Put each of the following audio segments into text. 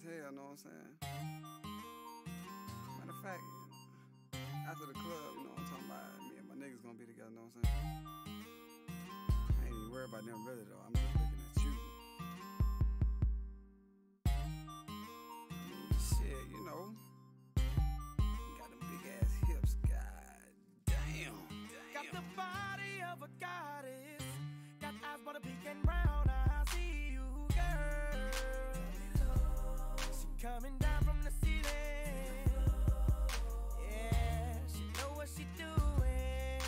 as hell, know what I'm saying? Matter of fact, after the club, you know what I'm talking about? Me and my niggas gonna be together, know what I'm saying? I ain't even worried about them really though. I'm just looking at you. I shit, you know. You got them big ass hips, god damn. Got the body of a goddess. Got eyes but a pink coming down from the ceiling. Yeah, she know what she doing.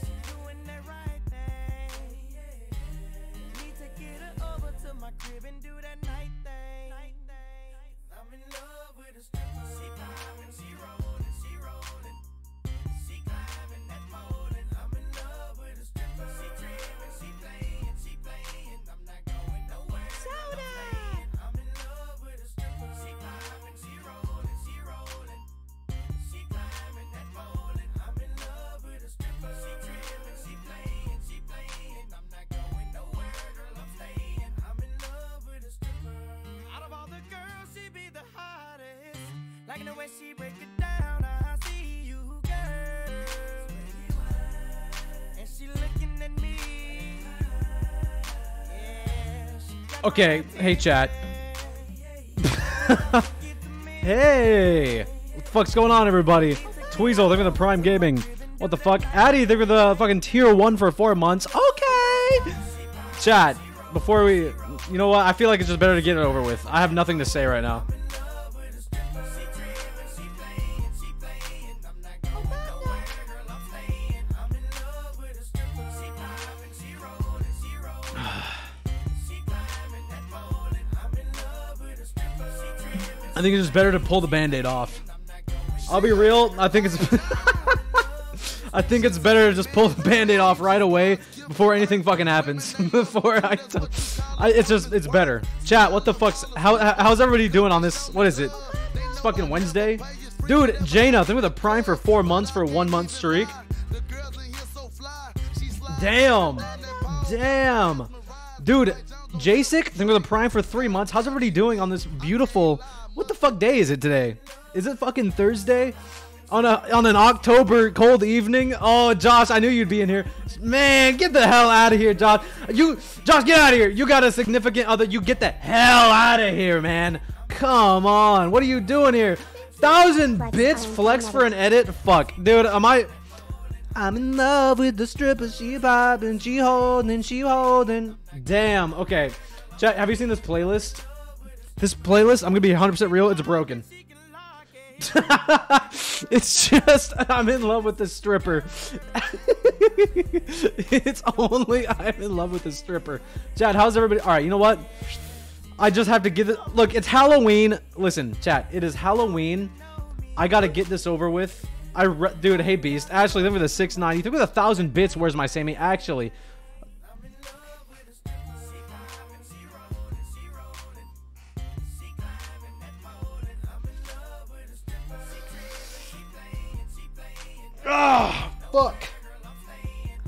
She doing the right thing. Need to get her over to my crib and do that Okay, hey chat. hey! What the fuck's going on, everybody? Tweezle, for the Prime Gaming. What the fuck? Addy, for the fucking tier 1 for 4 months. Okay! Chat, before we. You know what? I feel like it's just better to get it over with. I have nothing to say right now. I think it's just better to pull the band-aid off. I'll be real, I think it's I think it's better to just pull the band-aid off right away before anything fucking happens. before I, t- I it's just it's better. Chat, what the fuck's how how's everybody doing on this what is it? It's fucking Wednesday. Dude, Jaina, think with a prime for 4 months for a 1 month streak. Damn. Damn. Dude, Jasic, think with a prime for 3 months. How's everybody doing on this beautiful what the fuck day is it today? Is it fucking Thursday? On a on an October cold evening? Oh, Josh, I knew you'd be in here. Man, get the hell out of here, Josh. You, Josh, get out of here. You got a significant other. You get the hell out of here, man. Come on, what are you doing here? Thousand bits flex for an edit? Fuck, dude. Am I? I'm in love with the stripper. She popping, she holding, she holding. Damn. Okay, Chat, have you seen this playlist? This playlist, I'm gonna be 100% real. It's broken. it's just I'm in love with the stripper. it's only I'm in love with the stripper. Chad, how's everybody? All right, you know what? I just have to give it. Look, it's Halloween. Listen, chat. It is Halloween. I gotta get this over with. I dude, hey Beast. Actually, look at the six nine. You think with a thousand bits? Where's my Sammy? Actually, Ah, fuck.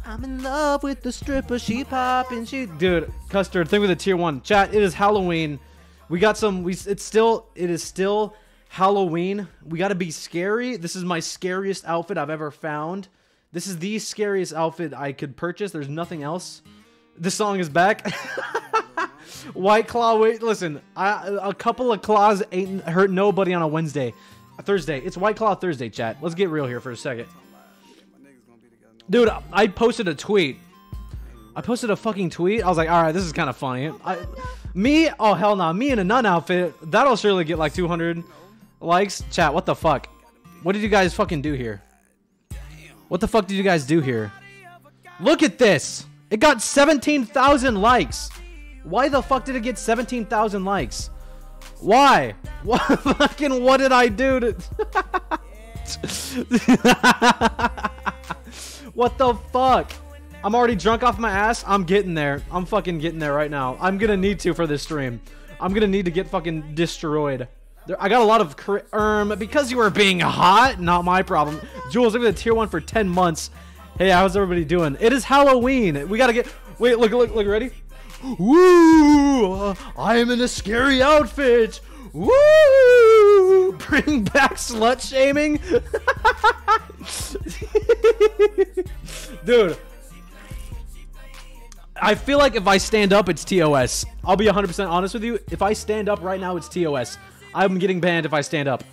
I'm in love with the stripper. She popping. She, dude, custard. Thing with the tier one chat. It is Halloween. We got some. We. It's still. It is still Halloween. We got to be scary. This is my scariest outfit I've ever found. This is the scariest outfit I could purchase. There's nothing else. This song is back. White Claw. Wait, listen. I, a couple of claws ain't hurt nobody on a Wednesday. a Thursday. It's White Claw Thursday, chat. Let's get real here for a second. Dude, I posted a tweet. I posted a fucking tweet. I was like, all right, this is kind of funny. Oh, I, me, oh hell no, me in a nun outfit. That'll surely get like 200 likes. Chat, what the fuck? What did you guys fucking do here? What the fuck did you guys do here? Look at this. It got 17,000 likes. Why the fuck did it get 17,000 likes? Why? What fucking what did I do to What the fuck? I'm already drunk off my ass. I'm getting there. I'm fucking getting there right now. I'm gonna need to for this stream. I'm gonna need to get fucking destroyed. There, I got a lot of cri- um because you were being hot. Not my problem. Jules, look at the tier one for 10 months. Hey, how's everybody doing? It is Halloween. We gotta get. Wait, look, look, look. Ready? Woo! I am in a scary outfit. Woo! Bring back slut shaming. Dude, I feel like if I stand up, it's TOS. I'll be 100% honest with you. If I stand up right now, it's TOS. I'm getting banned if I stand up.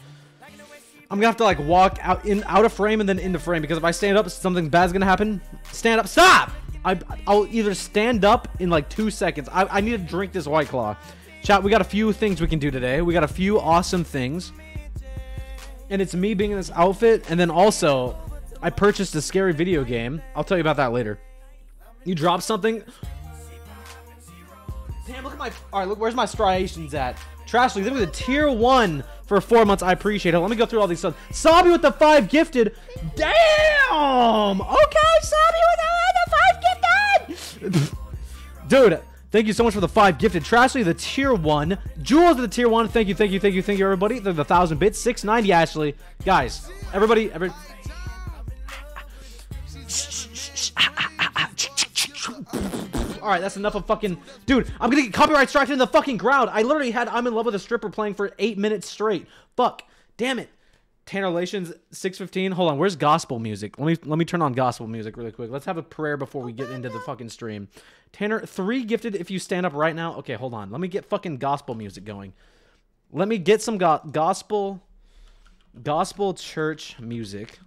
I'm gonna have to like walk out in out of frame and then into frame because if I stand up, something bad's gonna happen. Stand up, stop! I, I'll either stand up in like two seconds. I, I need to drink this white claw. Chat, we got a few things we can do today. We got a few awesome things, and it's me being in this outfit, and then also I purchased a scary video game. I'll tell you about that later. You drop something. Damn, look at my. All right, look, where's my striations at? Trashly, them with a tier one for four months. I appreciate it. Let me go through all these subs. Sabi with the five gifted. Damn. Okay, Sabi with the five gifted. Dude, thank you so much for the five gifted. Trashly, the tier one. Jules with the tier one. Thank you, thank you, thank you, thank you, everybody. The, the thousand bits. 690, Ashley. Guys, everybody, every. All right, that's enough of fucking. Dude, I'm gonna get copyright struck in the fucking ground. I literally had "I'm in Love with a Stripper" playing for eight minutes straight. Fuck, damn it. Tanner Relations, six fifteen. Hold on, where's gospel music? Let me let me turn on gospel music really quick. Let's have a prayer before we get into the fucking stream. Tanner, three gifted if you stand up right now. Okay, hold on. Let me get fucking gospel music going. Let me get some go- gospel, gospel church music.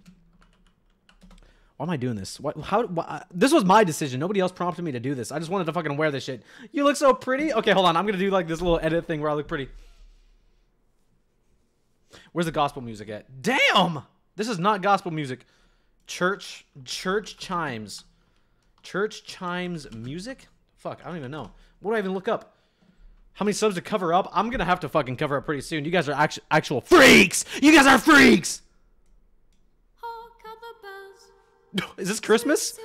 Why am I doing this? What? How? Why, uh, this was my decision. Nobody else prompted me to do this. I just wanted to fucking wear this shit. You look so pretty. Okay, hold on. I'm gonna do like this little edit thing where I look pretty. Where's the gospel music at? Damn! This is not gospel music. Church, church chimes, church chimes music. Fuck, I don't even know. What do I even look up? How many subs to cover up? I'm gonna have to fucking cover up pretty soon. You guys are actual actual freaks. You guys are freaks. Hark how the bells, Is this Christmas?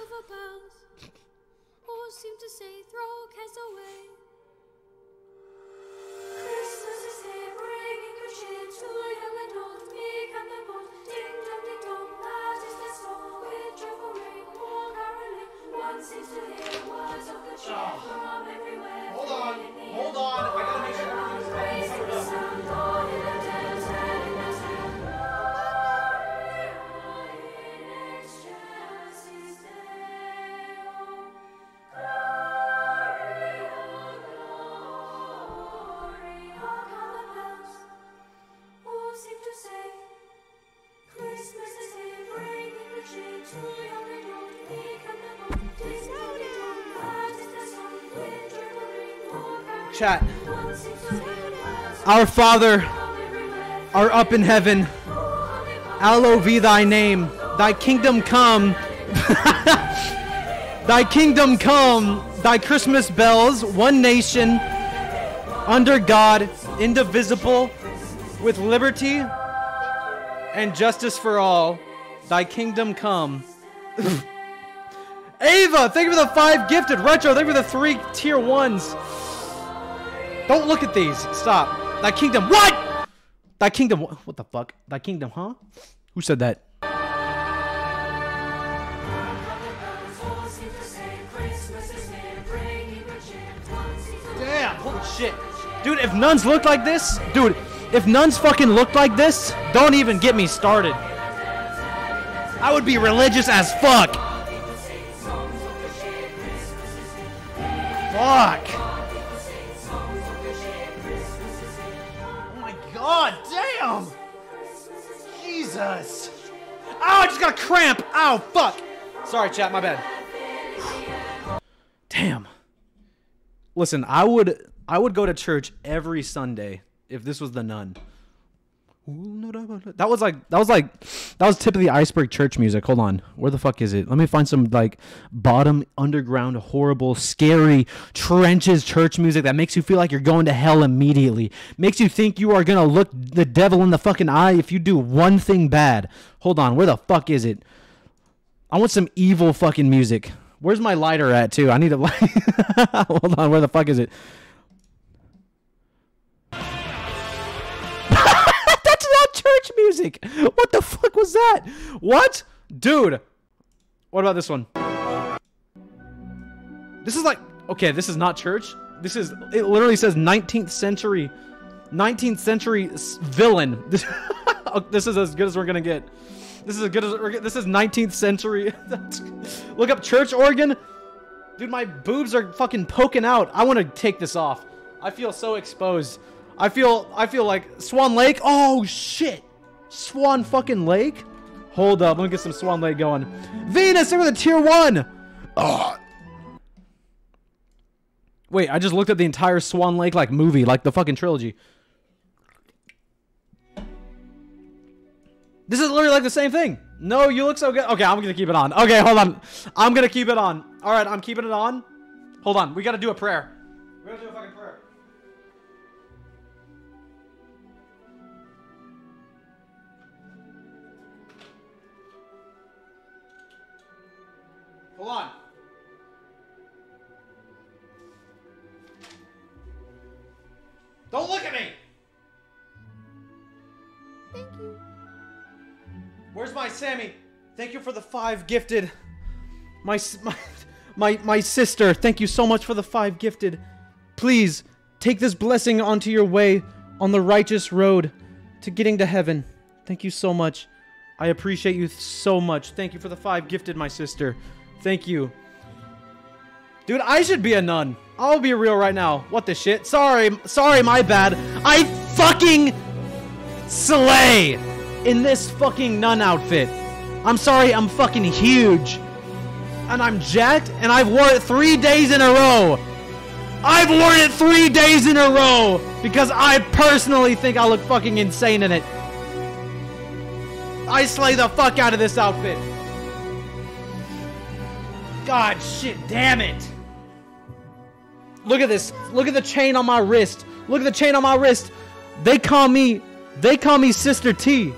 Chat. Our Father, are up in heaven. Hallowed be thy name. Thy kingdom come. thy kingdom come. Thy Christmas bells, one nation, under God, indivisible, with liberty and justice for all. Thy kingdom come. Ava, thank you for the five gifted. Retro, thank you for the three tier ones. Don't look at these. Stop. Thy kingdom. What? Thy kingdom. What, the fuck? Thy kingdom, huh? Who said that? Damn. Holy shit. Dude, if nuns looked like this, dude, if nuns fucking looked like this, don't even get me started. I would be religious as fuck. Fuck. Oh damn. Jesus. Oh, I just got a cramp. Ow, fuck. Sorry, chat, my bad. Damn. Listen, I would I would go to church every Sunday if this was the nun. That was like that was like that was tip of the iceberg church music. Hold on. Where the fuck is it? Let me find some like bottom underground horrible scary trenches church music that makes you feel like you're going to hell immediately. Makes you think you are going to look the devil in the fucking eye if you do one thing bad. Hold on. Where the fuck is it? I want some evil fucking music. Where's my lighter at too? I need a light. Hold on, where the fuck is it? Church music. What the fuck was that? What? Dude. What about this one? This is like Okay, this is not church. This is it literally says 19th century 19th century villain. This, this is as good as we're to get. This is as good as we're. This is 19th century. Look up church organ. Dude, my boobs are fucking poking out. I want to take this off. I feel so exposed. I feel I feel like Swan Lake. Oh shit. Swan fucking Lake? Hold up, let me get some Swan Lake going. Venus, they're with a tier one. Ugh. Wait, I just looked at the entire Swan Lake like movie, like the fucking trilogy. This is literally like the same thing. No, you look so good. Okay, I'm gonna keep it on. Okay, hold on. I'm gonna keep it on. All right, I'm keeping it on. Hold on. We gotta do a prayer. We gotta do a fucking on. Don't look at me. Thank you. Where's my Sammy? Thank you for the five gifted. My my my my sister, thank you so much for the five gifted. Please take this blessing onto your way on the righteous road to getting to heaven. Thank you so much. I appreciate you so much. Thank you for the five gifted, my sister. Thank you. Dude, I should be a nun. I'll be real right now. What the shit? Sorry, sorry, my bad. I fucking slay in this fucking nun outfit. I'm sorry, I'm fucking huge. And I'm jacked, and I've worn it three days in a row. I've worn it three days in a row because I personally think I look fucking insane in it. I slay the fuck out of this outfit. God shit, damn it. Look at this. Look at the chain on my wrist. Look at the chain on my wrist. They call me they call me Sister T.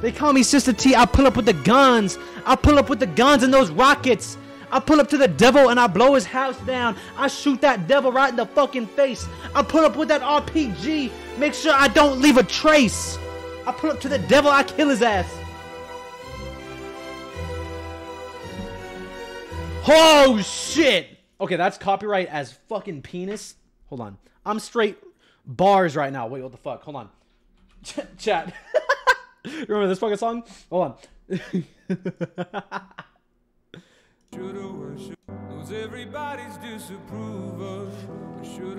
They call me Sister T. I pull up with the guns. I pull up with the guns and those rockets. I pull up to the devil and I blow his house down. I shoot that devil right in the fucking face. I pull up with that RPG. Make sure I don't leave a trace. I pull up to the devil, I kill his ass. Oh shit! Okay, that's copyright as fucking penis. Hold on. I'm straight bars right now. Wait, what the fuck? Hold on. Ch- chat. Remember this fucking song? Hold on.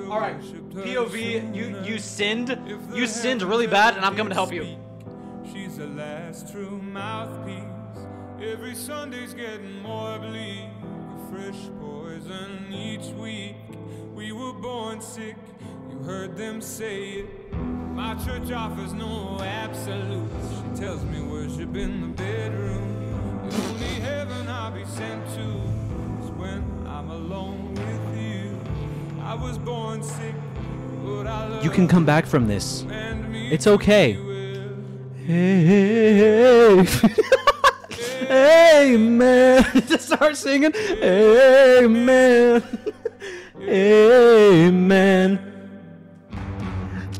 All right, POV, you you sinned. You sinned really bad, and I'm coming to help you. She's the last true mouthpiece. Every Sunday's getting more bleak. Fresh poison each week. We were born sick. You heard them say it. My church offers no absolutes. She tells me worship in the bedroom. The only heaven I'll be sent to is when I'm alone with you. I was born sick, but I love You can come back from this. It's okay. will. Hey, hey, man. Just start singing. Amen. Amen.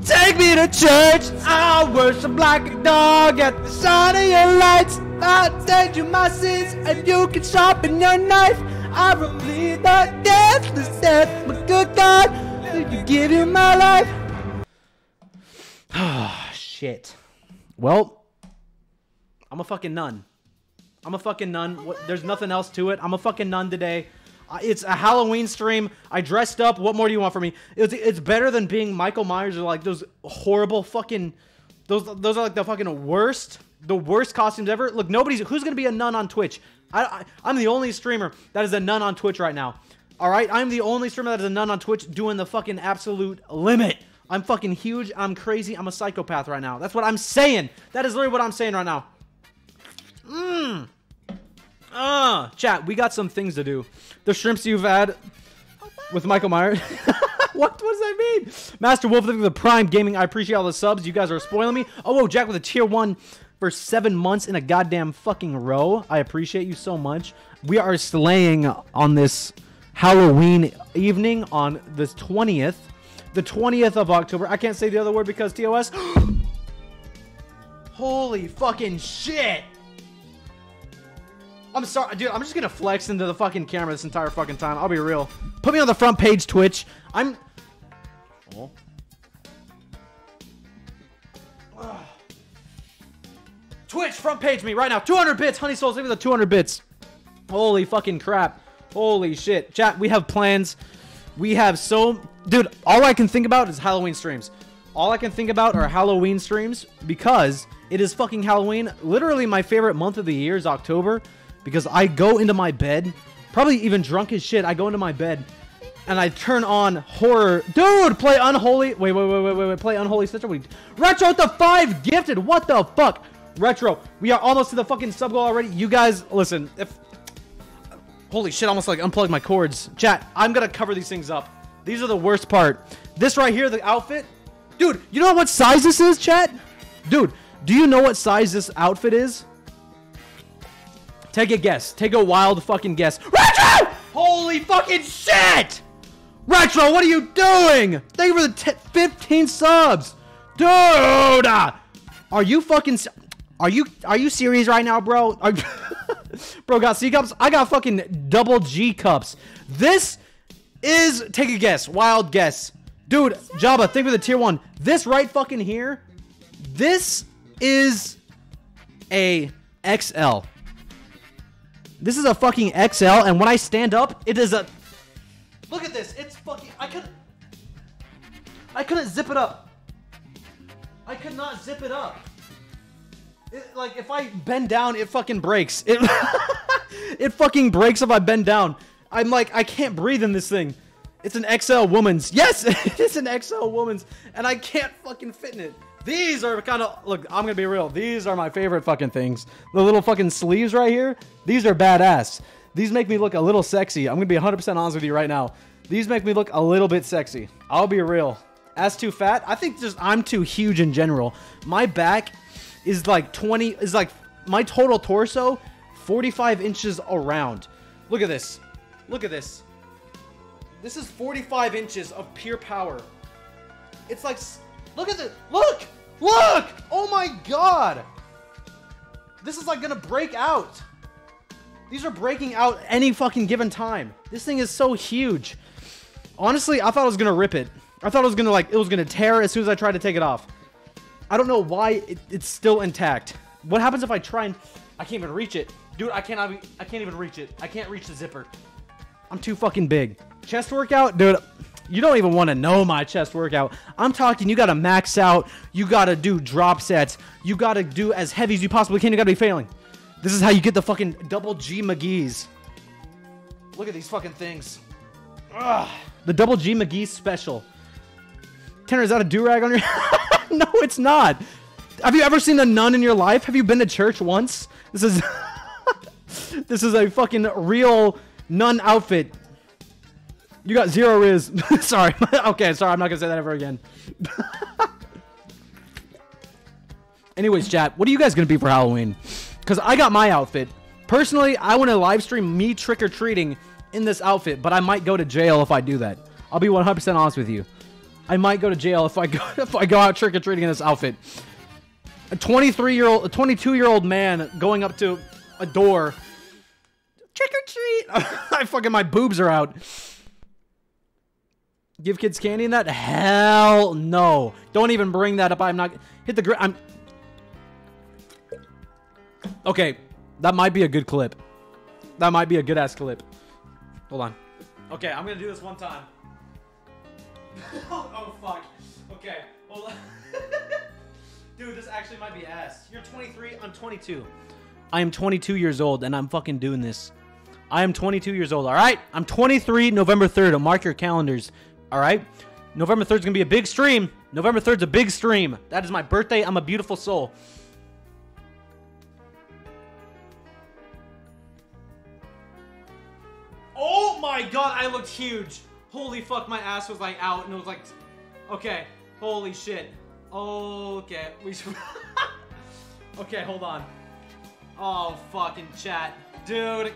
Take me to church. I'll worship like a dog at the sign of your lights. I'll take you my sins and you can sharpen your knife. I believe that death is death, but good God, if you give you my life. Ah, shit. Well, I'm a fucking nun. I'm a fucking nun. What, there's nothing else to it. I'm a fucking nun today. Uh, It's a Halloween stream. I dressed up. What more do you want from me? It's, it's better than being Michael Myers or like those horrible fucking. Those those are like the fucking worst, the worst costumes ever. Look, nobody's who's gonna be a nun on Twitch. I, I I'm the only streamer that is a nun on Twitch right now. All right, I'm the only streamer that is a nun on Twitch doing the fucking absolute limit. I'm fucking huge. I'm crazy. I'm a psychopath right now. That's what I'm saying. That is literally what I'm saying right now. Mmm. Uh, chat, we got some things to do. The shrimps you've had with Michael Myers. what, what does that mean? Master Wolf, for the Prime Gaming. I appreciate all the subs. You guys are spoiling me. Oh, whoa, Jack with a tier one for seven months in a goddamn fucking row. I appreciate you so much. We are slaying on this Halloween evening on the 20th. The 20th of October. I can't say the other word because TOS. Holy fucking shit. I'm sorry, dude. I'm just gonna flex into the fucking camera this entire fucking time. I'll be real. Put me on the front page, Twitch. I'm. Oh. Twitch front page me right now. 200 bits, Honey Souls. Leave me the 200 bits. Holy fucking crap. Holy shit. Chat, we have plans. We have so. Dude, all I can think about is Halloween streams. All I can think about are Halloween streams because it is fucking Halloween. Literally, my favorite month of the year is October because I go into my bed, probably even drunk as shit. I go into my bed and I turn on horror. Dude, play Unholy. Wait, wait, wait, wait, wait, wait. Play Unholy Stitcher. Wait. Retro with the five gifted. What the fuck? Retro. We are almost to the fucking sub goal already. You guys, listen. If Holy shit, almost like unplugged my cords. Chat, I'm gonna cover these things up. These are the worst part. This right here, the outfit. Dude, you know what size this is, chat? Dude, do you know what size this outfit is? Take a guess. Take a wild fucking guess. Retro! Holy fucking shit! Retro, what are you doing? Thank you for the t- 15 subs. Dude! uh, Are you fucking Are you are you serious right now, bro? Are- bro got C cups? I got fucking double G cups. This is take a guess. Wild guess. Dude, Jabba, think of the tier 1. This right fucking here. This is a XL. This is a fucking XL, and when I stand up, it is a. Look at this. It's fucking. I could. I couldn't zip it up. I could not zip it up. It, like if I bend down, it fucking breaks. It. it fucking breaks if I bend down. I'm like I can't breathe in this thing. It's an XL woman's. Yes, it's an XL woman's, and I can't fucking fit in it. These are kind of look. I'm gonna be real. These are my favorite fucking things. The little fucking sleeves right here. These are badass. These make me look a little sexy. I'm gonna be 100% honest with you right now. These make me look a little bit sexy. I'll be real. As too fat, I think just I'm too huge in general. My back is like 20. Is like my total torso, 45 inches around. Look at this. Look at this. This is 45 inches of pure power. It's like, look at this. Look! Look! Oh my god! This is like gonna break out. These are breaking out any fucking given time. This thing is so huge. Honestly, I thought I was gonna rip it. I thought it was gonna like, it was gonna tear as soon as I tried to take it off. I don't know why it, it's still intact. What happens if I try and, I can't even reach it. Dude, I cannot, I can't even reach it. I can't reach the zipper. I'm too fucking big. Chest workout, dude. You don't even want to know my chest workout. I'm talking. You gotta max out. You gotta do drop sets. You gotta do as heavy as you possibly can. You gotta be failing. This is how you get the fucking double G McGee's. Look at these fucking things. Ugh. The double G McGee special. Tanner, is that a do rag on your? no, it's not. Have you ever seen a nun in your life? Have you been to church once? This is. this is a fucking real nun outfit. You got zero riz. sorry. okay, sorry. I'm not gonna say that ever again. Anyways, chat. What are you guys gonna be for Halloween? Because I got my outfit. Personally, I want to live stream me trick or treating in this outfit, but I might go to jail if I do that. I'll be 100% honest with you. I might go to jail if I go if I go out trick or treating in this outfit. A 23 year old, a 22 year old man going up to a door. Trick or treat! I fucking my boobs are out. Give kids candy in that? Hell no! Don't even bring that up. I'm not hit the I'm. Okay, that might be a good clip. That might be a good ass clip. Hold on. Okay, I'm gonna do this one time. oh fuck. Okay, hold on. Dude, this actually might be ass. You're 23, I'm 22. I am 22 years old and I'm fucking doing this. I am 22 years old, alright? I'm 23, November 3rd. I Mark your calendars, alright? November 3rd is gonna be a big stream. November 3rd's a big stream. That is my birthday. I'm a beautiful soul. Oh my god, I looked huge. Holy fuck, my ass was like out and it was like, okay, holy shit. Okay, we okay, hold on. Oh, fucking chat. Dude.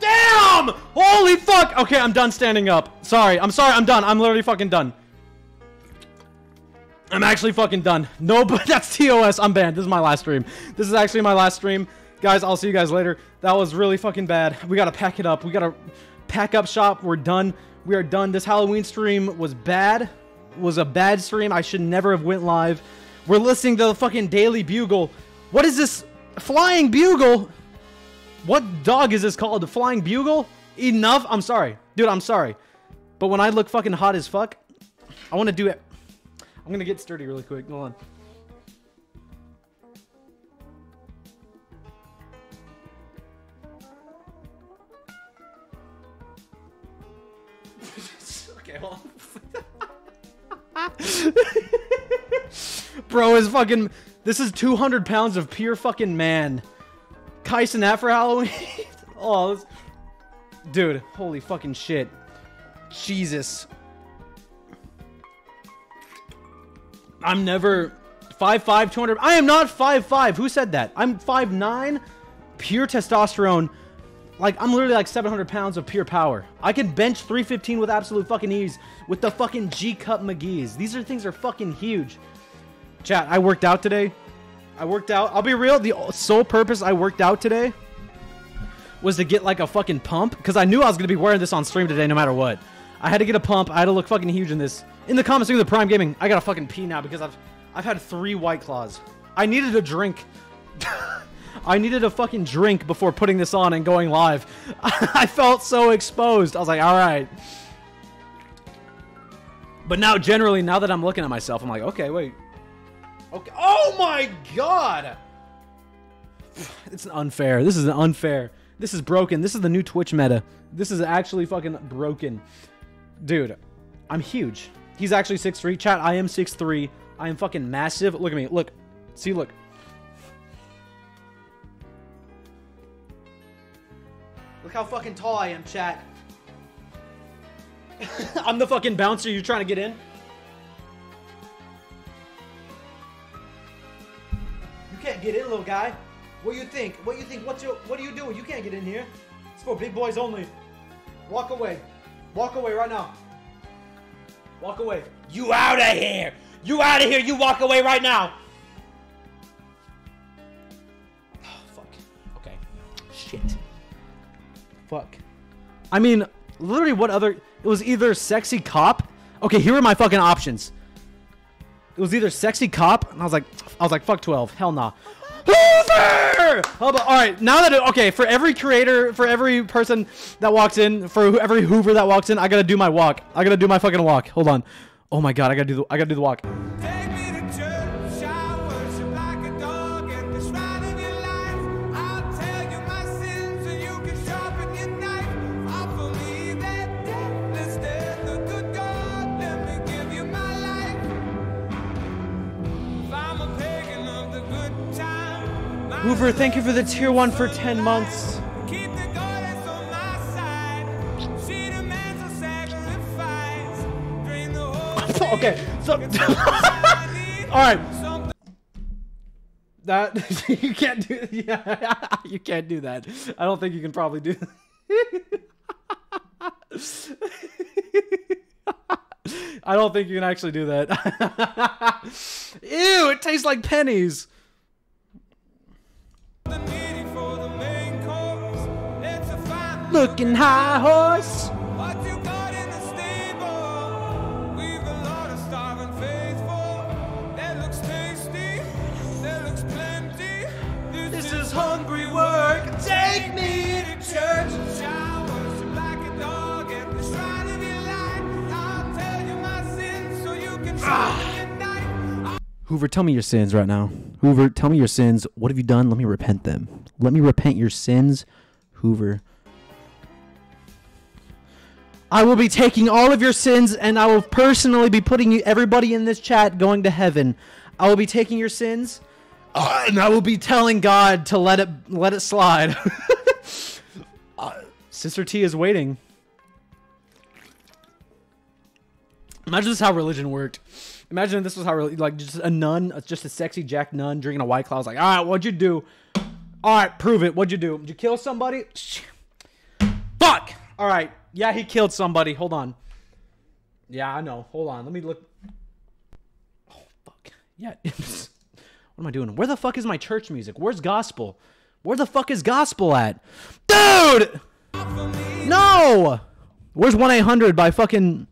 Damn! Holy fuck! Okay, I'm done standing up. Sorry, I'm sorry, I'm done. I'm literally fucking done. I'm actually fucking done. No, but that's TOS. I'm banned. This is my last stream. This is actually my last stream. Guys, I'll see you guys later. That was really fucking bad. We gotta pack it up. We gotta pack up shop. We're done. We are done. This Halloween stream was bad. Was a bad stream. I should never have went live. We're listening to the fucking Daily Bugle. What is this? Flying Bugle? What dog is this called? The Flying Bugle? Enough? I'm sorry. Dude, I'm sorry. But when I look fucking hot as fuck, I want to do it. I'm gonna get sturdy really quick. Hold on. okay, hold on. Bro is fucking. This is 200 pounds of pure fucking man. Kyson that for Halloween? oh, this, dude, holy fucking shit. Jesus. I'm never 5'5", 200. I am not 5'5". Who said that? I'm 5'9", pure testosterone. Like, I'm literally like 700 pounds of pure power. I can bench 315 with absolute fucking ease with the fucking G-Cup McGee's. These are things are fucking huge. Chat, I worked out today. I worked out. I'll be real. The sole purpose I worked out today was to get like a fucking pump because I knew I was to be wearing this on stream today no matter what. I had to get a pump. I had to look fucking huge in this. In the comments, at the Prime Gaming. I got to fucking pee now because I've I've had three White Claws. I needed a drink. I needed a fucking drink before putting this on and going live. I felt so exposed. I was like, all right. But now, generally, now that I'm looking at myself, I'm like, okay, wait. Okay. Oh my god! It's unfair. This is unfair. This is broken. This is the new Twitch meta. This is actually fucking broken. Dude, I'm huge. He's actually 6'3. Chat, I am 6'3. I am fucking massive. Look at me. Look. See, look. Look how fucking tall I am, chat. I'm the fucking bouncer you're trying to get in. Can't get in, little guy. What do you think? What do you think? What's your? What are you doing? You can't get in here. It's for big boys only. Walk away. Walk away right now. Walk away. You out of here. You out of here. You walk away right now. Oh, fuck. Okay. Shit. Fuck. I mean, literally, what other? It was either sexy cop. Okay, here are my fucking options. It was either sexy cop, and I was like, I was like, fuck twelve, hell nah. About, all right, now that it, okay, for every creator, for every person that walks in, for every Hoover that walks in, I gotta do my walk. I gotta do my fucking walk. Hold on. Oh my god, I gotta do the, I gotta do the walk. Hoover, thank you for the tier one for 10 months. Keep the goddess on my side. She demands a sacrifice. Drain the whole okay, so, all right. That you can't do. Yeah, you can't do that. I don't think you can probably do. I don't think you can actually do that. Ew! It tastes like pennies. The needy for the main course. It's a fine Looking high horse. What you got in the stable? We've a lot of starving faithful. That looks tasty. That looks plenty. This is hungry work. Take me to church. Showers like a dog at the shrine of your life. I'll tell you my sins so you can ah. sharpen your. Hoover, tell me your sins right now. Hoover, tell me your sins. What have you done? Let me repent them. Let me repent your sins, Hoover. I will be taking all of your sins and I will personally be putting you everybody in this chat going to heaven. I will be taking your sins uh, and I will be telling God to let it let it slide. Uh, Sister T is waiting. Imagine this how religion worked. Imagine this was how like just a nun, just a sexy Jack nun drinking a white claw. I was like, all right, what'd you do? All right, prove it. What'd you do? Did you kill somebody? Fuck! Fuck! Alright. Yeah, he killed somebody. Hold on. Yeah, I know. Hold on. Let me look. Oh, fuck. Yeah. what am I doing? Where the fuck is my church music? Where's gospel? Where the fuck is gospel at? Dude! No! Where's 1 800 by fucking.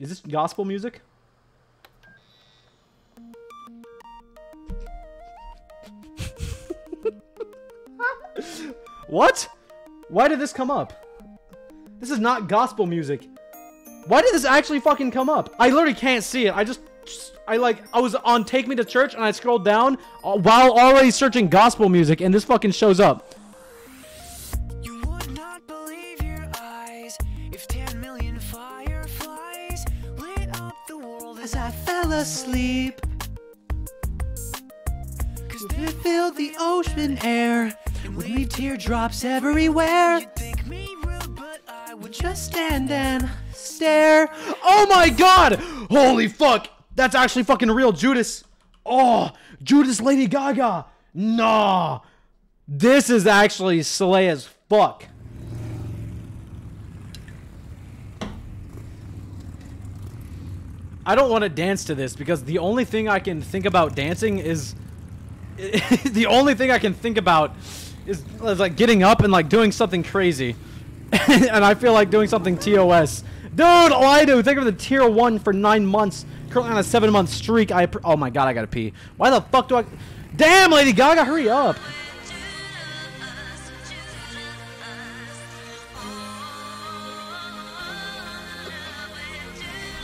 Is this gospel music? What? Why did this come up? This is not gospel music. Why did this actually fucking come up? I literally can't see it. I just, I like, I was on Take Me to Church and I scrolled down uh, while already searching gospel music and this fucking shows up. Asleep. Cause It filled the ocean air. Would leave teardrops everywhere. Me Just stand and stare. Oh my god! Holy fuck! That's actually fucking real Judas. Oh, Judas Lady Gaga. Nah. This is actually slay as fuck. I don't want to dance to this because the only thing I can think about dancing is the only thing I can think about is, is like getting up and like doing something crazy. and I feel like doing something TOS. Dude, all I do, think of the tier one for nine months, currently on a seven month streak. I oh my god, I gotta pee. Why the fuck do I? Damn, Lady Gaga, hurry up!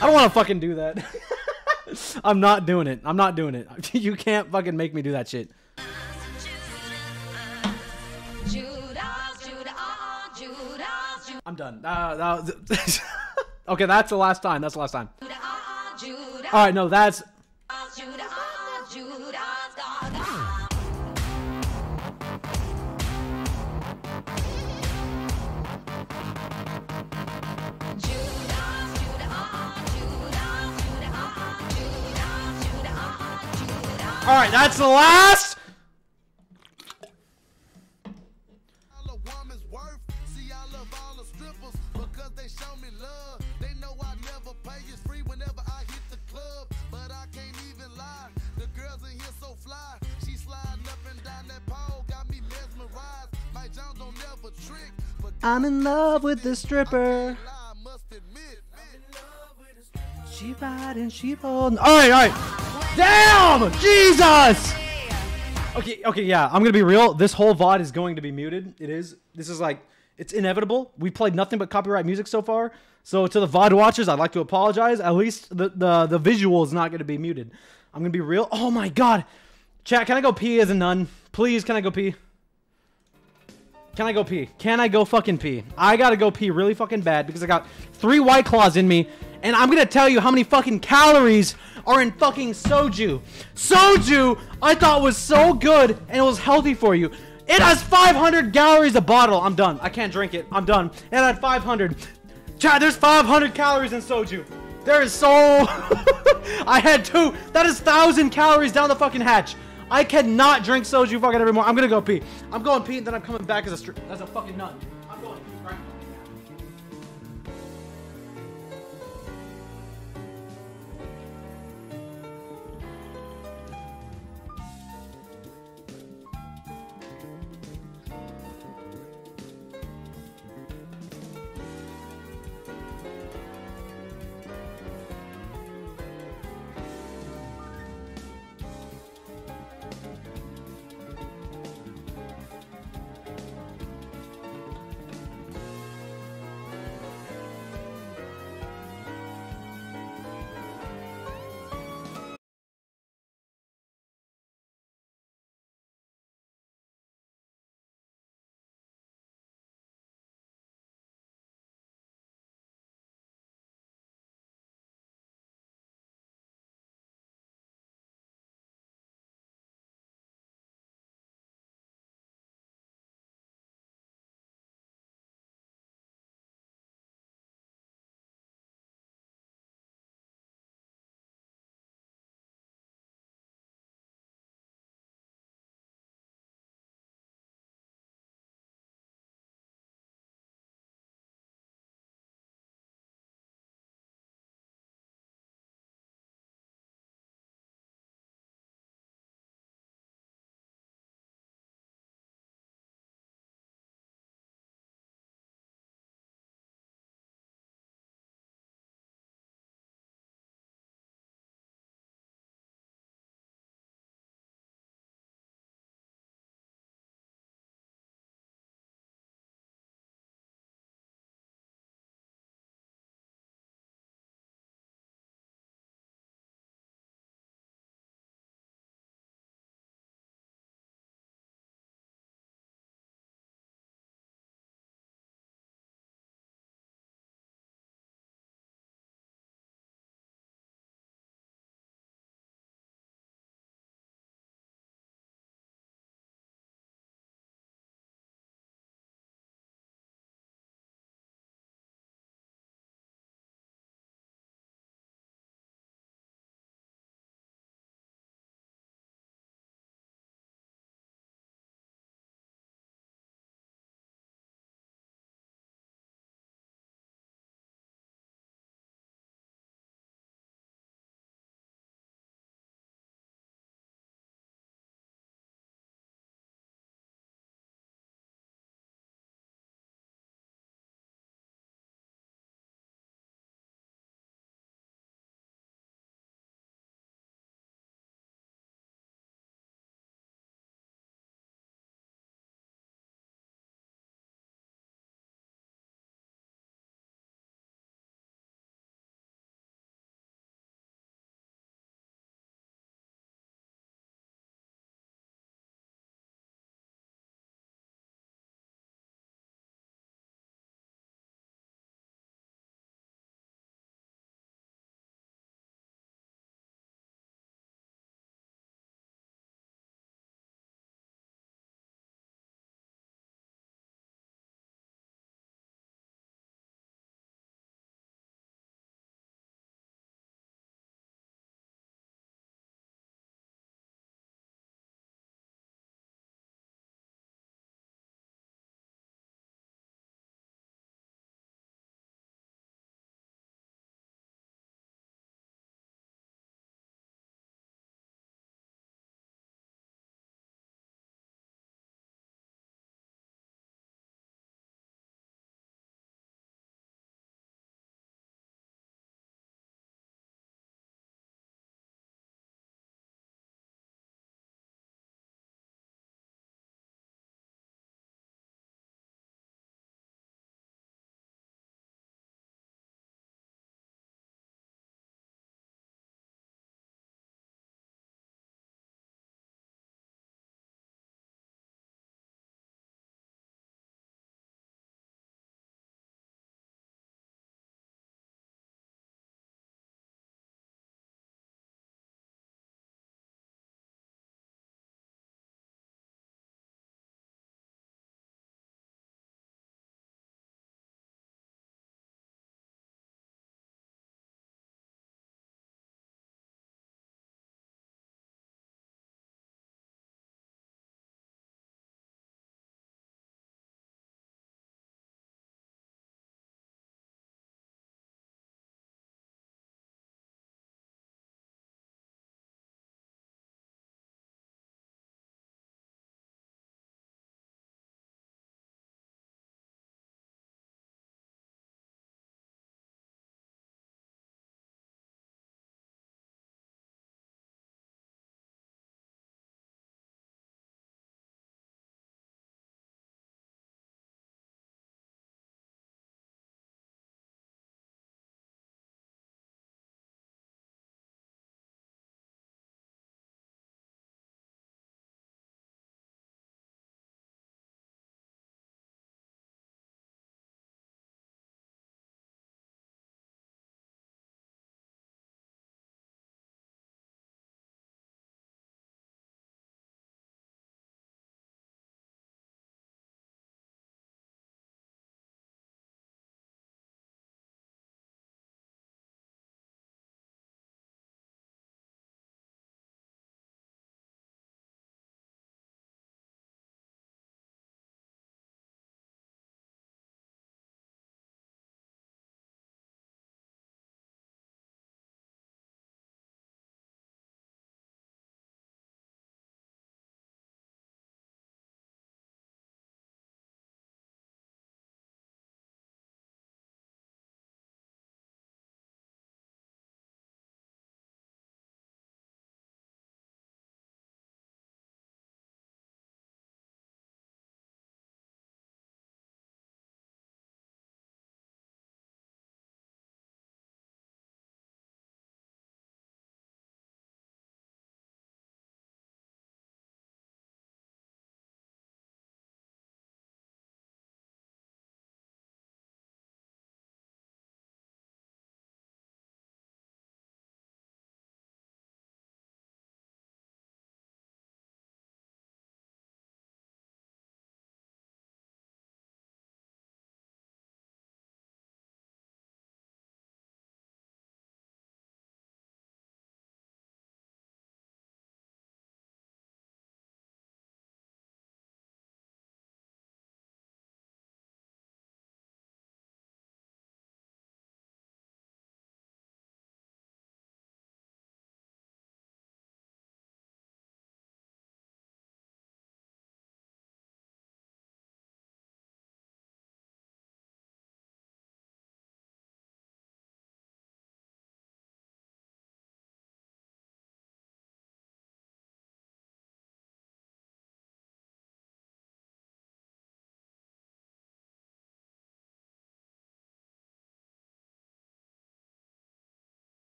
I don't want to fucking do that. I'm not doing it. I'm not doing it. you can't fucking make me do that shit. I'm done. Uh, that okay, that's the last time. That's the last time. All right, no, that's don't the last. I'm in love with the stripper. I must admit. She riding, she holding. All right, all right. Damn, Jesus. Okay, okay, yeah. I'm gonna be real. This whole VOD is going to be muted. It is. This is like, it's inevitable. We played nothing but copyright music so far. So to the VOD watchers, I'd like to apologize. At least the the the visual is not gonna be muted. I'm gonna be real. Oh my God, chat. Can I go pee as a nun? Please, can I go pee? Can I go pee? Can I go fucking pee? I gotta go pee really fucking bad because I got three white claws in me, and I'm gonna tell you how many fucking calories are in fucking soju. Soju, I thought was so good and it was healthy for you. It has 500 calories a bottle. I'm done. I can't drink it. I'm done. It had 500. Chad, there's 500 calories in soju. There is so. I had two. That is thousand calories down the fucking hatch. I cannot drink soju fucking every morning. I'm gonna go pee. I'm going pee, and then I'm coming back as a as a fucking nut.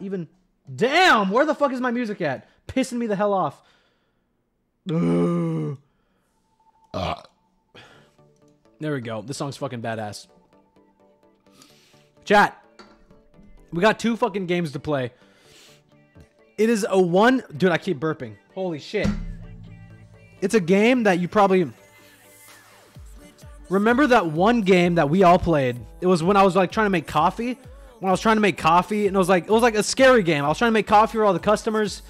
Even. Damn, where the fuck is my music at? Pissing me the hell off. Ugh. Ah. There we go. This song's fucking badass. Chat. We got two fucking games to play. It is a one. Dude, I keep burping. Holy shit. It's a game that you probably. Remember that one game that we all played? It was when I was like trying to make coffee. When I was trying to make coffee, and it was like it was like a scary game. I was trying to make coffee for all the customers,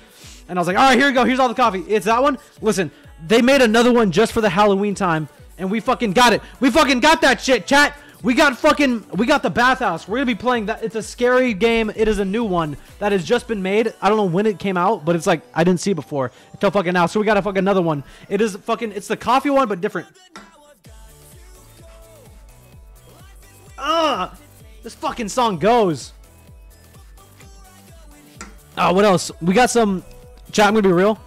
and I was like, "All right, here we go. Here's all the coffee. It's that one." Listen, they made another one just for the Halloween time, and we fucking got it. We fucking got that shit, chat. We got fucking we got the bathhouse. We're gonna be playing that. It's a scary game. It is a new one that has just been made. I don't know when it came out, but it's like I didn't see it before until fucking now. So we got a fucking another one. It is fucking it's the coffee one, but different. Ah, this fucking song goes. Oh, what else? We got some. Chat. I'm gonna be real.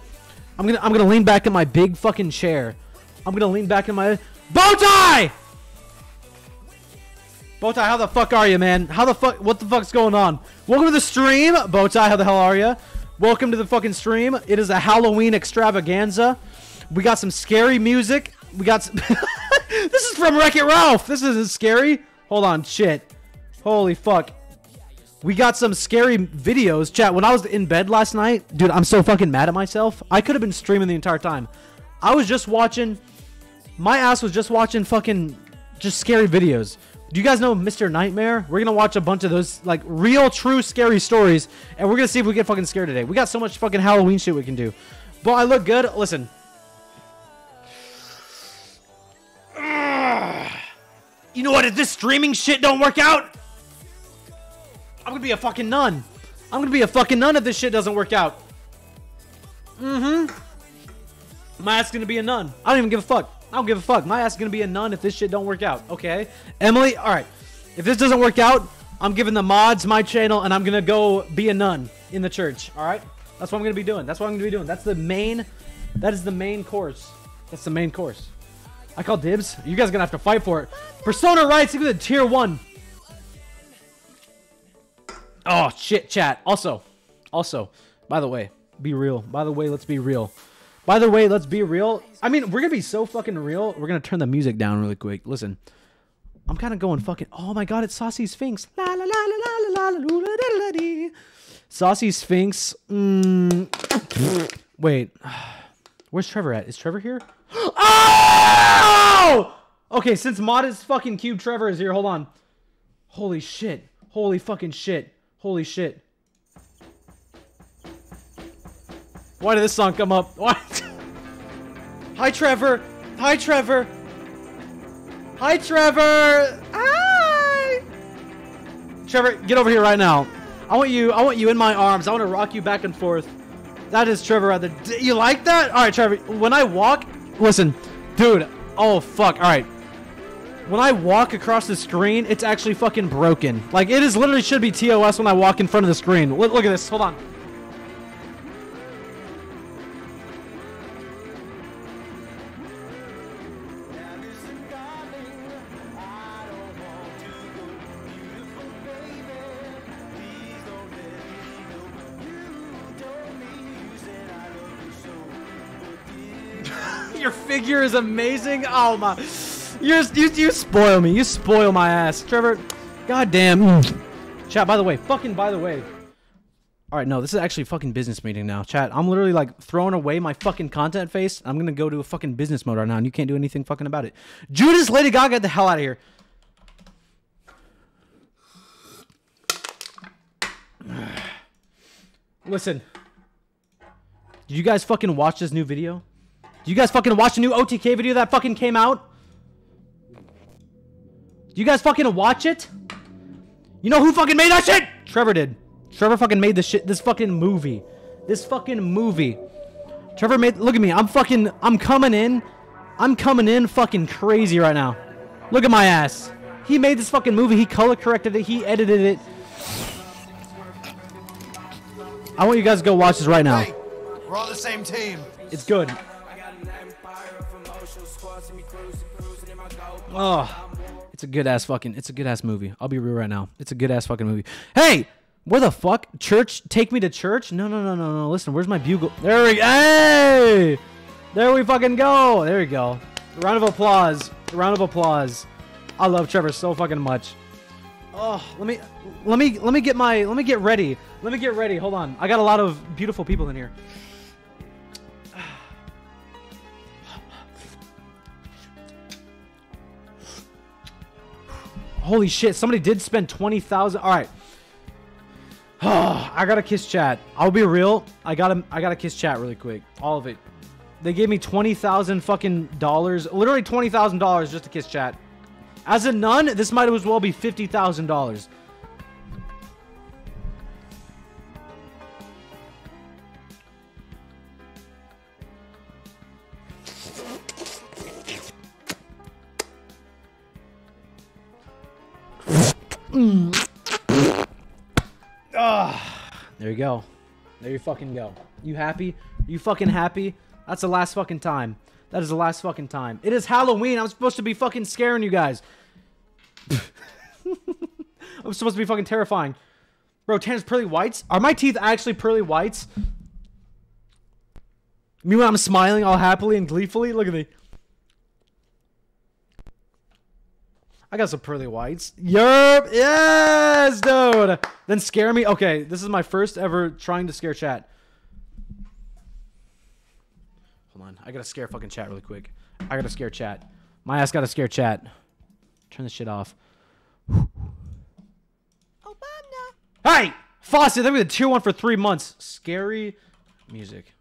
I'm gonna I'm gonna lean back in my big fucking chair. I'm gonna lean back in my bow tie. Bowtie, how the fuck are you, man? How the fuck? What the fuck's going on? Welcome to the stream, Bowtie. How the hell are you? Welcome to the fucking stream. It is a Halloween extravaganza. We got some scary music. We got. Some this is from Wreck It Ralph. This isn't scary. Hold on, shit. Holy fuck. We got some scary videos. Chat, when I was in bed last night, dude, I'm so fucking mad at myself. I could have been streaming the entire time. I was just watching. My ass was just watching fucking just scary videos. Do you guys know Mr. Nightmare? We're gonna watch a bunch of those like real, true, scary stories, and we're gonna see if we get fucking scared today. We got so much fucking Halloween shit we can do. But I look good. Listen. You know what? If this streaming shit don't work out, I'm gonna be a fucking nun. I'm gonna be a fucking nun if this shit doesn't work out. Mm-hmm. My ass is gonna be a nun. I don't even give a fuck. I don't give a fuck. My ass is gonna be a nun if this shit don't work out. Okay, Emily. All right. If this doesn't work out, I'm giving the mods my channel and I'm gonna go be a nun in the church. All right. That's what I'm gonna be doing. That's what I'm gonna be doing. That's the main. That is the main course. That's the main course. I call dibs. You guys are gonna have to fight for it. Persona rights equal to tier one. Oh shit, chat. Also, also, by the way, be real. By the way, let's be real. By the way, let's be real. I mean, we're gonna be so fucking real. We're gonna turn the music down really quick. Listen, I'm kind of going fucking. Oh my god, it's Saucy Sphinx. La la la la la la la la la la. Saucy Sphinx. Mm. Wait, where's Trevor at? Is Trevor here? Oh! Okay, since mod is fucking cube, Trevor is here. Hold on. Holy shit. Holy fucking shit. Holy shit. Why did this song come up? What? Hi, Trevor. Hi, Trevor. Hi, Trevor. Hi. Trevor, get over here right now. I want you. I want you in my arms. I want to rock you back and forth. That is Trevor. D- You like that? All right, Trevor. When I walk, listen, dude. Oh fuck. All right. When I walk across the screen, it's actually fucking broken. Like it is literally should be TOS when I walk in front of the screen. Look, look at this. Hold on. Your figure is amazing. Oh my, You're, you you spoil me. You spoil my ass, Trevor. God damn. Chat. By the way, fucking by the way. All right, no, this is actually fucking business meeting now. Chat, I'm literally like throwing away my fucking content face. I'm gonna go to a fucking business mode right now, and you can't do anything fucking about it. Judas, Lady Gaga, get the hell out of here. Listen, did you guys fucking watch this new video? Did you guys fucking watch the new OTK video that fucking came out? Do you guys fucking watch it? You know who fucking made that shit? Trevor did. Trevor fucking made this shit. This fucking movie. This fucking movie. Trevor made. Look at me. I'm fucking. I'm coming in. I'm coming in fucking crazy right now. Look at my ass. He made this fucking movie. He color corrected it. He edited it. I want you guys to go watch this right now. Hey, we're on the same team. It's good. Oh, it's a good ass fucking. It's a good ass movie. I'll be real right now. It's a good ass fucking movie. Hey, Where the fuck? Church? Take me to church? No, no, no, no, no. Listen, where's my bugle? There we Hey! There we fucking go. There we go. Round of applause. Round of applause. I love Trevor so fucking much. Oh, let me let me let me get my let me get ready. Let me get ready. Hold on. I got a lot of beautiful people in here. Holy shit, somebody did spend 20,000. All right. I got to kiss chat. I'll be real. I got to I got to kiss chat really quick. All of it. They gave me 20,000 fucking dollars, literally $20,000 just to kiss chat. As a nun, this might as well be $50,000. Mm. There you go. There you fucking go. You happy? You fucking happy? That's the last fucking time. That is the last fucking time. It is Halloween. I'm supposed to be fucking scaring you guys. I'm supposed to be fucking terrifying. Bro, Tanner's pearly whites? Are my teeth actually pearly whites? Me when I'm smiling all happily and gleefully? Look at me. I got some pearly whites. Yerp! Yes, dude! Then scare me. Okay, this is my first ever trying to scare chat. Hold on. I gotta scare fucking chat really quick. I gotta scare chat. My ass gotta scare chat. Turn this shit off. Hey! Faucet, they were the tier one for three months. Scary music.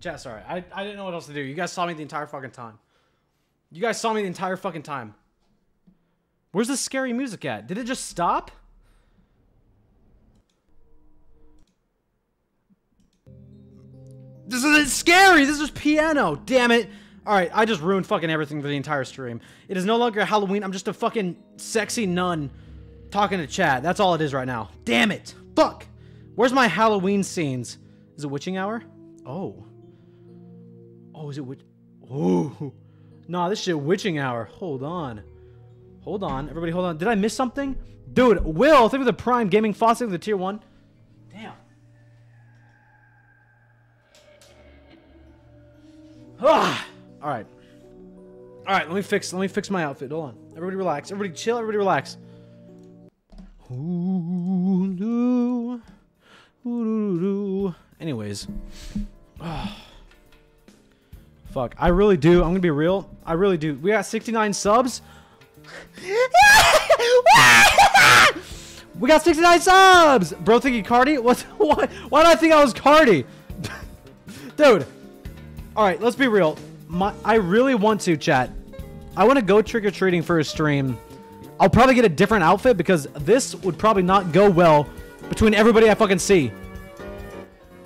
Chat, sorry. I, I didn't know what else to do. You guys saw me the entire fucking time. You guys saw me the entire fucking time. Where's the scary music at? Did it just stop? This isn't scary. This is piano. Damn it. All right, I just ruined fucking everything for the entire stream. It is no longer Halloween. I'm just a fucking sexy nun talking to chat. That's all it is right now. Damn it. Fuck. Where's my Halloween scenes? Is it witching hour? Oh. Oh, is it witch? Oh. Nah, this shit witching hour. Hold on. Hold on. Everybody hold on. Did I miss something? Dude, Will, think of the Prime Gaming Faucet with the tier 1. Damn. Ah! All right. All right, let me fix let me fix my outfit. Hold on. Everybody relax. Everybody chill. Everybody relax. Ooh, ooh, ooh. Anyways. Ah. Fuck. I really do. I'm to be real. I really do. We got 69 subs. we got 69 subs. Bro thinking Cardi? What why, why did I think I was Cardi? Dude. All right, let's be real. My I really want to chat. I want to go trick or treating for a stream. I'll probably get a different outfit because this would probably not go well between everybody I fucking see.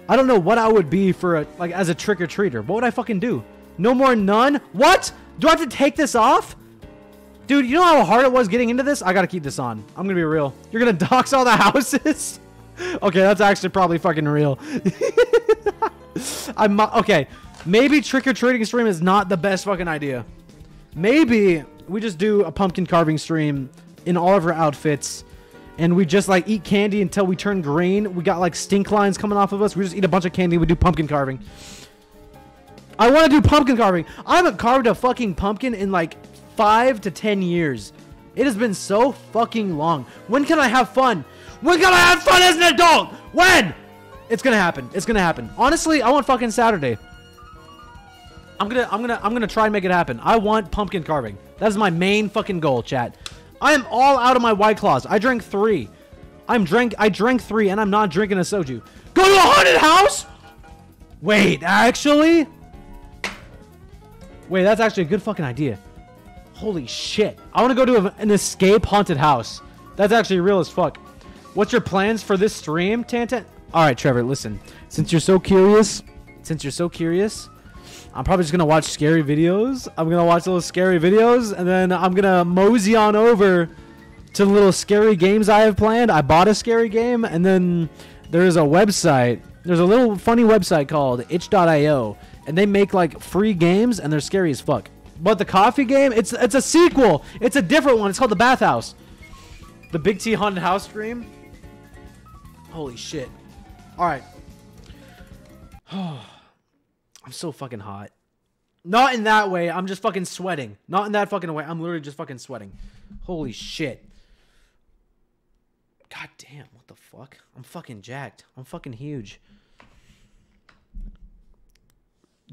I don't know what I would be for a like as a trick or treater. What would I fucking do? No more nun? What? Do I have to take this off? Dude, you know how hard it was getting into this? I gotta keep this on. I'm gonna be real. You're gonna dox all the houses? okay, that's actually probably fucking real. I'm okay. Maybe trick or treating stream is not the best fucking idea. Maybe we just do a pumpkin carving stream in all of our outfits and we just like eat candy until we turn green. We got like stink lines coming off of us. We just eat a bunch of candy. We do pumpkin carving. I want to do pumpkin carving. I haven't carved a fucking pumpkin in like five to ten years. It has been so fucking long. When can I have fun? When can I have fun as an adult? When? It's gonna happen. It's gonna happen. Honestly, I want fucking Saturday. I'm gonna, I'm gonna, I'm gonna try and make it happen. I want pumpkin carving. That is my main fucking goal, chat. I am all out of my white claws. I drank three. I'm drank. I drank three, and I'm not drinking a soju. Go to a haunted house. Wait, actually. Wait, that's actually a good fucking idea. Holy shit. I want to go to a- an escape haunted house. That's actually real as fuck. What's your plans for this stream, Tantan? All right, Trevor, listen. Since you're so curious, since you're so curious, I'm probably just going to watch scary videos. I'm going to watch those scary videos and then I'm going to mosey on over to the little scary games I have planned. I bought a scary game and then there's a website. There's a little funny website called itch.io and they make like free games and they're scary as fuck. But the coffee game, it's it's a sequel. It's a different one. It's called The Bathhouse. The Big T Haunted House stream. Holy shit. All right. I'm so fucking hot. Not in that way. I'm just fucking sweating. Not in that fucking way. I'm literally just fucking sweating. Holy shit. God damn. What the fuck? I'm fucking jacked. I'm fucking huge.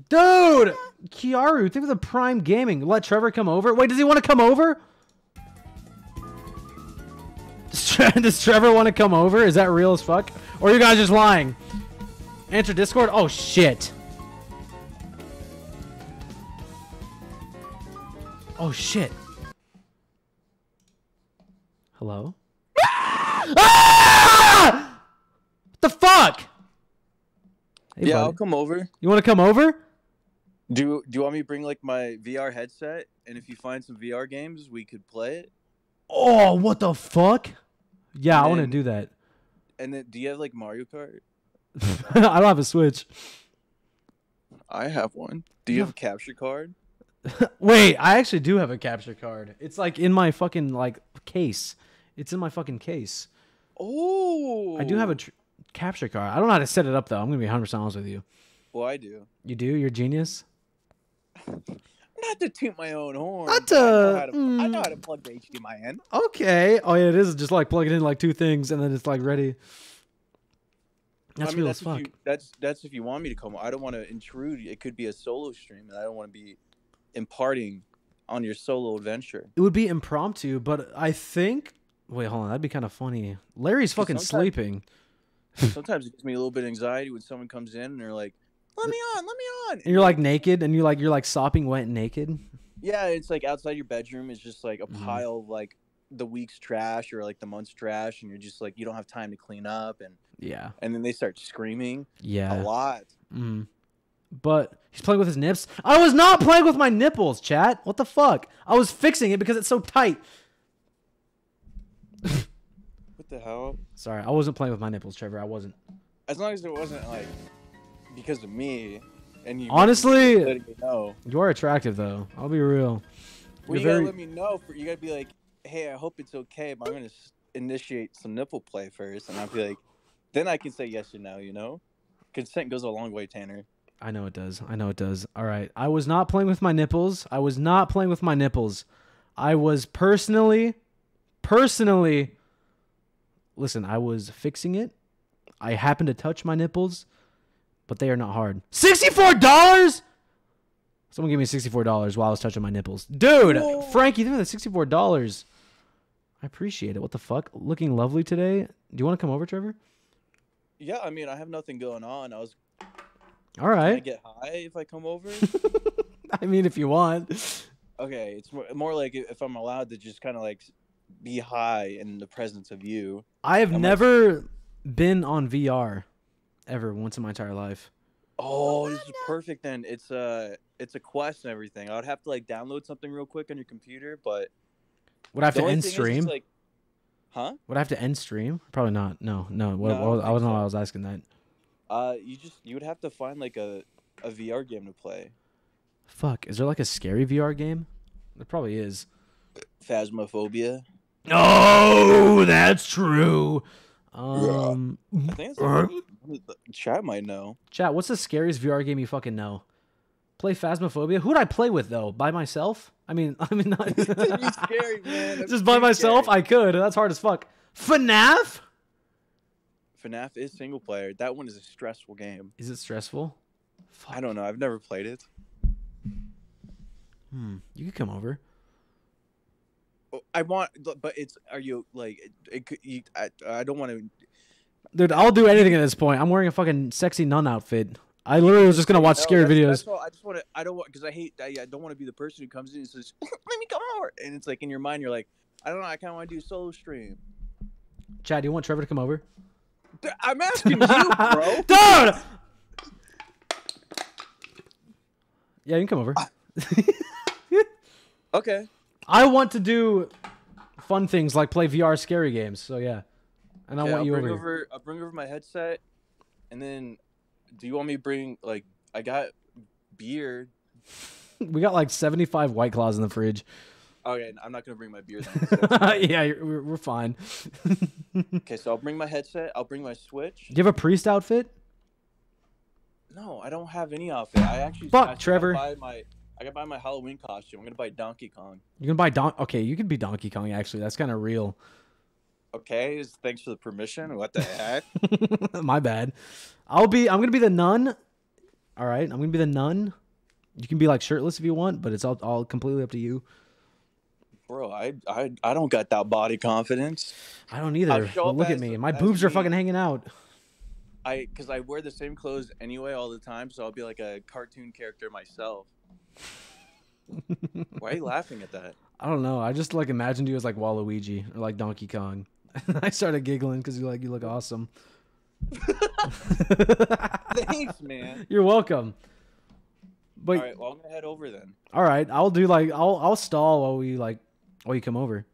Dude! Kiaru, think of the Prime Gaming. Let Trevor come over. Wait, does he want to come over? Does Tre- Does Trevor want to come over? Is that real as fuck? Or are you guys just lying? Answer Discord? Oh, shit. Oh, shit. Hello? Ah! What the fuck? Hey, yeah, buddy. I'll come over. You want to come over? Do Do you want me to bring like my VR headset? And if you find some VR games, we could play it. Oh, what the fuck? Yeah, I want to do that. And then, do you have like Mario Kart? I don't have a Switch. I have one. Do you have a capture card? Wait, I actually do have a capture card. It's like in my fucking like case. It's in my fucking case. Oh, I do have a tr- capture card. I don't know how to set it up though. I'm gonna be 100 percent honest with you. Well, I do. You do? You're a genius. Not to toot my own horn. Not but I know to- how to, I know how to mm. plug the HDMI in. Okay. Oh yeah, it is just like plugging in like two things and then it's like ready. That's I mean, real that's as fuck. You, that's that's if you want me to come. I don't want to intrude. It could be a solo stream, and I don't want to be imparting on your solo adventure. It would be impromptu, but I think. Wait, hold on. That'd be kind of funny. Larry's fucking sometimes- sleeping. Sometimes it gives me a little bit of anxiety when someone comes in and they're like, "Let me on, let me on," And you're like naked, and you're like you're like sopping wet and naked. Yeah, it's like outside your bedroom is just like a Mhm. pile of like the week's trash or like the month's trash, and you're just like you don't have time to clean up, and Yeah. and then they start screaming Yeah. a lot. Mm. But he's playing with his nips. I was not playing with my nipples, chat. What the fuck? I was fixing it because it's so tight. What the hell? Sorry, I wasn't playing with my nipples, Trevor. I wasn't. As long as it wasn't like because of me, and you Honestly- letting me know. You are attractive though. I'll be real. Well, You're you very- gotta let me know. For you gotta be like, hey, I hope it's okay, but I'm gonna initiate some nipple play first, and I'll be like, then I can say yes or no. You know, consent goes a long way, Tanner. I know it does. I know it does. All right. I was not playing with my nipples. I was not playing with my nipples. I was personally, personally, listen, I was fixing it. I happened to touch my nipples, but they are not hard. $64? Someone give me $64 while I was touching my nipples. Dude, Frankie, think of the $64. I appreciate it. What the fuck? Looking lovely today. Do you want to come over, Trevor? Yeah, I mean, I have nothing going on. I was All right. Can I get high if I come over? I mean, if you want. okay, it's more, like if I'm allowed to just kind of like be high in the presence of you. I have never been on VR ever once in my entire life. Oh, this is perfect. Then it's a it's a quest and everything. I would have to like download something real quick on your computer, but Would I have the to end thing is, stream? like, huh? Would I have to end stream? Probably not. No, no. What, No, I what- don't I wasn't so. I was asking that. Uh, you just you would have to find like a a VR game to play. Fuck. Is there like a scary VR game? There probably is. Phasmophobia. Oh, that's true. Um, I think it's like, chat might know. chat. What's the scariest VR game you fucking know? Play Phasmophobia. Who would I play with though? By myself? I mean, I mean, not scary, man. That'd just by myself. scary. I could. That's hard as fuck. FNAF. FNAF is single player. That one is a stressful game. Is it stressful? Fuck. I don't know. I've never played it. Hmm. You could come over. Oh, I want, but it's. Are you like? It, it could. You, I, I don't want to. Dude, I'll do anything at this point. I'm wearing a fucking sexy nun outfit. I literally was just gonna watch No, scary that's- videos. That's all, I just want to. I don't want because I hate. I, I don't want to be the person who comes in and says, "Let me come over," and it's like in your mind, you're like, I don't know. I kind of want to do solo stream. Chad, do you want Trevor to come over? I'm asking you, bro. Dude. Yeah, you can come over. Okay. I want to do fun things like play VR scary games. So yeah, and I Yeah, want I'll you bring over. over. I'll bring over my headset, and then, do you want me to bring like I got beer? We got like 75 White Claws in the fridge. Okay, I'm not gonna bring my beer. Then, yeah, you're, we're, we're fine. Okay, so I'll bring my headset. I'll bring my Switch. Do you have a priest outfit? No, I don't have any outfit. I actually. Fuck, I Trevor. Buy my, I gotta buy my Halloween costume. I'm gonna buy Donkey Kong. You can buy Don. Okay, you could be Donkey Kong. Actually, that's kind of real. Okay, thanks for the permission. What the heck? My bad. I'll be. I'm gonna be the nun. All right, I'm gonna be the nun. You can be like shirtless if you want, but it's all, all completely up to you. Bro, I, I I don't got that body confidence. I don't either. look at me. My boobs are fucking hanging out. I because I wear the same clothes anyway all the time, so I'll be like a cartoon character myself. Why are you laughing at that? I don't know. I just like imagined you as like Waluigi or like Donkey Kong. I started giggling because you like you look awesome. Thanks, man. You're welcome. But all right, well I'm gonna head over then. all right, I'll do like I'll I'll stall while we like while you come over.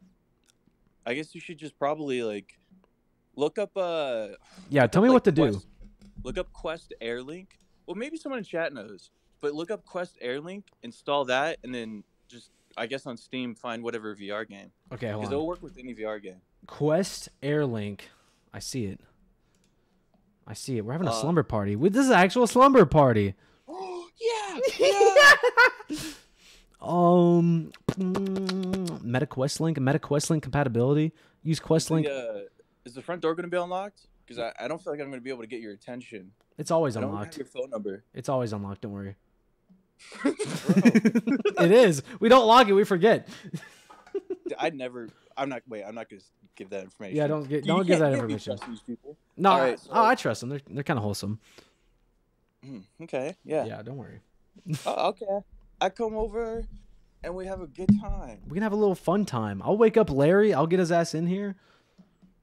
I guess you should just probably like look up uh Yeah, tell me like, what to do. Look up Quest Airlink. Well, maybe someone in chat knows, but look up Quest Airlink, install that, and then just I guess on Steam find whatever VR game Okay, because it'll work with any VR game. Quest Airlink. I see it. I see it. We're having a Uh, slumber party. Wait, This is an actual slumber party. yeah, yeah. Um, Meta Quest Link, Meta Quest Link compatibility. Use Quest Link. Uh, is the front door going to be unlocked? Because I, I don't feel like I'm going to be able to get your attention. It's always I unlocked. your phone number. It's always unlocked. Don't worry. it is. We don't log it. We forget. I never. I'm not. Wait. I'm not going to give that information. Yeah, don't get- You don't give that you can't be information. trusting these people. No, All I- right, so- oh, I trust them. They're they're kind of wholesome. Hmm, Okay. Yeah. Yeah, don't worry. Oh, okay. I come over, and we have a good time. We can have a little fun time. I'll wake up Larry. I'll get his ass in here.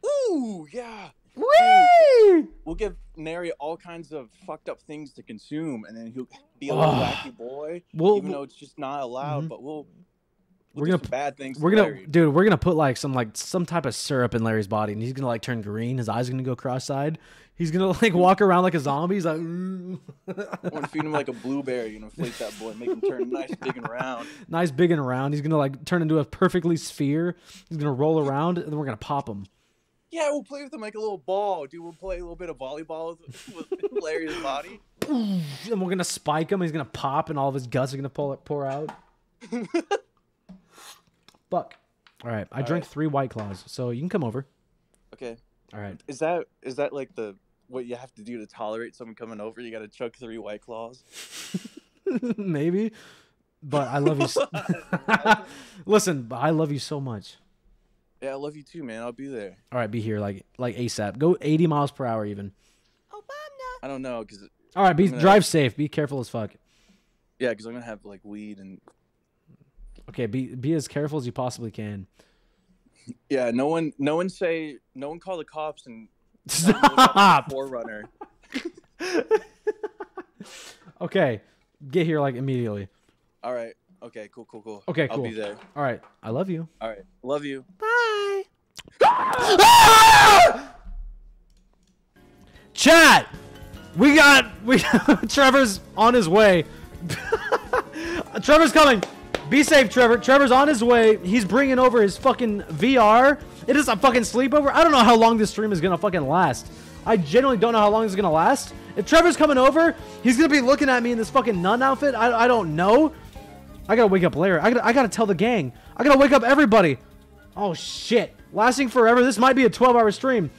Ooh, yeah. Whee! We'll give Larry all kinds of fucked up things to consume, and then he'll be a little Ugh. wacky boy. We'll- even though it's just not allowed, Mhm. but we'll. We're gonna bad things. We're to gonna, Larry. dude. We're gonna put like some like some type of syrup in Larry's body, and he's gonna like turn green. His eyes are gonna go cross-eyed. He's gonna like walk around like a zombie. He's like, "Ooh." I want to feed him like a blueberry and inflate that boy, make him turn nice, big, and round. nice, big and round. He's gonna like turn into a perfectly sphere. He's gonna roll around, and then we're gonna pop him. Yeah, we'll play with him like a little ball, dude. We'll play a little bit of volleyball with, with Larry's body. And we're gonna spike him. He's gonna pop, and all of his guts are gonna pull pour out. Fuck. All right, I All drank right. three White Claws, so you can come over. Okay, All right. is that is that like the what you have to do to tolerate someone coming over? You got to chuck three white claws. Maybe, but I love you. So- Listen, but I love you so much. Yeah, I love you too, man. I'll be there. All right, be here like like ASAP. Go 80 miles per hour even. Oh, Obama. I don't know, cause All right, be gonna- drive safe. Be careful as fuck. yeah, cause I'm gonna have like weed and Okay, be be as careful as you possibly can. Yeah, no one, no one say, no one call the cops and Stop. Forerunner. Okay, get here like immediately. All right. Okay. Cool. Cool. Cool. Okay, I'll be cool. there. All right, I love you. All right. Love you. Bye. Chat, we got we Trevor's on his way. Trevor's coming. Be safe, Trevor. Trevor's on his way. He's bringing over his fucking VR. It is a fucking sleepover. I don't know how long this stream is gonna fucking last. I genuinely don't know how long it's gonna last. If Trevor's coming over, he's gonna be looking at me in this fucking nun outfit. I, I don't know. I gotta wake up Larry. I gotta I gotta tell the gang. I gotta wake up everybody. Oh shit. Lasting forever. This might be a 12 hour stream.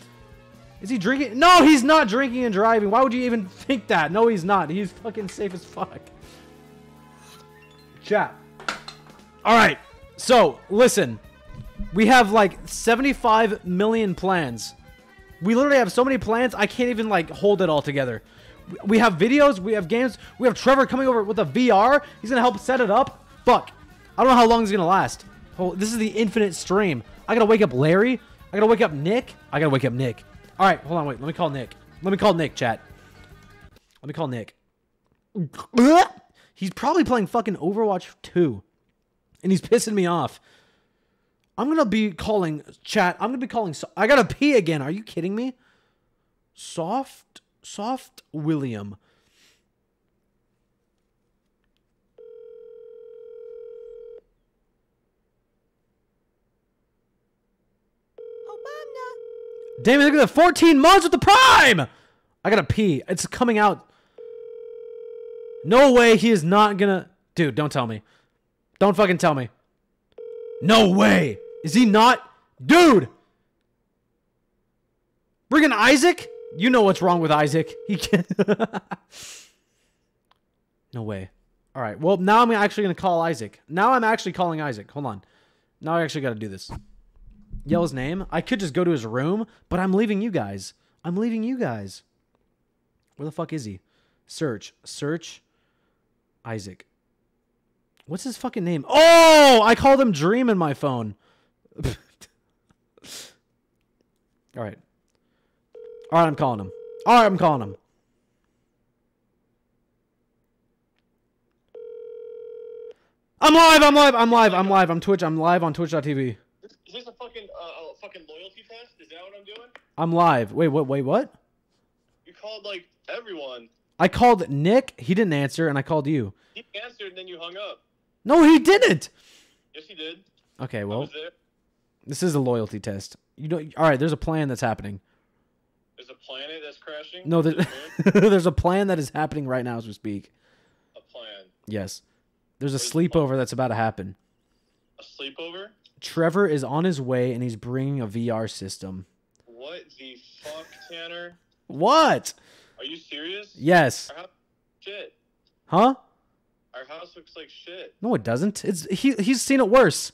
Is he drinking? No, he's not drinking and driving. Why would you even think that? No, he's not. He's fucking safe as fuck. Chat. All right. So, listen. We have like 75 million plans. We literally have so many plans, I can't even like hold it all together. We have videos, we have games, we have Trevor coming over with a VR. He's gonna help set it up. Fuck. I don't know how long it's gonna last. Oh, this is the infinite stream. I gotta wake up Larry. I gotta wake up Nick. I gotta wake up Nick. All right, hold on, wait. Let me call Nick. Let me call Nick, chat. Let me call Nick. He's probably playing fucking Overwatch 2. And he's pissing me off. I'm gonna be calling chat. I'm gonna be calling. So- I gotta pee again. Are you kidding me? Soft, soft William. Damn it! Look at the 14 months with the Prime. I gotta pee. It's coming out. No way. He is not gonna. Dude, don't tell me. Don't fucking tell me. No way. Is he not? Dude! Bring in Isaac? You know what's wrong with Isaac. He can No way. All right. Well, now I'm actually going to call Isaac. Now I'm actually calling Isaac. Hold on. Now I actually got to do this. Yell his name. I could just go to his room, but I'm leaving you guys. I'm leaving you guys. Where the fuck is he? Search. Search. Isaac. What's his fucking name? Oh, I called him Dream in my phone. All right. All right, I'm calling him. All right, I'm calling him. I'm live. I'm live. I'm live. I'm live. I'm Twitch. I'm live on Twitch.tv. Is this a fucking uh, a fucking loyalty test? Is that what I'm doing? I'm live. Wait, what? Wait, what? You called like everyone. I called Nick. He didn't answer, and I called you. He answered and then you hung up. No, he didn't. Yes, he did. Okay, well, this is a loyalty test. You know. All right. There's a plan that's happening. There's a planet that's crashing. No, there's, there's a plan that is happening right now as we speak. a plan. Yes. There's a sleepover that's about to happen. A sleepover. Trevor is on his way and he's bringing a VR system. What the fuck, Tanner? What? Are you serious? Yes. Shit. Huh? Our house looks like shit. No, it doesn't. It's he. He's seen it worse.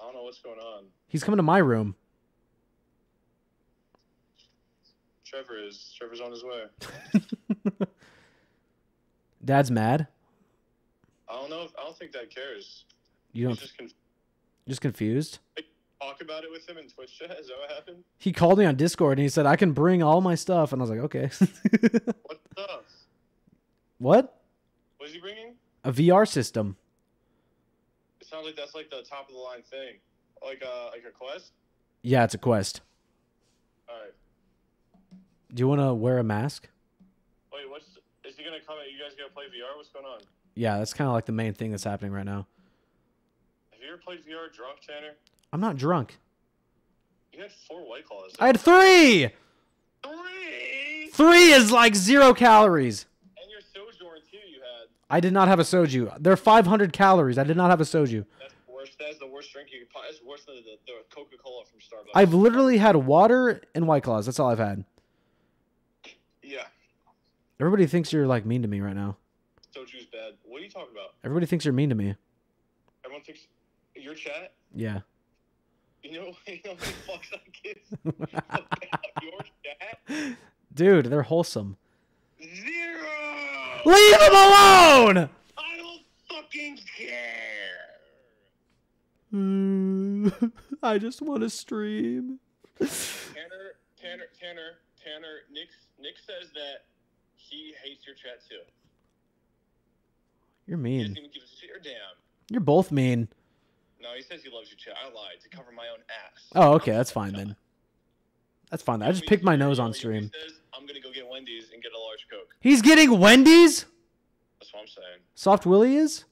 I don't know what's going on. He's coming to my room. Trevor is. Trevor's on his way. Dad's mad. I don't know. If, I don't think Dad cares. You don't just conf- just confused. Talk about it with him in Twitch chat. Is that what happened? He called me on Discord and he said I can bring all my stuff, and I was like, okay. What stuff? what? What is he bringing? A VR system? It sounds like that's like the top of the line thing, like a like a quest. Yeah, it's a quest. All right. Do you want to wear a mask? Wait, what's is he gonna come? You guys gonna play VR? What's going on? Yeah, that's kind of like the main thing that's happening right now. Have you ever played VR drunk, Tanner? I'm not drunk. You had four white claws. I had three. three. Three is like zero calories. And your soju too. You had. I did not have a soju. They're 500 calories. I did not have a soju. That's the worst. That's the worst drink you could. That's worse than the, the Coca Cola from Starbucks. I've literally had water and White Claws. That's all I've had. Yeah. Everybody thinks you're like mean to me right now. Soju's bad. What are you talking about? Everybody thinks you're mean to me. Everyone thinks your chat. Yeah. You know, you know how many fucks I give about your chat? Dude, they're wholesome. Zero. Leave him alone! I don't fucking care. I just want to stream. Tanner, Tanner, Tanner, Tanner. Nick, Nick says that he hates your chat too. You're He mean. doesn't even give a shit or damn. You're both mean. No, he says he loves your chat. I lied to cover my own ass. Oh, okay, that's fine then. That's fine. I just picked my nose on stream. He says I'm gonna go get Wendy's and get a large Coke. He's getting Wendy's? That's what I'm saying. Soft Willie is?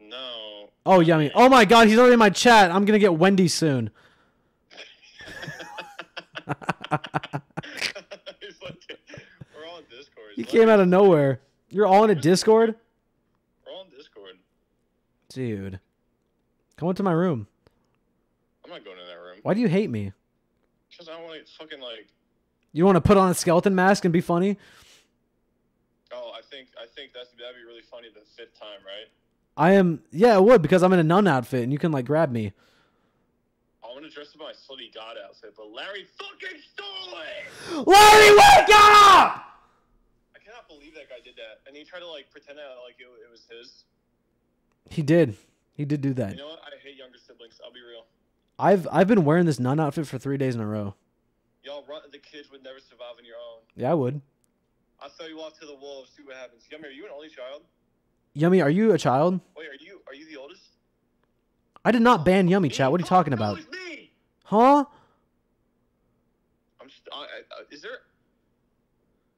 No. Oh, yummy. Oh my god, he's already in my chat. I'm gonna get Wendy's soon. He's like, we're all in Discord. He came out of nowhere. You're all in a Discord? We're all in Discord. Dude. Come into my room. I'm not going in that room. Why do you hate me? Because I want to fucking like. You want to put on a skeleton mask and be funny? Oh, I think I think that's that'd be really funny the fifth time, right? I am. Yeah, it would because I'm in a nun outfit and you can like grab me. I want to dress up in my slutty god outfit, but Larry fucking stole it. Larry, wake up! I cannot believe that guy did that, and he tried to like pretend that like it, it was his. He did. He did do that. You know what? I hate younger siblings. I'll be real. I've I've been wearing this nun outfit for three days in a row. Y'all run. The kids would never survive on your own. Yeah, I would. I'll throw you off to the wolves. See what happens. Yummy, are you an only child? Yummy, are you a child? Wait, are you are you the oldest? I did not ban Yummy chat. What are you talking about? Huh? I'm just. I, I, uh, is there?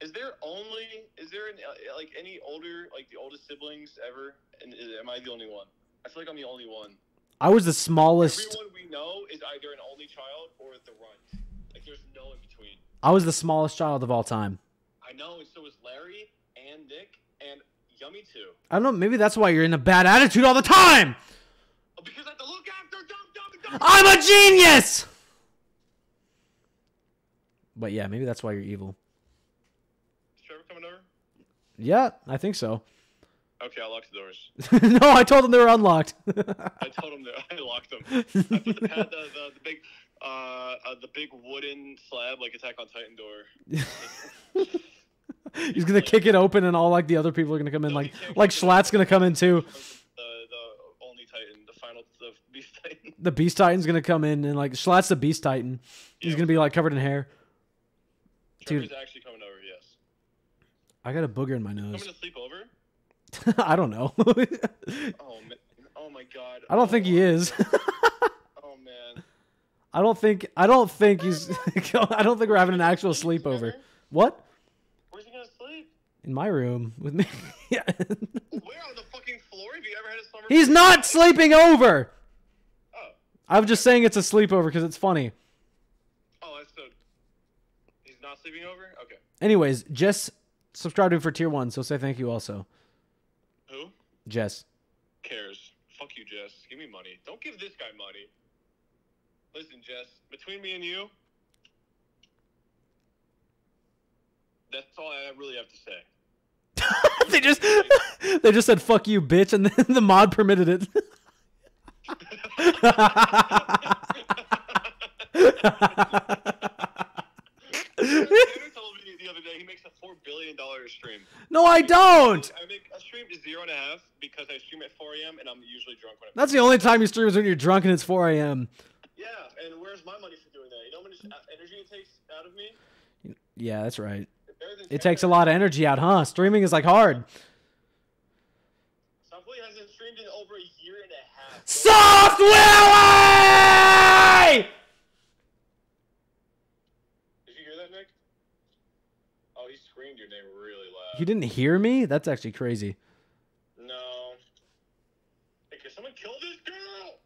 Is there only? Is there an, like any older like the oldest siblings ever? And am I the only one? I feel like I'm the only one. I was the smallest. Everyone we know is either an only child or the runt. Like there's no in between. I was the smallest child of all time. I know, and so is Larry and Nick and Yummy too. I don't know. Maybe that's why you're in a bad attitude all the time. Oh, Because I have to look after dumb dumb dumb. I'm a genius. But yeah, maybe that's why you're evil. Is Trevor coming over? Yeah, I think so. Okay, I locked the doors. no, I told them they were unlocked. I told them that I locked them. I put the pad, the, the, the big, uh, uh, the big wooden slab like Attack on Titan door. He's gonna kick it open, and all like the other people are gonna come in. Like, like Schlatt's gonna come in too. The the only Titan, the final, the Beast Titan. The Beast Titan's gonna come in, and like Schlatt's the Beast Titan. He's gonna be like covered in hair. Trevor's Dude, actually coming over. Yes. I got a booger in my nose. Coming to sleep over? I don't know. Oh man. Oh my God. I don't think he oh, is. Oh man. I don't think. I don't think he's. I don't think we're having an actual sleepover. What? Where's he gonna sleep? In my room with me. yeah. Where on the fucking floor? Have you ever had a summer? He's not sleeping over. Oh. I'm just saying it's a sleepover because it's funny. Oh, that's so. He's not sleeping over. Okay. Anyways, Jess subscribed him for tier one, so say thank you also. Jess. cares? Fuck you, Jess. Give me money. Don't give this guy money. Listen, Jess. Between me and you, that's all I really have to say. they just they just said fuck you, bitch, and then the mod permitted it. Tanner told me the other day he makes a four billion dollar stream. no, I don't. I make a stream to zero and a half because I stream at 4 a.m. and I'm usually drunk when I'm. That's the only time you stream is when you're drunk and it's 4 a.m. Yeah, and where's my money for doing that? You know how much energy it takes out of me? Yeah, that's right. It takes a lot of energy out, huh? Streaming is like hard. Softly hasn't streamed in over a year and a half Willie! Did you hear that, Nick? Oh, he screamed your name really loud. You didn't hear me? That's actually crazy. No. Hey, can someone kill this girl?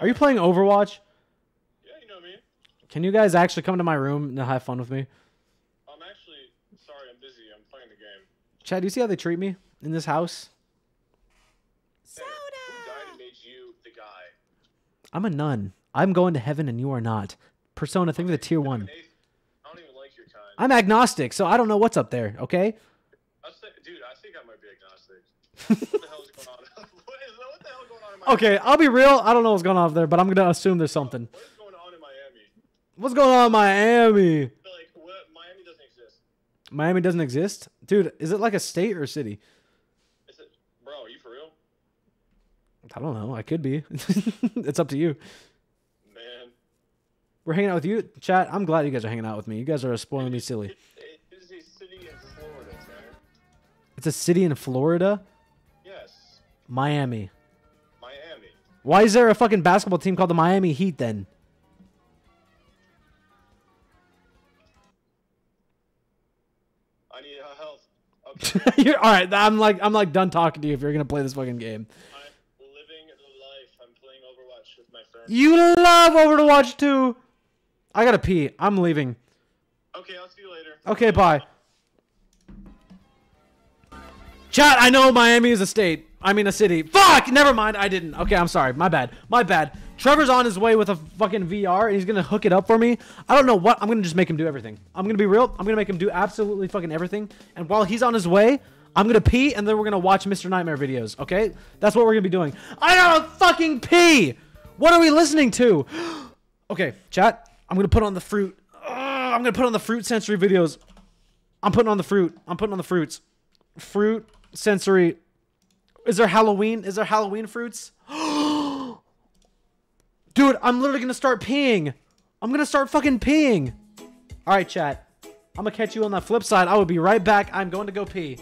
Are you playing Overwatch? Yeah, you know me. Can you guys actually come to my room and have fun with me? I'm actually sorry. I'm busy. I'm playing the game. Chad, do you see how they treat me in this house? Hey, who died and made you the guy? I'm a nun. I'm going to heaven and you are not. Persona, think of the tier one. I don't even like your kind. I'm agnostic, so I don't know what's up there, okay? I say, dude, I think I might be agnostic. what the hell is going on? what, is, what the hell going on in Miami? Okay, I'll be real. I don't know what's going on there, but I'm going to assume there's something. What is going on in Miami? What's going on in Miami? Like, what? Miami doesn't exist. Miami doesn't exist, dude. Is it like a state or a city? Is it, bro? Are you for real? I don't know. I could be. it's up to you. Man, We're hanging out with you, chat. I'm glad you guys are hanging out with me. You guys are spoiling me silly. It's a city in Florida, Yes, Miami. Miami. Why is there a fucking basketball team called the Miami Heat then? I need help. Okay, you're all right. I'm like I'm like done talking to you if you're gonna play this fucking game. I'm living the life. I'm playing Overwatch with my friends. You love Overwatch too. I gotta pee. I'm leaving. Okay, I'll see you later. Okay, bye. Chat, I know Miami is a state. I mean a city. Fuck! Never mind. I didn't. Okay, I'm sorry. My bad. My bad. Trevor's on his way with a fucking VR and he's gonna hook it up for me. I don't know what. I'm gonna just make him do everything. I'm gonna be real. I'm gonna make him do absolutely fucking everything. And while he's on his way, I'm gonna pee and then we're gonna watch Mr. Nightmare videos. Okay? That's what we're gonna be doing. I gotta fucking pee! What are we listening to? okay, chat. I'm gonna put on the fruit. Ugh, I'm gonna put on the fruit sensory videos. I'm putting on the fruit. I'm putting on the fruits. Fruit sensory. Is there Halloween? Is there Halloween fruits? Dude, I'm literally gonna start peeing. I'm gonna start fucking peeing. All right, chat. I'm gonna catch you on the flip side. I will be right back. I'm going to go pee.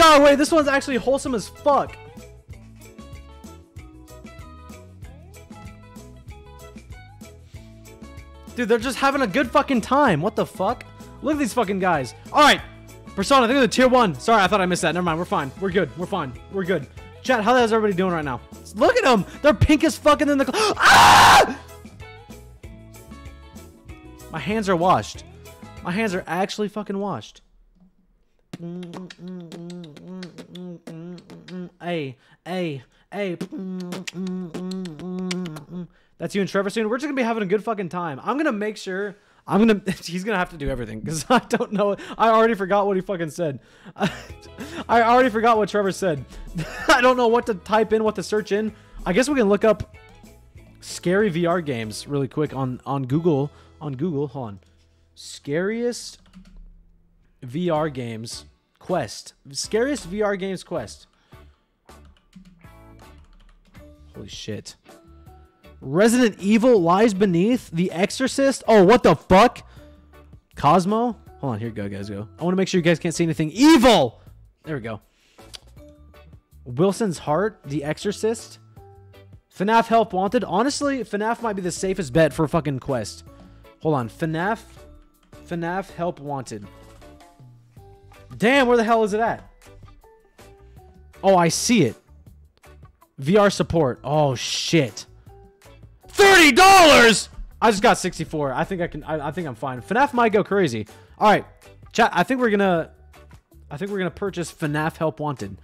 God, wait, this one's actually wholesome as fuck. Dude, they're just having a good fucking time. What the fuck? Look at these fucking guys. Alright. Persona, I think they're the tier one. Sorry, I thought I missed that. Never mind. We're fine. We're good. We're fine. We're good. Chat, how the everybody doing right now? Look at them. They're pink as fucking in the. Ah! My hands are washed. My hands are actually fucking washed. Hey, hey, hey. That's you and Trevor soon. We're just gonna be having a good fucking time. I'm gonna make sure. I'm gonna. He's gonna have to do everything because I don't know. I already forgot what he fucking said. I already forgot what Trevor said. I don't know what to type in, what to search in. I guess we can look up scary VR games really quick on on Google. On Google, hold on. Scariest VR games quest. Scariest VR games quest. Holy shit. Resident Evil lies beneath The Exorcist. Oh, what the fuck? Cosmo. Hold on, here you go, guys. Go. I want to make sure you guys can't see anything evil. There we go. Wilson's Heart, The Exorcist. FNAF Help Wanted. Honestly, FNAF might be the safest bet for a fucking quest. Hold on. FNAF. FNAF Help Wanted. Damn, where the hell is it at? Oh, I see it. VR support. Oh shit. Thirty dollars. I just got sixty-four. I think I can. I, I think I'm fine. FNAF might go crazy. All right, chat. I think we're gonna. I think we're gonna purchase FNAF Help Wanted.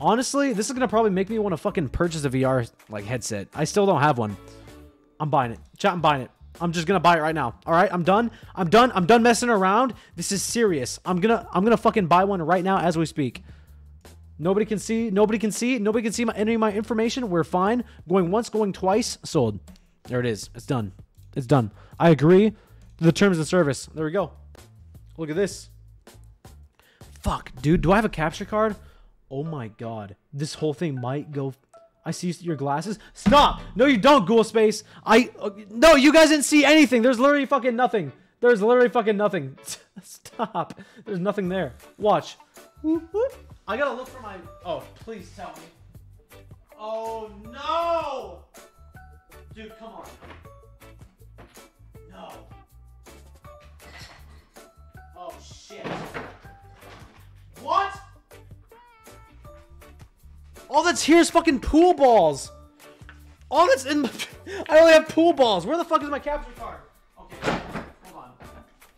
Honestly, this is gonna probably make me want to fucking purchase a VR like headset. I still don't have one. I'm buying it. Chat, I'm buying it. I'm just gonna buy it right now. All right, I'm done. I'm done. I'm done messing around. This is serious. I'm gonna I'm gonna fucking buy one right now as we speak. Nobody can see. Nobody can see. Nobody can see my any of my information. We're fine. Going once, going twice. Sold. There it is. It's done. It's done. I agree the terms of service. There we go. Look at this. Fuck, dude. Do I have a capture card? Oh my god. This whole thing might go. I see your glasses. Stop! No, you don't, Ghoul Space. I. uh, no, you guys didn't see anything. There's literally fucking nothing. There's literally fucking nothing. Stop. There's nothing there. Watch. Whoop, whoop. I gotta look for my. Oh, please tell me. Oh no! Dude, come on. No. Oh shit. What? All that's here is fucking pool balls. All that's in. I only have pool balls. Where the fuck is my capture card? Okay, hold on.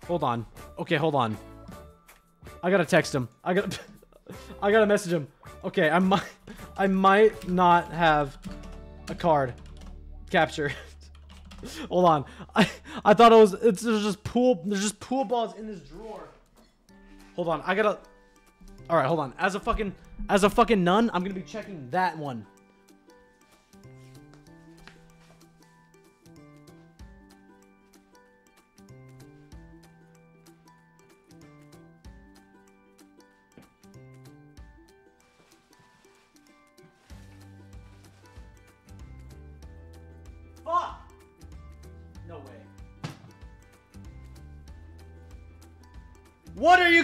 Hold on. Okay, hold on. I gotta text him. I gotta. I gotta message him. Okay, I might. I might not have a card capture. hold on. I I thought it was. It's there's just pool. There's just pool balls in this drawer. Hold on. I gotta. All right, hold on. As a fucking as a fucking nun, I'm gonna be checking that one.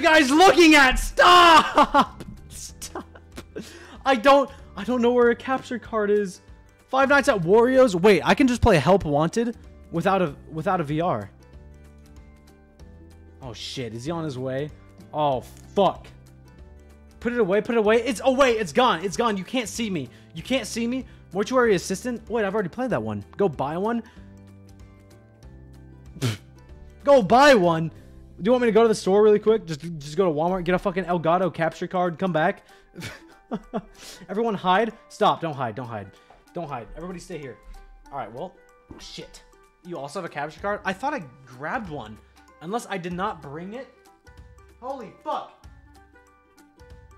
Guys looking at? Stop! Stop. I don't I don't know where a capture card is. Five Nights at Wario's? Wait, I can just play Help Wanted without a without a VR. Oh shit, is he on his way? Oh fuck. Put it away, put it away. It's oh it's gone. It's gone. You can't see me. You can't see me. Mortuary assistant. Wait, I've already played that one. Go buy one. go buy one. Do you want me to go to the store really quick? Just just go to Walmart, get a fucking Elgato capture card, come back. Everyone hide. Stop. Don't hide. Don't hide. Don't hide. Everybody stay here. All right. Well, shit. You also have a capture card? I thought I grabbed one. Unless I did not bring it. Holy fuck.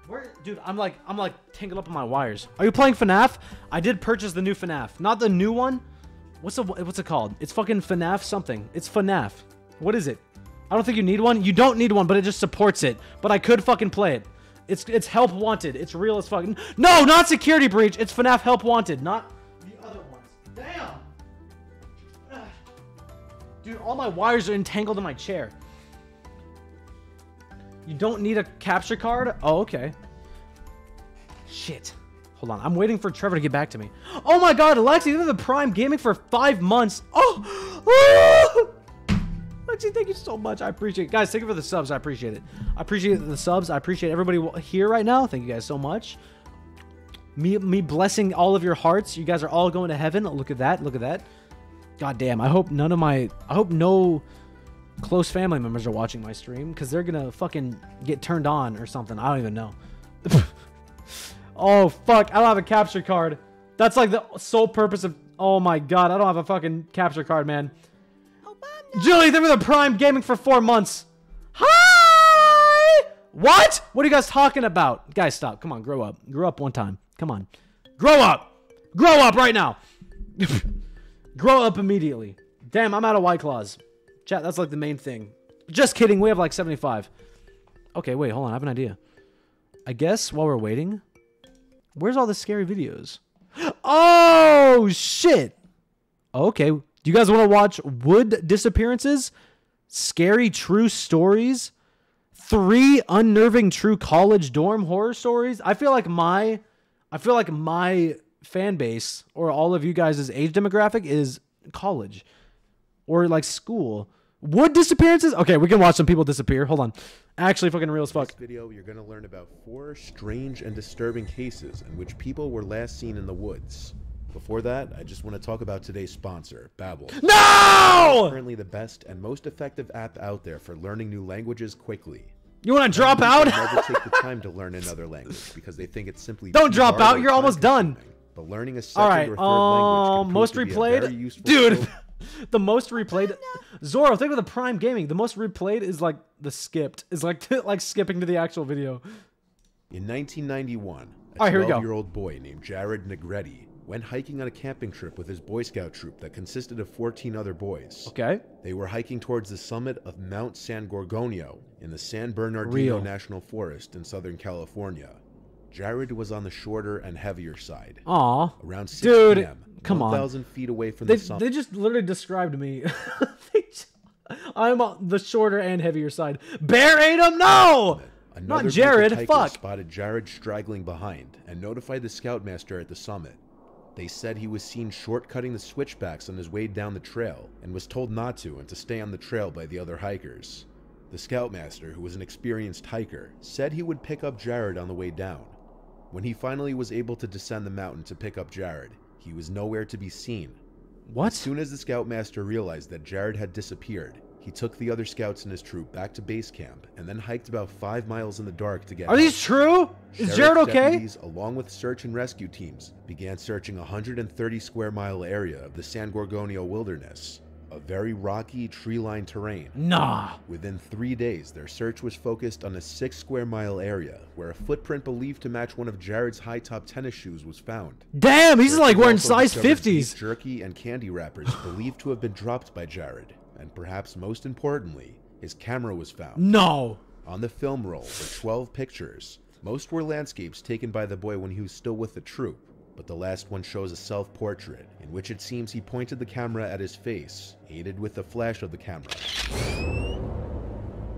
Where, dude? I'm like, I'm like tangled up in my wires. Are you playing FNAF? I did purchase the new FNAF, not the new one. What's the what's it called? It's fucking FNAF something. It's FNAF. What is it? I don't think you need one. You don't need one, but it just supports it. But I could fucking play it. It's it's help wanted. It's real as fucking. No, not security breach. It's FNAF help wanted, not the other ones. Damn. Ugh. Dude, all my wires are entangled in my chair. You don't need a capture card? Oh, okay. Shit. Hold on. I'm waiting for Trevor to get back to me. Oh my god, Alexi, you've been the Prime Gaming for five months. Oh! oh! Thank you so much. I appreciate it. Guys, thank you for the subs. I appreciate it. I appreciate the subs. I appreciate everybody here right now. Thank you guys so much. Me, me blessing all of your hearts. You guys are all going to heaven. Look at that. Look at that. God damn. I hope none of my... I hope no close family members are watching my stream because they're gonna fucking get turned on or something. I don't even know. oh fuck! I don't have a capture card. That's like the sole purpose of. Oh my god! I don't have a fucking capture card, man. Julie, they were the Prime Gaming for four months. Hi! What? What are you guys talking about? Guys, stop. Come on, grow up. Grow up one time. Come on. Grow up! Grow up right now! grow up immediately. Damn, I'm out of White Claws. Chat, that's like the main thing. Just kidding, we have like 75. Okay, wait, hold on, I have an idea. I guess while we're waiting, where's all the scary videos? Oh, shit! Okay, do you guys want to watch Wood Disappearances? Scary True Stories? Three unnerving true college dorm horror stories? I feel like my I feel like my fan base or all of you guys' age demographic is college or like school. Wood disappearances? Okay, we can watch some people disappear. Hold on. Actually, fucking real as fuck. In this video, you're going to learn about four strange and disturbing cases in which people were last seen in the woods. Before that, I just want to talk about today's sponsor, Babbel. No! Currently the best and most effective app out there for learning new languages quickly. You want to drop out? never take the time to learn another language because they think it's simply Don't drop out, you're almost done. time-consuming. But learning a second All right. or third language Um, can most prove to be a very replayed, useful dude. skill. the most replayed. Zoro, think of the Prime Gaming. The most replayed is like the skipped. Is like like skipping to the actual video. In 1991, a All right, here 12-year-old boy named Jared Negrete went hiking on a camping trip with his Boy Scout troop that consisted of 14 other boys. Okay. They were hiking towards the summit of Mount San Gorgonio in the San Bernardino Real. National Forest in Southern California. Jared was on the shorter and heavier side. Aw. Around 6 Dude, p.m., come on. 1,000 feet away from They, the summit. they just literally described me. Just- I'm on the shorter and heavier side. Bear ate him? No! Another Not Jared. Fuck. spotted Jared straggling behind and notified the scoutmaster at the summit. They said he was seen shortcutting the switchbacks on his way down the trail and was told not to and to stay on the trail by the other hikers. The scoutmaster, who was an experienced hiker, said he would pick up Jared on the way down. When he finally was able to descend the mountain to pick up Jared, he was nowhere to be seen. What? As soon as the scoutmaster realized that Jared had disappeared, he took the other scouts in his troop back to base camp and then hiked about five miles in the dark to get Are these true? Is Jared okay? deputies, along with search and rescue teams, began searching a 130 square mile area of the San Gorgonio wilderness, a very rocky, tree-lined terrain. Nah. Within three days, their search was focused on a six square mile area where a footprint believed to match one of Jared's high-top tennis shoes was found. Damn, he's like wearing size 50s. jerky and candy wrappers believed to have been dropped by Jared, and perhaps most importantly, his camera was found. No. On the film roll were 12 pictures. Most were landscapes taken by the boy when he was still with the troop, but the last one shows a self portrait in which it seems he pointed the camera at his face, aided with the flash of the camera.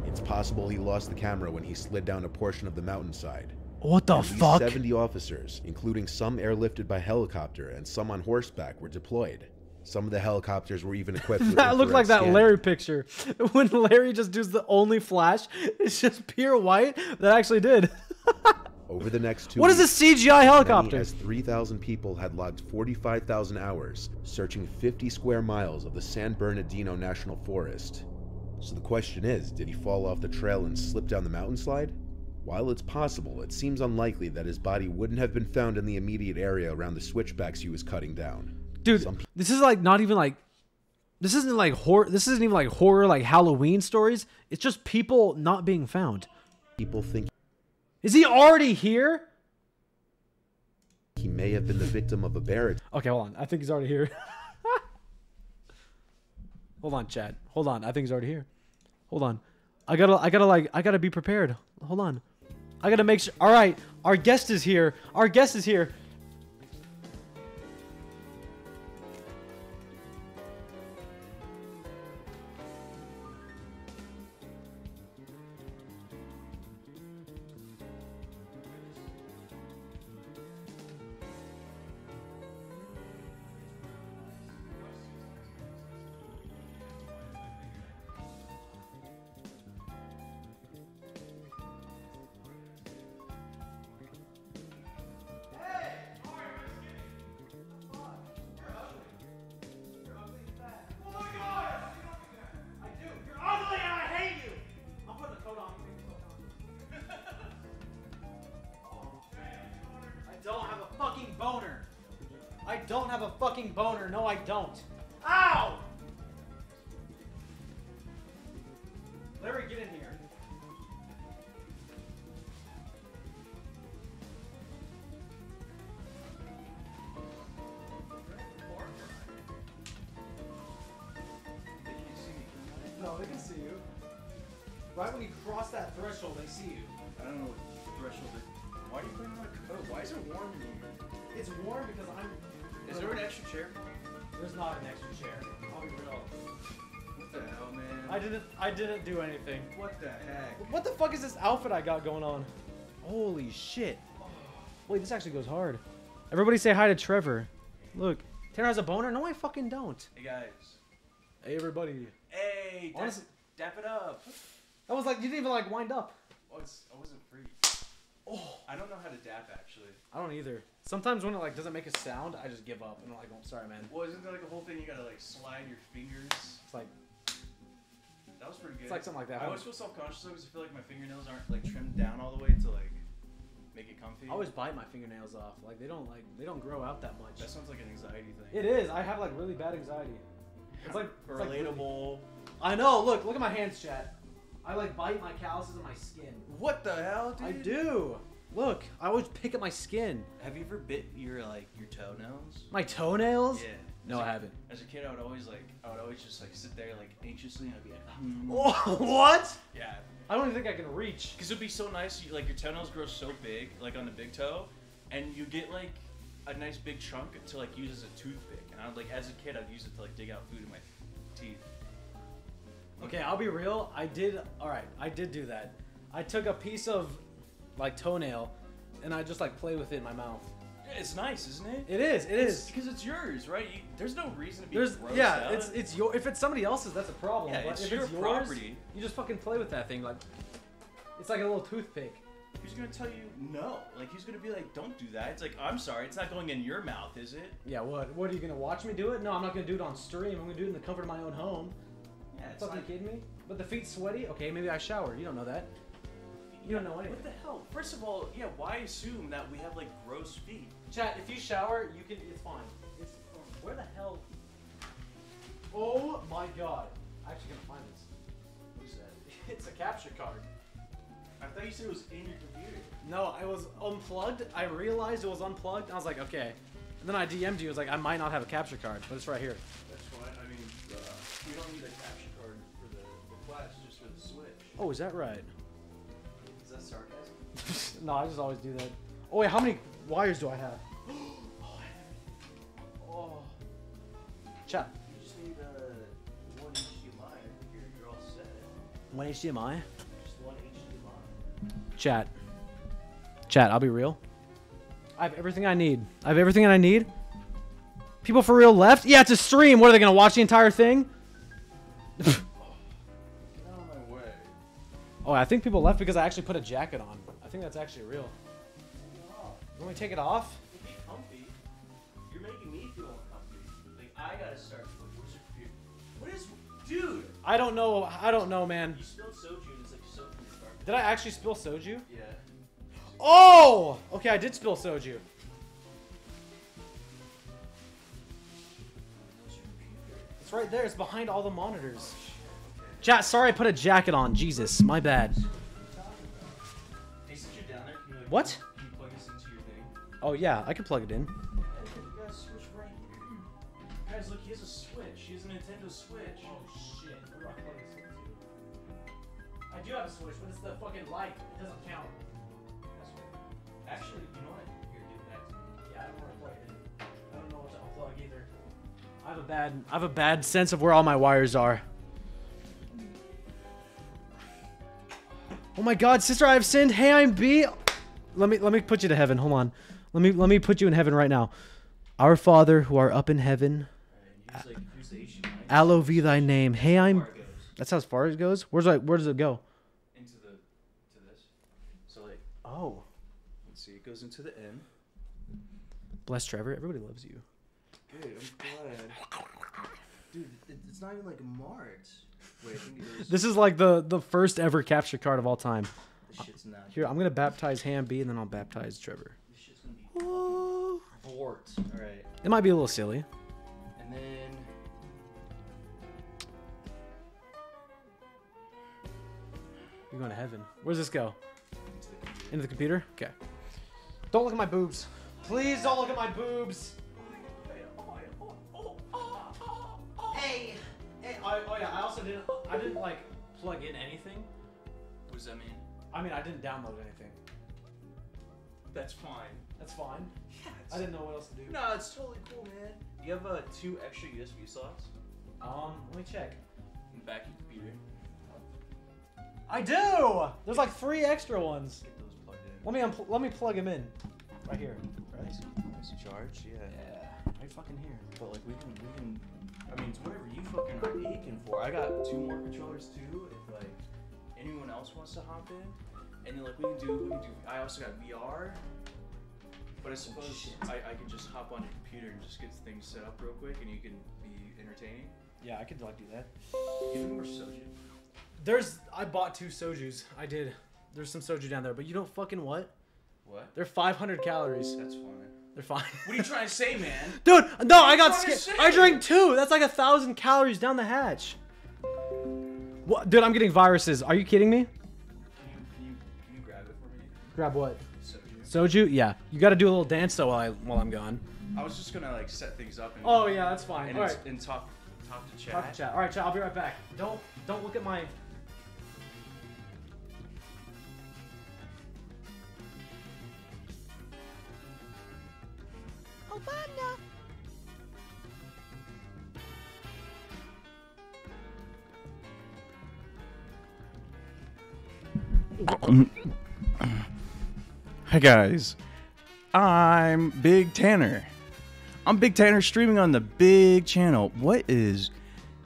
It's possible he lost the camera when he slid down a portion of the mountainside. What the fuck? 70 officers, including some airlifted by helicopter and some on horseback, were deployed. Some of the helicopters were even equipped with That looked like that scanning. Larry picture. When Larry just does the only flash, it's just pure white. That actually did. Over the next two What is weeks, this CGI helicopter? As 3,000 people had logged 45,000 hours searching 50 square miles of the San Bernardino National Forest. So the question is, did he fall off the trail and slip down the mountainslide? While it's possible, it seems unlikely that his body wouldn't have been found in the immediate area around the switchbacks he was cutting down. Dude, this is like not even like this isn't like horror this isn't even like horror like Halloween stories. It's just people not being found. People think Is he already here? he may have been the victim of a bear attack. Okay, hold on. I think he's already here. hold on, Chad. Hold on. I think he's already here. Hold on. I gotta I gotta like I gotta be prepared. Hold on. I gotta make sure alright, our guest is here. Our guest is here. Outfit I got going on? Holy shit! Wait, this actually goes hard. Everybody say hi to Trevor. Look, Tanner has a boner. No, I fucking don't. Hey guys. Hey, everybody. Hey, dap, Honestly- dap it up. That was like you didn't even like wind up. Oh, it's, I wasn't free. Oh, I don't know how to dap actually. I don't either. Sometimes when it like doesn't make a sound, I just give up and I'm like, oh, sorry, man. Well, isn't there like a whole thing you gotta like slide your fingers? It's like That was pretty good. It's like something like that. I always feel self-conscious though because I feel like my fingernails aren't like trimmed down all the way to like make it comfy. I always bite my fingernails off. Like they don't like they don't grow out that much. That sounds like an anxiety thing. It is. I have like really bad anxiety. It's like it's like relatable. I know. Look, look at my hands, chat. I like bite my calluses on my skin. What the hell, dude? I do. Look, I always pick at my skin. Have you ever bit your like your toenails? My toenails? Yeah. No, As I a- haven't. As a kid, I would always like, I would always just like sit there like anxiously, and I'd be like, hmm. Oh, what? yeah. I don't even think I can reach. Because it'd be so nice, you, like your toenails grow so big, like on the big toe, and you get like a nice big chunk to like use as a toothpick. And I would like, as a kid, I'd use it to like dig out food in my teeth. Okay, I'll be real. I did. All right, I did do that. I took a piece of like toenail, and I just like played with it in my mouth. It's nice, isn't it? It is. It is. because it's yours, right? You, there's no reason to be There's grossed yeah. out. It's it's your. If it's somebody else's, that's a problem. Yeah, but it's if your it's yours, property. You just fucking play with that thing like. It's like a little toothpick. Who's gonna tell you no? Like who's gonna be like, don't do that? It's like, I'm sorry, it's not going in your mouth, is it? Yeah. What? What are you gonna watch me do it? No, I'm not gonna do it on stream. I'm gonna do it in the comfort of my own home. Yeah, it's Fucking not- kidding me? But the feet sweaty? Okay, maybe I shower. You don't know that. You don't know anything. What the hell? First of all, yeah, why assume that we have like gross feet? Chat, if you shower, you can. It's fine. It's where the hell? Oh my god! I'm actually gonna find this. Who's that? It's a capture card. I thought you said it was in your computer. No, I was unplugged. I realized it was unplugged. I was like, okay. And then I DM'd you. I was like, I might not have a capture card, but it's right here. That's fine. I mean, uh, we don't need a capture card for the, the class, just for the switch. Oh, is that right? Is that sarcasm? no, I just always do that. Oh wait, how many wires do I have? Oh. Chat. You just need uh, one HDMI. You're, you're all set. One HDMI. Just one HDMI. Chat. Chat. I'll be real. I have everything I need. I have everything that I need. People for real left? Yeah, it's a stream. What are they gonna watch the entire thing? Get out of my way. Oh, I think people left because I actually put a jacket on. I think that's actually real. Want me take it off? Be comfy. You're making me feel uncomfy. Like I gotta start. Where's your computer? What is, dude? I don't know. I don't know, man. You spilled soju and it's like soaked in your carpet. Did I actually spill soju? Yeah. Oh! Okay, I did spill soju. It's right there. It's behind all the monitors. Oh, Chat, sorry I put a jacket on. Jesus, my bad. Hey, Oh yeah, I can plug it in. Hey, you got a switch right here. Guys, look, he has a switch. He has a Nintendo Switch. Oh shit, where do I plug this into? I do have a switch, but it's the fucking light. It doesn't count. Actually, you know what? Here, give it back to me. Yeah, I don't know where to plug it in. I don't know what to unplug either. I have a bad I have a bad sense of where all my wires are. Oh my god, sister, I have sinned. Hey, I'm B. Let me let me put you to heaven. Hold on. Let me let me put you in heaven right now. Our Father who are up in heaven, Alright, like, use the HDMI. hallowed be thy name. Hey, I'm. Far it goes. That's how far it goes. Where's like where does it go? Into the, to this. So like, Oh, let's see, it goes into the M. bless Trevor. Everybody loves you. Good, I'm glad. Dude, it, it's not even like marked. Wait, I think it is. This is like the the first ever capture card of all time. This shit's not. Here, I'm gonna baptize Ham B, and then I'll baptize Trevor. This shit's gonna be bort. Alright. It might be a little silly. And then. You're going to heaven. Where's this go? Into the computer. Into the computer? Okay. Don't look at my boobs. Please don't look at my boobs. Hey. Hey. Oh, oh yeah. I also didn't. I didn't like plug in anything. What does that mean? I mean, I didn't download anything. That's fine. That's fine. Yeah, I didn't know what else to do. No, it's totally cool, man. You have uh, two extra USB slots Um, let me check. in the back of your computer. I do. There's like three extra ones. Get those plugged in. Let me unpl- let me plug them in. Right here. Right. Nice, nice charge, yeah. Yeah. Right fucking here. But like we can, we can. I mean, it's whatever you fucking are aching for. I got two more controllers too. If like anyone else wants to hop in, and then like we can do, we can do. I also got VR. But I suppose I, I can just hop on your computer and just get things set up real quick, and you can be entertaining. Yeah, I could like do that. Give me more soju. There's I bought two soju's. I did. There's some soju down there, but you don't fucking what? What? They're 500 calories. That's fine. They're fine. What are you trying to say, man? Dude, no, I got trying scared. I drank two. That's like a thousand calories down the hatch. What, dude? I'm getting viruses. Are you kidding me? Can you, can you, can you grab it for me? Grab what? Soju. Soju? Yeah. You got to do a little dance though while I while I'm gone. I was just gonna like set things up and. Oh yeah, that's fine. And, All it's- right. and talk, talk to chat. Talk to chat. All right, chat. I'll be right back. Don't don't look at my. Mm. Hi guys, I'm Big Tanner. I'm Big Tanner streaming on the big channel. What is,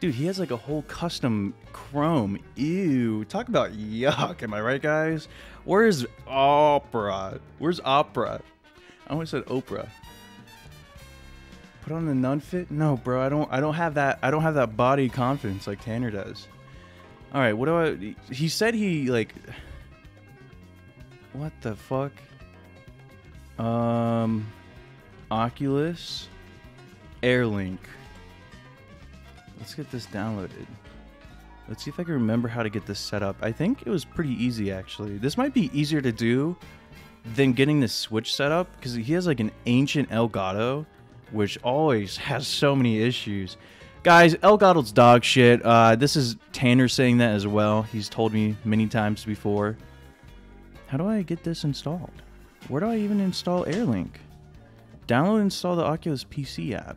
dude? He has like a whole custom Chrome. Ew! Talk about yuck. Am I right, guys? Where's Opera? Where's Opera? I almost said Oprah. Put on the nun fit? No, bro. I don't. I don't have that. I don't have that body confidence like Tanner does. All right. What do I? He said he like. What the fuck? Um, Oculus, Airlink. Let's get this downloaded. Let's see if I can remember how to get this set up. I think it was pretty easy actually. This might be easier to do than getting the Switch set up because he has like an ancient Elgato, which always has so many issues. Guys, Elgato's dog shit. Uh, this is Tanner saying that as well. He's told me many times before. How do I get this installed? Where do I even install Airlink? Download and install the Oculus PC app.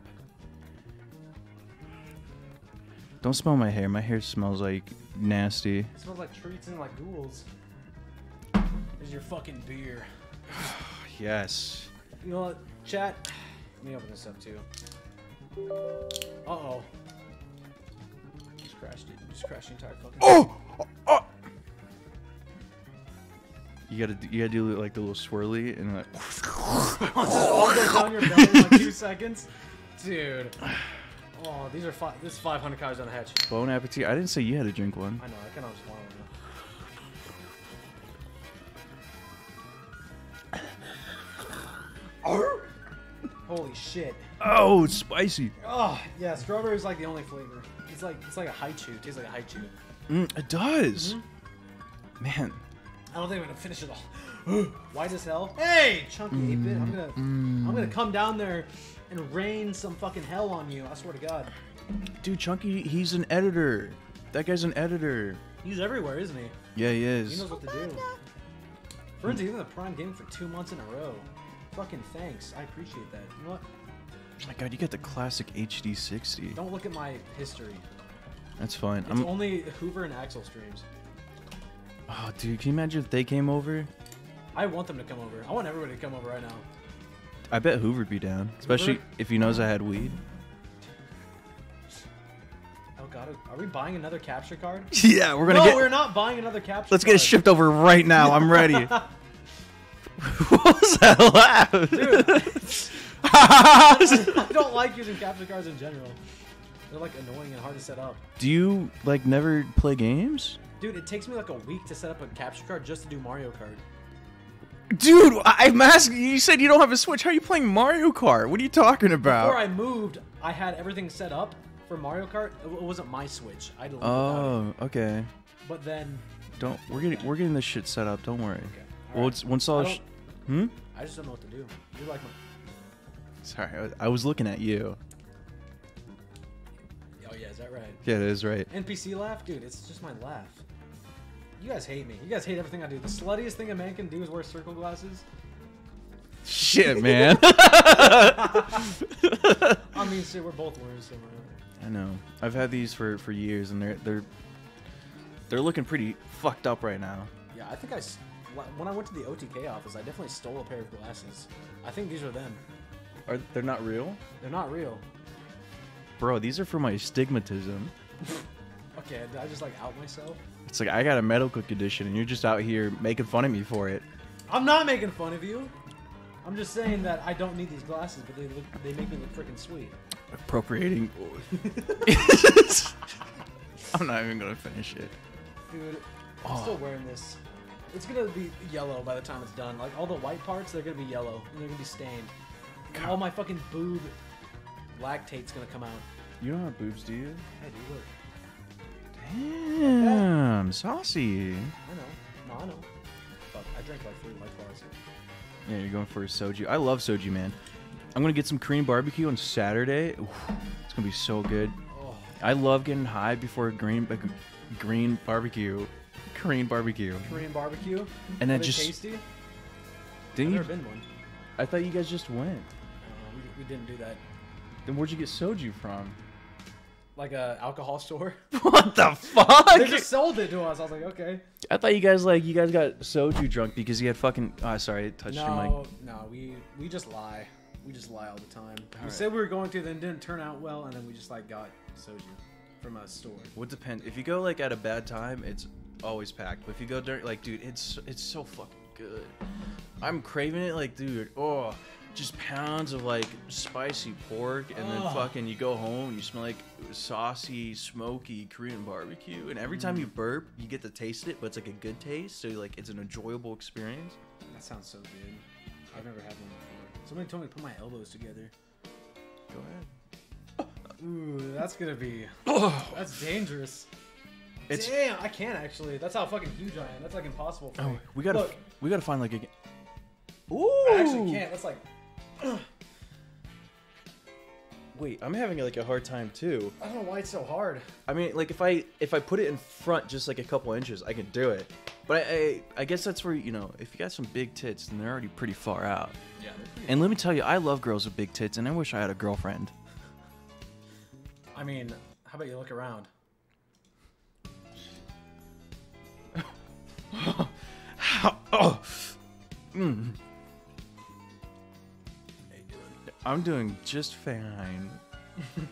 Don't smell my hair. My hair smells like nasty. It smells like treats and like ghouls. There's your fucking beer. Yes. You know what, chat? Let me open this up too. Uh oh. Just crashed it. Just crashed the entire fucking. Oh! You gotta, do- you gotta do like the little swirly and like. all goes down your belly in like two seconds, dude. Oh, these are five. This is 500 calories on the hatch. Bon appetit. I didn't say you had to drink one. I know. I kind of just want one. Holy shit. Oh, it's spicy. Oh yeah, strawberry is like the only flavor. It's like it's like a Hi-Chew. It tastes like a Hi-Chew. Mm, it does. Mm-hmm. Man. I don't think I'm gonna finish it all. White as hell. Hey, chunky eight bit. I'm gonna I'm gonna come down there and rain some fucking hell on you. I swear to God. Dude, Chunky, he's an editor. That guy's an editor. He's everywhere, isn't he? Yeah, he is. He knows what to do. Instance, even the Prime game for two months in a row. Fucking thanks. I appreciate that. You know what? Oh my god, you got the classic HD 60. Don't look at my history. That's fine. It's I'm. only Hoover and Axel streams. Oh, dude, can you imagine if they came over? I want them to come over. I want everybody to come over right now. I bet Hoover'd be down, especially Hoover? if he knows I had weed. Oh god, are we buying another capture card? Yeah, we're gonna no, get- we're not buying another capture. Card. Let's get it shipped over right now. I'm ready. what was that laugh? Dude, I don't like using capture cards in general. They're like annoying and hard to set up. Do you like never play games? Dude, it takes me like a week to set up a capture card just to do Mario Kart. Dude, I- I'm asking. You said you don't have a Switch. How are you playing Mario Kart? What are you talking about? Before I moved, I had everything set up for Mario Kart. It wasn't my Switch. I that. oh, okay. But then Don't. We're getting we're getting this shit set up. Don't worry. All Once right. once all. I hmm. I just don't know what to do. You're like my. Sorry, I was, I was looking at you. Oh yeah, is that right? Yeah, it is right. NPC laugh, dude. It's just my laugh. You guys hate me. You guys hate everything I do. The sluttiest thing a man can do is wear circle glasses. Shit, man. I mean, shit, we're both wearing some. I know. I've had these for for years, and they're they're they're looking pretty fucked up right now. Yeah, I think I When I went to the OTK office, I definitely stole a pair of glasses. I think these are them. Are they're not real? They're not real. Bro, these are for my astigmatism. Okay, did I just like out myself? It's like I got a medical condition, and you're just out here making fun of me for it. I'm not making fun of you. I'm just saying that I don't need these glasses, but they look they make me look freaking sweet. Appropriating. I'm not even gonna finish it. Dude, I'm Oh. still wearing this. It's gonna be yellow by the time it's done. Like all the white parts, they're gonna be yellow and they're gonna be stained. And all my fucking boob lactate's gonna come out. You don't have boobs, do you? Hey, dude, look. Damn, saucy. I know. No, I know. Fuck, I drank like three white claws. Yeah, you're going for a soju. I love soju, man. I'm gonna get some Korean barbecue on Saturday. Oof, it's gonna be so good. Oh. I love getting high before green uh, green barbecue, Korean barbecue. Korean barbecue. And Are then they just- tasty. I've Didn't you? never been one. I thought you guys just went. Uh, we, we didn't do that. Then where'd you get soju from? Like a alcohol store. What the fuck? they just sold it to us. I was like, okay. I thought you guys like you guys got soju drunk because you had fucking. Oh, sorry, touched your mic. No, no, we we just lie. We just lie all the time. we Alright. said we were going to, then didn't turn out well, and then we just like got soju from a store. Would depend. If you go like at a bad time, it's always packed. But if you go during, like, dude, it's it's so fucking good. I'm craving it, like, dude. Oh, just pounds of like spicy pork, and then fucking you go home, you smell like saucy, smoky Korean barbecue, and every time you mm. burp, you get to taste it, but it's like a good taste, so like it's an enjoyable experience. That sounds so good. I've never had one before. Somebody told me to put my elbows together. Go ahead. Ooh, that's gonna be. That's dangerous. It's- Damn, I can't actually. That's how fucking huge I am. That's like impossible for Oh, me. we gotta Look, we gotta find like a. Ooh. I actually can't. That's like. Wait, I'm having like a hard time too. I don't know why it's so hard. I mean, like if I if I put it in front just like a couple inches, I can do it. But I, I I guess that's where you know if you got some big tits, then they're already pretty far out. Yeah, they're pretty. And let me tell you, I love girls with big tits, and I wish I had a girlfriend. I mean, how about you look around? how, oh, mm. I'm doing just fine.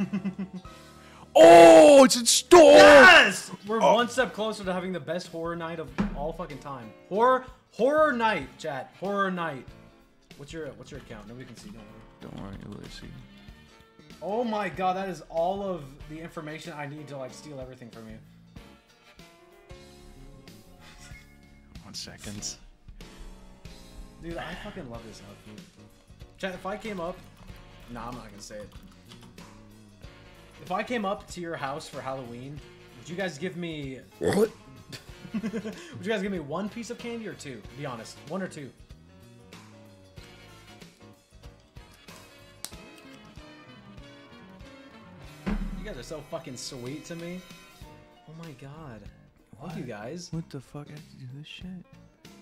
oh, it's in store. Yes! We're Oh. one step closer to having the best horror night of all fucking time. Horror, horror night, chat. Horror night. What's your What's your account? Nobody can see. Don't worry. Don't worry, Lucy. Oh my god, that is all of the information I need to like steal everything from you. One second. Dude, I fucking love this outfit. Chat, if I came up, nah, I'm not gonna say it. If I came up to your house for Halloween, would you guys give me? What? would you guys give me one piece of candy or two? Be honest, one or two. You guys are so fucking sweet to me. Oh my god. Thank you guys. What the fuck? I have to do this shit.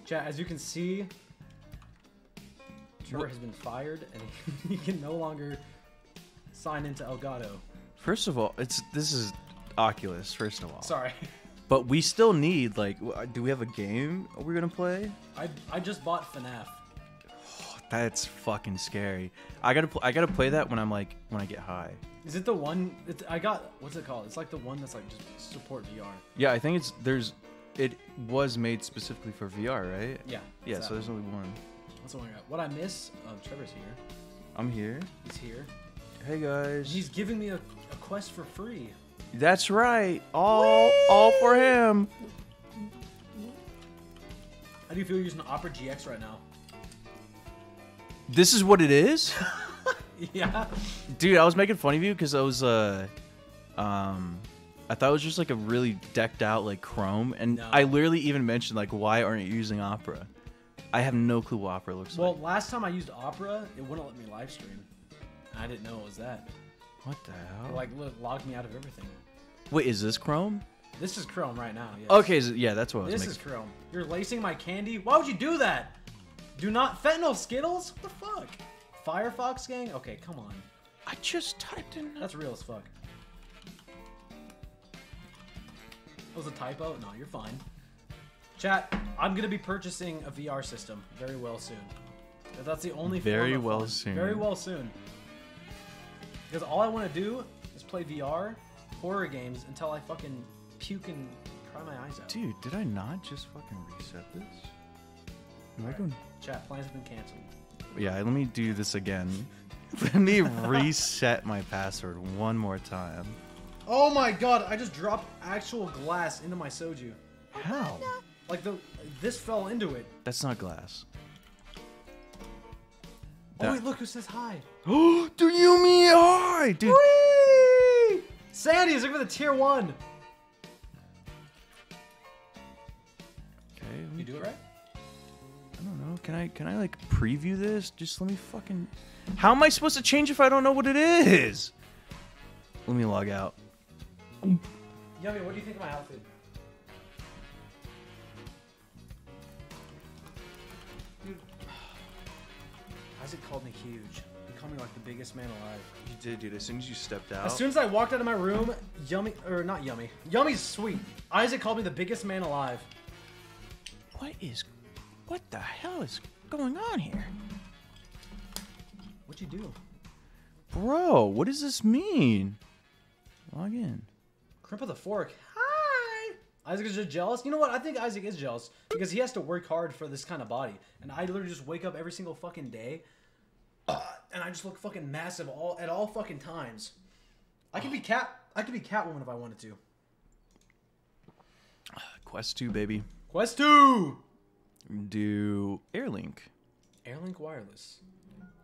Chat, as you can see, Has been fired and he can no longer sign into Elgato. First of all, it's this is Oculus. First of all, Sorry. But we still need like, uh, do we have a game we're gonna play? I, I just bought FNAF. Oh, that's fucking scary. I gotta pl- I gotta play that when I'm like when I get high. Is it the one? It's, I got. What's it called? It's like the one that's like just support VR. Yeah, I think it's there's it was made specifically for VR, right? Yeah, Yeah, so there's only one. That's one I got. What I miss? Um, Trevor's here. I'm here. He's here. Hey guys. He's giving me a, a quest for free. That's right. All all for him. How do you feel using Opera GX right now? This is what it is? yeah. Dude, I was making fun of you because I was uh um I thought it was just like a really decked out like Chrome and No. I literally even mentioned like why aren't you using Opera? I have no clue what Opera looks Well, like. Well, last time I used Opera, it wouldn't let me live stream. I didn't know it was that. What the It hell? like lo- logged me out of everything. Wait, is this Chrome? This is Chrome right now. Yes. Okay, so- yeah, that's what I was This making. is Chrome. You're lacing my candy. Why would you do that? Do not fentanyl Skittles. What the fuck? Firefox gang? Okay, come on. I just typed in. That's real as fuck. That was a typo? No, you're fine. Chat, I'm gonna be purchasing a VR system very well soon. That's the only form Very of well fun. soon. Very well soon. Because all I want to do is play VR horror games until I fucking puke and cry my eyes out. Dude, did I not just fucking reset this? Am I going? Chat, plans have been canceled. Yeah, let me do this again. Let me reset my password one more time. Oh my god, I just dropped actual glass into my soju. How? Like the this fell into it. That's not glass. Oh That- wait, look who says hi. Oh, do you mean hi, dude? Whee! Sandy is looking for the tier one. Okay, let me You do it right? I don't know. Can I can I like preview this? Just let me fucking. How am I supposed to change if I don't know what it is? Let me log out. Yummy, what do you think of my outfit? Isaac called me huge. He called me like the biggest man alive. You did, dude. As soon as you stepped out. As soon as I walked out of my room, Yummy, or not Yummy, Yummy's sweet. Isaac called me the biggest man alive. what is, what the hell is going on here, What'd you do? bro? What does this mean? Log in. Crimp of the fork. Hi. Isaac is just jealous. You know what? I think Isaac is jealous because he has to work hard for this kind of body, and I literally just wake up every single fucking day, and I just look fucking massive all at all fucking times. I could be cat. I could be Catwoman if I wanted to. Quest two, baby. Quest two. Do Airlink. Airlink wireless.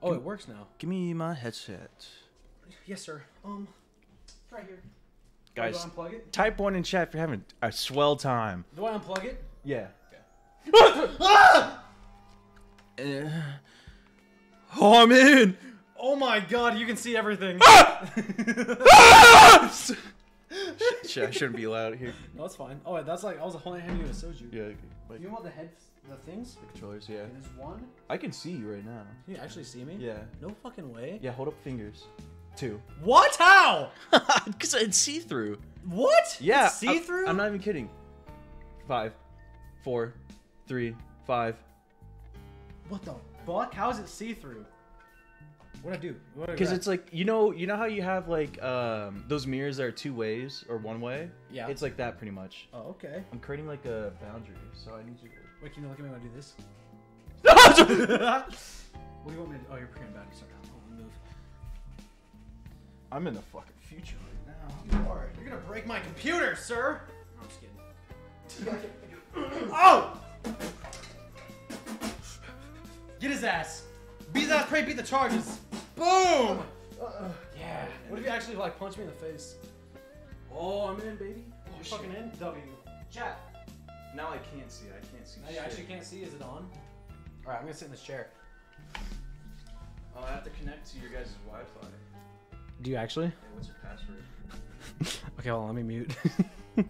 Oh, it works now. Give me my headset. Yes, sir. Um, right here. Guys, do I unplug it? type one in chat if you're having a swell time. Do I unplug it? Yeah. ah! Uh, oh, I'm in. Oh my god, you can see everything. Ah! Shit, I shouldn't be loud here. No, it's fine. Oh, wait, that's like I was holding handing you a soju. Yeah, like You want the head, the things? the controllers. Yeah. Okay, there's one. I can see you right now. Can you actually see me? Yeah. No fucking way. Yeah, hold up fingers. Two. What? How? Because it's see through. What? Yeah. See-through? I'm, I'm not even kidding. Five, four, three, five. What the fuck? How is it see through? What I do? Because it's like you know you know how you have like um those mirrors that are two ways or one way. Yeah. It's like that pretty much. Oh, okay. I'm creating like a boundary, so I need you to. Wait, can you look at me when I do this? what do you want me to? Do? Oh, you're picking battery. Sorry. Hold on, move. I'm in the fucking future right You are. You're gonna break my computer, sir. No, I'm just kidding. oh! Get his ass. Beat his ass. Pray beat the charges. Boom. yeah. What if you actually like punch me in the face? Oh, I'm in, baby. Oh, You're fucking in. W. Chat. now. I can't see. I can't see. Now you actually can't see. Is it on? All right, I'm gonna sit in this chair. Oh, I have to connect to your guys' Wi-Fi. Do you actually? Hey, what's your password? Okay, hold on. Let me mute.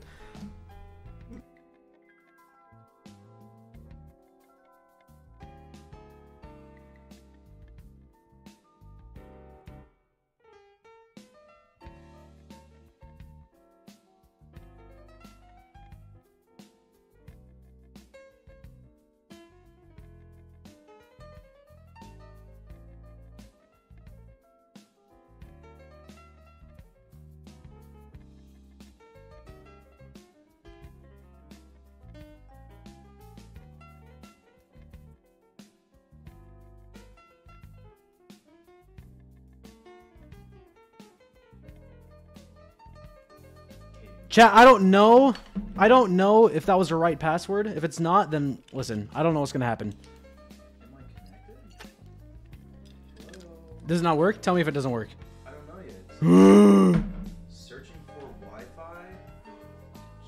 Chat, I don't know. I don't know if that was the right password. If it's not, then listen, I don't know what's gonna happen. Am I connected? Does it not work? Tell me if it doesn't work. I don't know yet. Searching for Wi-Fi.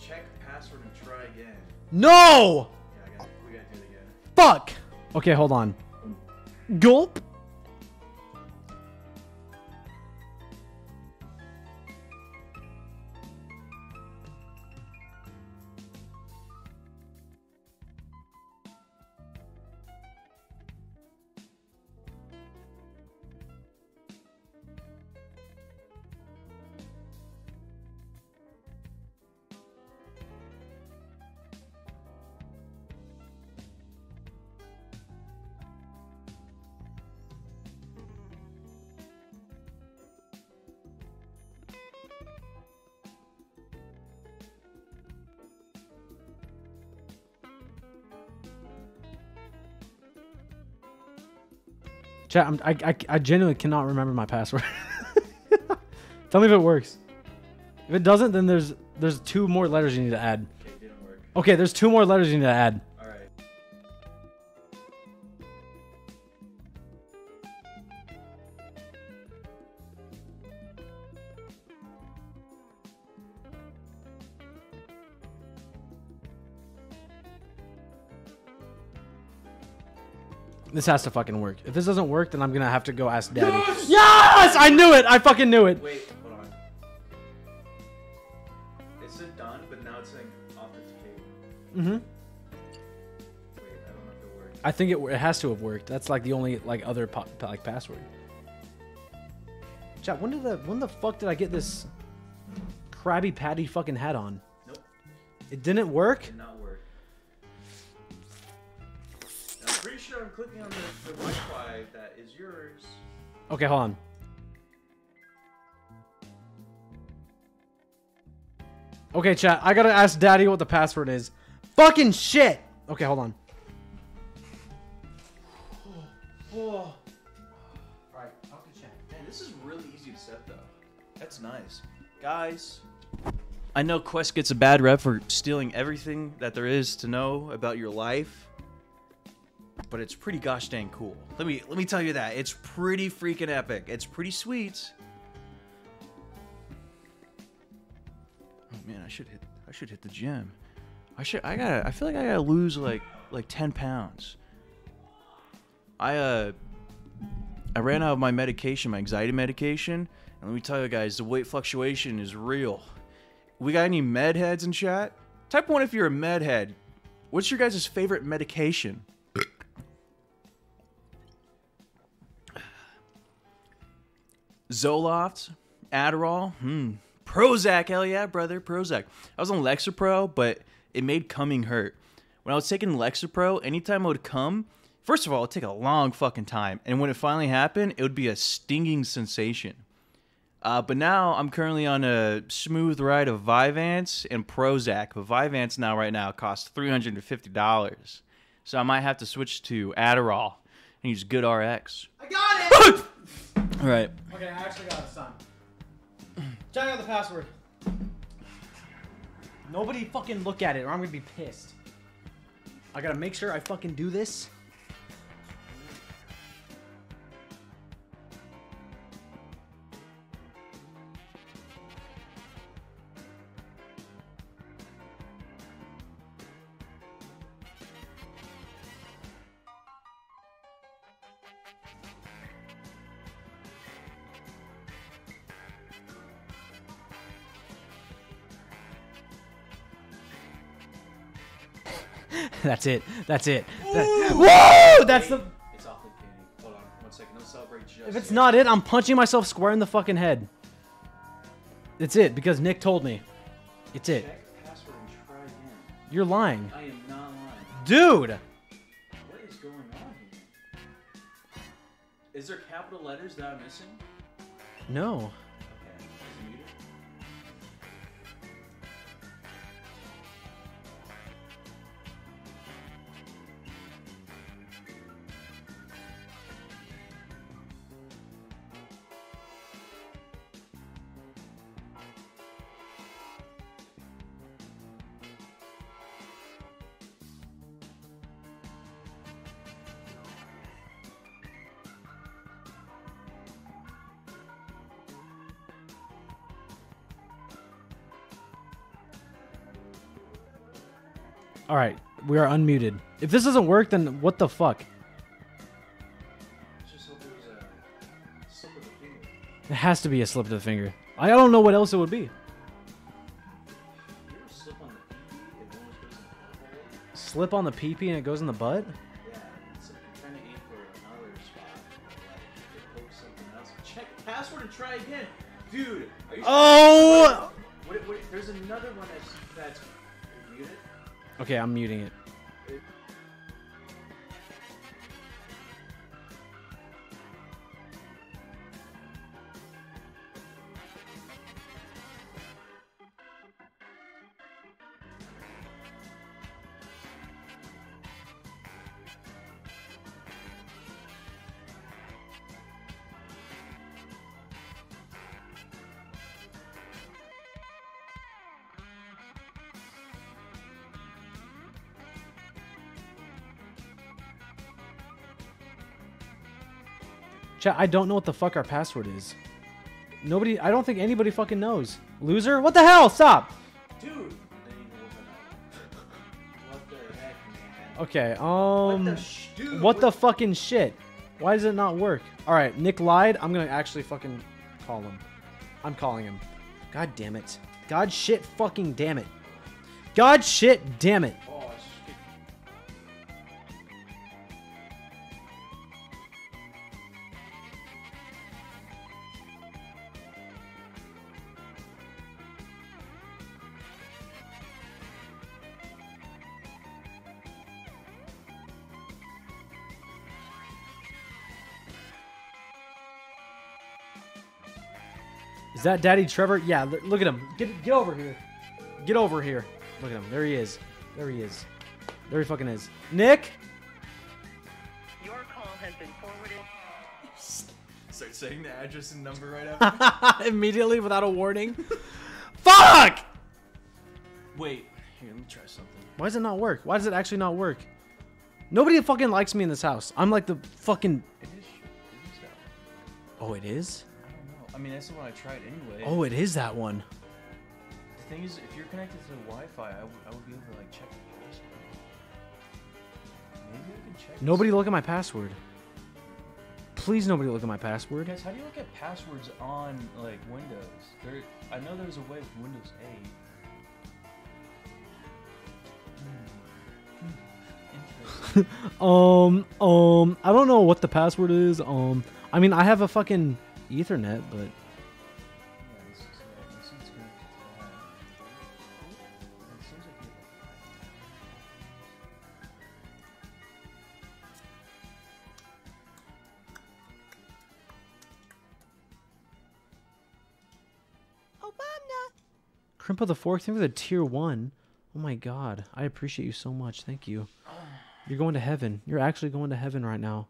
Check password and try again. No! Yeah, I got. We gotta do it again. Fuck! Okay, hold on. Gulp. Chat, I'm, I, I, I genuinely cannot remember my password. Tell me if it works. If it doesn't, then there's there's two more letters you need to add. Okay, it didn't work. Okay, there's two more letters you need to add. This has to fucking work. If this doesn't work, then I'm gonna have to go ask daddy. Yes! I knew it! I fucking knew it! Wait, hold on. It said done, but now it's saying authenticated. Mm-hmm. Wait, I don't know if it worked. I think it, it has to have worked. That's like the only like other po- like password. Chat. When did the when the fuck did I get this Krabby Patty fucking hat on? Nope. It didn't work. Did not work. Clicking on the, the Wi-Fi that is yours. Okay, hold on. Okay, chat. I gotta ask Daddy what the password is. Fucking shit. Okay, hold on. Oh. Alright, talk to chat. Man, this is really easy to set though. That's nice. Guys. I know Quest gets a bad rep for stealing everything that there is to know about your life. But it's pretty gosh dang cool. Let me let me tell you that. It's pretty freaking epic. It's pretty sweet. Oh man, I should hit I should hit the gym. I should I gotta I feel like I gotta lose like like 10 pounds. I uh I ran out of my medication, my anxiety medication, and let me tell you guys, the weight fluctuation is real. We got any med heads in chat? Type one if you're a med head. What's your guys' favorite medication? Zoloft, Adderall, hmm. Prozac, hell yeah, brother, Prozac. I was on Lexapro, but it made coming hurt. When I was taking Lexapro, anytime I would come, first of all, it'd take a long fucking time. And when it finally happened, it would be a stinging sensation. Uh, but now I'm currently on a smooth ride of Vyvanse and Prozac. But Vyvanse now, right now, costs $350. So I might have to switch to Adderall and use Good RX. I got it. All right. Okay, I actually got son. Chat, I got the password. Nobody fucking look at it, or I'm gonna be pissed. I gotta make sure I fucking do this. That's it. That's it. That- Whoa! That's the. It's authenticating. Hold on one second. Don't celebrate just If it's yet. not it, I'm punching myself square in the fucking head. It's it because Nick told me. It's it. Check password and try again. You're lying, I am not lying. dude. What is going on here? Is there capital letters that I'm missing? No. We are unmuted. If this doesn't work, then what the fuck? Let's just hope it was a slip of the finger. It has to be a slip of the finger. I don't know what else it would be. Slip on the pee and almost goes in the hole? Slip on the pee and it goes in the butt. Yeah, it's like you're trying to aim for another spot. Like, something else. Check password and try again. Dude, are you Oh! What, what, there's another one that's, that's muted. Okay, I'm muting it. Chat, I don't know what the fuck our password is. Nobody, I don't think anybody fucking knows. Loser? What the hell? Stop. Dude. What the heck, man? Okay, um. the sh- dude, what what- the fucking shit? Why does it not work? Alright, Nick lied. I'm gonna actually fucking call him. I'm calling him. God damn it. God shit fucking damn it. God shit damn it. Oh, Is that Daddy Trevor? Yeah, look at him. Get get over here. Get over here. Look at him. There he is. There he is. There he fucking is. Nick? Your call has been forwarded. Start saying the address and number right after. Immediately without a warning. Fuck! Wait, here, let me try something. Why does it not work? Why does it actually not work? Nobody fucking likes me in this house. I'm like the fucking. It is, it is that Oh, it is? Mean, that's the one I tried anyway. Oh, it is that one. The thing is, if you're connected to the Wi-Fi, I, w- I would be able to like check the password. Maybe I can check. Nobody look at my password. Please, nobody look at my password. Guys, how do you look at passwords on like Windows? There, I know there's a way with Windows 8. Hmm. Um, um, I don't know what the password is. Um, I mean, I have a fucking Ethernet, but Yeah, this is yeah, this is connected to that. It seems like you have a the Fork, thank you for the tier one. Oh my god, I appreciate you so much. Thank you. You're going to heaven. You're actually going to heaven right now.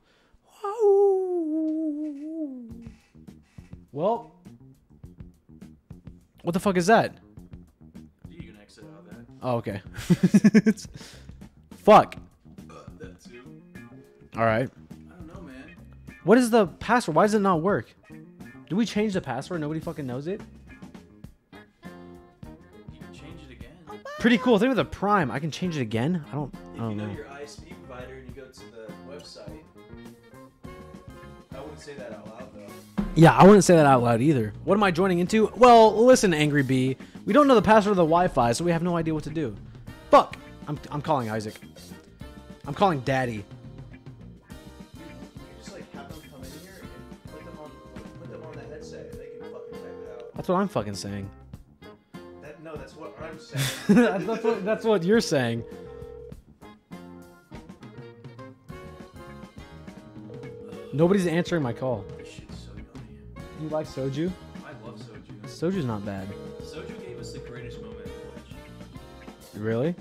Well, what the fuck is that? You can exit out of that. Oh, okay. It's- fuck. Uh, that too. All right. I don't know, man. What is the password? Why does it not work? Do we change the password? Nobody fucking knows it. You can change it again. Pretty cool. Think of a Prime. I can change it again. I don't. If I you don't know know. your ISP provider and you go to the website, I wouldn't say that out loud. Yeah, I wouldn't say that out loud either. What am I joining into? Well, listen, Angry Bee. We don't know the password of the Wi-Fi, so we have no idea what to do. Fuck. I'm, I'm calling Isaac. I'm calling Daddy. That's what I'm fucking saying. That no, that's what I'm saying. that's, what, that's what you're saying. Nobody's answering my call. You like soju? I love soju. Soju's not bad. Soju gave us the greatest moment in Twitch. Really?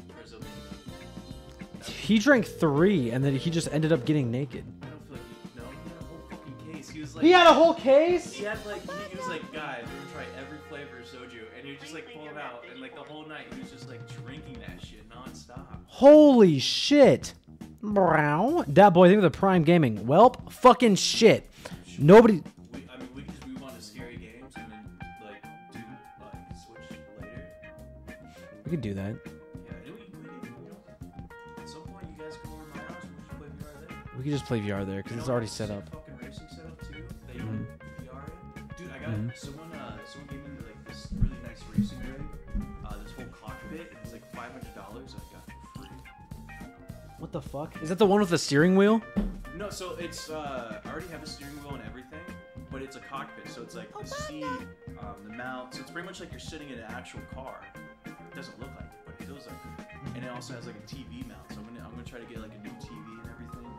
He drank three, and then he just ended up getting naked. I don't feel like he, no, he had a whole fucking case. He was like, He had a whole case? He had like, he, he was like, guys, we're gonna try every flavor of soju, and he would just like pull them out, and like the whole night he was just like drinking that shit nonstop. Holy shit. Brow. That boy, think of the Prime Gaming. Welp, fucking shit. Nobody. Should play VR there. We could just play VR there because it's already set up. Fucking racing setup too. That you can VR in. Dude, I got someone. Uh, someone gave me like this really nice racing rig. Uh, this whole cockpit. It was like five hundred dollars. I got for free. What the fuck? Is that the one with the steering wheel? No, so it's uh, I already have a steering wheel and everything, but it's a cockpit. So it's like the seat, um, the mount. So it's pretty much like you're sitting in an actual car. It doesn't look like it, but it feels like it. And it also has like a TV mount. So I'm gonna I'm gonna try to get like a new TV and everything.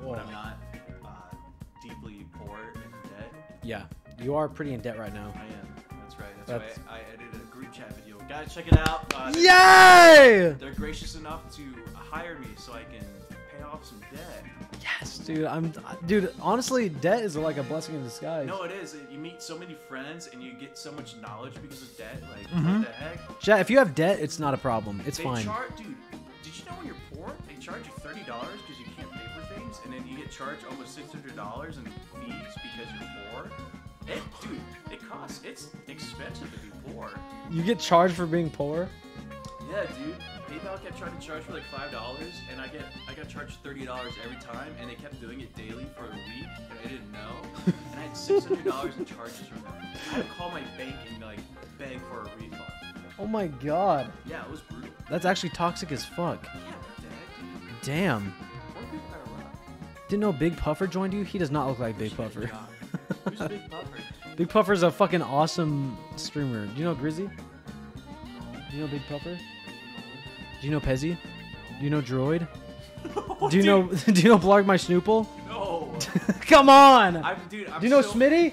But I'm not uh, deeply poor and in debt. Yeah. You are pretty in debt right now. I am. That's right. That's, That's- why I, I edited a group chat video. Guys, check it out. Uh, Yay! They're gracious enough to hire me so I can pay off some debt. Yes, dude. I'm, dude. Honestly, debt is like a blessing in disguise. No, it is. You meet so many friends and you get so much knowledge because of debt. Like, mm -hmm. what the heck? Chat, if you have debt, it's not a problem. It's they fine. Char- dude, did you know when you're poor, they charge you thirty dollars because you can't pay for things, and then you get get charged almost six hundred dollars in fees because you're poor. It, dude, it costs. It's expensive to be poor. You get charged for being poor? Yeah, dude. PayPal kept trying to charge for like five dollars, and I get I got charged thirty dollars every time, and they kept doing it daily for a week, and I didn't know. and I had six hundred dollars in charges from them. I had to call my bank and like beg for a refund. Oh my god. Yeah, it was brutal. That's actually toxic as fuck. Yeah, dude. Damn. More people gotta run. Didn't know Big Puffer joined you? He does not look like Big Puffer. Who's Big Puffer? Big Puffer's a fucking awesome streamer. Do you know Grizzy? Do you know Big Puffer? Do you know Pezzy? Do you know Droid? do you know Do you know Blarg My Snoople? No. Come on! I'm, dude, I'm do you know so- Smitty?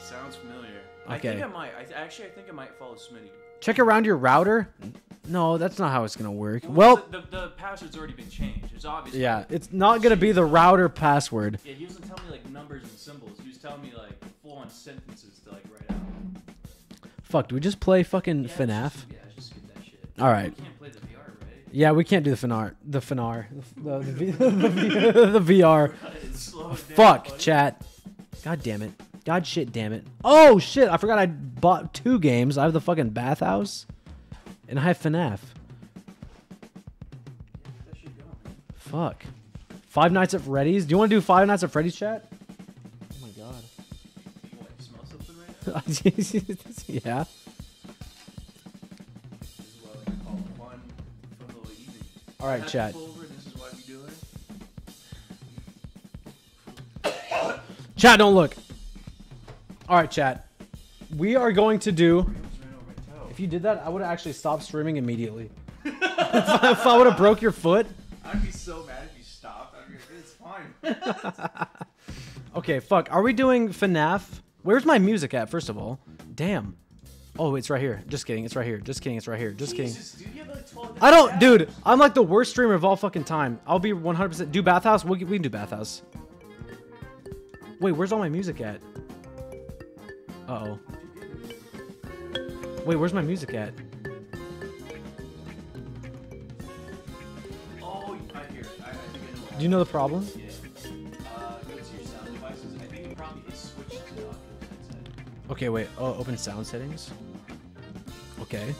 Sounds familiar. I think I might. I th- actually, I think I might follow Smitty. Check around your router. No, that's not how it's gonna work. Well, Well, the, the, the password's already been changed. It's obvious. yeah, it's not gonna be the router password. Yeah, he wasn't telling me like numbers and symbols. He was telling me like full on sentences to like write out. Fuck, do we just play fucking Yeah, FNAF? just- yeah, All right. We can't play the VR, right? Yeah, we can't do the Finar. The Finar. The, the, the, the, VR. It down, Fuck, chat. God damn it. God shit damn it. Oh shit, I forgot I bought two games. I have the fucking bathhouse. And I have FNAF. That shit going, man. Fuck. Five Nights at Freddy's. Do you want to do Five Nights at Freddy's chat? Oh my god. What, you smell something right yeah. All right, chat. people over, this is why we do it. Chat, don't look. All right, chat. We are going to do. If you did that, I would have actually stopped streaming immediately. if I, I would have broke your foot. I'd be so mad if you stopped. I'd be like, it's fine. Okay, fuck. Are we doing FNAF? Where's my music at, first of all? Damn. Oh, it's right here. Just kidding. It's right here. Just kidding. It's right here. Just kidding. Dude, like I don't, dude. I'm like the worst streamer of all fucking time. I'll be 100%. Do bathhouse. We can, we can do bathhouse. Wait, where's all my music at? Uh oh. Wait, where's my music at? Oh, I hear it. I, I think I know Do you know the problem? Yeah. Okay, wait. Oh, open sound settings. Okay.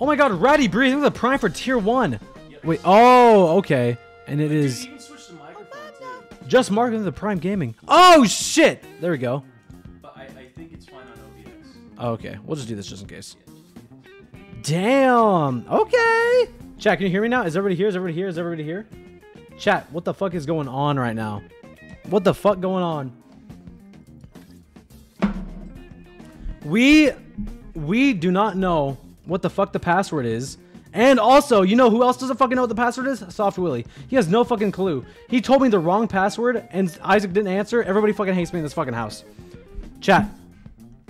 Oh my god, Ratty Breeze. Look at the prime for tier one. Wait. Oh, okay. And it is You can switch the microphone just marking the prime gaming. Oh shit! There we go. But I, I think it's fine on OBS. Oh, okay, we'll just do this just in case. Damn. Okay. Chat, can you hear me now? Is everybody here? Is everybody here? Is everybody here? Chat, what the fuck is going on right now? What the fuck going on? We we do not know what the fuck the password is. And also, you know who else doesn't fucking know what the password is? SoftWilly. He has no fucking clue. He told me the wrong password and Isaac didn't answer. Everybody fucking hates me in this fucking house. Chat,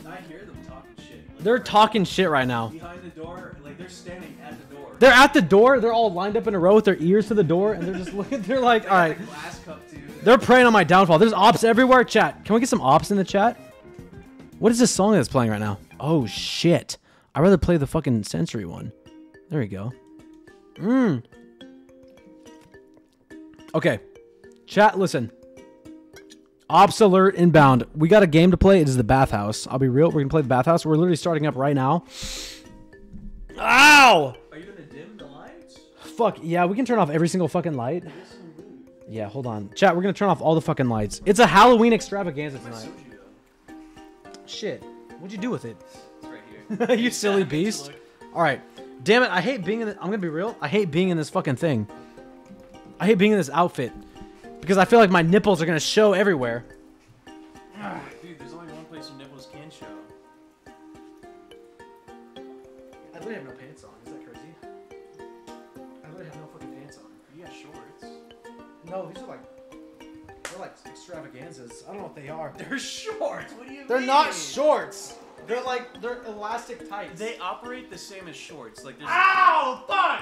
I hear them talking shit. Like, they're talking shit right now. behind the door, like they're standing at the door. They're at the door. They're all lined up in a row with their ears to the door, and they're just looking. They're like, all right. Glass cup too. They're preying on my downfall. There's ops everywhere. Chat. Can we get some ops in the chat? What is this song that's playing right now? Oh shit! I'd rather play the fucking sensory one. There we go. Mmm. Okay. Chat, listen. Ops alert inbound. We got a game to play. It is the bathhouse. I'll be real. We're gonna play the bathhouse. We're literally starting up right now. Ow! Are you gonna dim the lights? Fuck yeah, we can turn off every single fucking light. Yeah, hold on. Chat, we're gonna turn off all the fucking lights. It's a Halloween extravaganza tonight. Shit. What'd you do with it? It's right here. you silly beast. Alright. Damn it, I hate being in the, I'm gonna be real. I hate being in this fucking thing. I hate being in this outfit. Because I feel like my nipples are gonna show everywhere. Ah. Extravaganzas. I don't know what they are. They're shorts. What do you mean? They're mean? not shorts. They're like they're elastic tights. They operate the same as shorts. Like there's. Ow! Fuck!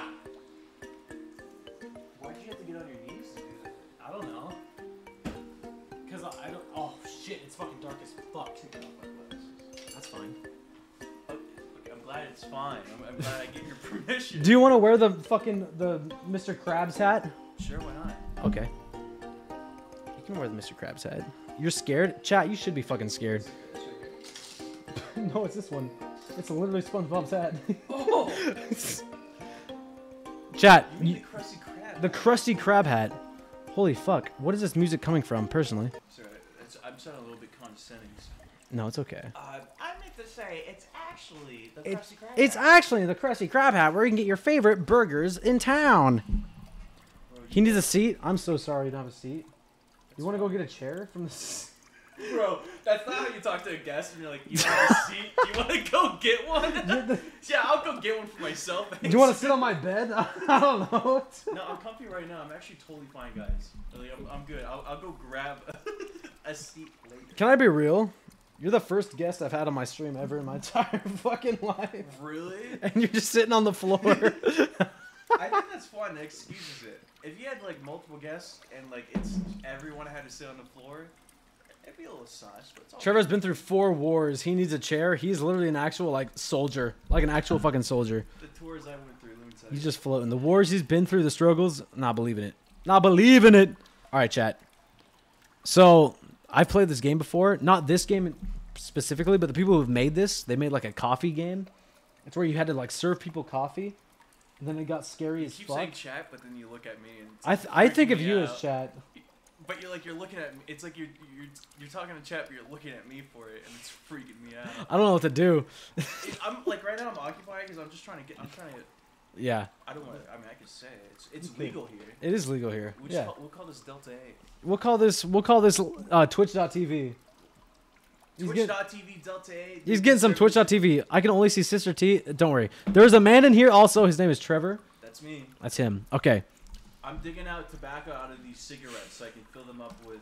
Why'd you have to get on your knees to do that? I don't know. Cause I, I don't. Oh shit! It's fucking dark as fuck. That's fine. Look, I'm glad it's fine. I'm, I'm glad I get your permission. Do you want to wear the fucking the Mr. Krabs hat? Sure, why not? Okay. Wear the Mr. Krabs hat. You're scared? Chat, you should be fucking scared. no, it's this one. It's a literally SpongeBob's hat. Oh, Chat, you the Krusty Krab? the Krusty Krab hat. Holy fuck. What is this music coming from, personally? Sorry, it's, I'm sounding a little bit condescending. No, it's okay. Uh, I meant to say it's actually the crab. it's actually the Krusty Krab hat where you can get your favorite burgers in town. He needs a seat. I'm so sorry you don't have a seat. You want to go get a chair from the. Bro, that's not how you talk to a guest and you're like, you have a seat? You want to go get one? yeah, I'll go get one for myself. Do you want to sit on my bed? I don't know. No, I'm comfy right now. I'm actually totally fine, guys. Like, I'm, I'm good. I'll, I'll go grab a seat later. Can I be real? You're the first guest I've had on my stream ever in my entire fucking life. Really? And you're just sitting on the floor. I think that's fun. It excuses it. If you had like multiple guests and like it's everyone had to sit on the floor, it'd be a little sus. But it's all Trevor's been through four wars. He needs a chair. He's literally an actual like soldier, like an actual fucking soldier. the tours I went through. Let me tell you. He's just floating. The wars he's been through, the struggles, not believing it. Not believing it. All right, chat. So I've played this game before. Not this game specifically, but the people who've made this, they made like a coffee game. It's where you had to like serve people coffee, and then it got scary You as keep fuck. saying chat, but then you look at me and I th- I think of you out. as chat. But you're like you're looking at me. It's like you're you're you're talking to chat, but you're looking at me for it, and it's freaking me out. I don't know what to do. It- I'm like right now I'm occupied because I'm just trying to get. I'm trying to. Yeah, I don't want. to I mean, I can say it. It's it's legal here. it is legal here. We Yeah, call, we'll call this Delta A. we'll call this we'll call this uh, Twitch.tv. He's getting, Twitch.tv Delta A. he's getting some Twitch.tv. I can only see Sister T. Don't worry. There's a man in here also. His name is Trevor. That's me. That's him. Okay. I'm digging out tobacco out of these cigarettes so I can fill them up with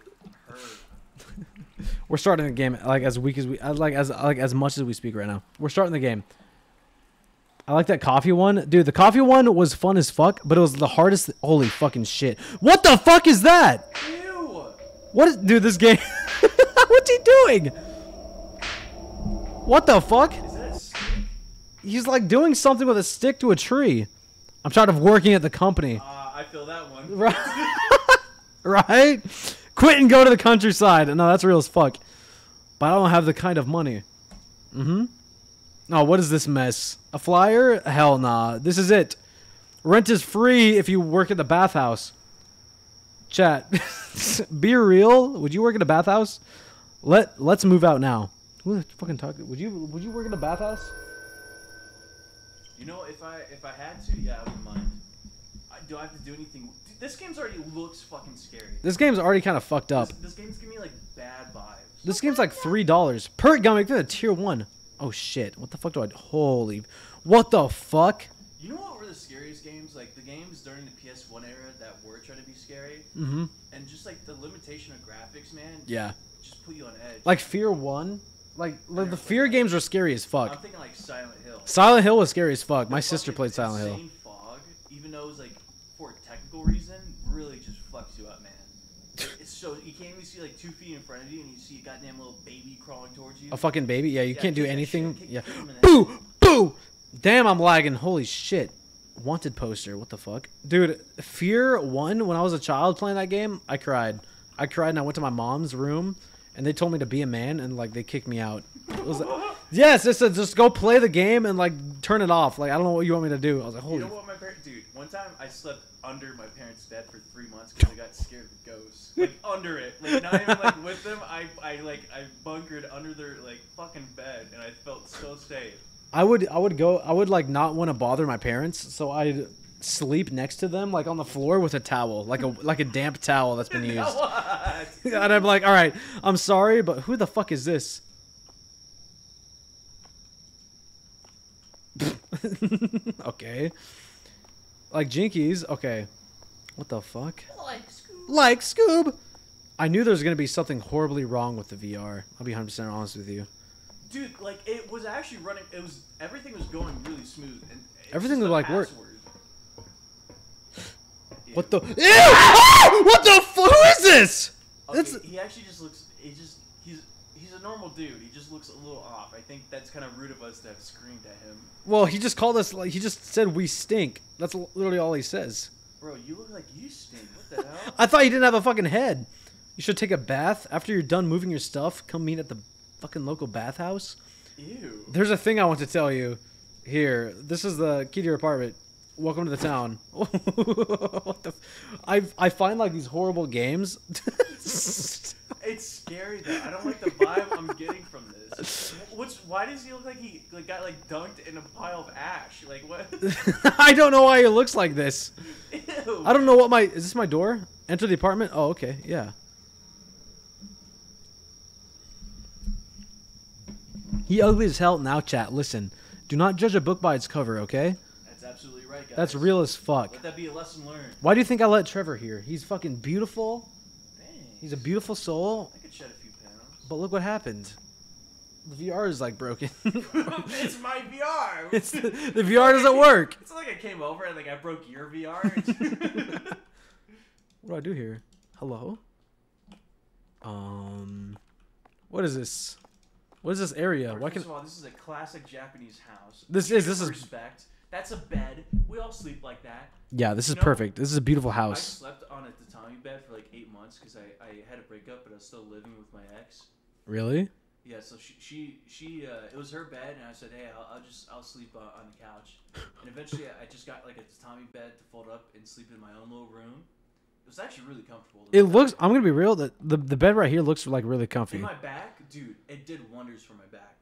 herb. We're starting the game like as weak as we uh, like as like as much as we speak right now. We're starting the game. I like that coffee one, dude. The coffee one was fun as fuck, but it was the hardest. Holy fucking shit! What the fuck is that? Ew. What is, dude? This game. What's he doing? What the fuck? Is that a stick? He's like doing something with a stick to a tree. I'm tired of working at the company. Uh, I feel that one. Right? right? Quit and go to the countryside. No, that's real as fuck. But I don't have the kind of money. Mm-hmm. Oh, what is this mess? A flyer? Hell nah. This is it. Rent is free if you work at the bathhouse. Chat. Be real. Would you work at a bathhouse? Let Let's move out now. Who the fucking talk? Would you Would you work in a bathhouse? You know, if I if I had to, yeah, I wouldn't mind. I, do I have to do anything? Dude, this game's already looks fucking scary. This game's already kind of fucked up. This, this game's giving me like bad vibes. This game's like three dollars per gun. Make a tier one. Oh shit! What the fuck do I? Holy! What the fuck? You know what were the scariest games? Like the games during the PS1 era that were trying to be scary, Mm-hmm. and just like the limitation of graphics, man. Yeah. Just put you on edge. Like Fear One. Like, like the Fear games were scary as fuck. I'm thinking like Silent Hill. Silent Hill was scary as fuck. My sister played Silent Hill. Fog, even though it was like for a technical reason, really just fucks you up, man. It's so you can't even see like two feet in front of you, and you see a goddamn little baby crawling towards you. A fucking baby. Yeah, you Yeah, can't do anything. Yeah. kick him in the Boo! Boo! Damn, I'm lagging. Holy shit. Wanted poster. What the fuck, dude? Fear One. When I was a child playing that game, I cried. I cried, and I went to my mom's room, and they told me to be a man, and like they kicked me out. It was like, yes, they said just go play the game and like turn it off. Like I don't know what you want me to do. I was like, holy. You know what my parents, dude? One time I slept under my parents' bed for three months because I got scared of ghosts. Like under it, like not even like with them. I, I like I bunkered under their like fucking bed, and I felt so safe. I would I would go I would like not want to bother my parents, so I'd sleep next to them like on the floor with a towel, like a like a damp towel that's been used. And I'm like, all right, I'm sorry, but who the fuck is this? okay. Like Jinkies, okay. What the fuck? Like Scoob. Like Scoob! I knew there was gonna be something horribly wrong with the VR. I'll be 100% honest with you. Dude, like it was actually running. It was everything was going really smooth, and Everything just was like work- password. What the? Ew! Ah! What the fuck? Who is this? Okay, That's he actually just looks. He just he's he's a normal dude. He just looks a little off. I think that's kind of rude of us to have screamed at him. well. He just called us like he just said we stink. That's literally all he says. Bro, you look like you stink. What the hell? I thought you didn't have a fucking head. You should take a bath after you're done moving your stuff. Come meet at the fucking local bathhouse. Ew. There's a thing I want to tell you. Here, this is the key to your apartment. Welcome to the town. what the? F- I I find like these horrible games. It's scary though. I don't like the vibe I'm getting from this. What's why does he look like he like got like dunked in a pile of ash? Like what? I don't know why he looks like this. Ew. I don't know what my is this my door? Enter the apartment. Oh, okay, yeah. He ugly as hell. Now, chat. Listen, do not judge a book by its cover. Okay, right, guys. that's real as fuck. Let that be a lesson learned. Why do you think I let Trevor here? He's fucking beautiful. Dang. He's a beautiful soul. I could shed a few panels. But look what happened. The VR is like broken. it's my VR. It's the, the VR doesn't work. It's not like I came over and like I broke your VR. What do I do here? Hello? Um, what is this? What is this area? Why First can of all, this is a classic Japanese house. This is- this with is- respect. That's a bed. We all sleep like that. Yeah, this You is know, perfect. This is a beautiful house. I slept on a tatami bed for like eight months because I, I had a breakup, but I was still living with my ex. Really? Yeah, so she she, she uh, it was her bed, and I said, hey, I'll, I'll just I'll sleep uh, on the couch. And eventually, I just got like a tatami bed to fold up and sleep in my own little room. It was actually really comfortable. It looks. I'm gonna be real. The, the the bed right here looks like really comfy. in my back, dude. It did wonders for my back.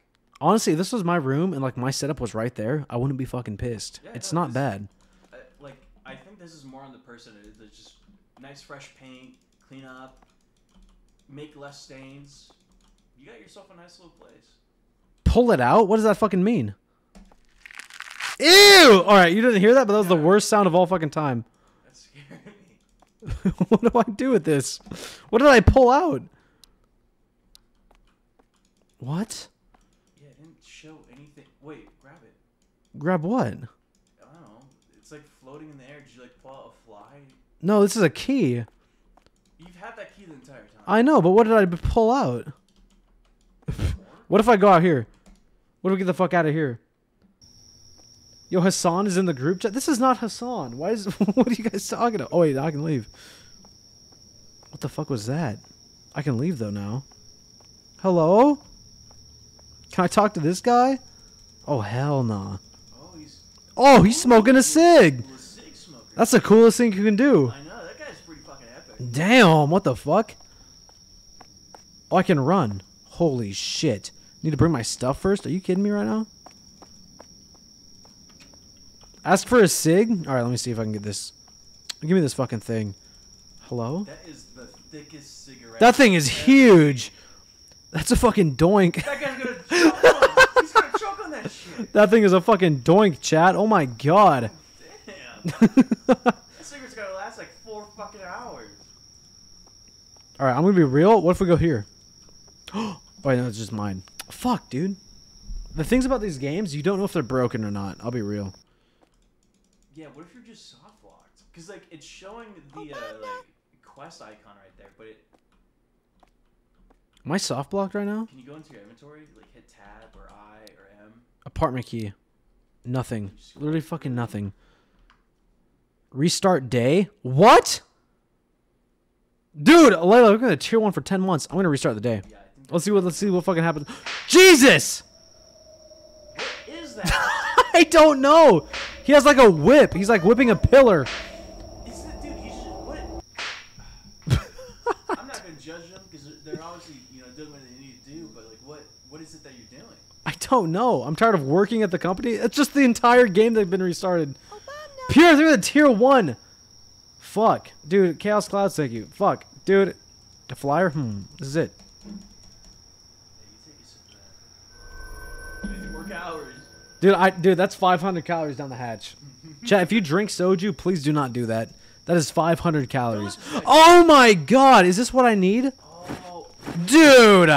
Honestly, if this was my room and like my setup was right there, I wouldn't be fucking pissed. Yeah, it's no, not this- bad. Uh, like I think this is more on the person. It's just nice fresh paint, clean up, make less stains. You got yourself a nice little place. Pull it out. What does that fucking mean? Ew! All right, you didn't hear that, but that was the worst sound of all fucking time. That scared me. what do I do with this? What did I pull out? What? Yeah, it didn't show anything. Wait, grab it. Grab what? I don't know. It's like floating in the air. Did you like pull out a fly? No, this is a key. You've had that key the entire time. I know, but what did I pull out? what if I go out here? What if we get the fuck out of here? Yo, Hassan is in the group chat. This is not Hassan. Why is what are you guys talking about? Oh wait, I can leave. What the fuck was that? I can leave though now. Hello? Can I talk to this guy? Oh hell nah. Oh, he's smoking a cig. a cig smoker. That's the coolest thing you can do. I know that guy's pretty fucking epic. Damn, what the fuck? Oh, I can run. Holy shit. Need to bring my stuff first? Are you kidding me right now? Ask for a cig? Alright, let me see if I can get this. Give me this fucking thing. Hello? That is the thickest cigarette. That thing is huge! That's a fucking doink. That guy's gonna choke on. He's gonna choke on that shit. That thing is a fucking doink, chat. Oh my god. Damn. that cigarette's gonna last like four fucking hours. Alright, I'm gonna be real. What if we go here? Oh, wait, no, it's just mine. Fuck, dude. The things about these games, you don't know if they're broken or not. I'll be real. Yeah, what if you're just soft locked? Cause like it's showing the uh, like quest icon right there, but it Am I soft blocked right now? can you go into your inventory like hit tab or I or M? Apartment key. Nothing. Literally fucking nothing. Restart day? What? Dude, Layla, we're gonna tier one for ten months. I'm gonna restart the day. Yeah, I think. Let's see what let's see what fucking happens. Jesus! What is that? I don't know. He has like a whip. He's like whipping a pillar. is it, dude? You should what? I'm not gonna judge them because they're obviously you know doing what they need to do, but like what what is it that you're doing? I don't know. I'm tired of working at the company. It's just the entire game that's been restarted. Pure through the tier one. Fuck. Dude, Chaos Clouds, thank you. Fuck. Dude. The flyer? Hmm. This is it. Hey, you take a sip of that. 50 work hours. Dude, I dude, that's 500 calories down the hatch. Chat, if you drink soju, please do not do that. That is 500 calories. Oh my god, is this what I need? Oh, Dude!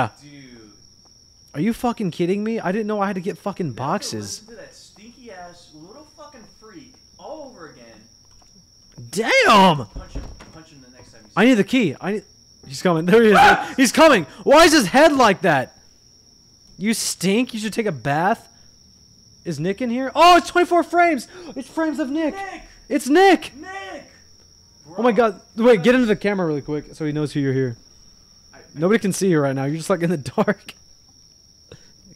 Are you fucking kidding me? I didn't know I had to get fucking boxes. To that stinky ass little fucking freak all over again. Damn! Punch him. Punch him the next time you I need the key. I need. He's coming. There he is. Ah! He's coming. Why is his head like that? You stink. You should take a bath. Is Nick in here? Oh, it's 24 frames. It's frames of Nick. Nick! It's Nick. Nick! Oh my god. Wait, get into the camera really quick so he knows who you're here. Nobody can see you right now. You're just like in the dark.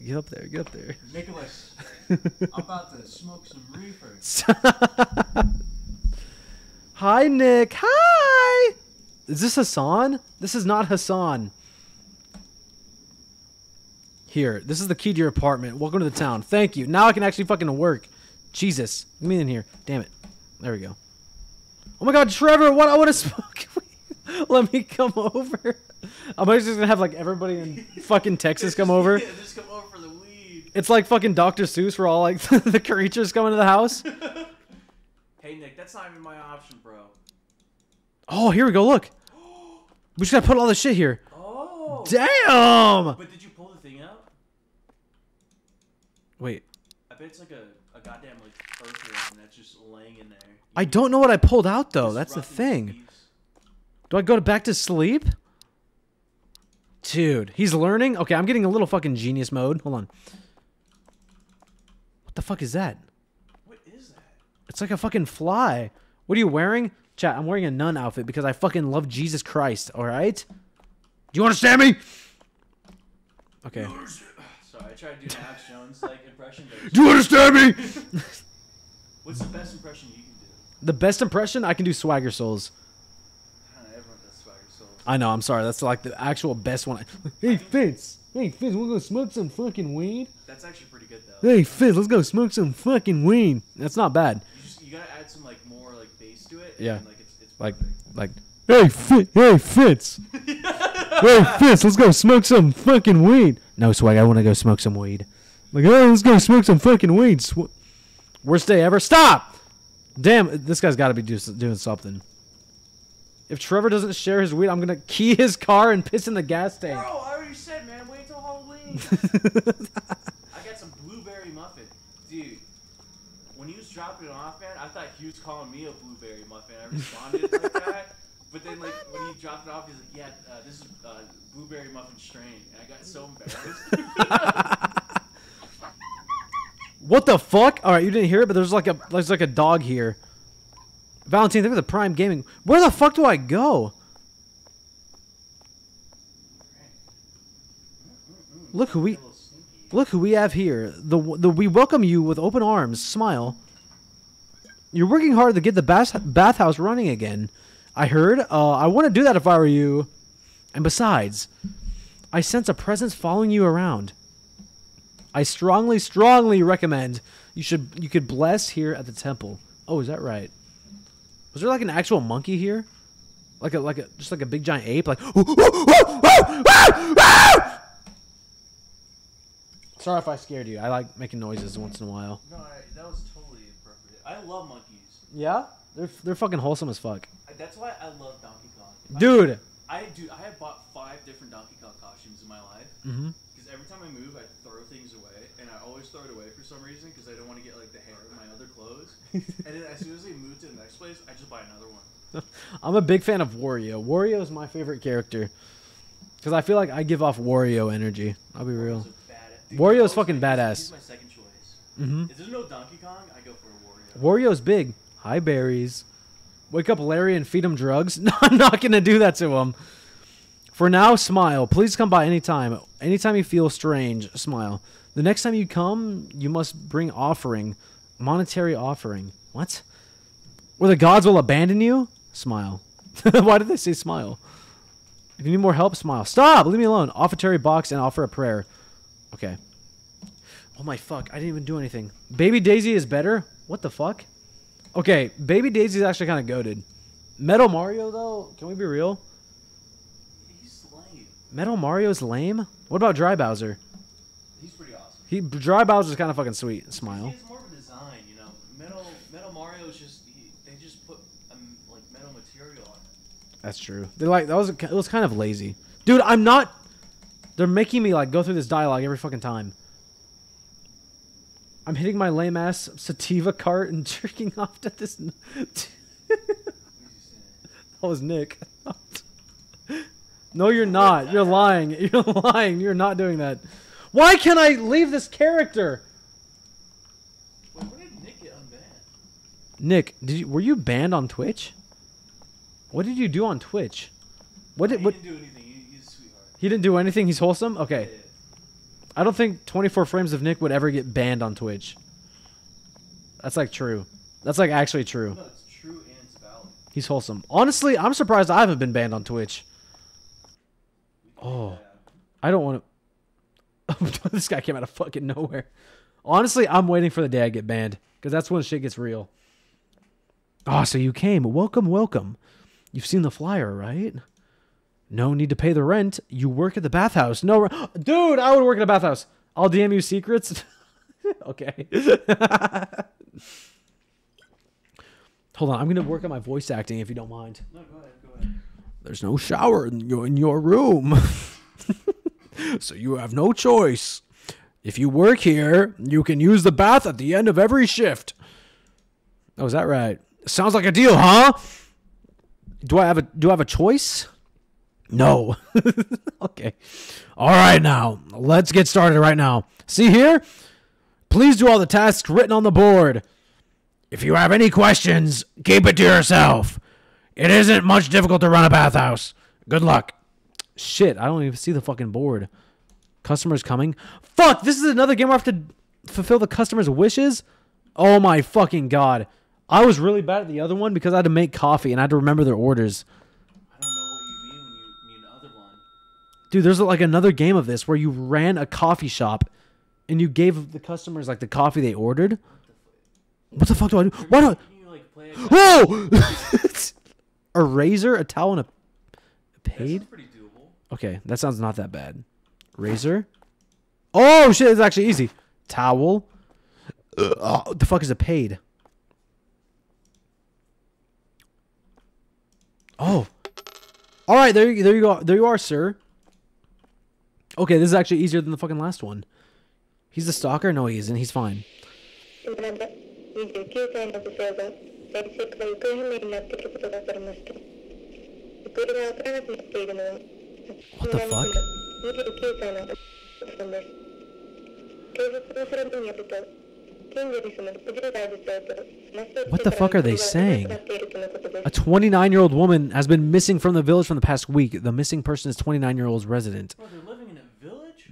Get up there. Get up there. Nicholas, I'm about to smoke some reefer. Hi, Nick. Hi. Is this Hassan? This is not Hassan. Here, this is the key to your apartment. Welcome to the town. Thank you. Now I can actually fucking work. Jesus. Let me in here. Damn it. There we go. Oh my god, Trevor, what I want to smoke. Let me come over. I'm just gonna have like everybody in fucking Texas come over. Yeah, just come over for the weed. It's like fucking Dr. Seuss where all like the creatures come into the house. Hey Nick, that's not even my option, bro. Oh, here we go. Look. We just gotta put all this shit here. Oh. Damn! But did you pull the thing out? Wait. I bet it's like a, a goddamn like earthworm that's just laying in there. I don't know what I pulled out though. That's the thing. Do I go to back to sleep? Dude, he's learning. Okay, I'm getting a little fucking genius mode. Hold on. What the fuck is that? What is that? It's like a fucking fly. What are you wearing? Chat, I'm wearing a nun outfit because I fucking love Jesus Christ, alright? Do you understand me? Okay. Sorry, I tried to do an Alex Jones like impression. But Do you understand me? What's the best impression you can do? The best impression I can do Swagger Souls. I know, everyone does Swagger Souls. I know, I'm sorry. That's like the actual best one. Hey, Fitz. Hey, Fitz, we're gonna smoke some fucking weed. That's actually pretty good though. Hey, Fitz, let's go smoke some fucking weed. That's not bad. You just you gotta add some like more like bass to it. Yeah. And, like it's, it's Like, like, hey, Fitz, hey, Fitz. hey, Fitz, let's go smoke some fucking weed. No, Swag, I want to go smoke some weed. Like, oh, let's go smoke some fucking weed. Sw- Worst day ever. Stop! Damn, this guy's got to be do, doing something. If Trevor doesn't share his weed, I'm gonna key his car and piss in the gas tank. Bro, I already said, man, wait till Halloween. I got some blueberry muffin, dude. When he was dropping it off, man, I thought he was calling me a blueberry muffin. I responded like that, but then like when he dropped it off, he's like, "Yeah, uh, this is uh, blueberry muffin strain," and I got so embarrassed. What the fuck? All right, you didn't hear it, but there's like a there's like a dog here. Valentine, think of the Prime Gaming. Where the fuck do I go? Look who we look who we have here. The the we welcome you with open arms. Smile. You're working hard to get the bath bathhouse running again. I heard. Uh, I want to do that if I were you. And besides, I sense a presence following you around. I strongly, strongly recommend you should you could bless here at the temple. Oh, is that right? Was there like an actual monkey here? Like a like a just like a big giant ape? Like Sorry if I scared you. I like making noises once in a while. no, I, that was totally appropriate. I love monkeys. Yeah? They're they're fucking wholesome as fuck. That's why I love Donkey Kong. Dude. I dude, I have bought five different Donkey Kong costumes in my life. Mhm. Because every time I move, I throw things away, and I always throw it away for some reason because I don't want to get like the hair in my other clothes. and then as soon as they move to the next place, I just buy another one. I'm a big fan of Wario. Wario is my favorite character. Because I feel like I give off Wario energy. I'll be real. Wario's fucking badass. He's my second choice. Mhm. If there's no Donkey Kong, I go for a Wario. Wario's big. Hi, berries. Wake up Larry and feed him drugs. No, I'm not going to do that to him. For now, smile. Please come by anytime. Anytime you feel strange, smile. The next time you come, you must bring offering. Monetary offering. What? Where the gods will abandon you? Smile. Why did they say smile? If you need more help, smile. Stop! Leave me alone. Offertory box and offer a prayer. Okay. Oh my fuck, I didn't even do anything. Baby Daisy is better? What the fuck? Okay, Baby Daisy is actually kind of goaded. Metal Mario, though, can we be real? He's lame. Metal Mario's lame? What about Dry Bowser? He's pretty awesome. He Dry Bowser's kind of fucking sweet. Smile. He has more of a design, you know. Metal Metal Mario is just he, they just put um, like metal material on it. That's true. They like that was it was kind of lazy, dude. I'm not. They're making me like go through this dialogue every fucking time. I'm hitting my lame ass sativa cart and jerking off to this. that was Nick. no, you're not. You're lying. You're lying. You're not doing that. Why can't I leave this character? Wait, when did Nick get unbanned? Nick, did you were you banned on Twitch? What did you do on Twitch? What did what? Didn't do anything. He, he's a sweetheart. He didn't do anything. He's wholesome. Okay. I don't think 24 frames of Nick would ever get banned on Twitch. That's like true. That's like actually true. No, it's true and it's valid. He's wholesome. Honestly, I'm surprised I haven't been banned on Twitch. Oh, I don't want to. this guy came out of fucking nowhere. Honestly, I'm waiting for the day I get banned because that's when shit gets real. Oh, so you came. Welcome, welcome. You've seen the flyer, right? No need to pay the rent. You work at the bathhouse. No, dude, I would work at a bathhouse. I'll DM you secrets. okay. Hold on, I'm gonna work on my voice acting if you don't mind. No, go ahead. Go ahead. There's no shower in your in your room, so you have no choice. If you work here, you can use the bath at the end of every shift. Oh, is that right? Sounds like a deal, huh? Do I have a do I have a choice? No. okay. All right now. Let's get started right now. See here? Please do all the tasks written on the board. If you have any questions, keep it to yourself. It isn't much difficult to run a bathhouse. Good luck. Shit, I don't even see the fucking board. Customers coming. Fuck, this is another game where I have to fulfill the customer's wishes? Oh my fucking god. I was really bad at the other one because I had to make coffee and I had to remember their orders. I don't know what you mean when you mean other one. Dude, there's like another game of this where you ran a coffee shop and you gave the customers like the coffee they ordered. What the fuck do I do? Why do I? You like play a Whoa! a razor, a towel, and a paid. pretty doable. Okay, that sounds not that bad. Razor. Oh shit, it's actually easy. Towel. Uh, oh, the fuck is a paid? Oh. All right, there you there you go. There you are, sir. Okay, this is actually easier than the fucking last one. He's a stalker? No, he isn't. He's fine. What the fuck? What the fuck are they saying? A 29 year old woman has been missing from the village from the past week. The missing person is 29 year old's resident.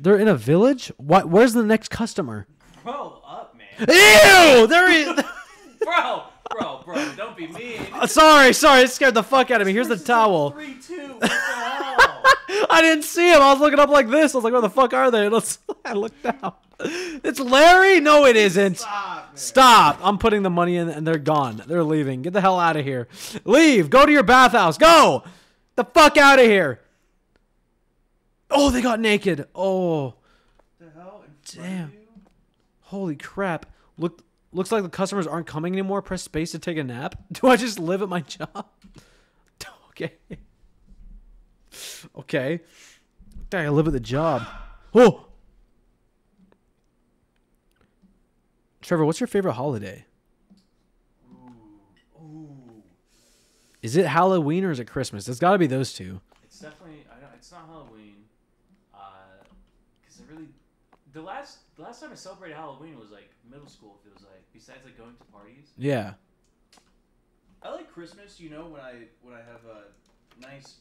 They're in a village? They're in a village? What? Where's the next customer? Grow up, man. Ew! There is. bro, bro, bro, don't be mean. Uh, sorry, sorry, it scared the fuck out of me. Here's the towel. Three, two, what the hell? I didn't see him. I was looking up like this. I was like, where the fuck are they? Let's, I looked down. It's Larry? No, it isn't. Stop, Stop. I'm putting the money in and they're gone. They're leaving. Get the hell out of here. Leave. Go to your bathhouse. Go. The fuck out of here. Oh, they got naked. Oh. the hell? Damn. Holy crap. Look looks like the customers aren't coming anymore. Press space to take a nap. Do I just live at my job? okay. Okay. Dang, I live at the job. Oh. Trevor, what's your favorite holiday? Is it Halloween or is it Christmas? It's got to be those two. It's definitely. I don't. It's not Halloween. Uh, cause I really. The last the last time I celebrated Halloween was like middle school. It was like besides like going to parties. Yeah. I like Christmas. You know when I when I have a nice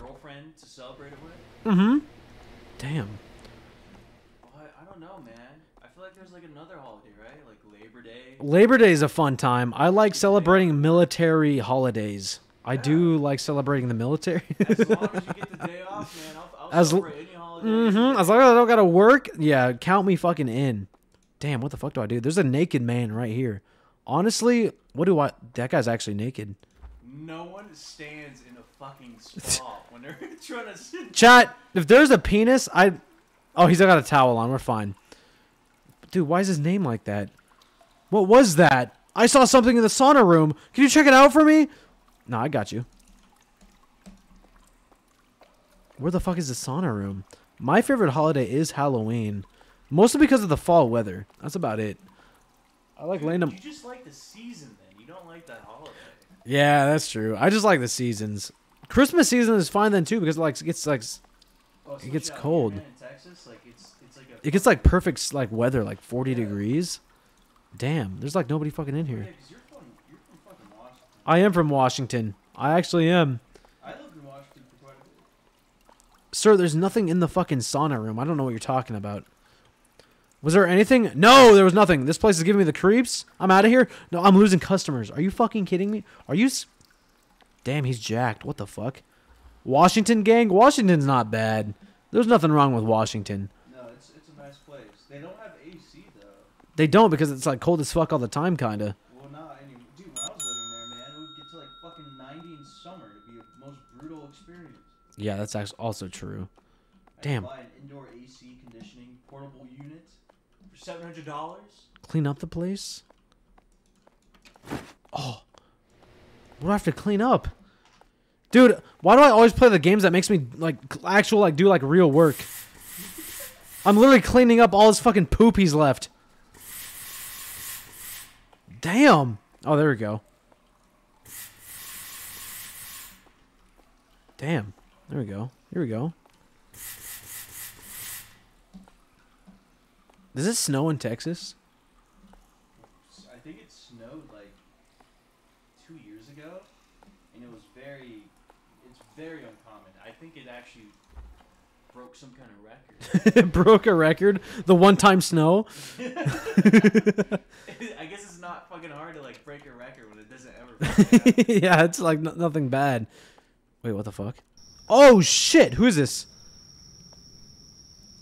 girlfriend to celebrate it with. Mm-hmm. Damn. But I don't know, man. I feel like there's like another holiday, right? Like Labor Day. Labor Day is a fun time. I like celebrating military holidays. I do like celebrating the military. As long as you get the day off, man, I'll, I'll As l- celebrate any. Mm-hmm. As long as I don't gotta work, yeah, count me fucking in. Damn, what the fuck do I do? There's a naked man right here. Honestly, what do I? That guy's actually naked. No one stands in a fucking spot when they're trying to. Chat, if there's a penis, I. Oh, he's got a towel on. We're fine. Dude, why is his name like that? What was that? I saw something in the sauna room. Can you check it out for me? No, I got you. Where the fuck is the sauna room? My favorite holiday is Halloween. Mostly because of the fall weather. That's about it. I like laying them. You just like the season, then. You don't like that holiday. Yeah, that's true. I just like the seasons. Christmas season is fine then too because like it gets like Oh, it gets cold. in Texas, like it's it's like It gets like perfect like weather, like 40 degrees. Damn, there's like nobody fucking in Yeah, you're from from. I am from Washington. I actually am. I lived in Washington for quite a bit. Sir, there's nothing in the fucking sauna room. I don't know what you're talking about. Was there anything? No, there was nothing. This place is giving me the creeps. I'm out of here. No, I'm losing customers. Are you fucking kidding me? Are you? S- Damn, he's jacked. What the fuck? Washington gang? Washington's not bad. There's nothing wrong with Washington. No, it's it's a nice place. They don't have AC though. They don't because it's like cold as fuck all the time, kinda. Well, not anymore. Dude, when I was living there, man, it would get to like fucking 90 in summer. It'd be the most brutal experience. Yeah, that's actually also true. I Damn. buy an indoor AC conditioning portable unit for seven hundred dollars. Clean up the place. Oh, what do I have to clean up, dude? Why do I always play the games that makes me like actual like do like real work? I'm literally cleaning up all his fucking poop he's left. Damn. Oh, there we go. Damn. There we go. Here we go. Does it snow in Texas? I think it snowed like two years ago, and it was very, it's very uncommon. I think it actually broke some kind of record. it broke a record. The one time snow. I guess it's not fucking hard to like break a record when it doesn't ever. yeah, it's like no- nothing bad. Wait, what the fuck? Oh shit! Who is this?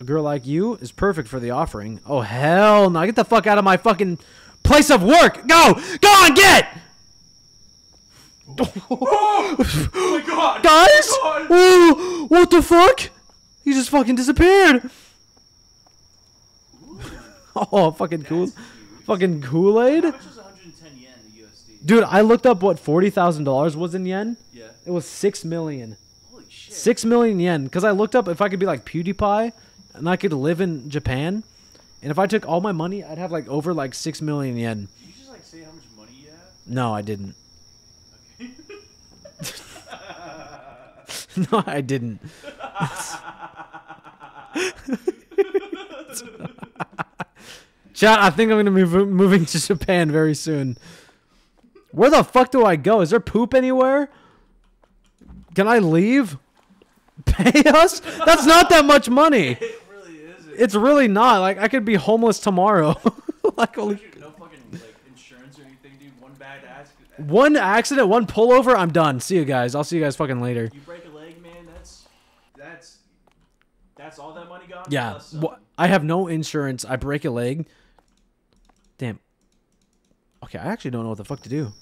A girl like you is perfect for the offering. Oh hell no! Get the fuck out of my fucking place of work! Go! Go on, get! oh my god! Guys! Oh my God! Oh, what the fuck? He just fucking disappeared. Oh, fucking cool. Fucking Kool Aid? How much was 110 yen to USD? Dude, I looked up what forty thousand dollars was in yen. Yeah. It was six million. Six million yen. Because I looked up if I could be like PewDiePie, and I could live in Japan, and if I took all my money, I'd have like over like six million yen. Did you just like say how much money you have? No, I didn't. no, I didn't. Chat, I think I'm gonna be moving to Japan very soon. Where the fuck do I go? Is there poop anywhere? Can I leave? Pay us? That's not that much money. It really isn't. It's really not. Like I could be homeless tomorrow. like holy No fucking like insurance or anything, dude. One bad ass. one accident, one pullover, I'm done. See you guys. I'll see you guys fucking later. You break a leg, man. That's that's that's all that money gone. Yeah. Some. Uh, wha- I have no insurance. I break a leg. Damn. Okay, I actually don't know what the fuck to do.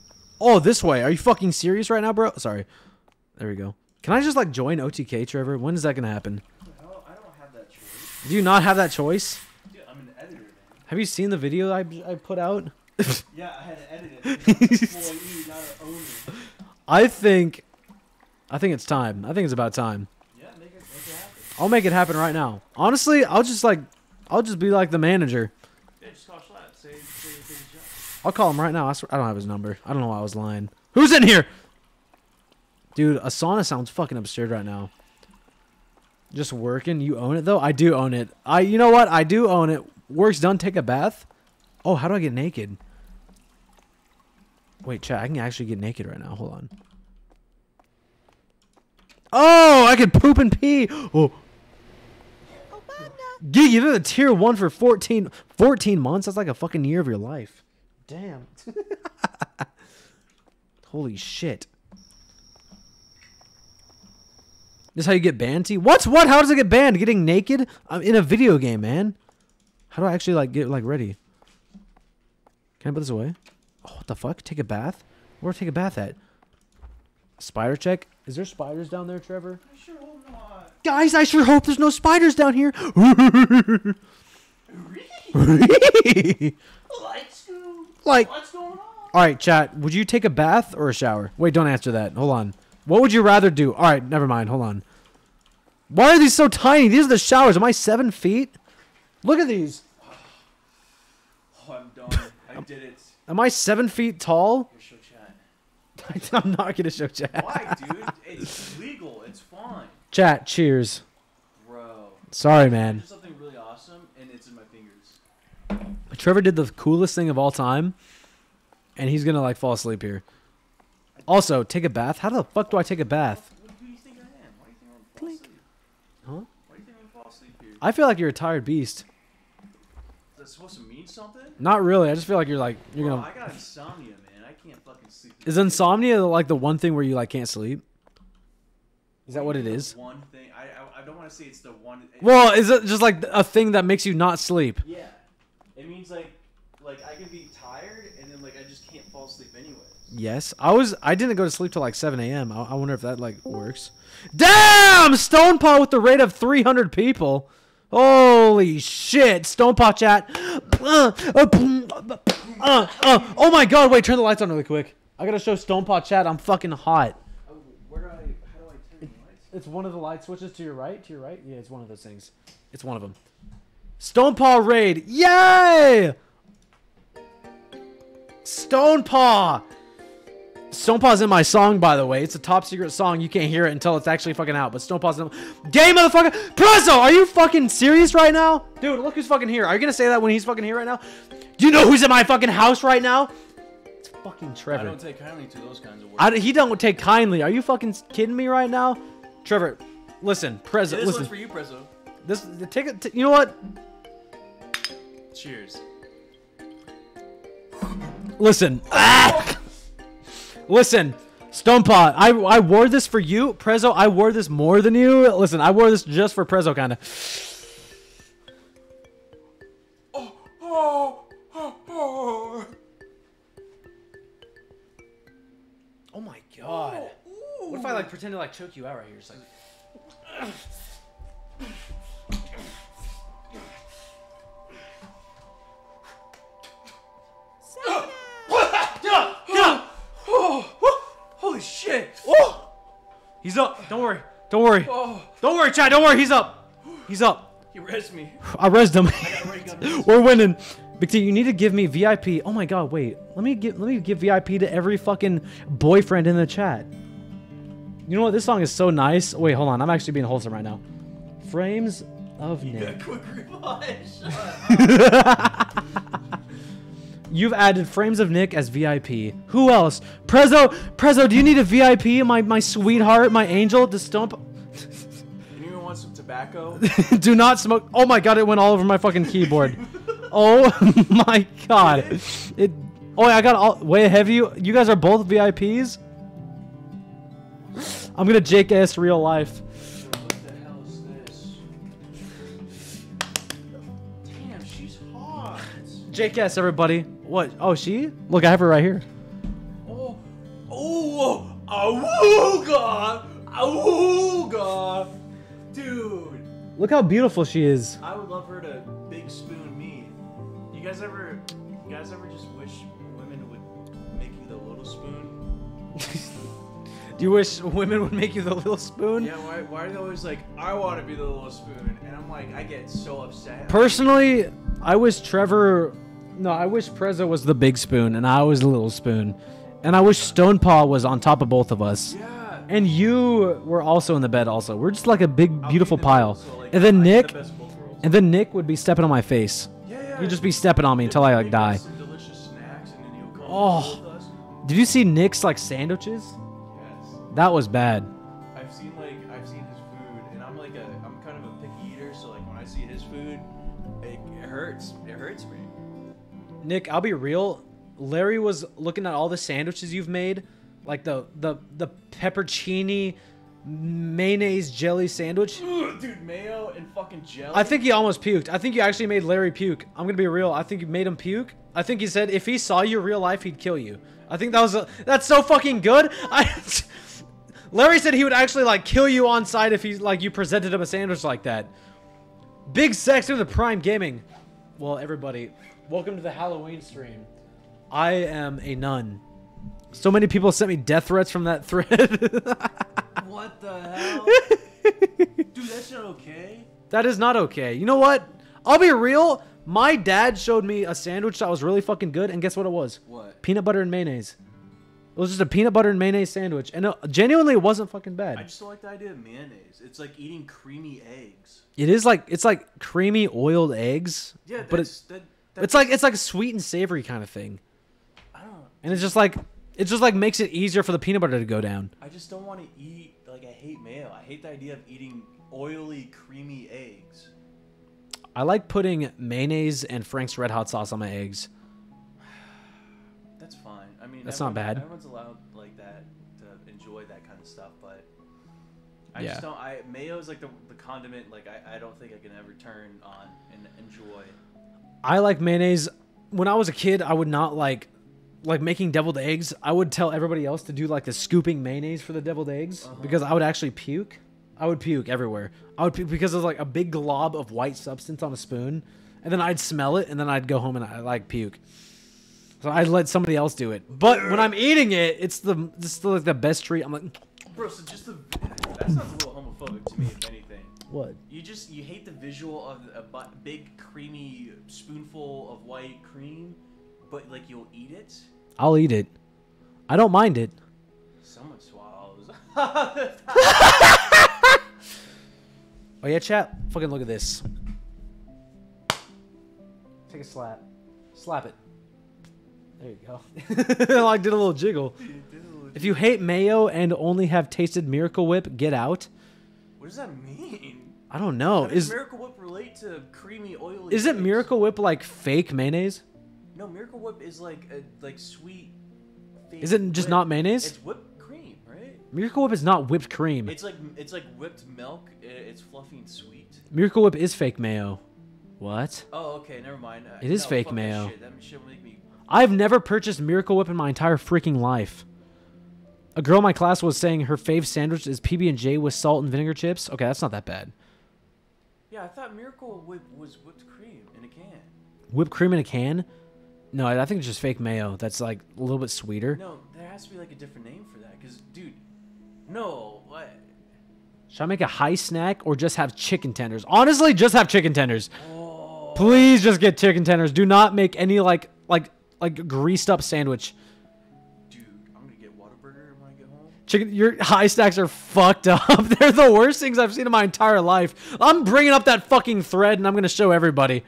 Oh, this way. Are you fucking serious right now, bro? Sorry. There we go. Can I just like join OTK, Trevor? When is that gonna happen? Hell, I don't have that choice. Do you not have that choice? Dude, I'm an editor, man. Have you seen the video I, I put out? Yeah, I had to edit it. Not an owner. I think I think it's time. I think it's about time. Yeah, make it, make it happen. I'll make it happen right now. Honestly, I'll just like I'll just be like the manager. Yeah, just call Schlatt. Say, say, say. I'll call him right now. I, swear, I don't have his number. I don't know why I was lying. Who's in here? Dude, a sauna sounds fucking absurd right now. Just working. You own it though? I do own it. I you know what? I do own it. Work's done, take a bath. Oh, how do I get naked? Wait, chat, I can actually get naked right now. Hold on. Oh, I can poop and pee. Oh. Gee, you did a tier one for 14, 14 months. That's like a fucking year of your life. Damn. Holy shit. This how you get banned, T? What's what? How does it get banned? Getting naked? I'm in a video game, man. How do I actually like get like ready? Can I put this away? Oh, what the fuck? Take a bath? Where take a bath at? Spider check? Is there spiders down there, Trevor? I sure hope not. Guys, I sure hope there's no spiders down here. Light school. Like- what's going on? All right, chat. Would you take a bath or a shower? Wait, don't answer that. Hold on. What would you rather do? All right, never mind. Hold on. Why are these so tiny? These are the showers. Am I seven feet? Look at these. Oh, I'm done. I did it. Am I seven feet tall? Here, show chat. I'm not gonna show chat. Why, dude? It's legal. It's fine, Chat. Cheers. bro. Sorry, man. something really awesome, and it's in my fingers. Trevor did the coolest thing of all time, and he's gonna like fall asleep here. Also, take a bath. How the fuck do I take a bath? What do you think I am? Why do you think I'm gonna fall asleep? Huh? Why do you think I'm fall asleep here? I feel like you're a tired beast. Is that supposed to mean something? Not really. I just feel like you're like you're Bro, gonna. I got insomnia, man. I can't fucking sleep. Is insomnia like the one thing where you like can't sleep? Is that what it is? One thing. I I, I don't want to say it's the one. Well, is it just like a thing that makes you not sleep? Yeah. It means like like I can be tired and then like I just can't fall asleep anyway. Yes, I was. I didn't go to sleep till like 7 a.m. I, I wonder if that like works. Damn, Stone Paw with the rate of 300 people. Holy shit, Stone Paw chat. Uh, uh, uh, uh. Oh my god, wait, turn the lights on really quick. I gotta show Stone Paw chat. I'm fucking hot. Oh, where do I? How do I turn the lights? It's one of the light switches to your right. To your right. Yeah, it's one of those things. It's one of them. Stone Paw raid. Yay! Stone Paw. Stone Paw's in my song, by the way. It's a top secret song. You can't hear it until it's actually fucking out. But Stone Paw's in. Gay motherfucker. Prezzo, are you fucking serious right now? Dude, look who's fucking here. Are you gonna say that when he's fucking here right now? Do you know who's in my fucking house right now? It's fucking I Trevor. don't take kindly to those kinds of words. I, he don't take kindly. Are you fucking kidding me right now? Trevor, listen, Prezzo, this listen. one's for you, Prezzo. This take it. T- you know what? Cheers. Listen. Ah! Listen. Stonepot, I I wore this for you, Prezzo. I wore this more than you. Listen, I wore this just for Prezzo, kind of. Oh, my god. What if I like pretend to like choke you out right here? Like. Don't worry. Don't worry. Don't worry, Chad. Don't worry. He's up. He's up. He res me. I resed him. We're winning. Big T, you need to give me VIP. Oh my god, wait. Let me give let me give VIP to every fucking boyfriend in the chat. You know what? This song is so nice. Wait, hold on. I'm actually being wholesome right now. Frames of Nick. Quick revive. You've added Frames of Nick as VIP. Who else? Prezzo, Prezzo, do you need a VIP? My my sweetheart, my angel, to stump. Anyone want some tobacco? do not smoke. Oh my god, it went all over my fucking keyboard. oh my god. It. Oh, I got all way ahead of you. You guys are both VIPs. I'm gonna Jake S real life. Jake S, everybody. What? Oh, she? Look, I have her right here. Oh, oh, awooga, awooga, dude. Look how beautiful she is. I would love her to big spoon me. You guys ever, you guys ever just wish women would make you the little spoon? Do you wish women would make you the little spoon? Yeah, why, why are they always like, I want to be the little spoon? And I'm like, I get so upset. Personally, I wish Trevor. No, I wish Prezzo was the big spoon and I was the little spoon. And I wish Stone Stonepaw was on top of both of us. Yeah. And you were also in the bed also. We're just like a big beautiful pile. so, like, and then I Nick the best of both worlds. and then Nick would be stepping on my face. Yeah, yeah. You'd just be stepping on me until I like die. us Some delicious snacks, and then you'll come Oh. Did you see Nick's like sandwiches? Yes. That was bad. Nick, I'll be real. Larry was looking at all the sandwiches you've made, like the the the peppercini mayonnaise jelly sandwich. Ugh, dude, mayo and fucking jelly. I think he almost puked. I think you actually made Larry puke. I'm gonna be real. I think you made him puke. I think he said if he saw you real life, he'd kill you. I think that was a, that's so fucking good. I Larry said he would actually like kill you on site if he like you presented him a sandwich like that. Big sex with the Prime Gaming. Well, everybody, welcome to the Halloween stream. I am a nun. So many people sent me death threats from that thread. What the hell? dude, that's not okay. That is not okay. You know what? I'll be real. My dad showed me a sandwich that was really fucking good, and guess what it was? What? Peanut butter and mayonnaise. It was just a peanut butter and mayonnaise sandwich, and it, genuinely, it wasn't fucking bad. I just don't like the idea of mayonnaise. It's like eating creamy eggs. It is like it's like creamy oiled eggs, Yeah, but it's that, it's like it's like a sweet and savory kind of thing, I don't know. and it's just like It just like makes it easier for the peanut butter to go down. I just don't want to eat like I hate mayo. I hate the idea of eating oily, creamy eggs. I like putting mayonnaise and Frank's Red Hot sauce on my eggs. That's fine. I mean, That's not bad. Everyone's allowed like that to enjoy that kind of stuff, but I Yeah. just don't. I mayo is like the, the condiment. Like I, I don't think I can ever turn on and enjoy. I like mayonnaise. When I was a kid, I would not like like making deviled eggs. I would tell everybody else to do like the scooping mayonnaise for the deviled eggs uh-huh. because I would actually puke. I would puke everywhere. I would puke because it was like a big glob of white substance on a spoon, and then I'd smell it, and then I'd go home and I like puke. So I'd let somebody else do it. But when I'm eating it, it's the it's the, like the best treat. I'm like, Bro, so just the that sounds a little homophobic to me, if anything. What? You just you hate the visual of a big creamy spoonful of white cream, but like you'll eat it. I'll eat it. I don't mind it. Someone swallows. Oh yeah, chat. Fucking look at this. Take a slap. Slap it. There you go. like did a little jiggle. If you hate mayo and only have tasted Miracle Whip, get out. what does that mean? I don't know. Is Miracle Whip relate to creamy, oily? is it? Miracle Whip like fake mayonnaise? No, Miracle Whip is like a like sweet. Is it just whip. not mayonnaise? It's whipped cream, right? Miracle Whip is not whipped cream. It's like it's like whipped milk. It's fluffy and sweet. Miracle Whip is fake mayo. What? Oh, okay, never mind. It is no, fake mayo. That shit. That shit me. I've never purchased Miracle Whip in my entire freaking life. A girl in my class was saying her fave sandwich is PB and J with salt and vinegar chips. Okay, that's not that bad. Yeah, I thought Miracle Whip was whipped cream in a can. Whipped cream in a can? No, I think it's just fake mayo. That's like a little bit sweeter. No, there has to be like a different name for that. Cause, dude, no, what? Should I make a high snack or just have chicken tenders? Honestly, just have chicken tenders. Oh. Please just get chicken tenders. Do not make any like like like greased up sandwich. Chicken, your high stacks are fucked up. They're the worst things I've seen in my entire life. I'm bringing up that fucking thread and I'm gonna show everybody.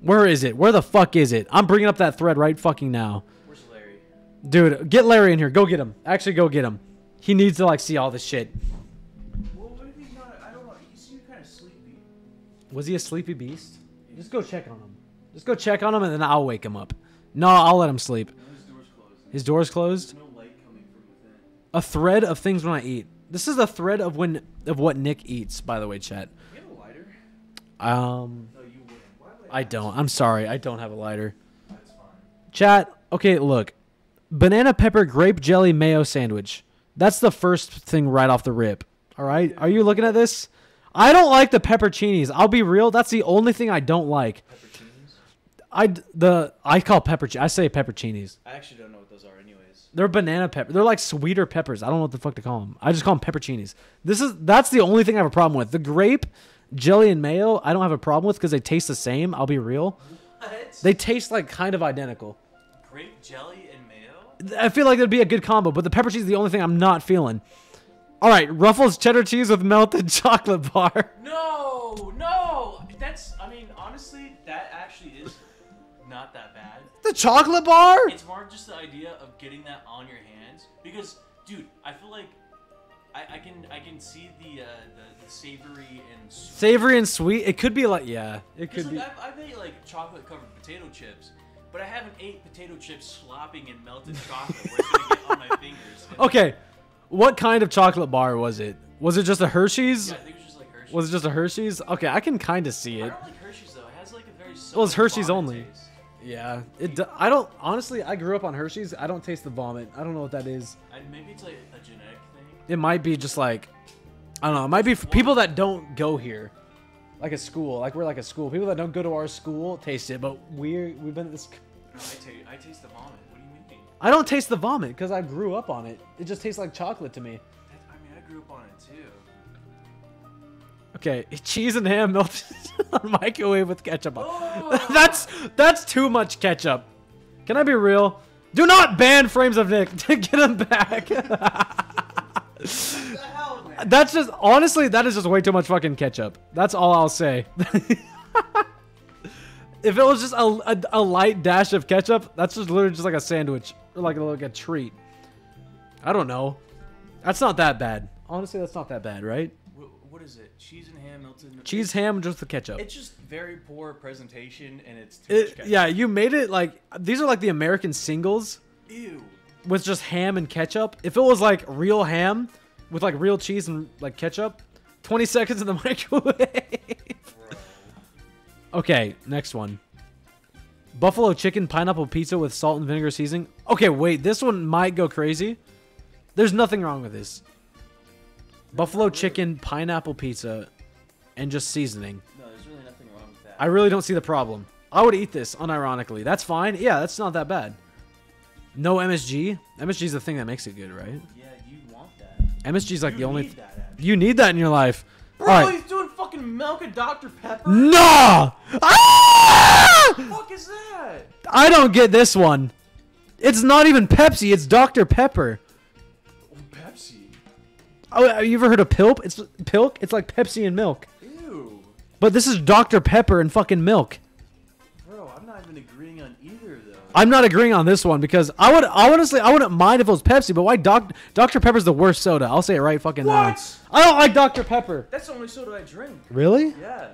Where is it? Where the fuck is it? I'm bringing up that thread right fucking now. Where's Larry? Dude, get Larry in here. Go get him. Actually, go get him. He needs to like see all this shit. Well, what if he's not? I don't know. You seem kind of sleepy. Was he a sleepy beast? Just go check on him. Just go check on him and then I'll wake him up. No, I'll let him sleep. His door's closed. His door's closed. There's no light coming from. A thread of things when I eat. This is a thread of when of what Nick eats, by the way, Chet. You have a lighter? Um No, you wouldn't. Why would I don't. I'm sorry. I don't have a lighter. That's fine. Chat. Okay, look. Banana pepper grape jelly mayo sandwich. That's the first thing right off the rip. All right? Are you looking at this? I don't like the pepperoncinis. I'll be real. That's the only thing I don't like. I d- the I call pepper. I say pepperoncinis. I actually don't know what those are, anyways. They're banana pepper. They're like sweeter peppers. I don't know what the fuck to call them. I just call them pepperoncinis. This is that's the only thing I have a problem with. The grape, jelly, and mayo. I don't have a problem with because they taste the same. I'll be real. What? They taste like kind of identical. Grape jelly and mayo? I feel like it'd be a good combo, but the pepper cheese is the only thing I'm not feeling. All right, Ruffles cheddar cheese with melted chocolate bar. No, no. That's. I mean, honestly, The chocolate bar? It's more just the idea of getting that on your hands because, dude, I feel like I, I can I can see the uh, the, the savory and sweet. Savory and sweet. It could be like yeah, it could be. I've, I've ate like chocolate covered potato chips, but I haven't ate potato chips slopping in melted chocolate where it's gonna get on my fingers. Okay, what kind of chocolate bar was it? Was it just a Hershey's? Yeah, I think it was just like Hershey's. Was it just a Hershey's? Okay, I can kind of see I it. don't like Hershey's though. It has like a very. Well, it's Hershey's only. taste. Yeah, it. do- I don't honestly. I grew up on Hershey's. I don't taste the vomit. I don't know what that is. Maybe it's like a genetic thing. It might be just like, I don't know. It might be for people that don't go here, like a school. Like we're like a school. People that don't go to our school taste it, but we're we've been at this. No, I, I taste the vomit. What do you mean? I don't taste the vomit because I grew up on it. It just tastes like chocolate to me. That, I mean, I grew up on it too. Okay, cheese and ham melted on microwave with ketchup. Oh. that's that's too much ketchup. Can I be real? Do not ban frames of Nick. To get him back. That's just honestly, that is just way too much fucking ketchup. That's all I'll say. If it was just a, a, a light dash of ketchup, that's just literally just like a sandwich or like a, like a treat. I don't know. That's not that bad. Honestly, that's not that bad, right? Is it? Cheese and ham melted. Cheese ham just the ketchup. It's just very poor presentation, and it's too much It, ketchup. yeah, you made it like these are like the American singles Ew. with just ham and ketchup. If it was like real ham with like real cheese and like ketchup, 20 seconds in the microwave. okay, next one. Buffalo chicken pineapple pizza with salt and vinegar seasoning. Okay, wait, this one might go crazy. There's nothing wrong with this. Buffalo chicken pineapple pizza and just seasoning. No, there's really nothing wrong with that. I really don't see the problem. I would eat this unironically. That's fine. Yeah, that's not that bad. No MSG. MSG is the thing that makes it good, right? Yeah, you want that. MSG is like You the only. that, you need that in your life. Bro, All right. he's doing fucking milk and Dr. Pepper. Nah! Ah! What the fuck is that? I don't get this one. It's not even Pepsi. It's Dr Pepper. Oh, have you ever heard of Pilp? It's Pilk. It's like Pepsi and milk. Ew. But this is Dr Pepper and fucking milk. Bro, I'm not even agreeing on either of those. I'm not agreeing on this one because I would I honestly I wouldn't mind if it was Pepsi, but why Doc, Dr Pepper's the worst soda? I'll say it right fucking now. What? I don't like Dr Pepper. That's the only soda I drink. Really? Yeah.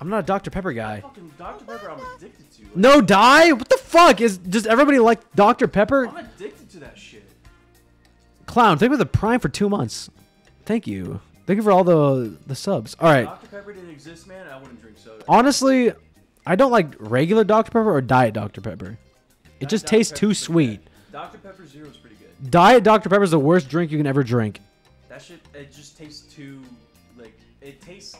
I'm not a Dr Pepper guy. Fucking Dr. Pepper, I'm addicted to. No die? What the fuck is? Does everybody like Dr Pepper? I'm addicted to that shit. Clown, thank you for the Prime for two months. Thank you. Thank you for all the the subs. All right. Dr. Pepper didn't exist, man. I wouldn't drink soda. Honestly, I don't like regular Dr Pepper or Diet Dr Pepper. It just Dr. tastes too Pepper's sweet. Dr. Pepper Zero is pretty good. Diet Dr Pepper is the worst drink you can ever drink. That shit, it just tastes too, like, it tastes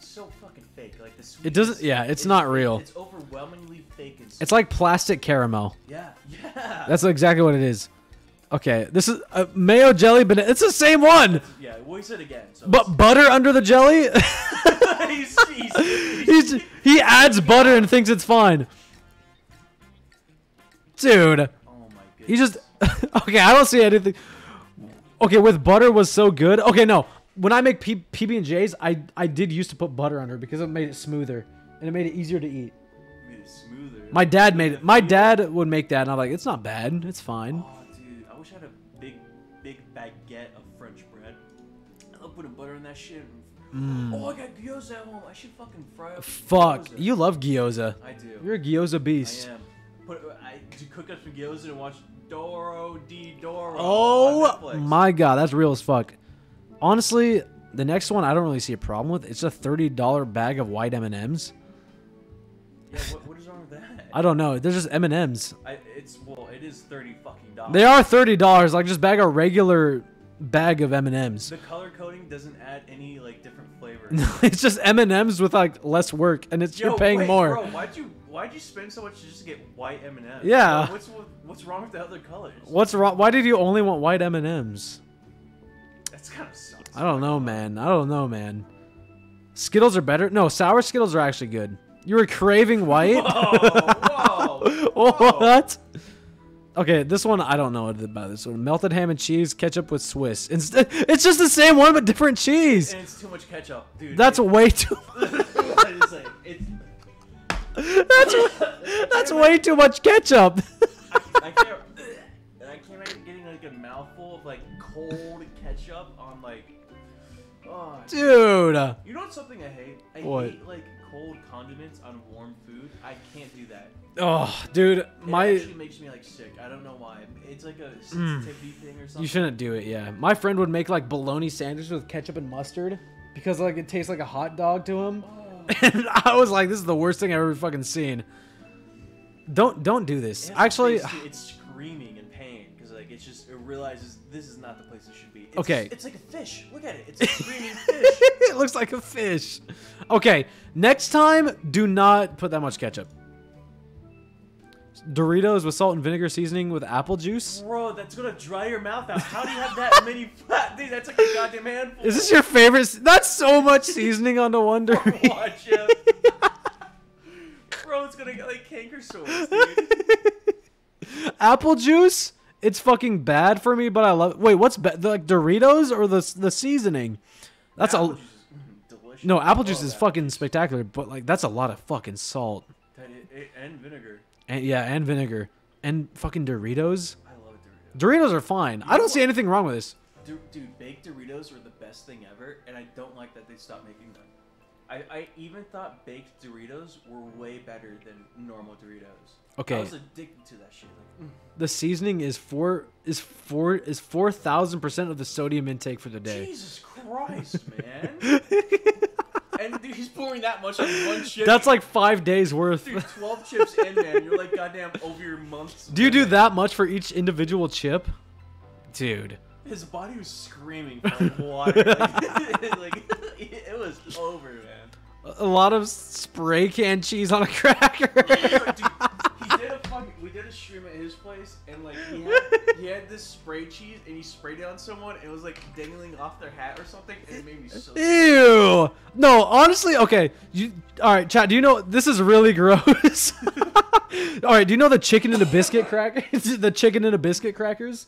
so fucking fake. Like the It doesn't- yeah, it's not real. It's overwhelmingly fake. And It's like plastic caramel. Yeah, yeah. That's exactly what it is. Okay, this is uh, mayo jelly, but it's the same one. Yeah, we'll say it again. So But butter under the jelly? he's, he's, He's, he adds butter and thinks it's fine. Dude. Oh He just Okay, I don't see anything. Okay, with butter was so good. Okay, no. When I make P- PB&Js, I I did used to put butter under because it made it smoother and it made it easier to eat. made it smoother. My dad made it. My dad would make that and I'm like, "It's not bad. It's fine." Oh, baguette of French bread. I love putting butter in that shit. Mm. Oh, I got gyoza at home. I should fucking fry up. Fuck, gyoza. you love gyoza. I do. You're a gyoza beast. I am. Put, I do cook up some gyoza and watch Doro Di Doro. Oh my god, that's real as fuck. Honestly, the next one I don't really see a problem with. It's a thirty dollar bag of white M and M's. Yeah, what, what is wrong with that? I don't know. They're just M and M's. I, it's well, it is thirty fucking dollars. They are thirty dollars. Like just bag a regular bag of M and M's. The color coding doesn't add any like different flavor. It's just M and M's with like less work, and it's Yo, you're paying wait, more. Bro, why'd you why'd you spend so much to just to get white M and M's? Yeah. What's what's wrong with the other colors? What's wrong? Why did you only want white M and M's? That's kind of sucks. I don't know, man. I don't know, man. Skittles are better. No, sour Skittles are actually good. You were craving white. what? Okay, this one I don't know about this one. Melted ham and cheese, ketchup with Swiss. It's, it's just the same one but different cheese. And it's too much ketchup, dude. That's It- way too. like, That's that's way too much ketchup. I can't. I can't imagine getting like a mouthful of like cold ketchup on like. Oh, Dude. You know what's something I hate? I What? hate like cold condiments on warm food. I can't do that. Oh, dude, It my actually makes me like sick. I don't know why. It's like a sensitivity thing or something. Mm. you shouldn't do it. Yeah, my friend would make like bologna sandwiches with ketchup and mustard because like it tastes like a hot dog to him, and I was like, this is the worst thing I've ever fucking seen. Don't don't do this. It Actually, face, it's screaming in pain because like it's just it realizes this is not the place it should be. It's, Okay. it's like a fish. Look at it. It's a screaming fish. it looks like a fish. Okay, next time, do not put that much ketchup. Doritos with salt and vinegar seasoning with apple juice. Bro, that's gonna dry your mouth out. How do you have that many flat? Dude, that's like a goddamn handful. Is this your favorite? That's so much seasoning on the Wonder. Watch it. Bro, it's gonna get like canker sores, dude. apple juice. It's fucking bad for me, but I love. It. Wait, what's bad? Like Doritos or the the seasoning? That's a delicious. no. Apple juice is apple fucking spectacular, but like that's a lot of fucking salt. That i- i- and vinegar. And yeah, and vinegar. And fucking Doritos. I love Doritos. Doritos are fine. I don't see anything wrong with this. Dude, baked Doritos were the best thing ever, and I don't like that they stopped making them. I, I even thought baked Doritos were way better than normal Doritos. Okay. I was addicted to that shit. Like, mm. The seasoning is four is four is four thousand percent of the sodium intake for the day. Jesus Christ, man. and dude, he's pouring that much on one chip. That's like five days worth. Dude, 12 chips in, man. You're like goddamn over your months. Do you do that much for each individual chip? Dude. His body was screaming for like, water. Like, like, it was over, man. A lot of spray can cheese on a cracker. Dude, he did a fucking. A stream at his place, and like he had he had this spray cheese, and he sprayed it on someone, and it was like dangling off their hat or something, and it made me so. Ew. No, honestly, okay. You all right, chat? Do you know this is really gross? all right. Do you know the chicken and a biscuit crackers? the chicken and a biscuit crackers.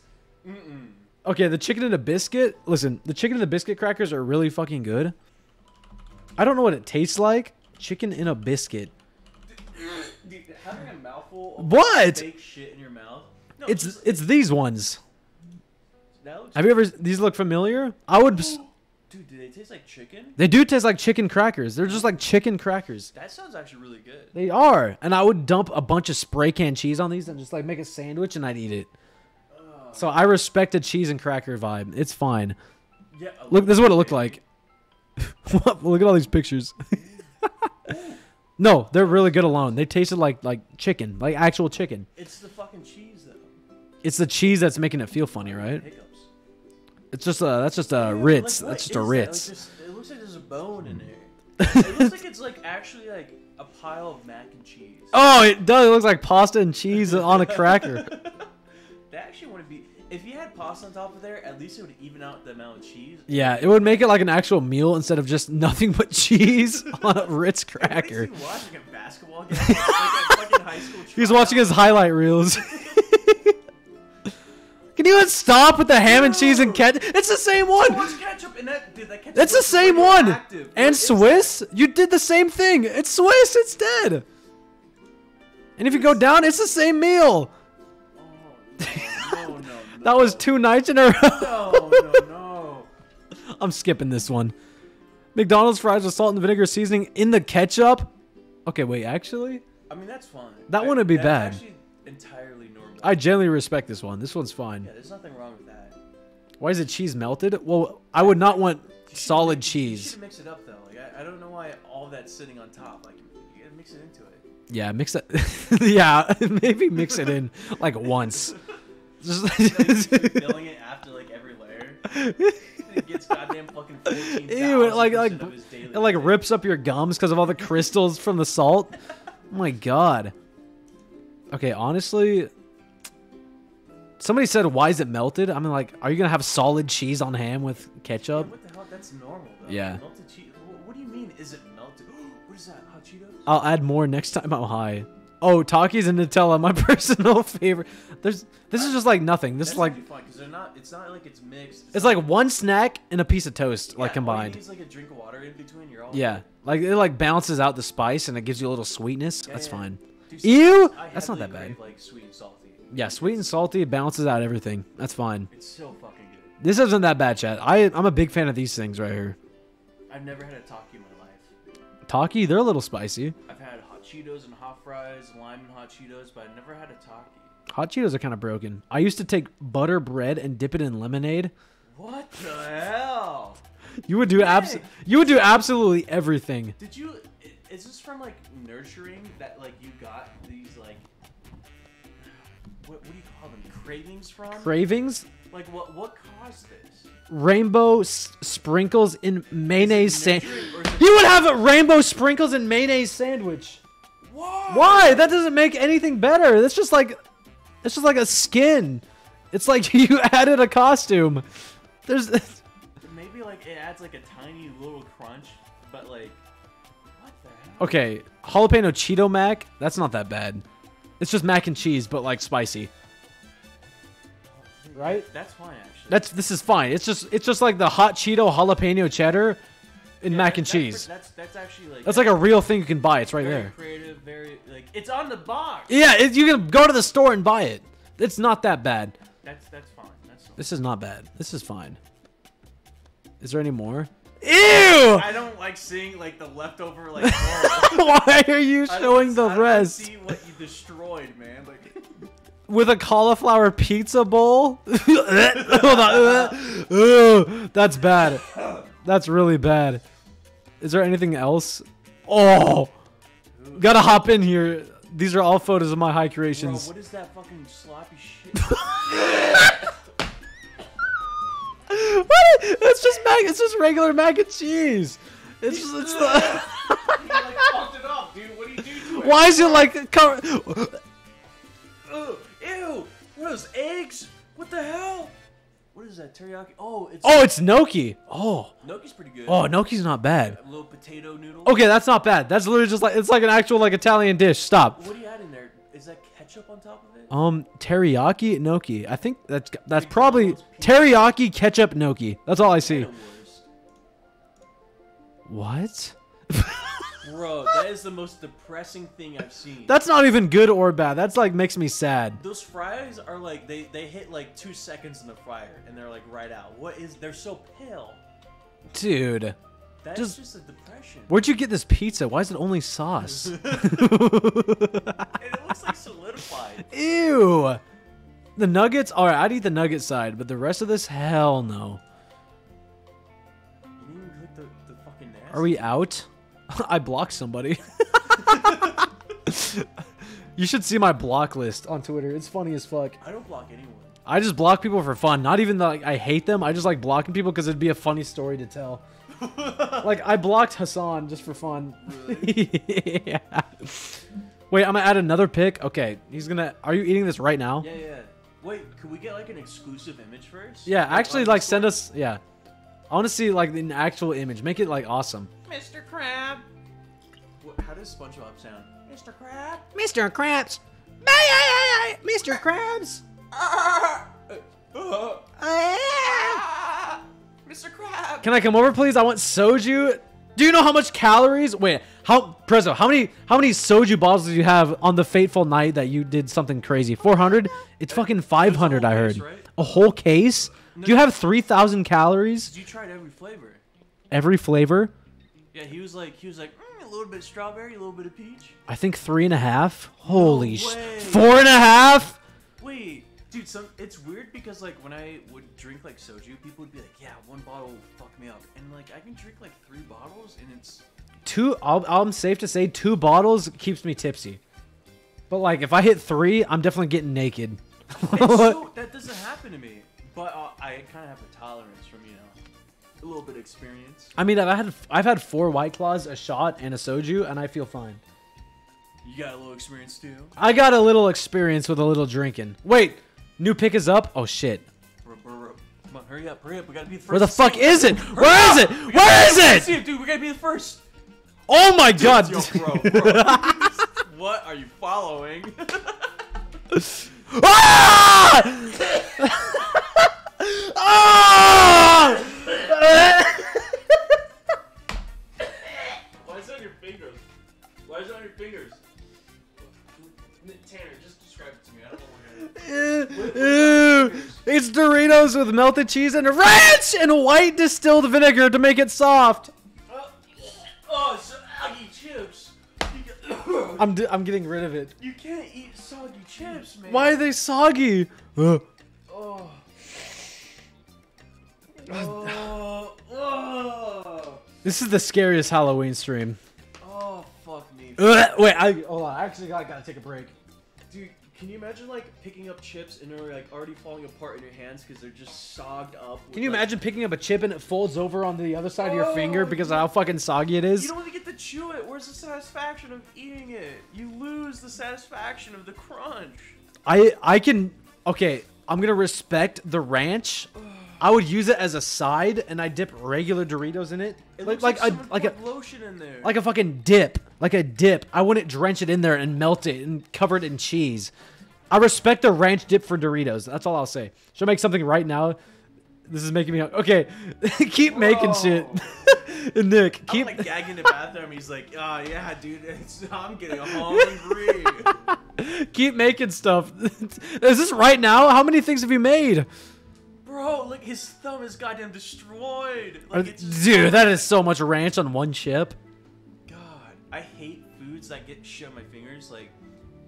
Mm-mm. Okay, the chicken and a biscuit. Listen, the chicken and the biscuit crackers are really fucking good. I don't know what it tastes like. Chicken in a biscuit. What? fake shit in your mouth. No, It's just- it's these ones. Have you ever? These look familiar. I would. Dude, do they taste like chicken? They do taste like chicken crackers. They're just like chicken crackers. That sounds actually really good. They are, and I would dump a bunch of spray can cheese on these and just like make a sandwich and I'd eat it. So I respect a cheese and cracker vibe. It's fine. Yeah, Look, this is what it looked like. Look at all these pictures. no, they're really good alone. They tasted like like chicken, like actual chicken. It's the fucking cheese though. It's the cheese that's making it feel funny, right? Hiccups. It's just a that's just a Ritz. like, that's just a is that? Like, Ritz. just- it looks like there's a bone in there. it looks like it's like actually like a pile of mac and cheese. Oh, it does. It looks like pasta and cheese on a cracker. That actually want to be. If you had pasta on top of there, at least it would even out the amount of cheese. Yeah, it would make it like an actual meal instead of just nothing but cheese on a Ritz cracker. he watching a basketball game? like a fucking high school. He's watching his highlight reels. Can you even stop with the ham and cheese and ketchup? It's the same one. What's ketchup in that? Dude, that ketchup. It's the same one. And Swiss, you did the same thing. It's Swiss. It's dead. And if you go down, it's the same meal. Oh, no, That was two nights in a row. no, no, no. I'm skipping this one. McDonald's fries with salt and vinegar seasoning in the ketchup. Okay, wait, actually, I mean, that's fine. That I- wouldn't be bad. Actually, entirely normal. I generally respect this one. This one's fine. Yeah, there's nothing wrong with that. Why is it cheese melted? Well, I would not want solid You cheese. should mix it up though. Like I, I don't know why all that's sitting on top. Like you gotta mix it into it. Yeah, mix it. yeah, maybe mix it in like once. Just Filling it after like every layer. It gets goddamn fucking. Ew, it like like it like rips up your gums because of all the crystals from the salt. Oh my god. Okay, honestly, somebody said, "Why is it melted?" I'm like, "Are you gonna have solid cheese on ham with ketchup?" What the hell? That's normal though. Yeah. Melted cheese. What, what do you mean? Is it melted? what is that? Hot Cheetos? I'll add more next time I'm high. Oh, Takis and Nutella, my personal favorite. There's this is just like nothing. This That's is like actually because they're not. It's not like it's mixed. it's like one snack and a piece of toast like combined. All you need is like a drink of water in between. You're all Yeah, like it like balances out the spice and it gives you a little sweetness. Yeah, That's yeah. fine. Dude, Ew, that's not that bad. Like sweet and salty. Yeah, sweet and salty balances out everything. That's fine. It's so fucking good. This isn't that bad, chat. I I'm a big fan of these things right here. I've never had a Taki in my life. Taki, they're a little spicy. I've had Cheetos and hot fries, lime and hot Cheetos, but I've never had a Taki. Hot Cheetos are kind of broken. I used to take butter bread and dip it in lemonade. What the hell? You would do abs- You would do absolutely everything. Did you? Is this from like nurturing that like you got these like what, what do you call them cravings from? Cravings, Like what what caused this? rainbow s- sprinkles in mayonnaise sandwich. nurturing or is it- You would have a rainbow sprinkles in mayonnaise sandwich. Why? Why? That doesn't make anything better. That's just like, it's just like a skin. It's like you added a costume. There's. Maybe like it adds like a tiny little crunch, but like what the hell? Okay, jalapeno Cheeto mac. That's not that bad. It's just mac and cheese, but like spicy. Right? That's fine actually. That's this is fine. It's just it's just like the hot Cheeto jalapeno cheddar. In Yeah, mac and cheese. That's that's actually like That's like a real thing you can buy. It's right very there. Creative, very like it's on the box. Yeah, it, you can go to the store and buy it. It's not that bad. That's that's fine. That's fine. This is not bad. This is fine. Is there any more? Ew! I don't like seeing like the leftover like. Why are you showing the I don't rest? See what you destroyed, man. Like. With a cauliflower pizza bowl? Hold on. Ugh, that's bad. That's really bad. Is there anything else? Oh! Gotta hop in here. These are all photos of my high Bro, creations. what is that fucking sloppy shit? What? It's just mac. It's just regular mac and cheese. It's just, it's the. like fucked it up, dude. What do you do to it? Why is it like cover? Ugh, ew! What are those eggs? What the hell? What is that teriyaki? Oh, it's. Oh, it's gnocchi. Oh. Gnocchi's pretty good. Oh, gnocchi's not bad. A little potato noodle. Okay, that's not bad. That's literally just like it's like an actual like Italian dish. Stop. What do you add in there? Is that ketchup on top of it? Um, teriyaki gnocchi. I think that's that's probably teriyaki ketchup gnocchi. That's all I see. What? Bro, that is the most depressing thing I've seen. That's not even good or bad. That's like makes me sad. Those fries are like they they hit like two seconds in the fryer and they're like right out. What is? They're so pale. Dude. That's Just- just, a depression. Where'd you get this pizza? Why is it only sauce? and it looks like solidified. Ew. The nuggets, alright, I'd eat the nugget side, but the rest of this, hell no. You didn't even click the, the fucking nasty. Are we out? I blocked somebody. you should see my block list on Twitter. It's funny as fuck. I don't block anyone. I just block people for fun. Not even like I hate them. I just like blocking people because it'd be a funny story to tell. like I blocked Hassan just for fun. yeah. Wait, I'm gonna add another pick. Okay, he's gonna. Are you eating this right now? Yeah, yeah. Wait, could we get like an exclusive image first? Yeah, Like, actually, like send us. Yeah, I want to see like an actual image. Make it like awesome. Mr. Crab. What, how does SpongeBob sound? Mr. Crab. Mr. Krabs. Mr. Krabs. Mr. Crab. Can I come over, please? I want soju. Do you know how much calories? Wait, how Prezzo? How many how many soju bottles did you have on the fateful night that you did something crazy? Four hundred? It's fucking five hundred. I heard. case, right? A whole case? Do you have three thousand calories? You tried every flavor. Every flavor? Yeah, he was like, he was like, mm, a little bit of strawberry, a little bit of peach. I think three and a half. Holy sh! way. Four and a half. Wait, dude, some it's weird because like when I would drink like soju, people would be like, yeah, one bottle will fuck me up, and like I can drink like three bottles, and it's Two. I'll, I'm safe to say two bottles keeps me tipsy. But like, if I hit three, I'm definitely getting naked. so, that doesn't happen to me. But uh, I kind of have a tolerance from you know a little bit of experience. I mean, I've had I've had four White Claws, a shot, and a soju, and I feel fine. You got a little experience too. I got a little experience with a little drinking. Wait, new pick is up. Oh shit! Come on, hurry up, hurry up. We gotta be the first. Where the fuck is it? Hurry Where is up! it? We Where is it? see dude? We gotta be the first. Oh my god! Yo, bro, bro. what are you following? ah! ah! Why is it on your fingers? Why is it on your fingers? Tanner, just describe it to me. I don't know what Ew. It's Doritos with melted cheese and ranch and white distilled vinegar to make it soft. Oh, soggy chips. I'm d- I'm getting rid of it. You can't eat soggy chips, man. Why are they soggy? Oh. Oh. Oh. This is the scariest Halloween stream. Oh. oh, fuck me. Ugh. Wait, I hold on. I actually gotta, gotta take a break. Dude, can you imagine like picking up chips and they're like already falling apart in your hands because they're just sogged up? with, Can you like- imagine picking up a chip and it folds over on the other side of your Oh, finger because of how fucking soggy it is? You don't even get to chew it. Where's the satisfaction of eating it? You lose the satisfaction of the crunch. I I can okay. I'm gonna respect the ranch. I would use it as a side, and I dip regular Doritos in it, It like looks like, like, a like a lotion in there. like a fucking dip, like a dip. I wouldn't drench it in there and melt it and cover it in cheese. I respect the ranch dip for Doritos. That's all I'll say. Should I make something right now? This is making me okay. keep making shit. Nick, keep I'm like gagging in the bathroom. He's like, oh yeah, dude, I'm getting hungry. keep making stuff. Is this right now? How many things have you made? Bro, look, his thumb is goddamn destroyed. Are- Like, it's just Dude, that is so much ranch on one chip. God, I hate foods that get shit on my fingers. Like,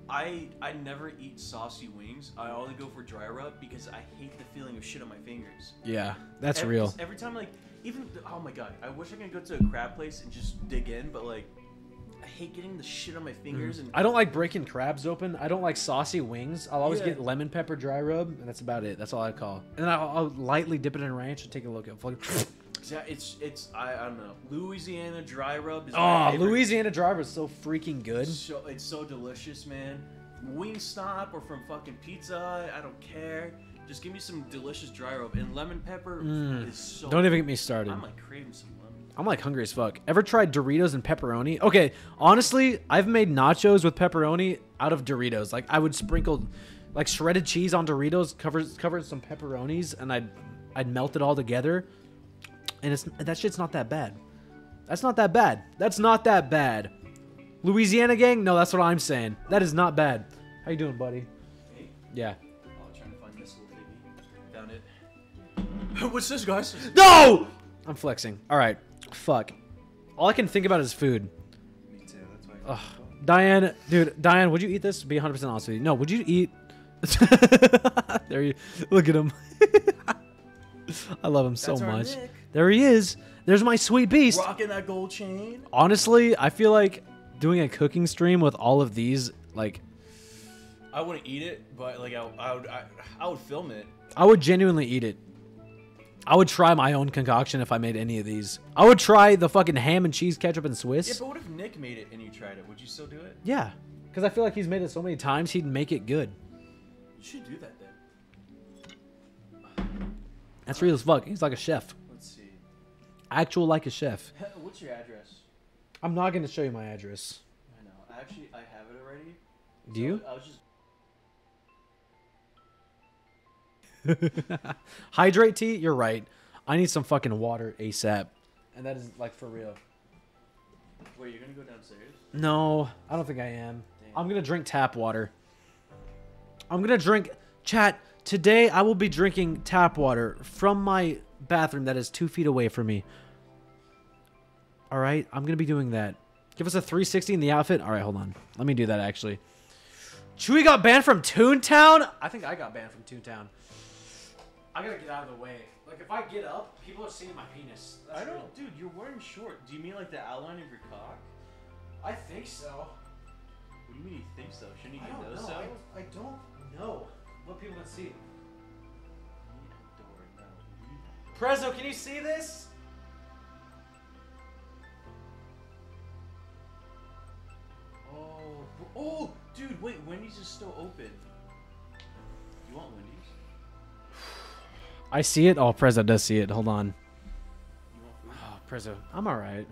I I never eat saucy wings. I only go for dry rub because I hate the feeling of shit on my fingers. Yeah, that's every, real. Every time, like, even oh my god, I wish I could go to a crab place and just dig in, but like, I hate getting the shit on my fingers. And Mm. I don't like breaking crabs open. I don't like saucy wings. I'll always Yeah. get lemon pepper dry rub, and that's about it. That's all I call. And then I'll, I'll lightly dip it in a ranch and take a look at. it. Yeah, it's it's I, I don't know. Louisiana dry rub is Oh. Louisiana dry rub is so freaking good. So it's so delicious, man. Wingstop or from fucking Pizza, I don't care. Just give me some delicious dry rub and lemon pepper Mm. is so. Don't even get me started. I'm like craving some. I'm like hungry as fuck. Ever tried Doritos and pepperoni? Okay, honestly, I've made nachos with pepperoni out of Doritos. Like I would sprinkle like shredded cheese on Doritos, cover cover some pepperonis, and I'd I'd melt it all together. And it's that shit's not that bad. That's not that bad. That's not that bad. Louisiana gang? No, that's what I'm saying. That is not bad. How you doing, buddy? Hey, Yeah. oh, trying to find this little thingy. Found it. What's this, guys? No! I'm flexing. All right. Fuck. All I can think about is food. Me too. That's why. Ugh. Diane, dude, Diane, would you eat this? Be 100% honest with you. No, would you eat? there you look at him. I love him so That's our much. Nick. There he is. There's my sweet beast. Rocking that gold chain. Honestly, I feel like doing a cooking stream with all of these, like, I wouldn't eat it, but like I, I would I, I would film it. I would genuinely eat it. I would try my own concoction if I made any of these. I would try the fucking ham and cheese ketchup and Swiss. Yeah, but what if Nick made it and you tried it? Would you still do it? Yeah, because I feel like he's made it so many times, he'd make it good. You should do that then. That's real as fuck. He's like a chef. Let's see. Actual like a chef. What's your address? I'm not going to show you my address. I know. Actually, I have it already. Do you? I was just. Hydrate tea? You're right. I need some fucking water ASAP. And that is like for real. Wait, you're gonna go downstairs? No, I don't think I am. I'm going to drink tap water. I'm going to drink. Chat, today I will be drinking tap water from my bathroom that is two feet away from me. All right, I'm going to be doing that. Give us a 360 in the outfit. All right, hold on. Let me do that actually. Chewy got banned from Toontown? I think I got banned from Toontown. I gotta get out of the way. Like, if I get up, people are seeing my penis. I don't, dude. You're wearing short. Do you mean like the outline of your cock? I think so. What do you mean you think so? Shouldn't you I get don't those know. out? I, I don't know what people can see. Prezzo, can you see this? Oh, oh, dude. Wait, Wendy's is still open. You want Wendy's? I see it. Oh, Prezzo does see it. Hold on. Oh, Prezzo, I'm all right.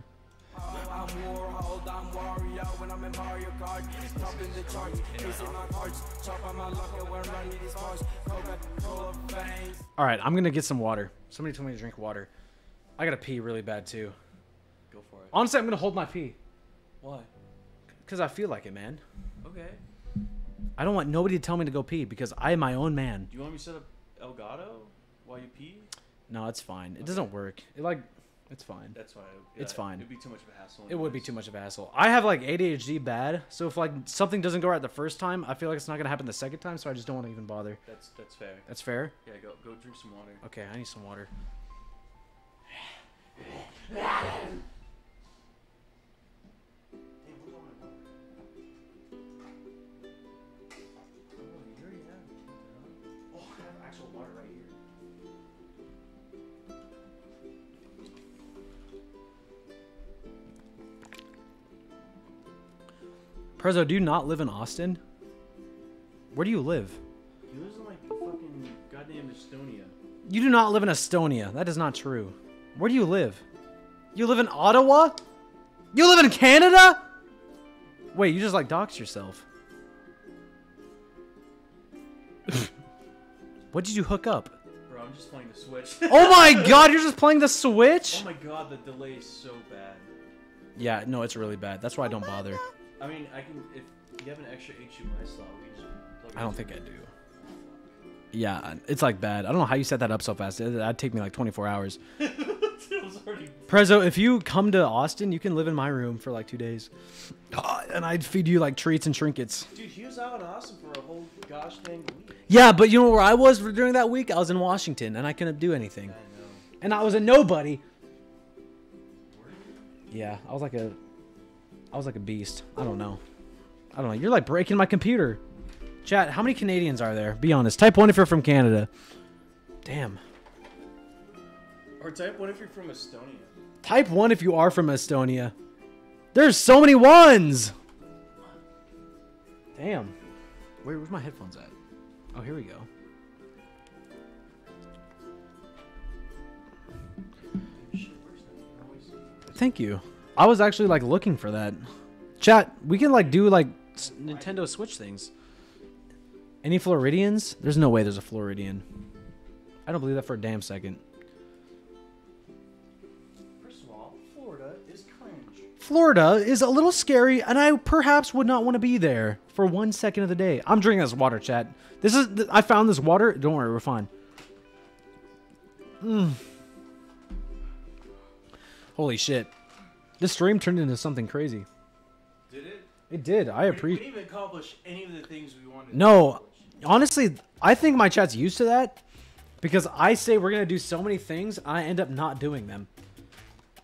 I'm Warhol, I'm Wario when I'm in Mario Kart. Topping the charts, chasing my cards. Chop on my locker when running these bars. Coca-Cola veins. All right, I'm gonna get some water. Somebody told me to drink water. I gotta pee really bad too. Go for it. Honestly, I'm gonna hold my pee Why? because I feel like it, man. Okay. I don't want nobody to tell me to go pee because I am my own man. Do you want me to set up Elgato while you pee? No, it's fine. It doesn't work. It like, it's fine. That's fine. It's fine. It'd be too much of a hassle. It would be too much of a hassle. I have like ADHD bad, so if like something doesn't go right the first time, I feel like it's not gonna happen the second time, so I just don't want to even bother. That's that's fair. That's fair. Yeah, go go drink some water. Okay, I need some water. Prezzo, do you not live in Austin? Where do you live? He lives in like fucking goddamn Estonia. You do not live in Estonia. That is not true. Where do you live? You live in Ottawa? You live in Canada? Wait, you just like doxed yourself. what did you hook up? Bro, I'm just playing the Switch. Oh my god, you're just playing the Switch? Oh my god, the delay is so bad. Yeah, no, it's really bad. That's why I don't bother. I mean, I can if you have an extra HDMI slot, we can just. plug it I don't think I do. Yeah, it's like bad. I don't know how you set that up so fast. It- That'd take me like 24 hours. Already- Prezzo, if you come to Austin, you can live in my room for like two days. Ah, And I'd feed you like treats and trinkets. Dude, he was out in Austin for a whole gosh dang week. Yeah, but you know where I was during that week? I was in Washington and I couldn't do anything. I And I was a nobody. Yeah, I was like a I was like a beast. I don't know. I don't know. You're like breaking my computer. Chat, how many Canadians are there? Be honest. Type 1 if you're from Canada. Damn. Or type one if you're from Estonia. Type 1 if you are from Estonia. There's so many ones. Damn. Where, where's my headphones at? Oh, here we go. Thank you. I was actually like looking for that. Chat, we can like do like s- Nintendo Switch things. Any Floridians? There's no way there's a Floridian. I don't believe that for a damn second. First of all, Florida is cringe. Florida is a little scary, and I perhaps would not want to be there for one second of the day. I'm drinking this water, chat. This is th- I found this water. Don't worry, we're fine. Mm. Holy shit! This stream turned into something crazy. Did it? It did. I We- We appreciate. didn't even accomplish any of the things we wanted. to No, honestly, I think my chat's used to that because I say we're gonna do so many things, I end up not doing them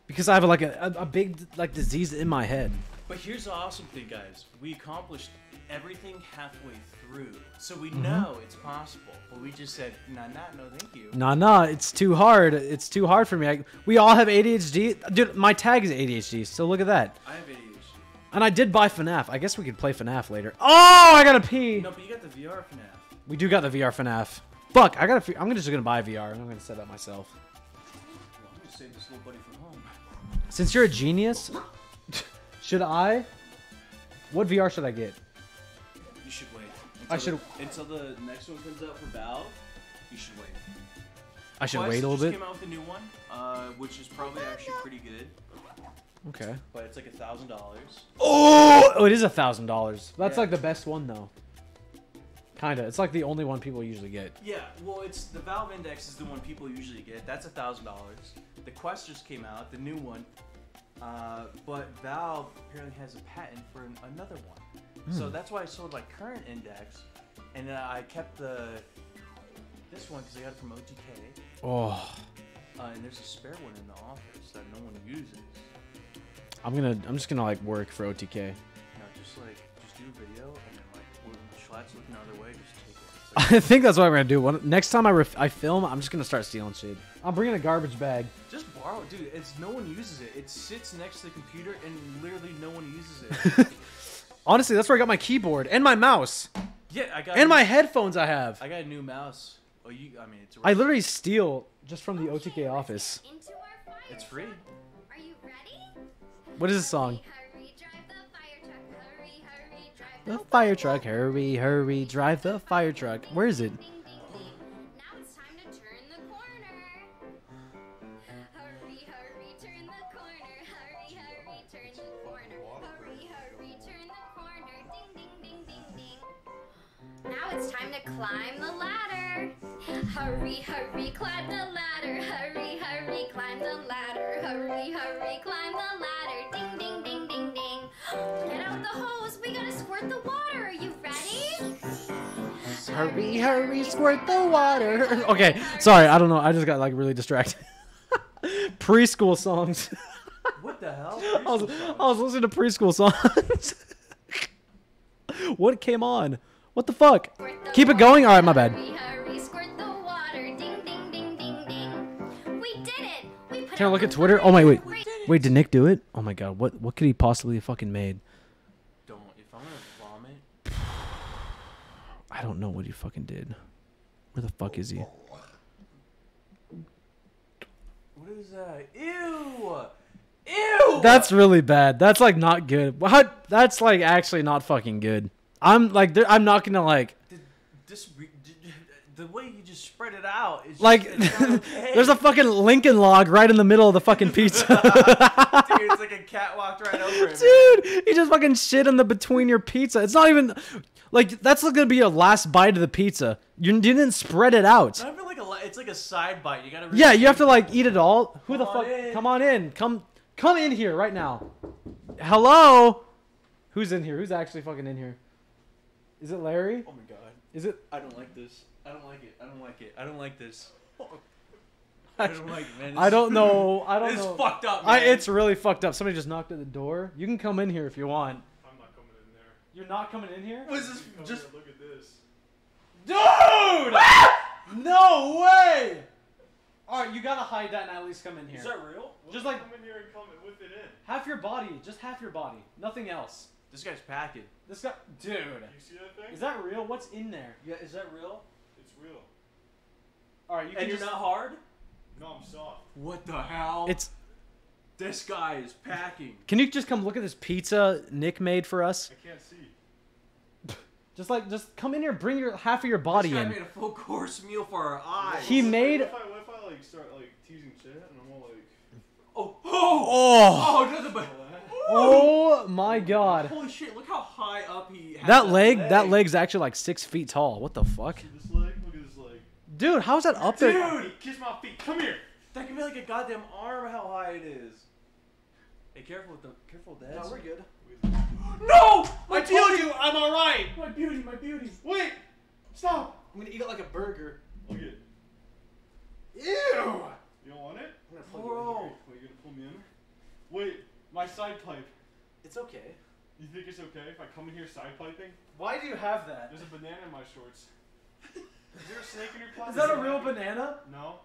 because I have like a, a, a big like disease in my head. But here's the awesome thing, guys. We accomplished everything halfway through. So we Mhm. know it's possible. But we just said, nah, nah, no, thank you. Nah, nah, it's too hard. It's too hard for me. I, we all have ADHD. Dude, my tag is ADHD, so look at that. I have ADHD. And I did buy FNAF. I guess we could play FNAF later. Oh, I gotta pee. No, but you got the VR FNAF. We do got the VR FNAF. Fuck, I gotta. I'm just gonna buy VR. I'm gonna set up myself. Well, I'm gonna save this little buddy from home. Since you're a genius, should I? What VR should I get? You should wait. I Until should- the- until the next one comes out for Valve. You should wait. I should Quest wait a little just bit. came out with a new one, uh, which is probably actually pretty good. Okay. But it's like a thousand dollars. Oh, oh, it is a thousand dollars. That's Yeah. like the best one though. Kinda. It's like the only one people usually get. Yeah, well, it's the Valve Index is the one people usually get. That's a thousand dollars. The Quest just came out, the new one, uh, but Valve apparently has a patent for an, another one. So Hmm. that's why I sold my current Index, and uh, I kept the this one because I got it from OTK. Oh, Uh, and there's a spare one in the office that no one uses. I'm gonna. I'm just gonna like work for OTK. Know, just like just do a video and then like when Schlatt's looking the other way, just take it. Like, I think that's what I'm gonna do. Next time I ref, I film, I'm just gonna start stealing shit. I'm bringing a garbage bag. Just borrow it, dude. It's no one uses it. It sits next to the computer, and literally no one uses it. Honestly, that's where I got my keyboard and my mouse yeah, I got and a- my headphones. I have. I got a new mouse. Oh, you? I mean, it's. I literally steal just from the OTK office. It's free. Are you ready? What is this song? The fire. Hurry, hurry, drive The fire truck, hurry, hurry, drive the fire truck. Where is it? Climb the ladder. Hurry, hurry, climb the ladder. Hurry, hurry, climb the ladder. Hurry, hurry, climb the ladder. Ding, ding, ding, ding, ding. Get out the hose. We gotta squirt the water. Are you ready? Hurry, hurry, squirt the water. Okay, sorry, I don't know. I just got like really distracted. preschool songs. What the hell? I was, I was listening to preschool songs. what came on? What the fuck? Keep it going? Alright, my bad. Hurry, hurry, squirt the water. Ding, ding, ding, ding, ding. We did it. We put Can I look at Twitter? Oh my wait. We did it. Wait, did Nick do it? Oh my god, what what could he possibly have fucking made? Don't. If I'm gonna vomit, I don't know what he fucking did. Where the fuck is he? what is that? Ew! Ew! That's really bad. That's like not good. What? That's like actually not fucking good. I'm like, I'm not gonna like. Dis- re- d- d- the way you just spread it out is Like, not okay. there's a fucking Lincoln log right in the middle of the fucking pizza. dude. It's like a cat walked right over it. Dude, you just fucking shit in the between your pizza. It's not even like that's gonna be your last bite of the pizza. You, you didn't spread it out. It's not even like a. It's like a side bite. You gotta. Really Yeah, you have to like eat it all. Who the fuck? in. Come on in. Come, come in here right now. Hello. Who's in here? Who's actually fucking in here? Is it Larry? Oh my god. Is it? I don't like this. I don't like it. I don't like it. I don't like this. I don't like man. I don't know. I don't It's know. fucked up, I, man. it's really fucked up. Somebody just knocked at the door. You can come in here if you want. I'm not coming in there. You're not coming in here? Was this just? here, look at this. Dude! Ah! no way! All right, you gotta hide that and at least come in here. Is that real? Just like Come in here and come and whip it in. half your body, just half your body, nothing else. This guy's packing. This guy, dude, You see that thing? is that real? What's in there? Yeah, is that real? It's real. All right, you can And you're just, not hard? No, I'm soft. What the hell? It's. this guy is packing. Can you just come look at this pizza Nick made for us? I can't see. Just like, just come in here, bring your half of your body this guy in. made a full course meal for our eyes. He What if I- made- What if, I, what if I like start like teasing shit and I'm all like, Oh, oh, Oh, oh, nothing but. Oh my God! Holy shit! Look how high up he. Has That leg, that leg's actually like six feet tall. What the fuck, see this leg? Look at this leg. dude? How's that up there? Dude, Kiss my feet. Come here. that could be like a goddamn arm. How high it is. Hey, careful with the careful with that. No, we're good. No, my I told beauty, you, I'm alright. my beauty, my beauty. Wait, stop. I'm gonna eat it like a burger. Look at. Ew. You don't want it? I'm gonna plug you in here. Wait, you gonna pull me in? Wait, my side pipe. It's okay. You think it's okay if I come in here side piping? Why do you have that? There's a banana in my shorts. Is there a snake in your closet? Is that a real banana? No.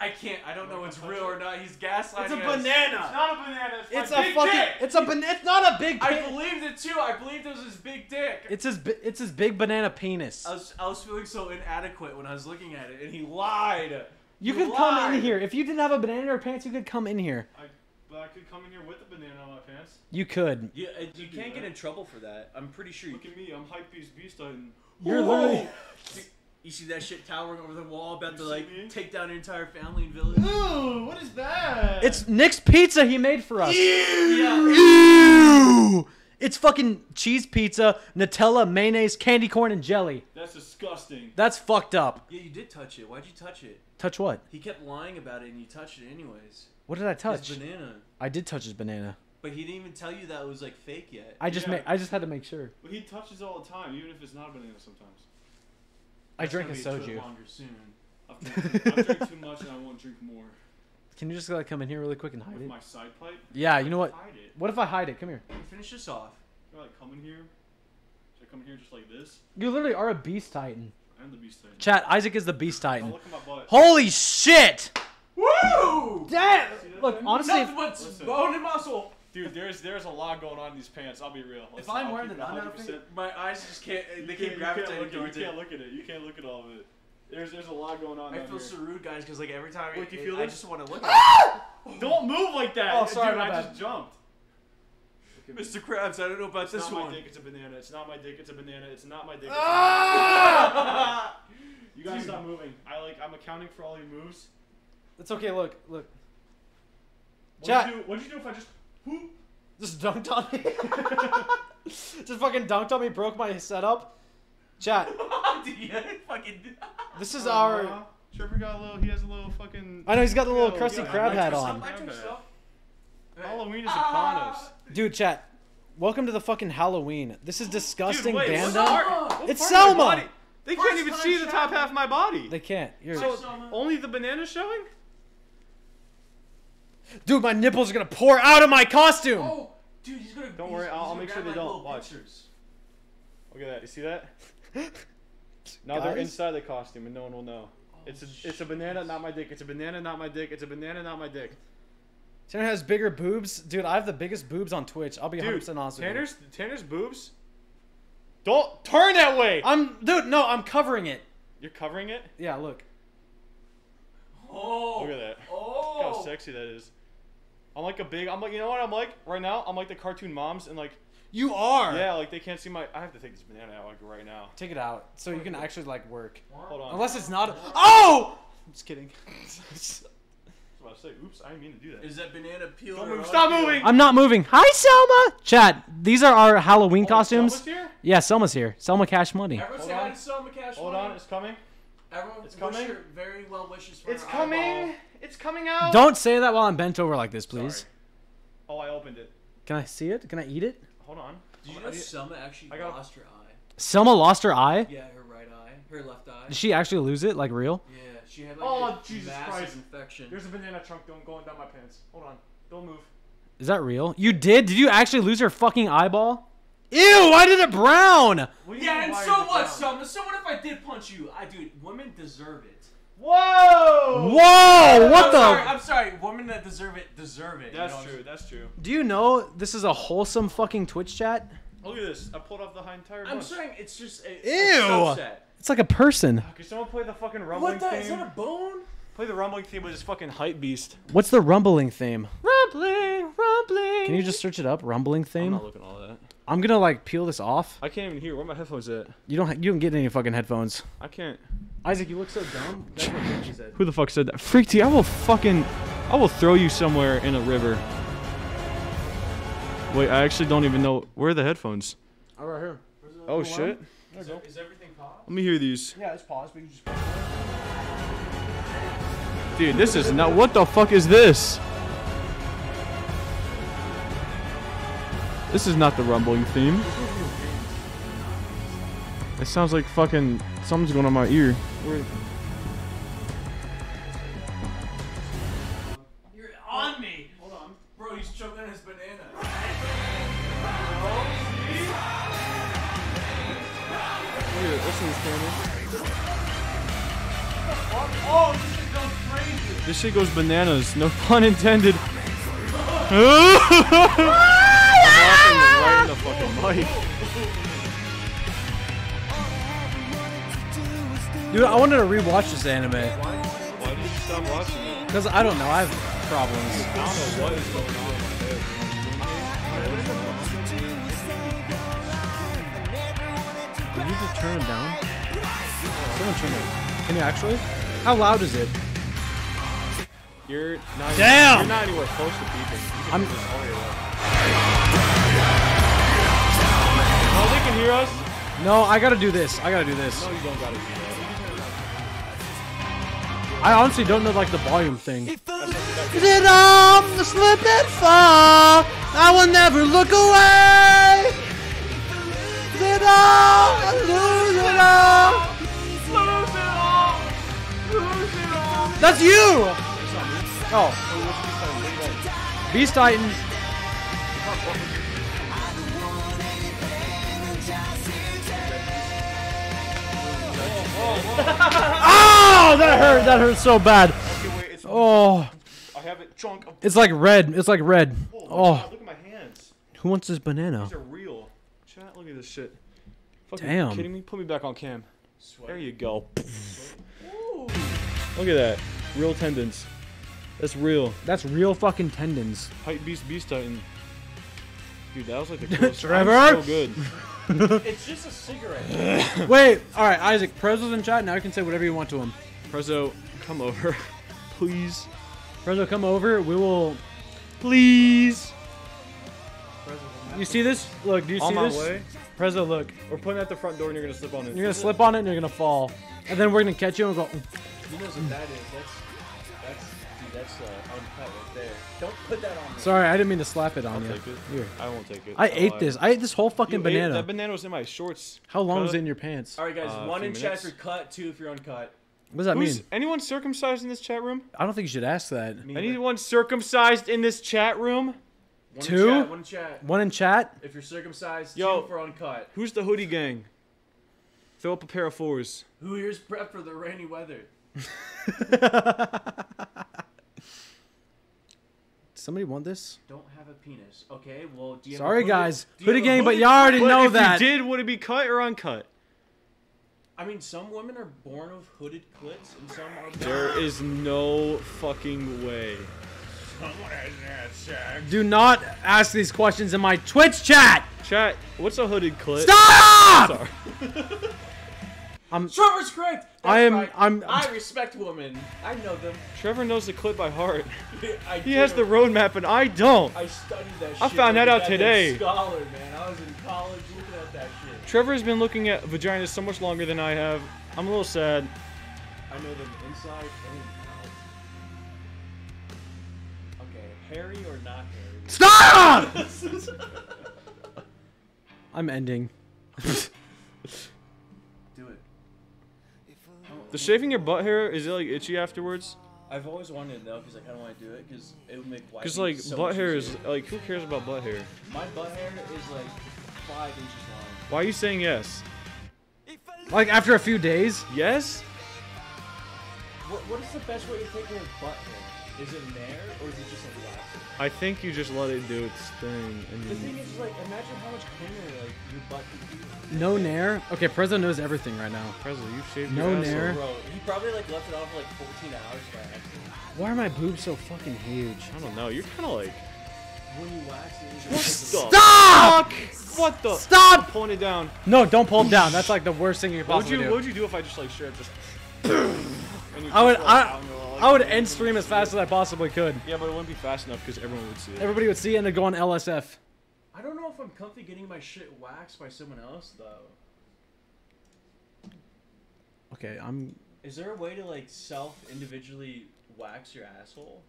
I can't. I don't know Wanna it's real touch or not. He's gaslighting It's a us. It's not a banana. It's, It's my a big fucking. dick. It's a ban. It's not a big. Dick. I Pe- believed it too. I believed it was his big dick. it's his. bi- It's his big banana penis. I was, I was feeling so inadequate when I was looking at it, and he lied. You He could come in here if you didn't have a banana in your pants. You could come in here. I, but I could come in here with the banana on my pants. You could. Yeah, uh, you can't get in trouble for that. I'm pretty sure. You, Look at me. I'm hype beast beast Titan. You're literally. you see that shit towering over the wall, about You to like me? take down your entire family and village. Ooh, what is that? It's Nick's pizza he made for us. Ew. Yeah. Ew! It's fucking cheese pizza, Nutella, mayonnaise, candy corn, and jelly. That's disgusting. That's fucked up. Yeah, you did touch it. Why'd you touch it? Touch what? He kept lying about it, and you touched it anyways. What did I touch? His banana. I did touch his banana. But he didn't even tell you that it was like fake yet. I just Yeah. ma- I just had to make sure. But he touches all the time, even if it's not a banana sometimes. I That's drank a soju. longer soon. I've drank, I've drank too much and I won't drink more. Can you just like come in here really quick and hide With it? my side pipe? Yeah, you know what? Hide it. What if I hide it? Come here. Finish this off. I like come in here? Should I come in here just like this? You literally are a beast titan. I'm the beast titan. Chat, Isaac is the beast titan. look at my butt. Holy shit! Woo! Damn! Look, honestly, Nothing but Listen. bone and muscle. Dude, there's there's a lot going on in these pants. I'll be real. If Listen, I'm I'll wearing keep the it banana 100%. thing- My eyes just can't. They can't can't, you can't gravitate look at it. You towards can't look at it. You can't look at all of it. There's there's a lot going on I down feel here. so rude, guys, because like every time Wait, do you I, feel I this? just want to look at it. Don't move like that. Oh, sorry, Dude, my I bad. just jumped. Mr. Krabs, I don't know about It's this not my one. dick. It's a banana. It's not my dick. It's a banana. It's not my dick. It's Ah! You guys Dude. stop moving. I like. I'm accounting for all your moves. It's okay. Look, look. What'd Chat. you do? What'd you do if I just? Whoop? Just dunked on me. just fucking dunked on me. Broke my setup. Chat. yeah, fucking. This is Uh, our. Trevor got a little. He has a little fucking. I know he's got the little Yeah, Krusty yeah, Krab I hat on. some- I took stuff. Halloween is upon us. Dude, chat. Welcome to the fucking Halloween. This is disgusting, Dude, wait, Banda. what part- It's part of my Selma! body- They can't even time see the top half of my body. They can't. You're... so only the banana showing? Dude, my nipples are gonna pour out of my costume. Oh, dude, he's gonna. Don't worry, I'll- I'll make sure they don't. little Watch. pictures. Look at that. You see that? Now they're inside the costume and no one will know. Oh, it's a it's a banana, not my dick. It's a banana, not my dick. It's a banana, not my dick. Tanner has bigger boobs. Dude, I have the biggest boobs on Twitch. I'll be 100% Dude, honest with you. Tanner's Tanner's boobs. Don't turn that way. I'm dude, no, I'm covering it. You're covering it. Yeah, look. Oh. Look at that. Oh. Look how oh. sexy that is. I'm like a big. I'm like you know what I'm like right now. I'm like the cartoon moms and like You are. Yeah, like they can't see my. I have to take this banana out like right now. Take it out so you can actually like work. Hold on. Unless it's not. Oh! I'm just kidding. I was about to say, oops, I didn't mean to do that. Is that banana peeled? Don't move. Stop moving. I'm not moving. Hi, Selma. Chat. These are our Halloween oh, costumes. Selma's here? Yeah, Selma's here. Selma Cash Money. Everyone Hold say hi on. to Selma Cash Hold Money. on, it's coming. Everyone, It's coming. her very well wishes for It's coming. eyeball. It's coming out. Don't say that while I'm bent over like this, please. Oh, I opened it. Can I see it? Can I eat it? Hold on. Did you know need- Selma actually I got- lost her eye? Selma lost her eye. Yeah, her right eye, her left eye. Did she actually lose it? Like real? Yeah, she had like Oh, a Jesus massive Christ. infection. There's a banana chunk going going down my pants. Hold on. Don't move. Is that real? You did? Did you actually lose your fucking eyeball? Ew! Why did it brown? What Yeah, and so what, down? Selma? So what if I did punch you? I dude, women deserve it. Whoa! Whoa! What I'm the? Sorry, I'm sorry. Women that deserve it deserve it. you That's know true. That's true. Do you know this is a wholesome fucking Twitch chat? Look at this. I pulled off the entire I'm bunch. saying it's just a, Ew. a subset. It's like a person. Can someone play the fucking rumbling What the? theme? Is that a bone? Play the rumbling theme with this fucking hype beast. What's the rumbling theme? Rumbling, rumbling. Can you just search it up? Rumbling theme. I'm theme. not looking at all that. I'm gonna like peel this off. I can't even hear. Where my headphones at? You don't. You don't get any fucking headphones. I can't. Isaac, you look so dumb. That's what Vinci said. Who the fuck said that? Freaky, I will fucking. I will throw you somewhere in a river. Wait, I actually don't even know. Where are the headphones? Oh, right here. Oh shit. Is, there- is everything paused? Let me hear these. Yeah, it's paused, but you just. Dude, this is not. What the fuck is this? This is not the rumbling theme. It sounds like fucking something's going on my ear. You're on me. Hold on, bro. He's choking on his banana. Look at it. Listen to this. Oh, this shit goes crazy. This shit goes bananas. No pun intended. I'm laughing right in the fucking mic. Dude, I wanted to rewatch this anime Why did you stop watching it? because I don't know. I have problems. I don't know what is going on with my head. Did you just turn it down? Someone turn it. Can you actually? How loud is it? You're not. Damn! You're not anywhere close to beeping. You can I'm- do this all your life. They can hear us. No, I gotta do this. I gotta do this. No, you don't gotta do that. I honestly don't know like the volume thing. Is it all the slip and fall? I will never look away. Is it all? I lose it all. Lose it all. Lose it all. That's you. Oh, Beast Titans. oh, that hurt. That hurt so bad. Okay, wait. Oh, I have it chunk. Of, it's like red. It's like red. oh, Oh, look at my hands. who wants this banana? These are real. Chat, look at this shit. Fucking Damn. kidding me? Put me back on cam. There you go. Look at that. Real tendons. That's real. That's real fucking tendons. Hype Beast Beast Titan. Dude, that was like the coolest. Trevor? I'm so good. It's just a cigarette. Wait, all right, Isaac. Prezo's in chat. Now you can say whatever you want to him. Prezzo, come over. Please. Prezo, come over. We will. Please. You see this? Look, do you On see my this? way. Prezo, look. We're putting it at the front door and you're gonna slip on it. You're gonna slip on it and you're gonna fall, and then we're gonna catch you and go. Mm. You know what? That's that's Don't put that on me. Sorry, I didn't mean to slap it on I'll you. take it. Here. I won't take it. I I'll ate lie. this. I ate this whole fucking You ate- banana. that banana was in my shorts. How long was it in your pants? All right, guys. Uh, one few in chat minutes. if you're cut. Two if you're uncut. What does that Who's mean? anyone circumcised in this chat room? I don't think you should ask that. Anyone circumcised in this chat room? One Two? In chat, one in chat. One in chat. If you're circumcised, Yo. two for uncut. Who's the hoodie gang? Throw up a pair of fours. Who here's prep for the rainy weather? Somebody want this? Don't have a penis. Okay, well, do you have a Sorry, guys. do you Hoodie have a gang, but hooded- you already But know if that. you did, would it be cut or uncut? I mean, some women are born with hooded clits, and some are. There is no fucking way. Do not ask these questions in my Twitch chat. Chat, what's a hooded clit? Stop! Sorry. I'm Trevor's correct. That's I am- right. I'm- I respect women. I know them. Trevor knows the clip by heart. I He has do. the roadmap and I don't. I studied that. I shit found that out today. Scholar, man. I was in college looking at that shit. Trevor's been looking at vaginas so much longer than I have. I'm a little sad. I know them inside and out. Okay, hairy or not hairy? Stop! I'm ending. The shaving your butt hair is it like itchy afterwards? I've always wanted to know because like, I don't want to do it because it would make Because like so butt hair is like who cares about butt hair? My butt hair is like five inches long. Why are you saying yes? Like after a few days? Yes? What, what is the best way to take care of butt hair? Is it nair or is it just like waxing? I think you just let it do its thing and The thing is, like, imagine how much cleaner like your butt could be. No nair. Okay, Prezzo knows everything right now. Prezzo, you shaved No your asshole. nair. Bro, he probably like left it on for like 14 hours by accident. Why are my boobs so fucking huge? I don't know. You're kind of like When you wax it, it's What the like Stop! fuck? What the? Stop! I'm pulling it down. No, don't pull it down. That's like the worst thing you could What would possibly you do. What would you do if I just like straight up just? I would like, I, don't know, like, I would end stream as fast as I possibly could. Yeah, but it wouldn't be fast enough because everyone would see it. Everybody would see it and they'd go on LSF. I don't know if I'm comfy getting my shit waxed by someone else though. Okay, I'm. Is there a way to like self individually wax your asshole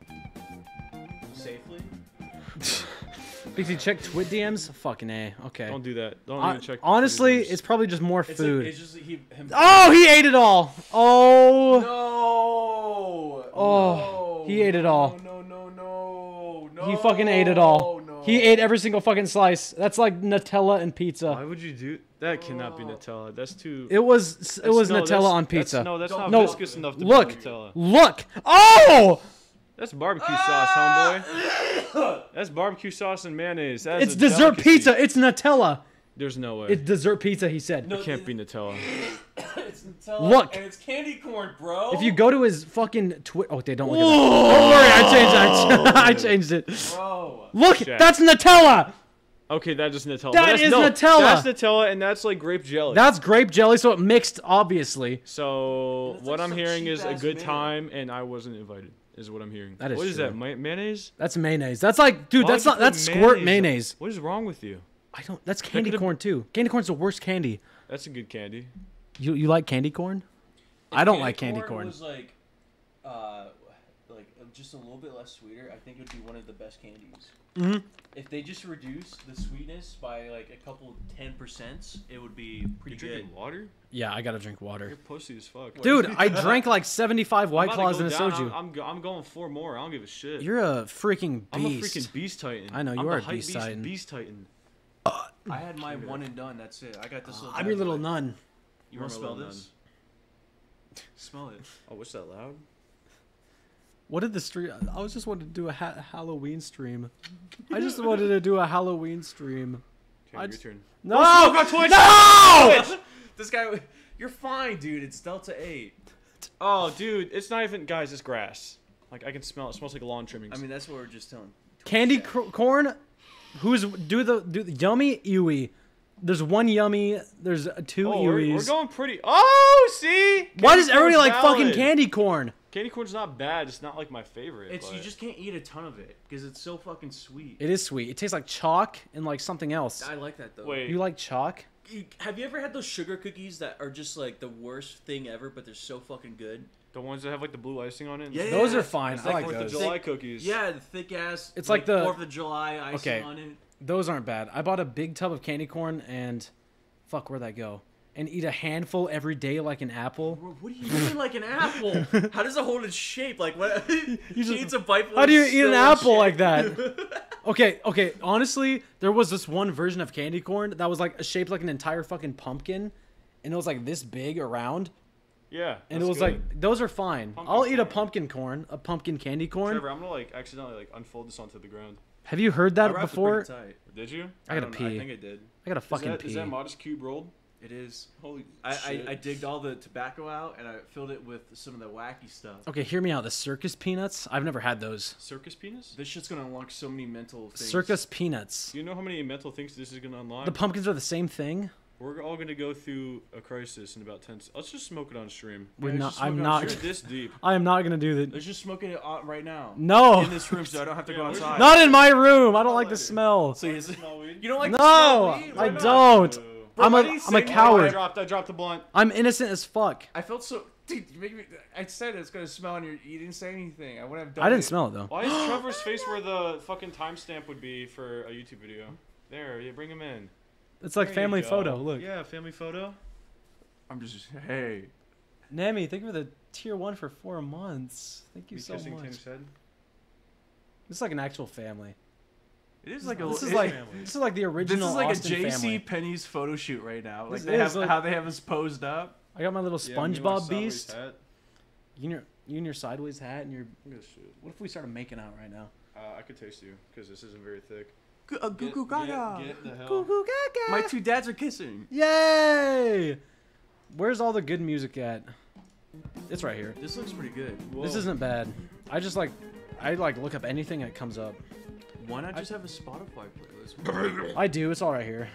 safely? BT, check Twit DMs. Fucking a. Okay. Don't do that. Don't Hon- even check. Honestly, Twitter's. it's probably just more It's like- food. it's just he, him. oh, he ate it all. Oh. No. Oh, he ate it all. No, no, no, no. He fucking ate it all. No. He ate every single fucking slice. That's like Nutella and pizza. Why would you do that? Cannot be oh. Nutella. That's too. It was it was no, Nutella that's- on that's- pizza. no, that's not no, viscous enough to look, be Nutella. Look. Oh! That's barbecue sauce, homeboy. That's barbecue sauce and mayonnaise. That is It's dessert delicacy. pizza. It's Nutella. There's no way. It's dessert pizza. He said. it can't be Nutella. it's Nutella Look. and it's candy corn, bro. If you go to his fucking Twitter, oh, they don't look at that. Don't worry, I changed. it. I changed it. Bro. Look, Jack. that's Nutella. Okay, that is Nutella. That that's, is no, Nutella. That's Nutella, and that's like grape jelly. That's grape jelly, so it mixed, obviously. so what I'm hearing is a good mayo. time, and I wasn't invited. Is what I'm hearing. That is What is true. that? Ma- mayonnaise? That's mayonnaise. That's like, dude, Why that's not that's squirt on- mayonnaise. What is wrong with you? I don't. That's candy could've- corn too. Candy corn's the worst candy. That's a good candy. You you like candy corn? I don't like candy corn. Was like uh, just a little bit less sweeter. I think it would be one of the best candies. Mhm. If they just reduce the sweetness by like a couple ten percent, it would be pretty You good. drinking water? Yeah, I gotta drink water. You're pussy as fuck. Dude, I drank like 75 I'm White Claws go and a down. soju. I'm, I'm, I'm going four more. I don't give a shit. You're a freaking beast. I'm a freaking beast titan. I know, you I'm are a hype beast titan. Beast titan. I had my one and done. That's it. I got this little. I'm your little nun. You want to smell little this? Smell it. Oh, what's that loud? What did the stream? I was just wanted to do a ha- Halloween stream. I just wanted to do a Halloween stream. Okay, I your just- turn. No! Oh, got Twitch! No! Twitch! This guy, you're fine, dude. It's Delta Eight. Oh, dude, it's not even guys. It's grass. Like I can smell it. It smells like lawn trimmings. I mean, that's what we're just telling. Candy cr- corn. Who's do the do the yummy Ewy? There's one yummy. There's uh, two oh, we're, we're going pretty. Oh, see. Why does everybody corn's like fucking candy corn? Candy corn's not bad. It's not like my favorite. It's you just can't eat a ton of it because it's so fucking sweet. It is sweet. It tastes like chalk and like something else. I like that though. Wait. You like chalk? Have you ever had those sugar cookies that are just like the worst thing ever, but they're so fucking good? the ones that have like the blue icing on it. Yeah, Those yeah. are fine. It's I like Fourth of those. July cookies. Yeah, the thick ass. It's like the- Fourth of July icing Okay. on it. Those aren't bad. I bought a big tub of candy corn and fuck where'd that go? And eat a handful every day like an apple. What do you mean like an apple? How does it hold its shape? Like what? you just- eats a bite. How do you eat an apple shape. like that? Okay, okay. Honestly, there was this one version of candy corn that was like shaped like an entire fucking pumpkin, and it was like this big around, Yeah. and it was good. like those are fine. Pumpkin I'll eat a pumpkin corn, a pumpkin candy corn. Trevor, I'm gonna like accidentally like unfold this onto the ground. Have you heard that wrapped before? pretty tight. Did you? I gotta don't pee. I think it did. I gotta Is fucking that, pee. is that modest cube rolled? It is. Holy I, I, shit. I digged all the tobacco out and I filled it with some of the wacky stuff. Okay, hear me out. The circus peanuts. I've never had those. Circus penis? This shit's gonna unlock so many mental things. Circus peanuts. Do you know how many mental things this is gonna unlock? The pumpkins are the same thing. We're all gonna go through a crisis in about ten. s- Let's just smoke it on stream. We're let's not. I'm not. stream. You're this deep. I am not gonna do that. Let's just smoke it out right now. No. In this room, so I don't have to go outside. Not in my room. I don't like the smell. So is it- you don't like no, the smell of weed? Why I don't. Bro, I'm a. you I'm a no? I coward. dropped. I dropped the blunt. I'm innocent as fuck. I felt so. Dude, you make me. I said it's gonna smell on your. You didn't say anything. I wouldn't have done I didn't it. smell it though. Why is Trevor's face where the fucking timestamp would be for a YouTube video? There, yeah, bring him in. It's like There family photo. Look. Yeah, family photo. I'm just. Hey. Nami, thank you for the tier one for four months. Thank you so much. Tim's head. This is like an actual family. It is like a. This is it- like this is like the original This is like Austin a JC family. Penney's photo shoot right now. Like This they have like- how they have us posed up. I got my little Yeah, me and my SpongeBob sideways beast. hat. You and your you and your sideways hat and your. Look at this shit. What if we started making out right now? Uh, I could taste you because this isn't very thick. Goo uh, goo goo gaga. Get, get. Goo goo gaga. My two dads are kissing. Yay! Where's all the good music at? It's right here. This looks pretty good. This isn't bad. I just like, I like look up anything that comes up. Why not just have a Spotify playlist? I do. It's all right here.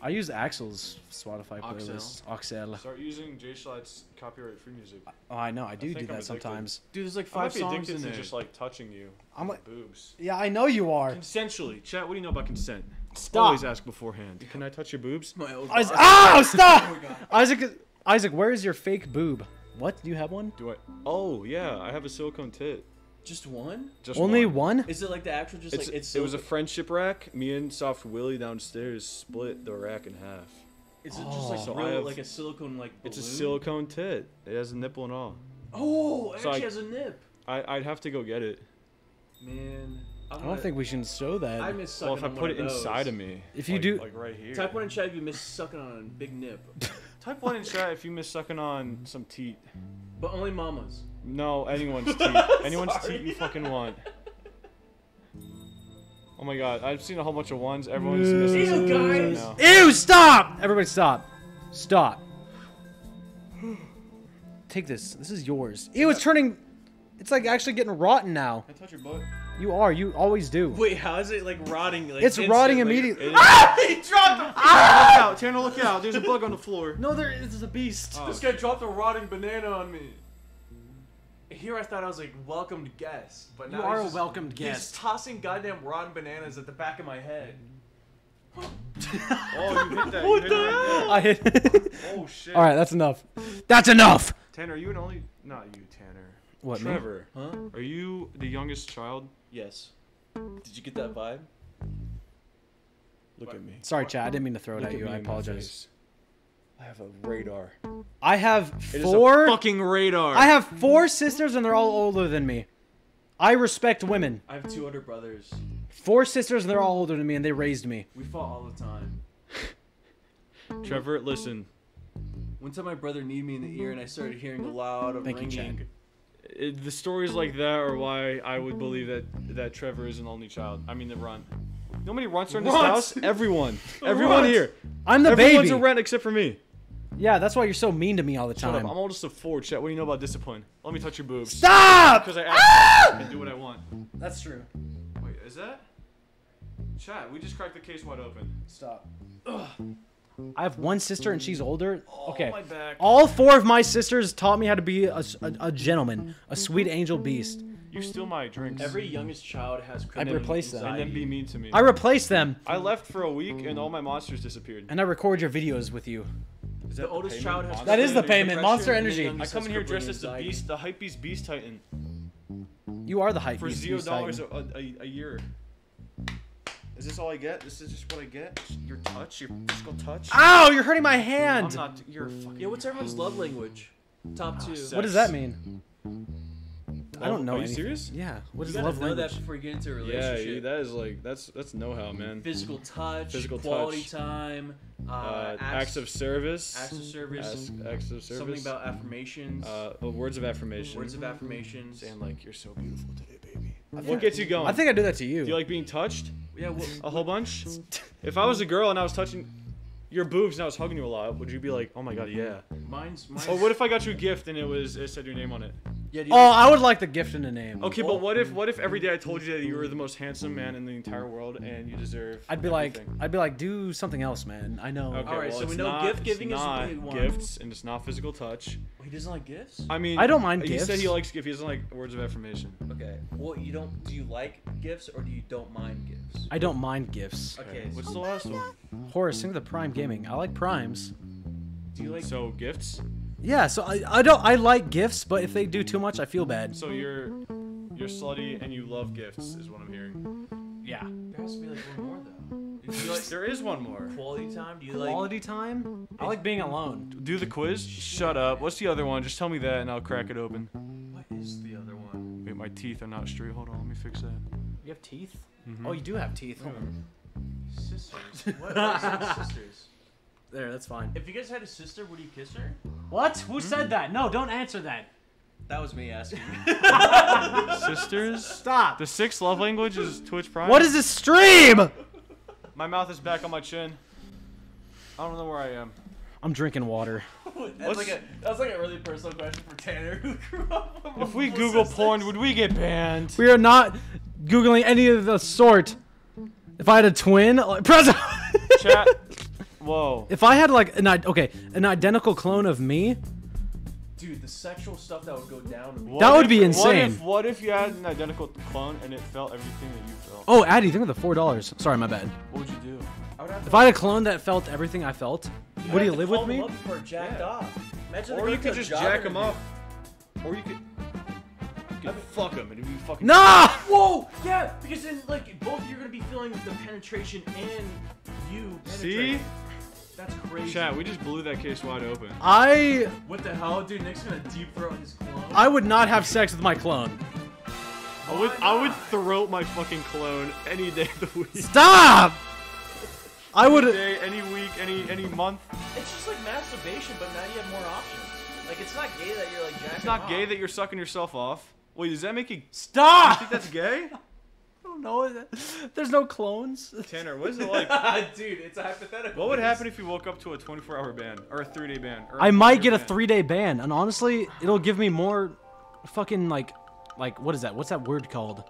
I use Axel's Spotify Oxel. playlist. Oxel. Start using Jay Schlatt's copyright-free music. Oh, I know. I do think do that sometimes. Dude, there's like five I might five be songs addicted in to there. just like touching you. I'm like- boobs. Yeah, I know you are. Consensually, chat. What do you know about consent? Stop. Always ask beforehand. Can I touch your boobs? My old Isaac, oh, stop! Oh Isaac, Isaac, where is your fake boob? What? Do you have one? Do I? Oh yeah, I have a silicone tit. Just one? Just Only one. one? Is it like the actual just It's, like it's it was a friendship rack. Me and SoftWilly downstairs split the rack in half. Is it just like oh. So I real, have- like a silicone like It's a balloon? silicone tit. It has a nipple and all. Oh, it So actually I- has a nip. I, I'd have to go get it. Man, I don't think we should show that. I miss sucking Well, if I on put one it of inside of me. If you like- do- like right here. Type one in chat if you miss sucking on a big nip, Type one in chat if you miss sucking on some teat. but only mamas. No, anyone's teat. Anyone's Sorry. teat you fucking want. Oh my god, I've seen a whole bunch of ones. Everyone's missing Ew, some boobs guys. now. Ew! Stop! Everybody, stop! Stop. Take this. This is yours. Ew! It's turning. It's like actually getting rotten now. Can I touch your butt? You are. You always do. Wait, how is it like rotting? Like It's rotting instantly? immediately. It is- Ah! he dropped a. Tanner, look out! Tanner, look out! There's a bug on the floor. No, there is a beast. Oh, This guy dropped a rotting banana on me. Here I thought I was like welcomed guest, but now you are he's a welcomed guest. He's tossing goddamn rotten bananas at the back of my head. Oh, you hit that. You hit it right I hit. Oh shit. All right, that's enough. That's enough. Tanner, are you an only? Not you, Tanner. What, me? Trevor. Huh? Are you the youngest child? Yes. Did you get that vibe? Look at me. Sorry, Chad. I didn't mean to throw it Look at at you. me I in my apologize. Face. I have a radar. I have It is four. a fucking radar. I have four sisters, and they're all older than me. I respect women. I have two older brothers. Four sisters, and they're all older than me, and they raised me. We fought all the time. Trevor, listen. One time my brother kneed me in the ear and I started hearing a loud of Thank you, ringing. Chad. Uh, it, the stories like that are why I would believe that that Trevor is an only child. I mean, the run. Nobody runs how many in this house? Everyone. Everyone Runt. here. I'm the Everyone's baby. Everyone's a runt except for me. Yeah, that's why you're so mean to me all the Shut up. time. I'm oldest of four. Chet, what do you know about discipline? Let me touch your boobs. Stop! Because I asked ah! and do what I want. That's true. Wait, is that? Chat, we just cracked the case wide open. Stop. I have one sister, and she's older. Okay. my back. All four of my sisters taught me how to be a, a, a gentleman, a sweet angel beast. You steal my drinks. Every youngest child has I criminal replaced them. and then anxiety. be mean to me. I replace them, I left for a week and all my monsters disappeared. and I record your videos with you. Is The oldest child has That is the payment. Monster depression, and the Energy. I come in here dressed as the beast, the hypebeast beast titan, You are the hype for zero dollars a, a, a year. Is this all I get? This is just what I get? Your touch, your physical touch. Ow! You're hurting my I'm hand. not. You're fucking. Yeah, what's everyone's love language? Top ah, two. sex. What does that mean? I don't know. Are you anything. serious? Yeah. What You is gotta love know language? that before you get into a Yeah, relationship. you- that is like that's that's know-how, man. Physical touch, Physical touch quality touch. time, uh, Uh, acts, acts of service. acts of service, Acts, acts of service. something about affirmations, uh, uh, words of affirmation. words of affirmations. Saying like you're so beautiful today, baby. I What gets you going? I think I do that to you. Do you like being touched? Yeah, well, A whole bunch. if I was a girl and I was touching, your boobs and I was hugging you a lot, would you be like, oh my god, yeah? Mine's mine's. Or what if I got you a gift and it was it said your name on it? Yeah, Oh, I would like the gift and the name. Okay, but what if what if every day I told you that you were the most handsome man in the entire world and you deserve? I'd be like. I'd be like, do something else, man. I know. Okay, Alright, well, so we know not- gift it's giving is not what we want. gifts and it's not physical touch. He doesn't like gifts. I mean, I don't mind He said he likes gifts. He doesn't like words of affirmation. Okay. Well, you don't. Do you like gifts or do you don't mind gifts? I don't mind gifts. Okay. What's the last one? Horace, think of the Prime Gaming. I like primes. Do you like? So gifts. Yeah, so I, I don't I like gifts, but if they do too much, I feel bad. So you're you're slutty and you love gifts, is what I'm hearing. Yeah. There has to be like one more though. Do you like There is one more. quality time? Do you like? Quality time? I like being alone. Do the quiz. Shut up. What's the other one? Just tell me that and I'll crack it open. What is the other one? Wait, my teeth are not straight. Hold on, let me fix that. You have teeth? Mhm. Oh, you do have teeth. Sisters. What? what is sisters? There, that's fine. If you guys had a sister, would you kiss her? What? Who said mm. that? No, don't answer that. That was me asking. Sisters. Stop. The sixth love language is Twitch Prime. What is this stream? My mouth is back on my chin. I don't know where I am. I'm drinking water. That's like a that was like a really personal question for Tanner who grew up. with If we multiple Google sisters. porn, would we get banned? We are not googling any of the sort. If I had a twin, like, present. Chat. Whoa. If I had like an okay, an identical clone of me, Dude, the sexual stuff that would go down. What That would if- be What insane. if, what if you had an identical clone and it felt everything that you felt? oh, Addy, think of the four dollars. Sorry, my bad. What would you do? I would have to If I had a clone that felt everything I felt, You'd would he live call with them me? up before jacked Yeah. off. Imagine Or you could just jack him off. Or you could. You could fuck him and it'd be fucking. Nah! Whoa! Yeah, because then like both you're gonna be feeling the penetration and you See? Penetrating. That's crazy. Chat, we just blew that case wide open. I What the hell, dude? Nick's gonna deep throat his clone. I would not have sex with my clone. I would, I would throat my fucking clone any day of the week. Stop! I would. Any would. day, any week, any any month. It's just like masturbation, but now you have more options. Like it's not gay that you're like jacking It's not off. gay that you're sucking yourself off. Wait, does that make you? You Stop! think that's gay? I don't know. There's no clones. Tanner, what is it like? dude, it's a hypothetical. What would happen if you woke up to a 24-hour ban or a three-day ban? Or I might get a three day ban, and honestly, it'll give me more fucking like, like what is that? What's that word called?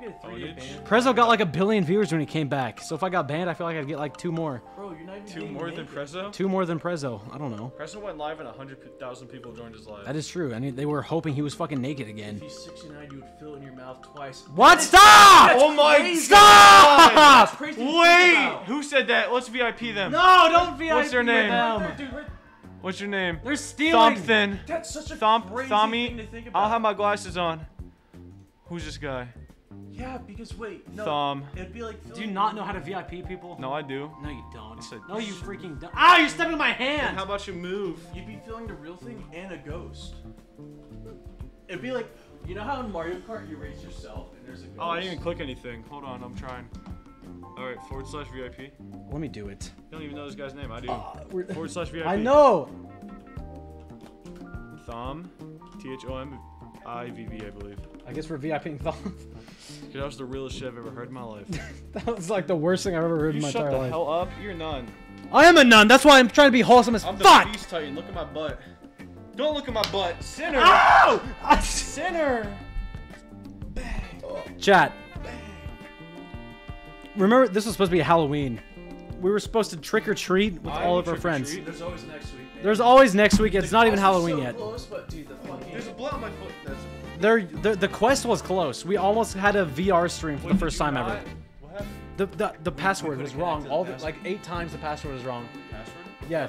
You're not gonna get a three oh, day ban. Prezzo got like a billion viewers when he came back, so if I got banned, I feel like I'd get like two more. Bro, you're not even Two getting more than naked. Prezzo. Two more than Prezzo. I don't know. Prezzo went live and 100,000 people joined his live. That is true. I mean, they were hoping he was fucking naked again. If again. he's 69, you would fill it in your mouth twice. What? That is- Stop! That's Oh my crazy. Stop! That's crazy to think Wait, who said that? Let's VIP them. No, don't VIP What's their name? them. Dude, right- What's your name? They're stealing. Thompson. that's such a Thump, crazy Thommy. thing to think about. I'll have my glasses on. Who's this guy? Yeah, because wait, no. Thumb. It'd be like. Do you not know how to VIP people? No, I do. No, you don't. Yes, No, you freaking don't. Ah, you're stepping on my hand. How about you move? You'd be feeling the real thing and a ghost. It'd be like, you know how in Mario Kart you raise yourself and there's a ghost. Oh, I didn't even click anything. Hold on, I'm trying. All right, forward slash VIP. Let me do it. You don't even know this guy's name. I do. we're- forward slash VIP. I know. Thom. T H O M I V V, I believe. I guess we're VIPing Thumb. 'Cause That was the realest shit I've ever heard in my life. that was like the worst thing I've ever heard You in my entire life. shut the life. hell up. You're a nun. I am a nun. That's why I'm trying to be wholesome as I'm the fuck. beast titan. Look at my butt. Don't look at my butt. Sinner. Ow! Sinner. Chat. Remember, this was supposed to be Halloween. We were supposed to trick or treat with I all of our friends. treat. There's always next week. man. There's always next week. It's The not even Halloween so yet. Close, but dude, the fucking. There's a blood on my foot. That's. There, the, the quest was close. We almost had a VR stream for When the first time not- ever. What? The, the, the password was wrong. All the, like eight times the password was wrong. Password? Yeah.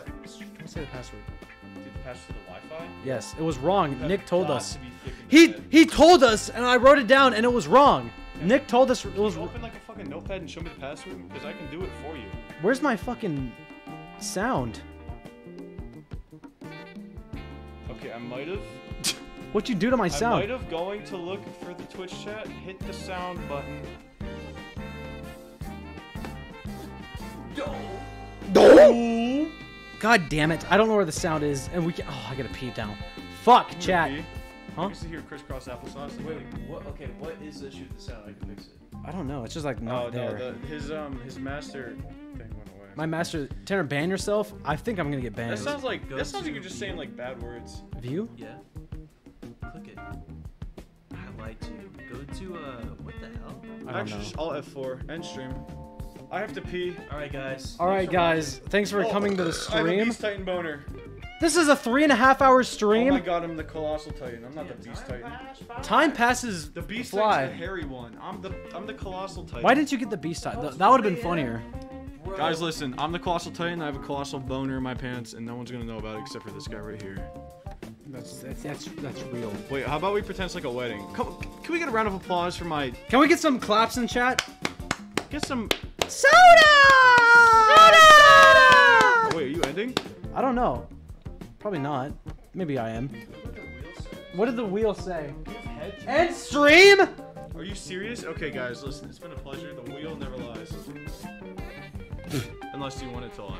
Don't say the password. Did the password to the Wi-Fi? Yes, it was wrong. Nick told us. to be thick in He head. he told us, and I wrote it down, and it was wrong. Nick told us it was. Can open like a fucking notepad and show me the password? Because I can do it for you. Where's my fucking sound? Okay, I might have. What'd you do to my I sound? might have going to look for the Twitch chat. Hit the sound button. No. No. God damn it! I don't know where the sound is, and we can. Oh, I gotta pee down. Fuck, chat. Maybe. Huh? I used to hear crisscross applesauce. Wait, what? Okay, what is the issue with the sound? I can fix it. I don't know. It's just like Oh not no, there. the, his um his master thing went away. My master, Tanner, ban yourself. I think I'm gonna get banned. That sounds like Go that sounds like you're just saying like bad words. View? Yeah. Click it. I lied to you. Go to uh, what the hell? I don't Actually, know. just all F4 end stream. I have to pee. All right, guys. All right, guys. Thanks for Oh, coming to the I have a stream. Beast Titan boner. This is a three and a half hour Oh stream. my god, I'm the Colossal Titan. I'm not the Beast Titan. Time passes The Beast fly. Titan's the hairy one. I'm the I'm the Colossal Titan. Why didn't you get the beast type? Th- That would have been funnier. Guys, listen. I'm the Colossal Titan. I have a colossal boner in my pants, and no one's gonna know about it except for this guy right here. That's that's that's, that's real. Wait, how about we pretend it's like a wedding? Come, can we get a round of applause for my? Can we get some claps in chat? Get some. Soda! Oh, wait, are you ending? I don't know. Probably not. Maybe I am. What did the wheel say? End stream? Are you serious? Okay, guys, listen. It's been a pleasure. The wheel never lies. Unless you want it to lie.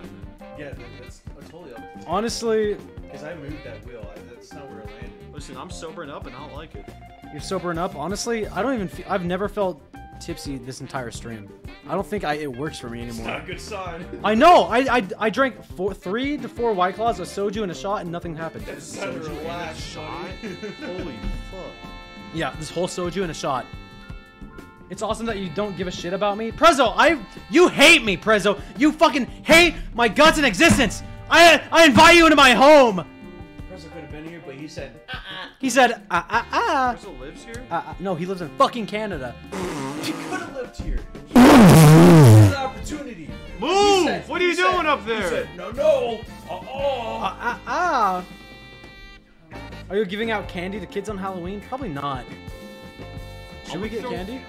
Yeah, that's totally up. Honestly, Because I moved that wheel. I, that's not where it landed. Listen, I'm sobering up and I don't like it. you're sobering up. Honestly, I don't even. Feel, I've never felt tipsy this entire stream. I don't think I, it works for me anymore. It's Not a good sign. I know. I, I I drank four, three to four white claws, a soju, and a shot, and nothing happened. Soju and a shot. Holy fuck. Yeah, this whole soju and a shot. It's awesome that you don't give a shit about me, Prezzo. I you hate me, Prezzo. You fucking hate my guts and existence. I I invite you into my home. President could have been here, but he said, He said, ah ah ah. Prezzo lives here? ah, ah. No, he lives in fucking Canada. he could have lived here. He had an opportunity. Move! said- what are he you said- doing up He there? said, no, no. Oh, oh. Ah ah ah. Are you giving out candy to kids on Halloween? Probably not. Should we we get still- candy?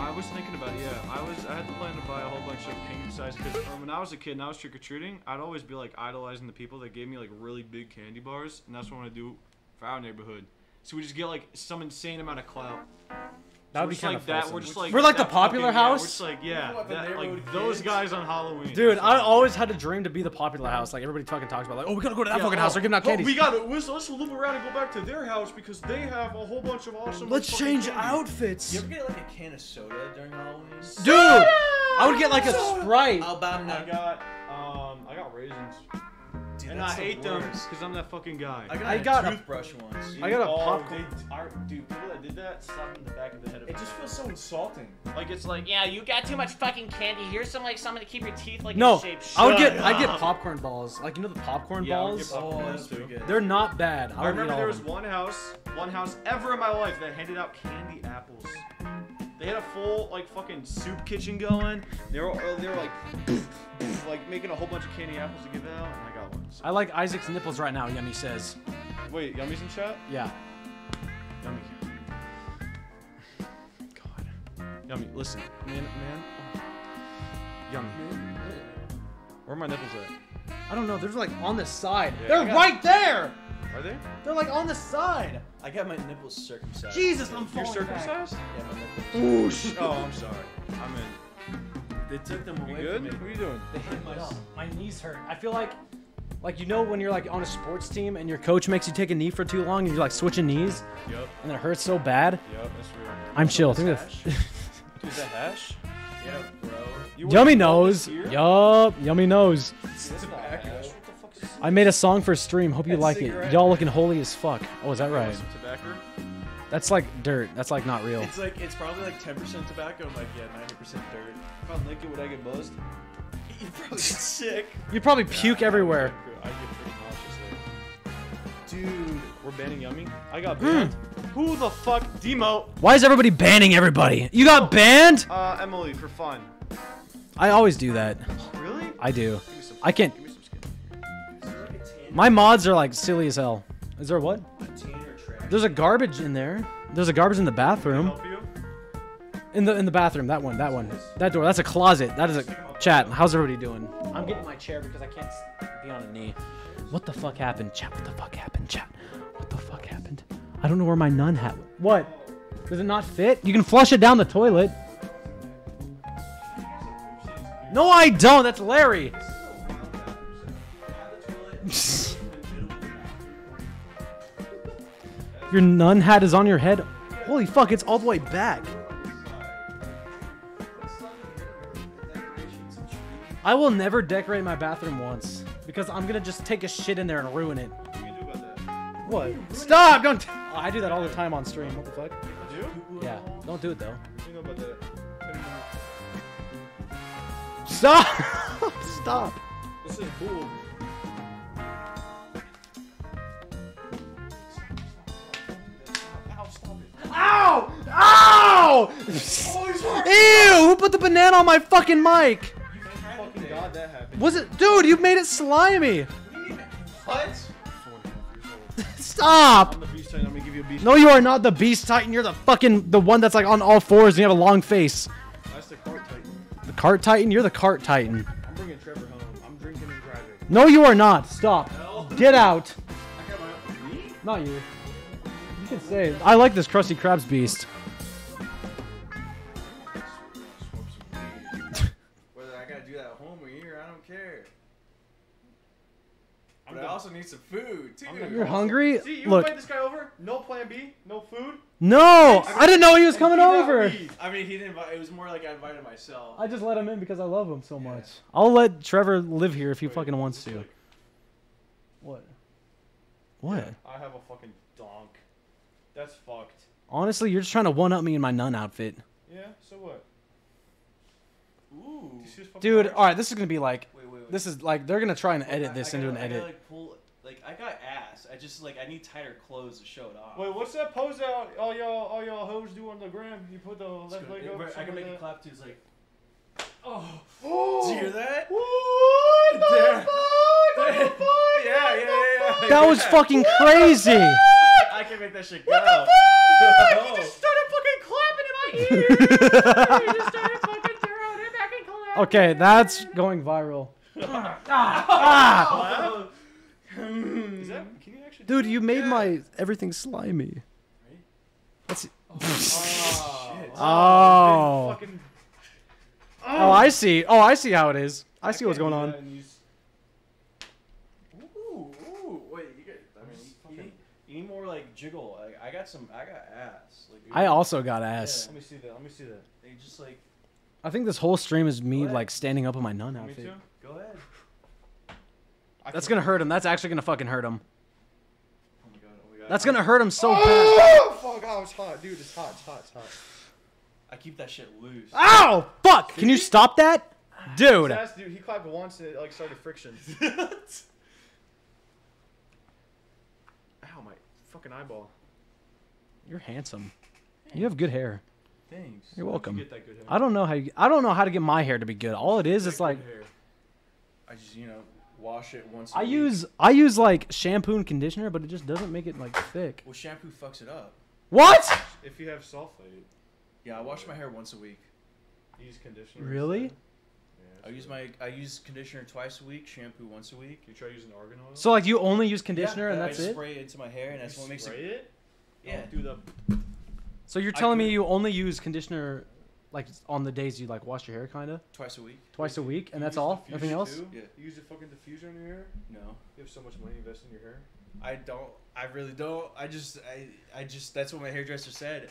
I was thinking about yeah. I was I had to plan to buy a whole bunch of king size because when I was a kid and I was trick or treating, I'd always be like idolizing the people that gave me like really big candy bars, and that's what I want to do for our neighborhood. So we just get like some insane amount of clout. That would be just kinda like that. wholesome. We're just like We're like the popular fucking- yeah, house? we're just like yeah, want the that, neighborhood like those guys on Halloween. Dude, That's I always had a dream to be the popular house. Like everybody fucking talks about, like, oh, we gotta go to that Yeah, fucking oh, house. They're giving out oh. We gotta let's, let's loop around and go back to their house because they have a whole bunch of awesome. Let's change candy. outfits. You ever get like a can of soda during Halloween? Dude, I would get like a Sprite. How I got um I got raisins. Dude, and I that's the ate them worst. because I'm that fucking guy. I got, I a got a- toothbrush once. I got a oh, popcorn. They, I, dude, people that did that slapped in the back of the head. Of It just feels so insulting. like it's like Yeah, you got too much fucking candy. Here's some like something to keep your teeth like No, in shape. I would get I get popcorn balls. Like you know the popcorn Yeah, I would balls. popcorn Oh, balls that's pretty too. good. They're not bad. I, I remember there was one house, one house ever in my life that handed out candy apples. They had a full like fucking soup kitchen going. They were uh, they were like like making a whole bunch of candy apples to give out, and I got one. So- I like Isaac's nipples right now. Yummy says. Wait, yummy's in chat. Yeah. Yummy. God. Yummy. Listen, man, man. oh. Yummy. Where are my nipples at? I don't know. They're like on the side. Yeah, They're right there. Are they? They're like on the side. I got my nipples circumcised. Jesus, I'm You're falling back. circumcised? Yeah, my nipples. Oh, Oosh. Oh, I'm sorry. I'm in. They took them You away good? from me. What are you doing? They hit my. No, my knees hurt. I feel like, like you know when you're like on a sports team and your coach makes you take a knee for too long and you're like switching knees Yep. and it hurts so bad. Yep. That's real. I'm chill. Think of Hash? Dude, is that hash? Yeah, bro. You Yummy nose. Yup. Yummy nose. That's I made a song for stream. Hope you That's like it. Y'all looking holy as fuck. Oh, is that right? Some tobacco? That's like dirt. That's like not real. It's like it's probably like 10% tobacco. I'm like, yeah, 90% dirt. If I lick it, would I get buzzed? You probably get sick. You probably puke everywhere. I get pretty nauseous there. Dude. We're banning Yummy. I got banned. Who the fuck? Demo. Why is everybody banning everybody? You got banned? Uh, Emily, for fun. I always do that. Really? I do. Give me some. I can't. My mods are like silly as hell. Is there what? A teen or trash? There's a garbage in there. There's a garbage in the bathroom. In the in the bathroom. That one. That one. That door. That's a closet. That is a chat. How's everybody doing? I'm getting my chair because I can't be on a knee. What the fuck happened, chat? What the fuck happened, chat? What the fuck happened? I don't know where my nun hat. What? Does it not fit? You can flush it down the toilet. No, I don't. That's Larry. Your nun hat is on your head. Holy fuck! It's all the way back. I will never decorate my bathroom once because I'm gonna just take a shit in there and ruin it. What do you do about that? What? Stop! Don't. Oh, I do that all the time on stream. What the fuck? You? Yeah. Don't do it though. What do you know about that? Stop! Stop! This is bull. Ow! Ow! Ew! Who put the banana on my fucking mic? Fucking god, that happened. Was it, dude? You made it slimy. What? Stop! I'm the beast titan. I'm give you a beast. No, you are not the Beast Titan. You're the fucking the one that's like on all fours and you have a long face. That's the cart titan. The Cart Titan. You're the Cart Titan. I'm bringing Trevor home. I'm drinking and driving. No, you are not. Stop. Get out. I got my me? Not you. You can say. I like this Krusty Krabs Beast. Whether I gotta do that at home or here, I don't care. But I also need some food too. You're hungry? See, you Look. invite this guy over. No plan B. No food. No, I didn't know he was coming over. I mean, he didn't invite. It was more like I invited myself. I just let him in because I love him so much. I'll let Trevor live here if he fucking wants to. What? What? I have a fucking donk. That's fucked. Honestly, you're just trying to one up me in my nun outfit. Yeah. So what? Ooh. Dude, alright, this is gonna be like. This is like, they're gonna try and edit this I into an gotta- I edit. gotta, like pull. Like I got ass. I just like I need tighter clothes to show it off. Wait, what's that pose that all y'all all y'all hoes do on the gram? You put the It's left good. leg up. I can make like a that? clap too. It's like. Oh. Did you hear that? What the There. fuck? There. Yeah, yeah, yeah, yeah. That was fucking crazy. I can make that shit go. What the fuck? You just started fucking clapping in my ear. you just started fucking throwing it back and clapping. Okay, that's going viral. ah. Is that? Can you actually? Dude, you made my everything slimy. Let's see. shit. Oh. Fucking- Oh, I see. Oh, I see how it is. I see what's can't going do on. that and use- Ooh, ooh. Wait, you get. I mean, you need, you need more like jiggle. Like, I got some. I got ass. Like, I also got ass. Let me see that. Let me see that. They just like. I think this whole stream is me like standing up in my nun outfit. Me outfit. too. Go ahead. That's gonna hurt him. That's actually gonna fucking hurt him. Oh my god. Oh my god. That's gonna hurt him so oh! bad. Oh fuck! Oh, it's hot, dude. It's hot. It's hot. It's hot. I keep that shit loose. Ow! Fuck! Can you stop that, dude? His ass, dude. He clapped once and it like started friction. Ow, my fucking eyeball. You're handsome. You have good hair. Thanks. You're you welcome. get that good hair? I don't know how you, I don't know how to get my hair to be good. All it is, it's like I just you know wash it once. I a week. use I use like shampoo and conditioner, but it just doesn't make it like thick. Well, shampoo fucks it up. What? If you have sulfate, Yeah, I wash my hair once a week. use conditioner. Really? instead. I use my I use conditioner twice a week, shampoo once a week. You try using argan oil. So like you only use conditioner Yeah, and I that's it? spray it into my hair, and that's what makes spray it. it. Yeah. Do the. So you're telling me you only use conditioner like on the days you like wash your hair kind of? Twice a week. Twice a week and You that's all? Nothing else? too? Yeah. You use a fucking diffuser in your hair. No, You have so much money invested in your hair. I don't. I really don't. I just I I just that's what my hairdresser said.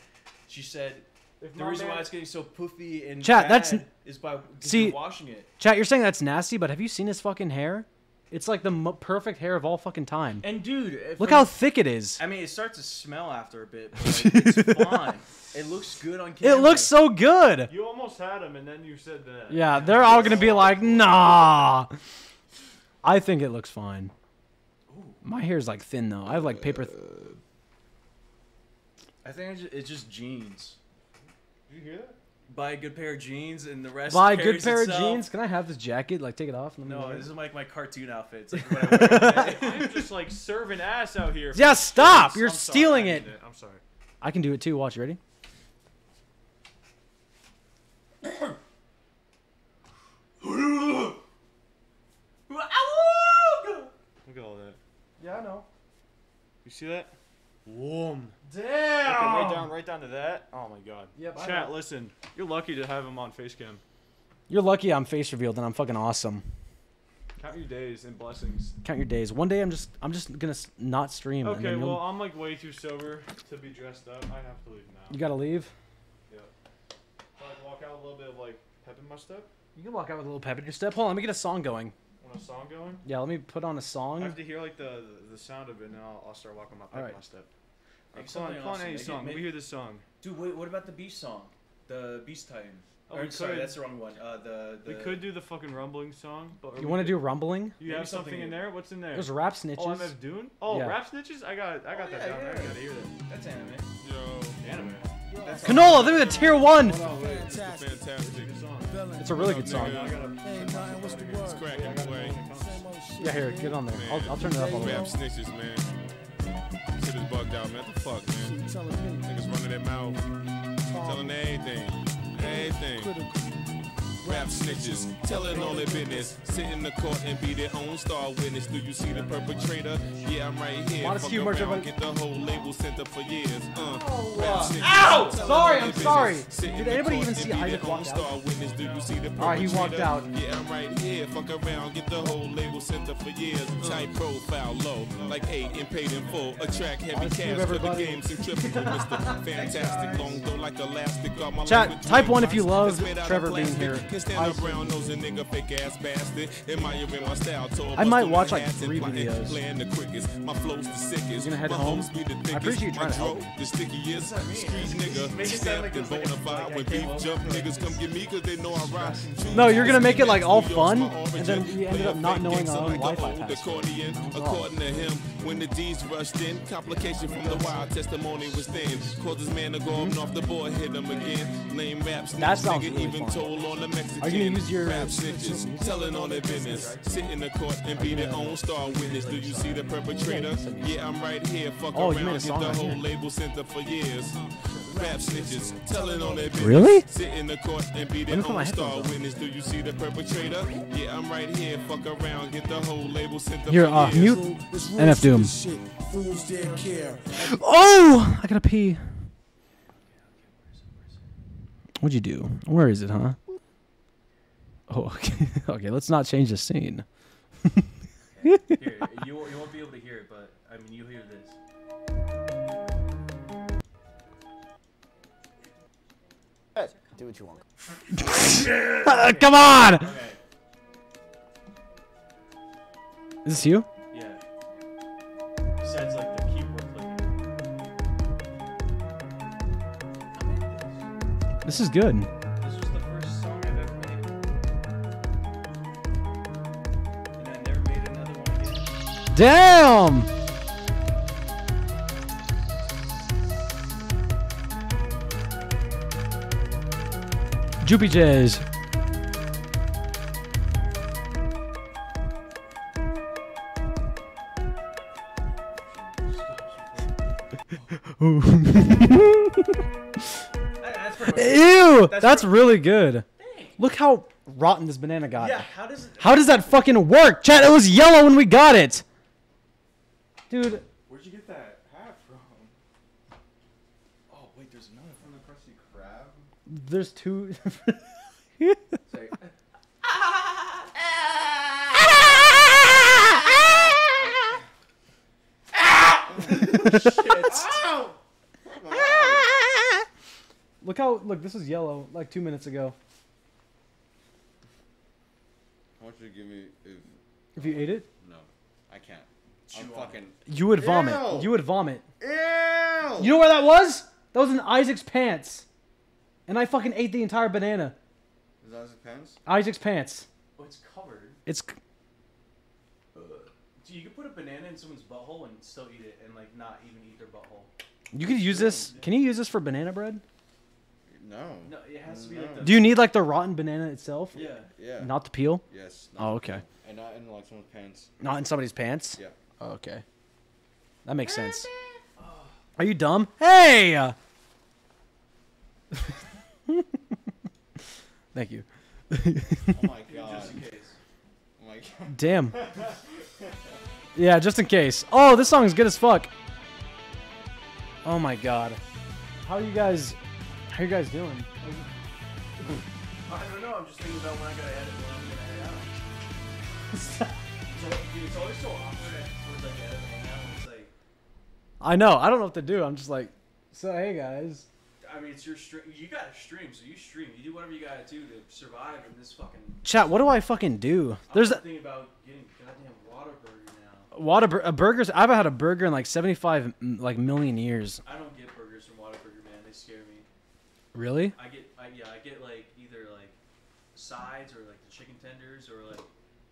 She said If the reason man- why it's getting so poofy and Chat, that's- bad is by See- washing it. Chat, you're saying that's nasty, but have you seen his fucking hair? It's like the mo- perfect hair of all fucking time. And dude, uh, Look how thick it is. I mean, it starts to smell after a bit, but like, it's fine. It looks good on It looks so good. You almost had him, and then you said that. Yeah, they're all gonna be like, nah. I think it looks fine. My hair's like thin though. I have like paper. Th- uh, I think it's just, it's just jeans. Did you hear that? Buy a good pair of jeans, and the rest. Buy a good pair itself. of jeans. Can I have this jacket? Like, take it off. And let No, wear this is like my cartoon outfit. It's like what I wear I'm just like serving ass out here. Yeah, stop! You're sorry, stealing I it. did I'm sorry. I can do it too. Watch, you ready? Look at all that. Yeah, I know. You see that? Whoom. Damn. Okay, right down, right down to that. Oh my god. Yep, I Chat, listen. You're lucky to have him on Facecam. You're lucky I'm face revealed and I'm fucking awesome. Count your days and blessings. Count your days. One day I'm just I'm just gonna not stream. Okay, then well, I'm like way too sober to be dressed up. I have to leave now. you gotta leave. Yeah. So, like walk out a little bit of like pep in my step. You can walk out with a little pep in your step. Hold on, let me get a song going. Want a song going? Yeah, let me put on a song. I have to hear like the the, the sound of it, and I'll, I'll start walking my, Alright. my step. Make Alright, come on, come on, any Make song. Let make- me hear this song. Dude, wait, what about the Beast song? The Beast Titan. Oh, Or, we sorry, could. that's the wrong one. Uh, the, the We could do the fucking rumbling song, but You want to do rumbling? You have something in there? What's in there? There's rap snitches. Oh, snitches. MF DOOM. Oh, Yeah. rap snitches. I got, I got Oh, that yeah, down. there. I gotta hear that. That's anime. Yo. Anime. That's Canola, they're the tier one. It's a fantastic It's a really good song. It's cracking away. Yeah, here, get on there. I'll, I'll turn it up a little. Rap snitches, man. Shit is bugged out, man. What the fuck, man? Niggas running their mouth, telling anything, everything. Rap snitches, telling all their business. Sit in the court and be their own star witness. Do you see the perpetrator? Yeah, I'm right here. Modest Fuck humor, around, get the whole label sent up for years. Uh, rap uh, snitches, Ow! Sorry, I'm their sorry. Sit Did anybody even see be Isaac walk out? star witness. Do you see the All right, he walked out. Yeah, I'm right here. Fuck around, get the whole label sent up for years. Tight profile, low, like eight and paid in full. Attract heavy Honest cash for the everybody. game. Centrifugal, Mr. Fantastic. Long though, like elastic. Got my Chat, type one if you love It's made out of Trevor being here. Can't stand I- a brown nose and nigga, fake ass bastard. Admiring my style, tour I might watch, like, hats and three plotting, videos. Playing the quickest. My flow's the sickest. You gonna head my home? hoes be the I appreciate you trying to help draw, me. The stickiest. Street Make nigga. sound Stamped like and bona a- fide. like When beef home jump, niggas come get me cause they know I ride. No, you're gonna make it like all fun, and then we ended up not knowing our own uh, like a Wi-Fi password. According to him, when the D's rushed in, complication from the wild testimony was thin. Caused his man to go up and off the board, hit him again. Lame rap snitch, That sounds nigga really even fun. Told on the Mexican. Are you gonna use your- rap snitches, telling on their business. Sit in the court and be their own star witness. Do you see the perpetrator? Yeah, I'm right here. Fuck Oh, around, get the whole label sent up for years. Rap snitches, telling on their business. Really? Sit in the court and be their own star witness. Do you see the perpetrator? Yeah, I'm right here. Fuck around, get the whole label sent Here, for uh, mute MF DOOM. Oh, I gotta pee. What'd you do? Where is it, huh? Oh, okay. okay, let's not change the scene. Here, you, won't- you won't be able to hear it, but I mean, you hear this. Do what you want. Come on! Okay. Is this you? Yeah. Besides, like the keyboard clicking. This is good. Damn! Jazz. Ew! That's, really good. Look how rotten this banana got. Yeah, how does it? How does that fucking work? Chat, it was yellow when we got it. Dude, Where'd you get that hat from? Oh wait, there's another from the Krusty Krab. there's two. Say, Ow! look how look. This was yellow like two minutes ago. I want you to give me if If you ate it, no, I can't. I'm Chew on fucking. you would vomit. Ew! You would vomit. Ew! You know where that was? That was in Isaac's pants, and I fucking ate the entire banana. Is that his pants? Isaac's pants. Oh, it's covered. It's So you could put a banana in someone's butthole and still eat it, and like not even eat their butthole. you could use this. Can you use this for banana bread? No. No, it has to be No. like the. Do you need like the rotten banana itself? Yeah. Yeah. Not the peel. Yes. Oh, okay. And not in like someone's pants. Not in somebody's pants. Yeah. Oh, okay. That makes sense. Are you dumb? Hey. Thank you. Oh my god. Just in case. Oh my god. Damn. Yeah, just in case. Oh, this song is good as fuck. Oh my god. How are you guys? How you guys doing? I don't know. I'm just thinking about when I gotta edit when I'm gonna hang out. dude, it's always so awkward I know. I don't know what to do. I'm just like, so hey guys. I mean, it's your stream. You gotta stream, so you stream. You do whatever you gotta do to survive in this fucking. Chat. What do I fucking do? There's a, thinking about getting goddamn Whataburger now. Whataburger, a burgers. I haven't had a burger in like 75 mm, like million years. I don't get burgers from Whataburger, man. They scare me. Really? I get, I, yeah, I get like either like sides or like the chicken tenders or like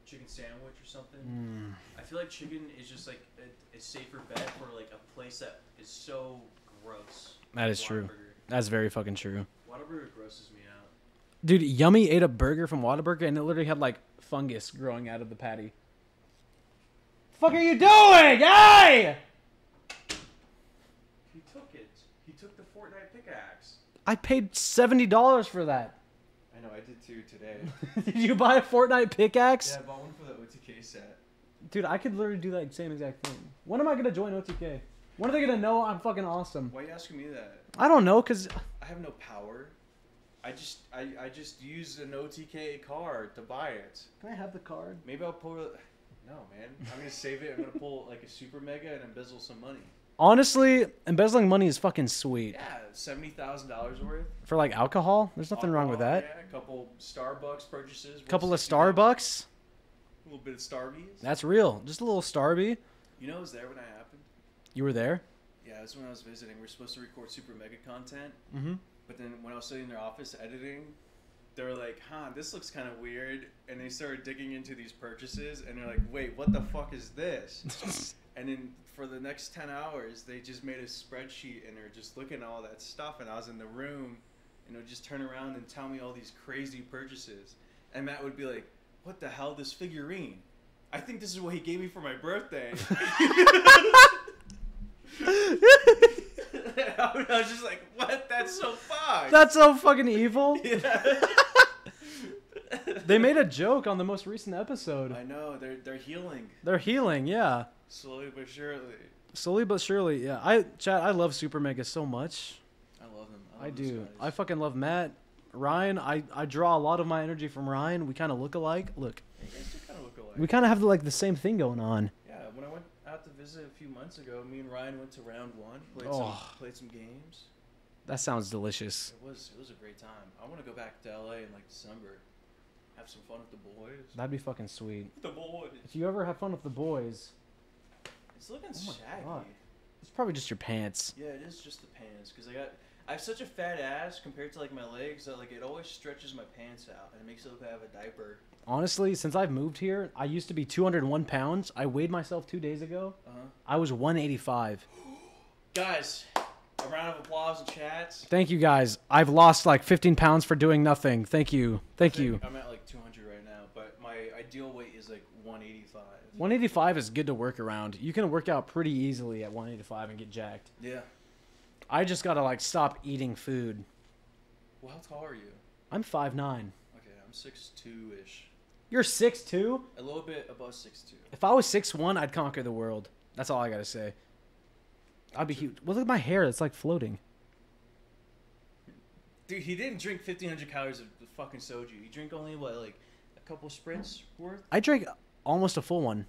chicken sandwich or something. Mm. I feel like chicken is just like a, a safer bet for like a place that is so gross. That is true. That's very fucking true. Whataburger grosses me out. Dude, Yummy ate a burger from Whataburger and it literally had like fungus growing out of the patty. Fuck are you doing? Hey! He took it. He took the Fortnite pickaxe. I paid seventy dollars for that. I know, I did too today. Did you buy a Fortnite pickaxe? yeah, I bought one for the OTK set. Dude, I could literally do that same exact thing. When am I gonna join OTK? When are they gonna know I'm fucking awesome? Why are you asking me that? I don't know, cause I have no power. I just I, I just used an OTK card to buy it. Can I have the card? Maybe I'll pull. No, man. I'm gonna save it. I'm gonna pull like a super mega and embezzle some money. honestly, embezzling money is fucking sweet. Yeah, seventy thousand dollars worth. For like alcohol, there's nothing wrong with that. Yeah, a couple Starbucks purchases. worth couple of 60 bucks. Starbucks. A little bit of Starbies. That's real. Just a little Starby. You know, I was there when that happened. You were there. Yeah, that's when I was visiting. We are supposed to record super mega content. mm-hmm. But then when I was sitting in their office editing, they were like, "Huh, this looks kind of weird," and they started digging into these purchases, and they're like, "Wait, what the fuck is this?" and then for the next ten hours, they just made a spreadsheet, and they're just looking at all that stuff, and I was in the room, and they would just turn around and tell me all these crazy purchases, and Matt would be like, "What the hell, this figurine?" I think this is what he gave me for my birthday. I was just like, what? That's so fucked. That's so fucking evil. Yeah. They made a joke on the most recent episode. I know they're they're healing They're healing, yeah. slowly but surely. Slowly but surely, yeah. I chat. I love Super Mega so much. I love them. I love those do. guys. I fucking love Matt, Ryan. I I draw a lot of my energy from Ryan. We kind of look alike. Look, You guys do kind of look alike. we kind of have the, like the same thing going on. Yeah, when I went out to visit a few months ago, me and Ryan went to round one, played Oh. some played some games. That sounds delicious. It was it was a great time. I want to go back to LA in like December, have some fun with the boys. That'd be fucking sweet. The boys. If you ever have fun with the boys, It's looking Oh shaggy. God. it's probably just your pants. Yeah, it is just the pants because I got I have such a fat ass compared to like my legs that like it always stretches my pants out and it makes it look like I have a diaper. Honestly, since I've moved here, I used to be 201 pounds. I weighed myself two days ago. Uh-huh. I was 185. Guys, a round of applause and chats. Thank you guys. I've lost like 15 pounds for doing nothing. Thank you. Thank think you. I'm at like 200 right now, but my ideal weight is like 185. 185 is good to work around. You can work out pretty easily at 185 and get jacked. Yeah. I just gotta like stop eating food. Well, how tall are you? I'm five nine. Okay, I'm six two ish. You're six two. A little bit above six two. If I was six one, I'd conquer the world. That's all I gotta say. I'd be huge. Well, look at my hair. It's like floating. Dude, he didn't drink 1500 calories of fucking soju. He drank only what, like a couple sprints worth? I drank almost a full one.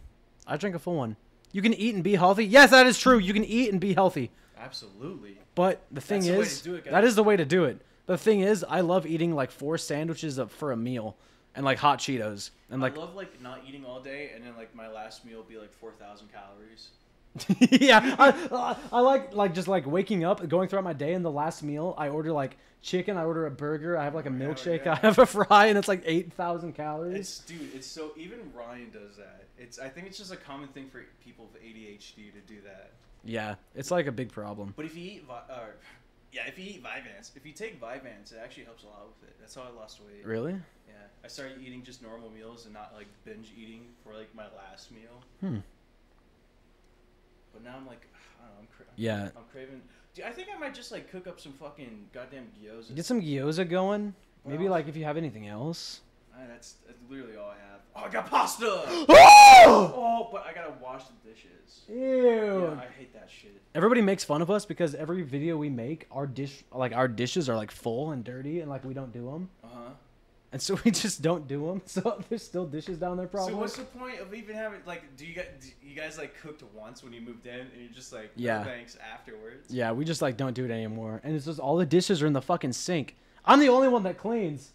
I drank a full one. You can eat and be healthy. Yes, that is true. You can eat and be healthy. Absolutely. But the thing That's the way is, it, that is the way to do it. The thing is, I love eating like four sandwiches up for a meal and like hot Cheetos and like I love like not eating all day and then like my last meal be like 4000 calories. yeah, I, I like like just like waking up, going throughout my day, and the last meal I order like chicken, I order a burger, I have like a oh, milkshake, yeah. I have a fry, and it's like eight thousand calories. It's dude, it's so even Ryan does that. It's I think it's just a common thing for people with ADHD to do that. Yeah, it's like a big problem. But if you eat, Vi- or yeah, if you eat Vyvanse, if you take Vyvanse, it actually helps a lot with it. That's how I lost weight. Really? Yeah, I started eating just normal meals and not like binge eating for like my last meal. Hmm. But now I'm like, I don't know, I'm, cra- Yeah. I'm craving. Dude, I think I might just like cook up some fucking goddamn gyoza. Get some gyoza going. Maybe else? like if you have anything else. Ah, that's, that's literally all I have. Oh, I got pasta. Oh! Oh, but I gotta wash the dishes. Ew. Yeah, I hate that shit. Everybody makes fun of us because every video we make, our dish like our dishes are like full and dirty, and like we don't do them. Uh huh. and so we just don't do them. So there's still dishes down there, probably. So what's the point of even having like? Do you guys do you guys like cooked once when you moved in, and you're just like, Yeah. thanks afterwards? yeah, we just like don't do it anymore, and it's just all the dishes are in the fucking sink. I'm the only one that cleans.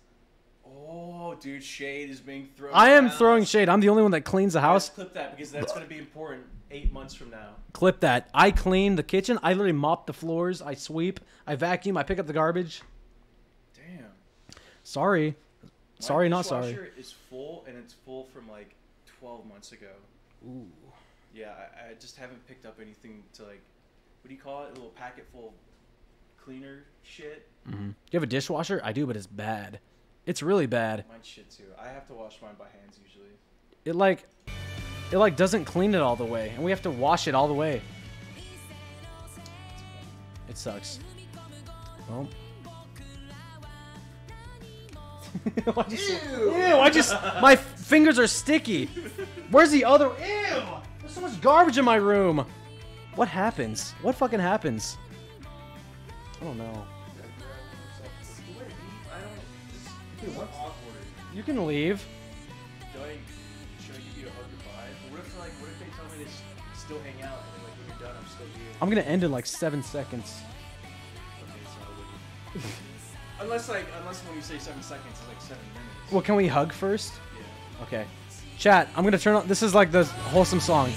Oh, dude, shade is being thrown. I am around. throwing shade. I'm the only one that cleans the house. Let's clip that because that's gonna be important eight months from now. Clip that. I clean the kitchen. I literally mop the floors. I sweep. I vacuum. I pick up the garbage. Damn. Sorry. My Sorry, not sorry. dishwasher is full, and it's full from like 12 months ago. Ooh. Yeah, I, I just haven't picked up anything to like, what do you call it? A little packet full of cleaner shit. Mm-hmm. Do You have a dishwasher? I do, but it's bad. It's really bad. Mine shit too. I have to wash mine by hands usually. It like, it like doesn't clean it all the way, and we have to wash it all the way. It sucks. Well. Why'd you say- Ew! I just my fingers are sticky. Where's the other? Ew! There's so much garbage in my room. What happens? What fucking happens? I don't know. You can leave. Should you goodbye? But what if like, what if they tell me to still hang out and like when you're done, I'm still here? I'm gonna end in like seven seconds. Okay, not unless like, unless when you say seven seconds, it's like seven minutes. Well, can we hug first? Yeah. Okay. Chat, I'm gonna turn on. This is like the wholesome song.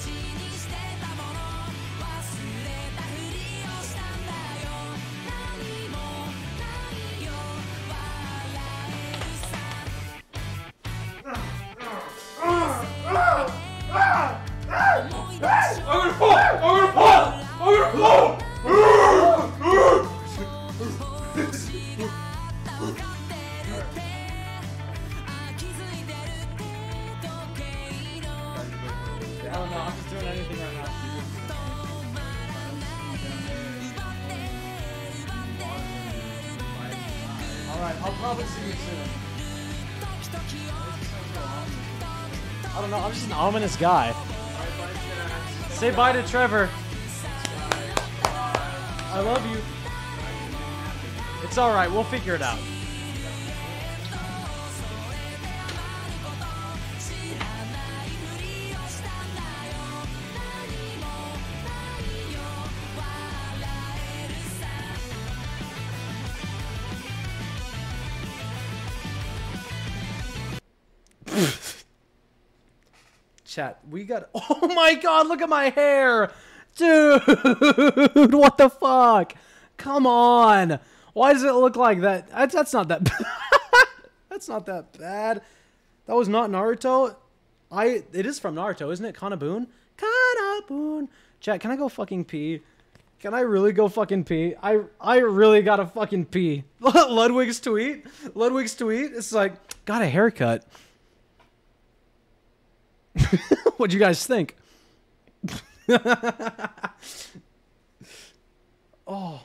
Guy. Say bye to Trevor. I love you. It's all right. We'll figure it out. We got. Oh my god, look at my hair! Dude, what the fuck? Come on. Why does it look like that? That's, that's not that that's not that bad. That was not Naruto. I. It is from Naruto, isn't it? Kanabun? Kanabun. Chat, can I go fucking pee? Can I really go fucking pee? I I really gotta fucking pee. Ludwig's tweet. Ludwig's tweet. It's like, got a haircut. What'd you guys think? oh,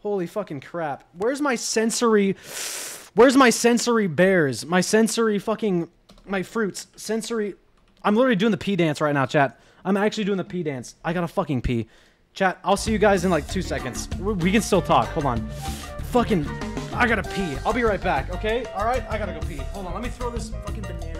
holy fucking crap. Where's my sensory Where's my sensory bears? My sensory fucking my fruits. Sensory I'm literally doing the pee dance right now, chat. I'm actually doing the pee dance. I gotta fucking pee. Chat, I'll see you guys in like two seconds. We we can still talk. Hold on. Fucking, I gotta pee. I'll be right back, okay? Alright, I gotta go pee. Hold on, let me throw this fucking banana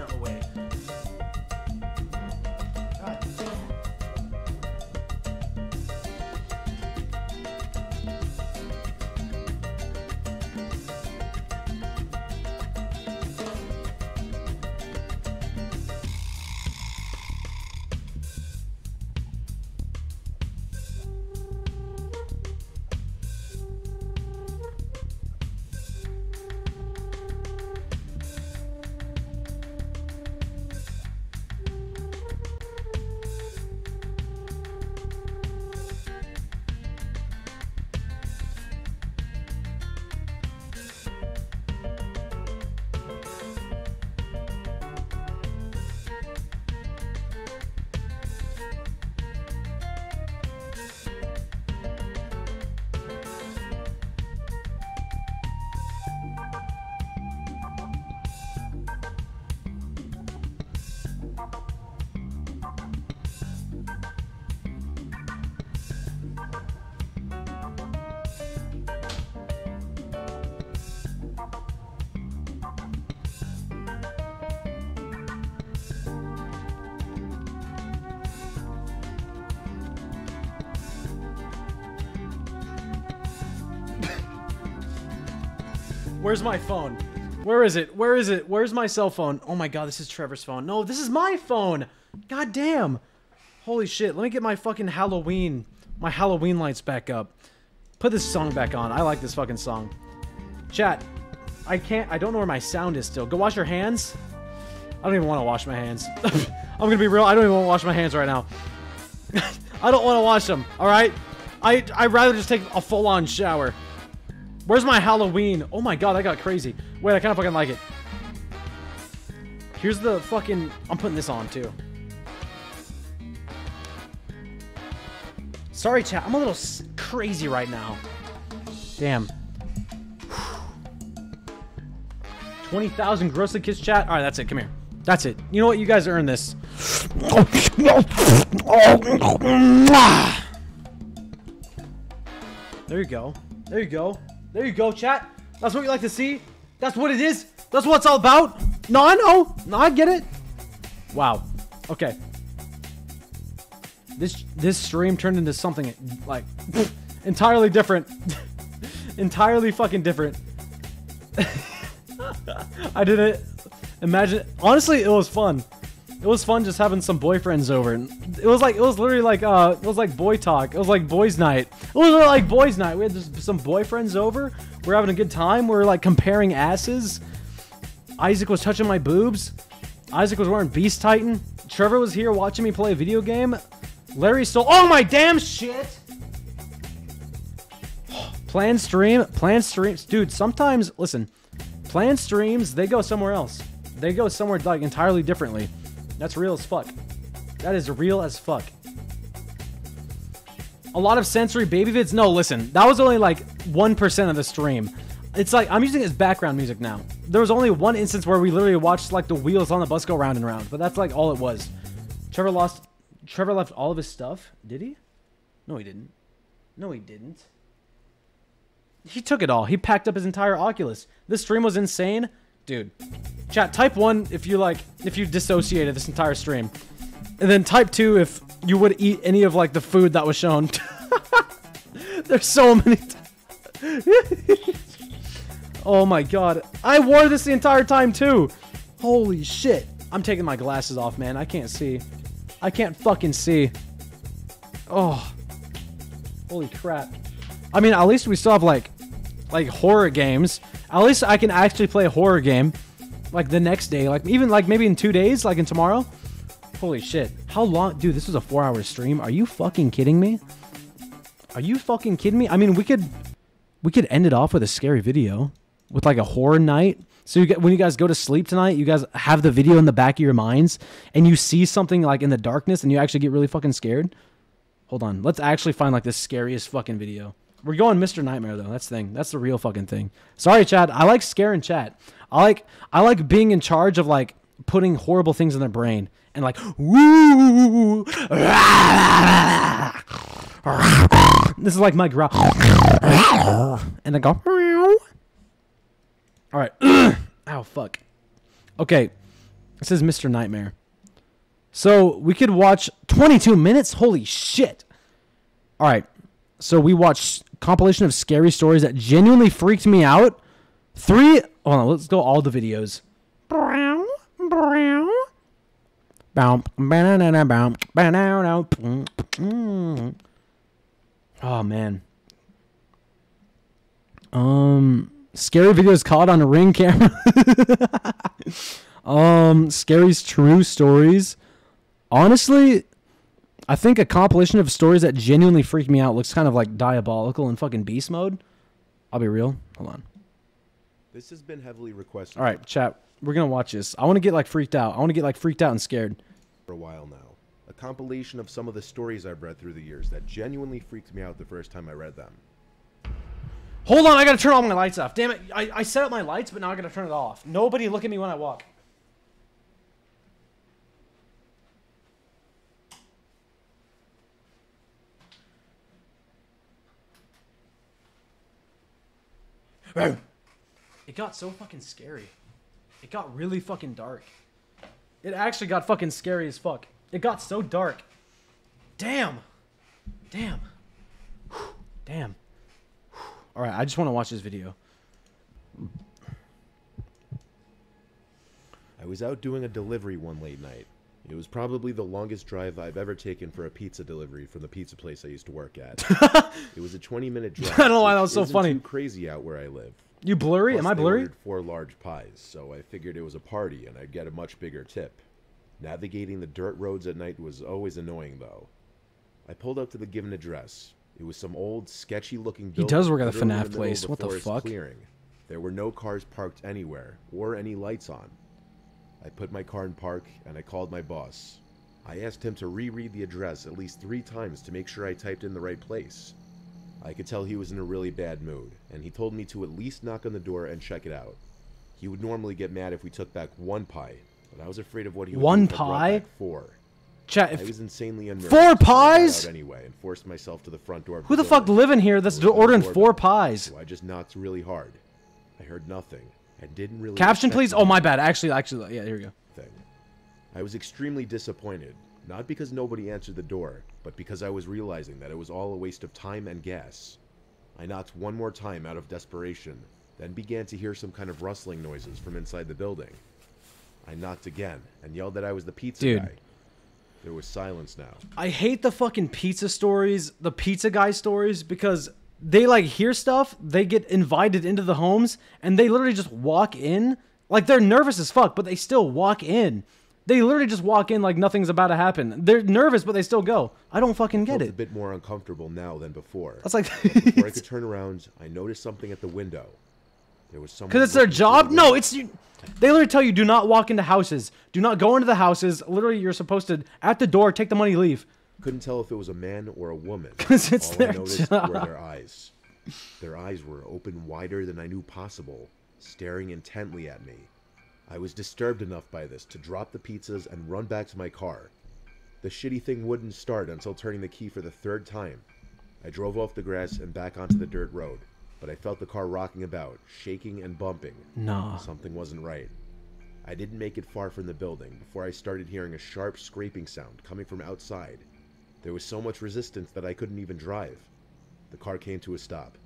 Where's my phone? Where is it? Where is it? Where's my cell phone? Oh my god, this is Trevor's phone. No, this is my phone. God damn. Holy shit. Let me get my fucking Halloween, my Halloween lights back up. Put this song back on. I like this fucking song. Chat. I can't. I don't know where my sound is still. Go wash your hands. I don't even want to wash my hands. I'm gonna be real. I don't even want to wash my hands right now. I don't want to wash them. All right. I I'd rather just take a full-on shower. Where's my Halloween? Oh my god, I got crazy. Wait, I kind of fucking like it. Here's the fucking. I'm putting this on too. Sorry, chat. I'm a little crazy right now. Damn. 20,000 grossly kissed chat. All right, that's it. Come here. That's it. You know what? You guys earned this. There you go. There you go. There you go, chat. That's what you like to see. That's what it is. That's what it's all about. No, I know. No, I get it. Wow. Okay. This this stream turned into something like entirely different. entirely fucking different. I didn't imagine. Honestly, it was fun. It was fun just having some boyfriends over. It was like it was literally like uh it was like boy talk. It was like boys night. It was like boys night. We had just some boyfriends over. We are having a good time. We are like comparing asses. Isaac was touching my boobs. Isaac was wearing Beast Titan. Trevor was here watching me play a video game. Larry stole Oh my damn shit! Plan stream, plan streams, dude. Sometimes, listen, plan streams they go somewhere else. They go somewhere like entirely differently. That's real as fuck. That is real as fuck. A lot of sensory baby vids. No, listen, that was only like one percent of the stream. It's like I'm using as background music now. There was only one instance where we literally watched like the wheels on the bus go round and round, but that's like all it was. Trevor lost. Trevor left all of his stuff. Did he? No, he didn't. No, he didn't. He took it all. He packed up his entire Oculus. This stream was insane. Dude. Chat, type one if you like if you dissociated this entire stream. And then type two if you would eat any of like the food that was shown. There's so many Oh my god. I wore this the entire time too. Holy shit. I'm taking my glasses off, man. I can't see. I can't fucking see. Oh. Holy crap. I mean, at least we still have like like horror games. At least I can actually play a horror game like the next day, like even like maybe in 2 days, like in tomorrow. Holy shit. How long dude, this was a 4-hour stream. Are you fucking kidding me? Are you fucking kidding me? I mean, we could we could end it off with a scary video with like a horror night. So you get when you guys go to sleep tonight, you guys have the video in the back of your minds and you see something like in the darkness and you actually get really fucking scared. Hold on. Let's actually find like the scariest fucking video. We're going Mr. Nightmare though. That's the thing. That's the real fucking thing. Sorry, Chad. I like scaring chat. I like I like being in charge of like putting horrible things in their brain and like. This is like my growl. And I go. All right. Ow, fuck. Okay. This is Mr. Nightmare. So we could watch 22 minutes. Holy shit. All right. So we watched compilation of scary stories that genuinely freaked me out. Three. Hold on. Let's go all the videos. Brown, brown. Bow, banana, bow, banana. Oh man. Um, scary videos caught on a ring camera. um, scary's true stories. Honestly, I think a compilation of stories that genuinely freak me out looks kind of like diabolical in fucking beast mode. I'll be real. Hold on. This has been heavily requested All right, chat. We're gonna watch this. I want to get like freaked out. I want to get like freaked out and scared. for a while now. A compilation of some of the stories I've read through the years that genuinely freaked me out the first time I read them. Hold on, I gotta turn all my lights off. Damn it! I, I set up my lights, but now I gotta turn it off. Nobody look at me when I walk. It got so fucking scary. It got really fucking dark. It actually got fucking scary as fuck. It got so dark. Damn. Damn. Damn. All right, I just want to watch this video. I was out doing a delivery one late night. It was probably the longest drive I've ever taken for a pizza delivery from the pizza place I used to work at. it was a 20 minute drive. I don't know why that was so funny. Crazy out where I live. You blurry? Plus, Am I blurry? four large pies, so I figured it was a party and I'd get a much bigger tip. Navigating the dirt roads at night was always annoying, though. I pulled up to the given address. It was some old, sketchy-looking building. He does work at FNAF the middle place. of What the fuck? Clearing. There were no cars parked anywhere or any lights on. I put my car in park and I called my boss. I asked him to reread the address at least three times to make sure I typed in the right place. I could tell he was in a really bad mood, and he told me to at least knock on the door and check it out. He would normally get mad if we took back one pie, but I was afraid of what he would One do if I brought pie? back four. Chat, I was insanely unnerved. Four so I pies? out anyway, and forced myself to the front door. Who the fuck live in here that's There was no ordering four pies? So I just knocked really hard. I heard nothing, and didn't really. Caption, please. Oh, my bad. Actually, actually, yeah, here we go. thing. I was extremely disappointed, not because nobody answered the door, but because I was realizing that it was all a waste of time and gas. I knocked one more time out of desperation, then began to hear some kind of rustling noises from inside the building. I knocked again and yelled that I was the pizza Dude. guy. There was silence now. I hate the fucking pizza stories, the pizza guy stories, because they like hear stuff, they get invited into the homes, and they literally just walk in. Like they're nervous as fuck, but they still walk in. They literally just walk in like nothing's about to happen. They're nervous, but they still go. I don't fucking get felt a bit more uncomfortable now than before. That's like- before I could turn around, I noticed something at the window. There was someone. Because it's their job? the No, it's you. They literally tell you do not walk into houses. Do not go into the houses. Literally, you're supposed to at the door take the money, leave. Couldn't tell if it was a man or a woman. Because it's All their I noticed were job. their eyes. Their eyes were open wider than I knew possible, staring intently at me. I was disturbed enough by this to drop the pizzas and run back to my car. The shitty thing wouldn't start until turning the key for the third time. I drove off the grass and back onto the dirt road, but I felt the car rocking about, shaking and bumping. Nah. Something wasn't right. I didn't make it far from the building before I started hearing a sharp scraping sound coming from outside. There was so much resistance that I couldn't even drive. The car came to a stop.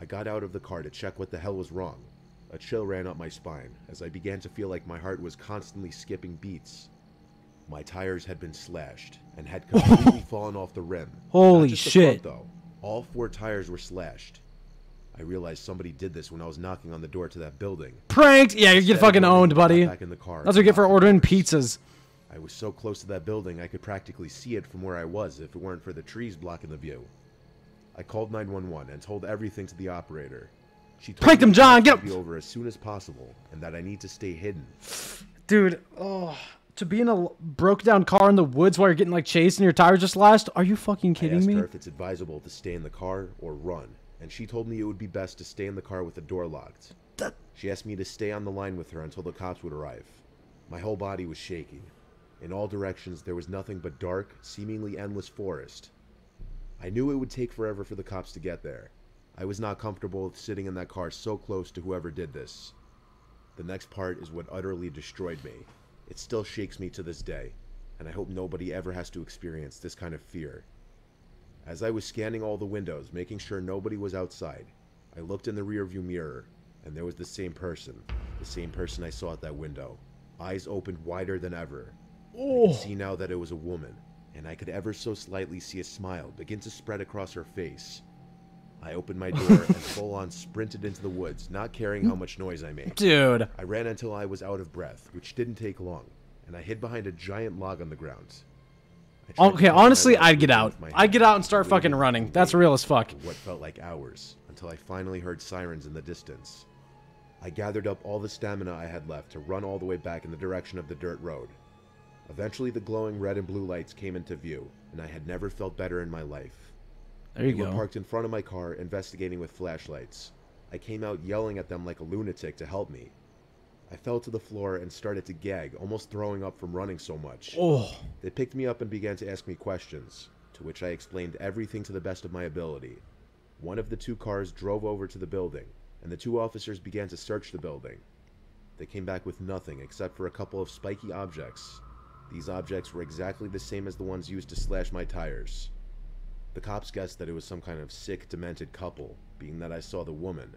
I got out of the car to check what the hell was wrong. A chill ran up my spine as I began to feel like my heart was constantly skipping beats. My tires had been slashed and had completely fallen off the rim. Holy shit. front, though. All four tires were slashed. I realized somebody did this when I was knocking on the door to that building. Pranked? Yeah, you get fucking owned, buddy. back in the car That's what you get for ordering pizzas. I was so close to that building I could practically see it from where I was if it weren't for the trees blocking the view. I called 911 and told everything to the operator. She told Prank me them, John, get be over as soon as possible and that I need to stay hidden. Dude, oh, to be in a broke down car in the woods while you're getting like chased and your tires just slashed? Are you fucking I kidding asked me? her if it's advisable to stay in the car or run, and she told me it would be best to stay in the car with the door locked. She asked me to stay on the line with her until the cops would arrive. My whole body was shaking. In all directions, there was nothing but dark, seemingly endless forest. I knew it would take forever for the cops to get there. I was not comfortable with sitting in that car so close to whoever did this. The next part is what utterly destroyed me. It still shakes me to this day, and I hope nobody ever has to experience this kind of fear. As I was scanning all the windows, making sure nobody was outside, I looked in the rearview mirror, and there was the same person, the same person I saw at that window, eyes opened wider than ever. I Oh. could see now that it was a woman, and I could ever so slightly see a smile begin to spread across her face. I opened my door and full on sprinted into the woods, not caring how much noise I made. Dude. I ran until I was out of breath, which didn't take long, and I hid behind a giant log on the ground. I tried to Okay, honestly, I'd get out. I'd get out and start fucking running. That's real as fuck. what felt like hours until I finally heard sirens in the distance. I gathered up all the stamina I had left to run all the way back in the direction of the dirt road. Eventually, the glowing red and blue lights came into view, and I had never felt better in my life. There you they were go. parked in front of my car, investigating with flashlights. I came out yelling at them like a lunatic to help me. I fell to the floor and started to gag, almost throwing up from running so much. Oh. They picked me up and began to ask me questions, to which I explained everything to the best of my ability. One of the two cars drove over to the building, and the two officers began to search the building. They came back with nothing except for a couple of spiky objects. These objects were exactly the same as the ones used to slash my tires. The cops guessed that it was some kind of sick, demented couple, being that I saw the woman,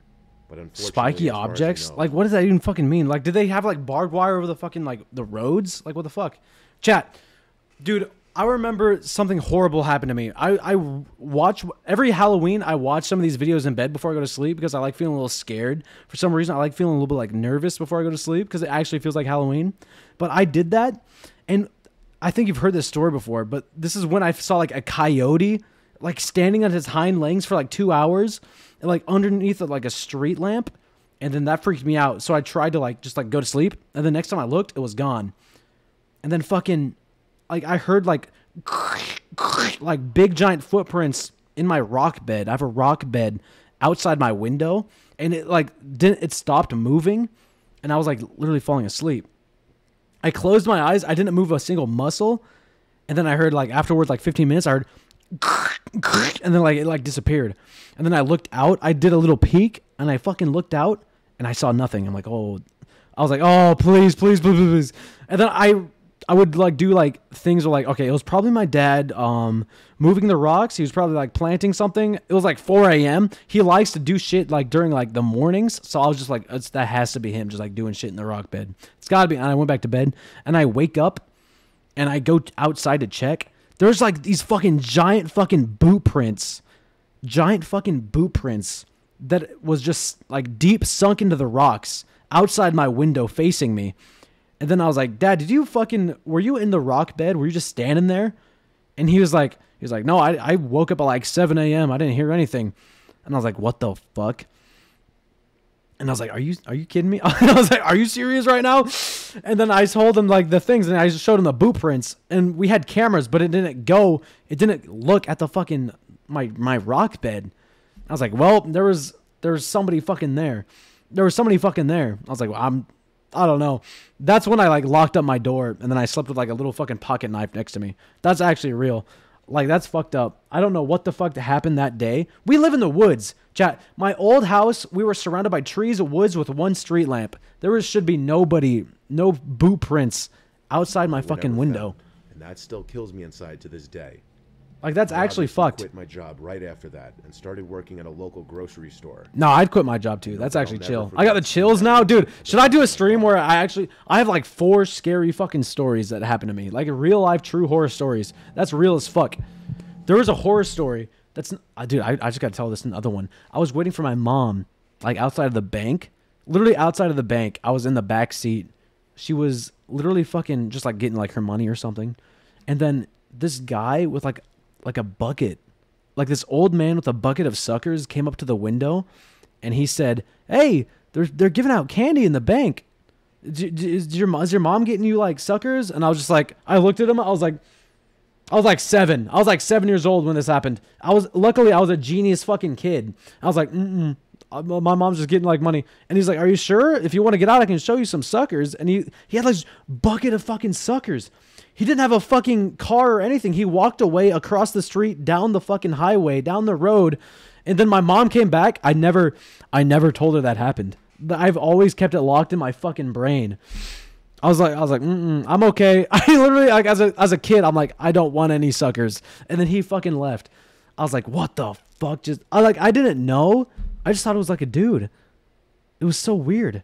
But unfortunately, Spiky as far as we objects? know- Like, what does that even fucking mean? Like, did they have like barbed wire over the fucking like the roads? Like, what the fuck? Chat, dude. I remember something horrible happened to me. I I watch every Halloween. I watch some of these videos in bed before I go to sleep because I like feeling a little scared. For some reason, I like feeling a little bit like nervous before I go to sleep because it actually feels like Halloween. But I did that, and I think you've heard this story before. But this is when I saw like a coyote like standing on his hind legs for like two hours, like underneath like a street lamp, and then that freaked me out. So I tried to like just like go to sleep, and the next time I looked, it was gone. And then fucking, like I heard like, like big giant footprints in my rock bed. I have a rock bed outside my window, and it like didn't it stopped moving, and I was like literally falling asleep. I closed my eyes. I didn't move a single muscle, and then I heard like afterwards, like 15 minutes, I heard, and then like it like disappeared, and then I looked out. I did a little peek, and I fucking looked out, and I saw nothing. I'm like, oh, I was like, oh, please, please, please, please, and then I. I would like do like things were like okay, it was probably my dad um moving the rocks. He was probably like planting something. It was like 4 a.m. He likes to do shit like during like the mornings. So I was just like, that has to be him just like doing shit in the rock bed. It's gotta be. And I went back to bed and I wake up and I go outside to check. There's like these fucking giant fucking boot prints, giant fucking boot prints that was just like deep sunk into the rocks outside my window facing me. And then I was like, Dad, did you fucking were you in the rock bed? Were you just standing there? And he was like, he was like, No, I, I woke up at like 7 a.m. I didn't hear anything. And I was like, What the fuck? And I was like, "Are you are you kidding me?" I was like, "Are you serious right now?" And then I told him like the things, and I just showed him the boot prints, and we had cameras, but it didn't go. It didn't look at the fucking my my rock bed. I was like, "Well, there was there was somebody fucking there. There was somebody fucking there." I was like, well, "I'm I don't know." That's when I like locked up my door, and then I slept with like a little fucking pocket knife next to me. That's actually real. Like that's fucked up. I don't know what the fuck happened that day. We live in the woods. Chat. My old house, we were surrounded by trees, woods with one street lamp. There was, should be nobody, no boot prints outside my fucking window. found. And that still kills me inside to this day. Like that's I actually fucked. quit my job right after that and started working at a local grocery store. No, I'd quit my job too. That's actually chill. I got the chills now, dude. Should I do a stream where I actually I have like four scary fucking stories that happened to me, like real life true horror stories. That's real as fuck. There was a horror story that's uh, dude. I, I just gotta tell this another one. I was waiting for my mom, like outside of the bank, literally outside of the bank. I was in the back seat. She was literally fucking just like getting like her money or something, and then this guy with like like a bucket. Like this old man with a bucket of suckers came up to the window and he said hey they're, they're giving out candy in the bank. Is your, is your mom getting you like suckers? And i was just like i looked at him. I was like i was like seven. I was like seven years old when this happened. I was luckily i was a genius fucking kid. I was like mm my mom's just getting like money. And he's like are you sure? If you want to get out i can show you some suckers. And he he had like bucket of fucking suckers he didn't have a fucking car or anything. He walked away across the street, down the fucking highway, down the road, and then my mom came back. I never, I never told her that happened. I've always kept it locked in my fucking brain. I was like, I was like, I'm okay. I literally, like, as a as a kid, I'm like, I don't want any suckers. And then he fucking left. I was like, what the fuck? Just, I like, I didn't know. I just thought it was like a dude. It was so weird.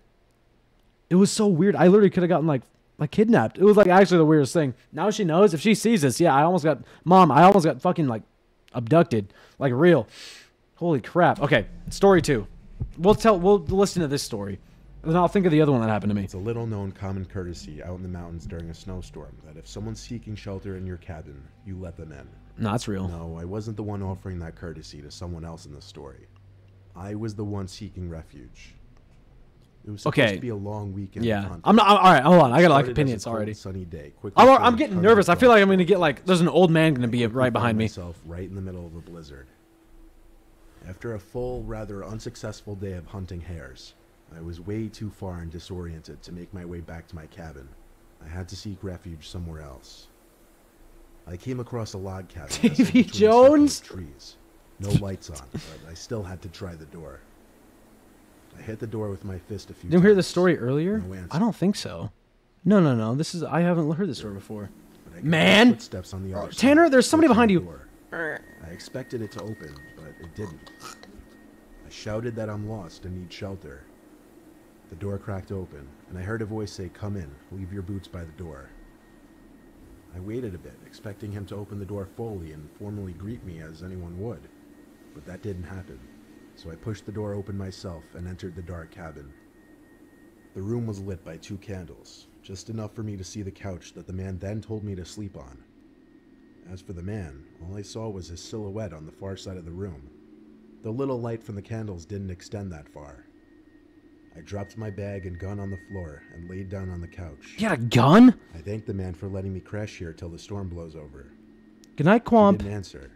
It was so weird. I literally could have gotten like like kidnapped. It was like actually the weirdest thing. Now she knows. If she sees this, yeah, I almost got mom. I almost got fucking like abducted, like real. Holy crap. Okay, story two. We'll tell. We'll listen to this story, and then I'll think of the other one that happened to me. It's a little known common courtesy out in the mountains during a snowstorm that if someone's seeking shelter in your cabin, you let them in. No, that's real. No, I wasn't the one offering that courtesy to someone else in the story. I was the one seeking refuge. It was supposed Okay. to be a long weekend. Yeah. I'm not. I'm, all right, hold on. I got like Started as a opinions already. Sunny day. Quickly I'm, I'm getting nervous. I feel like I'm gonna get like. There's an old man gonna be right behind me. Myself right in the middle of a blizzard. After a full, rather unsuccessful day of hunting hares, I was way too far and disoriented to make my way back to my cabin. I had to seek refuge somewhere else. I came across a log cabin. Davy between a circle Jones? Trees. No lights on, but I still had to try the door. I hit the door with my fist a few Didn't we hear the story earlier? No. I don't think so. No, no, no. This is. I haven't heard this story before. Man, footsteps on the other Tanner, side, there's somebody behind you. door. I expected it to open, but it didn't. I shouted that I'm lost and need shelter. The door cracked open, and I heard a voice say, Come in, leave your boots by the door. I waited a bit, expecting him to open the door fully and formally greet me as anyone would, but that didn't happen, so I pushed the door open myself and entered the dark cabin. The room was lit by two candles, just enough for me to see the couch that the man then told me to sleep on. As for the man, all I saw was his silhouette on the far side of the room. The little light from the candles didn't extend that far. I dropped my bag and gun on the floor and laid down on the couch. You got a gun? I thanked the man for letting me crash here till the storm blows over. Good night, He Quamp. didn't answer.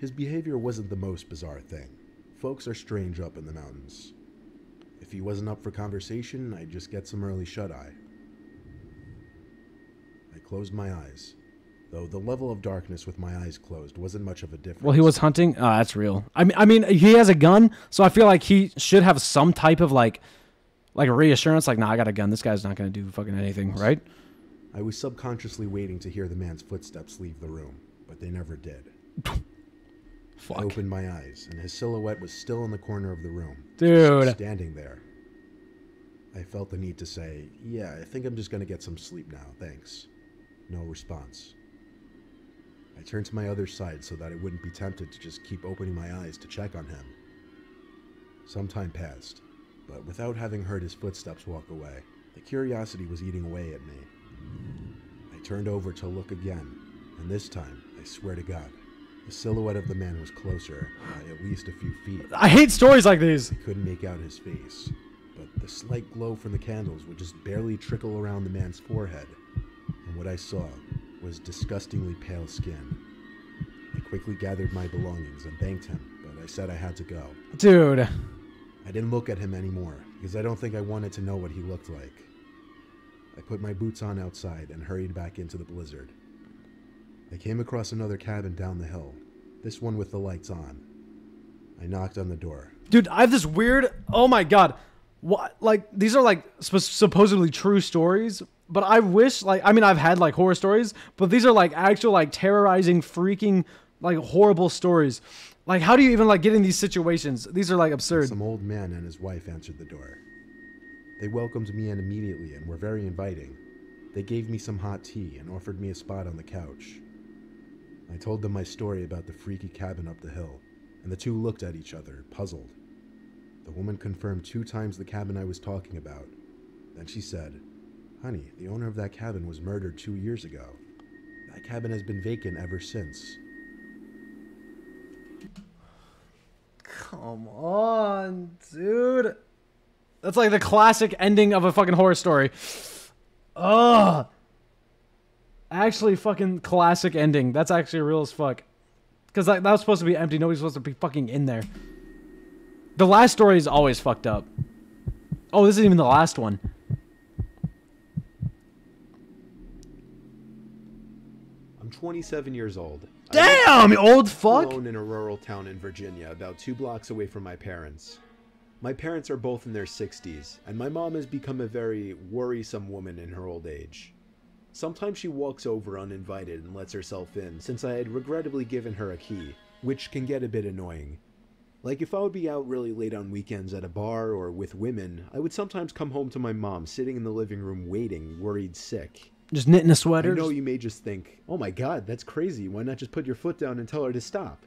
His behavior wasn't the most bizarre thing. Folks are strange up in the mountains. If he wasn't up for conversation, I'd just get some early shut eye. I closed my eyes, though the level of darkness with my eyes closed wasn't much of a difference. Well, he was hunting. Oh, that's real. I mean, I mean, he has a gun, so I feel like he should have some type of like, like a reassurance. Like, nah, I got a gun. This guy's not gonna do fucking anything, right? I was subconsciously waiting to hear the man's footsteps leave the room, but they never did. I opened my eyes, and his silhouette was still in the corner of the room. Dude. standing there. I felt the need to say, Yeah, I think I'm just gonna get some sleep now, thanks. No response. I turned to my other side so that I wouldn't be tempted to just keep opening my eyes to check on him. Some time passed, but without having heard his footsteps walk away, the curiosity was eating away at me. I turned over to look again, and this time, I swear to God, the silhouette of the man was closer by at least a few feet. I hate stories like these. I couldn't make out his face, but the slight glow from the candles would just barely trickle around the man's forehead, and what I saw was disgustingly pale skin. I quickly gathered my belongings and thanked him, but I said I had to go. Dude. I didn't look at him anymore because I don't think I wanted to know what he looked like. I put my boots on outside and hurried back into the blizzard. I came across another cabin down the hill, this one with the lights on. I knocked on the door. Dude, I have this weird. Oh my god, what? Like these are like sup- supposedly true stories, but I wish like I mean I've had like horror stories, but these are like actual like terrorizing, freaking like horrible stories. Like how do you even like get in these situations? These are like absurd. Some old man and his wife answered the door. They welcomed me in immediately and were very inviting. They gave me some hot tea and offered me a spot on the couch. I told them my story about the freaky cabin up the hill, and the two looked at each other, puzzled. The woman confirmed two times the cabin I was talking about. Then she said, Honey, the owner of that cabin was murdered two years ago. That cabin has been vacant ever since. Come on, dude. That's like the classic ending of a fucking horror story. Ugh. Actually, fucking classic ending. That's actually real as fuck. Because that, that was supposed to be empty. Nobody's supposed to be fucking in there. The last story is always fucked up. Oh, this isn't even the last one. I'm 27 years old. Damn, old fuck. Alone in a rural town in Virginia, about two blocks away from my parents. My parents are both in their 60s, and my mom has become a very worrisome woman in her old age. Sometimes she walks over uninvited and lets herself in, since I had regrettably given her a key, which can get a bit annoying. Like if I would be out really late on weekends at a bar or with women, I would sometimes come home to my mom sitting in the living room waiting, worried sick. Just knitting a sweater. I know you may just think, oh my god, that's crazy. Why not just put your foot down and tell her to stop?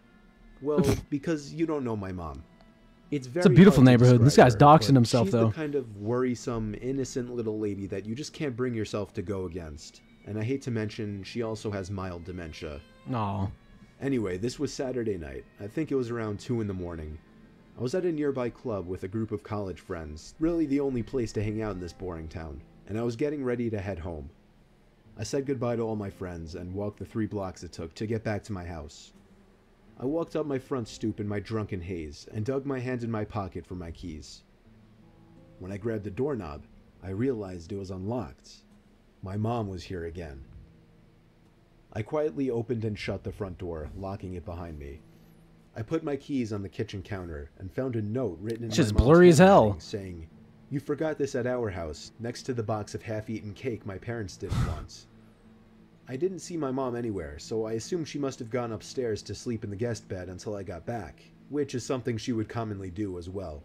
Well, because you don't know my mom. It's very a beautiful neighborhood. This guy's her, doxing himself, she's though. the kind of worrisome, innocent little lady that you just can't bring yourself to go against. And I hate to mention, she also has mild dementia. No. Anyway, this was Saturday night. I think it was around 2 in the morning. I was at a nearby club with a group of college friends, really the only place to hang out in this boring town, and I was getting ready to head home. I said goodbye to all my friends and walked the three blocks it took to get back to my house. I walked up my front stoop in my drunken haze and dug my hand in my pocket for my keys. When I grabbed the doorknob, I realized it was unlocked. My mom was here again. I quietly opened and shut the front door, locking it behind me. I put my keys on the kitchen counter and found a note written in It's my just mom's blurry as hell. saying, "You forgot this at our house, next to the box of half-eaten cake my parents didn't once." I didn't see my mom anywhere, so I assumed she must have gone upstairs to sleep in the guest bed until I got back. which is something she would commonly do as well.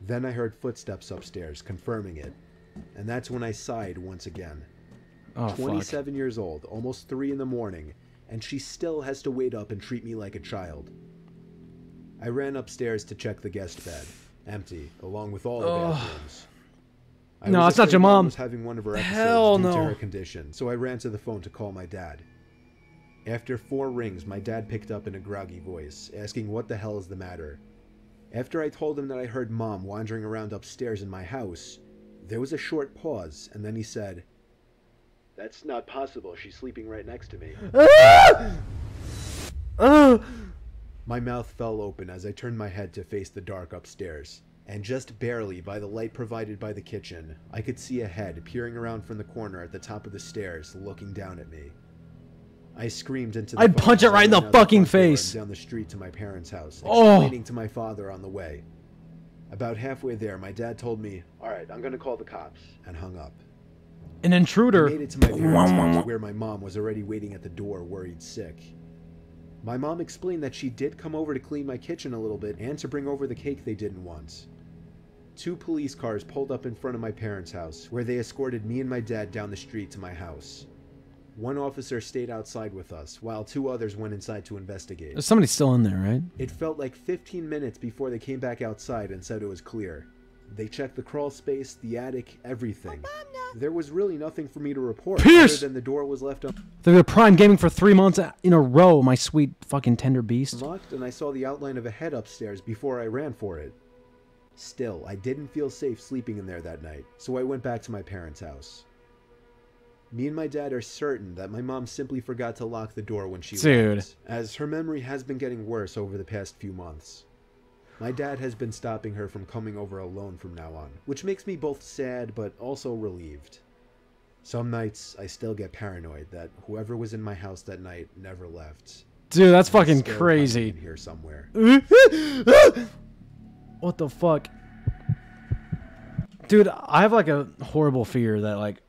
Then I heard footsteps upstairs, confirming it, and that's when I sighed once again. Oh, fuck. 27 years old, almost 3 in the morning, and she still has to wait up and treat me like a child. I ran upstairs to check the guest bed, empty, along with all the Ugh. bathrooms. I No, it's not your mom. was having one of her episodes Hell due to no. her condition, so I ran to the phone to call my dad. After four rings, my dad picked up in a groggy voice, asking what the hell is the matter. After I told him that I heard mom wandering around upstairs in my house, there was a short pause, and then he said, That's not possible. She's sleeping right next to me. Ah! Ah! My mouth fell open as I turned my head to face the dark upstairs, and just barely by the light provided by the kitchen, I could see a head peering around from the corner at the top of the stairs, looking down at me. I screamed into the I'd punch it right in the the fucking and face. down the street to my parents' house, Oh. explaining to my father on the way. About halfway there, my dad told me, "All right, I'm going to call the cops," and hung up. An intruder. I made it to my parents' house where my mom was already waiting at the door, worried sick. My mom explained that she did come over to clean my kitchen a little bit and to bring over the cake they didn't want. Two police cars pulled up in front of my parents' house, where they escorted me and my dad down the street to my house. One officer stayed outside with us, while two others went inside to investigate. There's somebody still in there, right? It felt like 15 minutes before they came back outside and said it was clear. They checked the crawl space, the attic, everything. There was really nothing for me to report Pierce! other than the door was left un- They're the Prime Gaming for three months in a row, my sweet fucking tender beast. unlocked and I saw the outline of a head upstairs before I ran for it. Still, I didn't feel safe sleeping in there that night, so I went back to my parents' house. Me and my dad are certain that my mom simply forgot to lock the door when she Dude. left, as her memory has been getting worse over the past few months. My dad has been stopping her from coming over alone from now on, which makes me both sad but also relieved. Some nights I still get paranoid that whoever was in my house that night never left. Dude, that's fucking crazy. here somewhere. what the fuck? Dude, I have like a horrible fear that like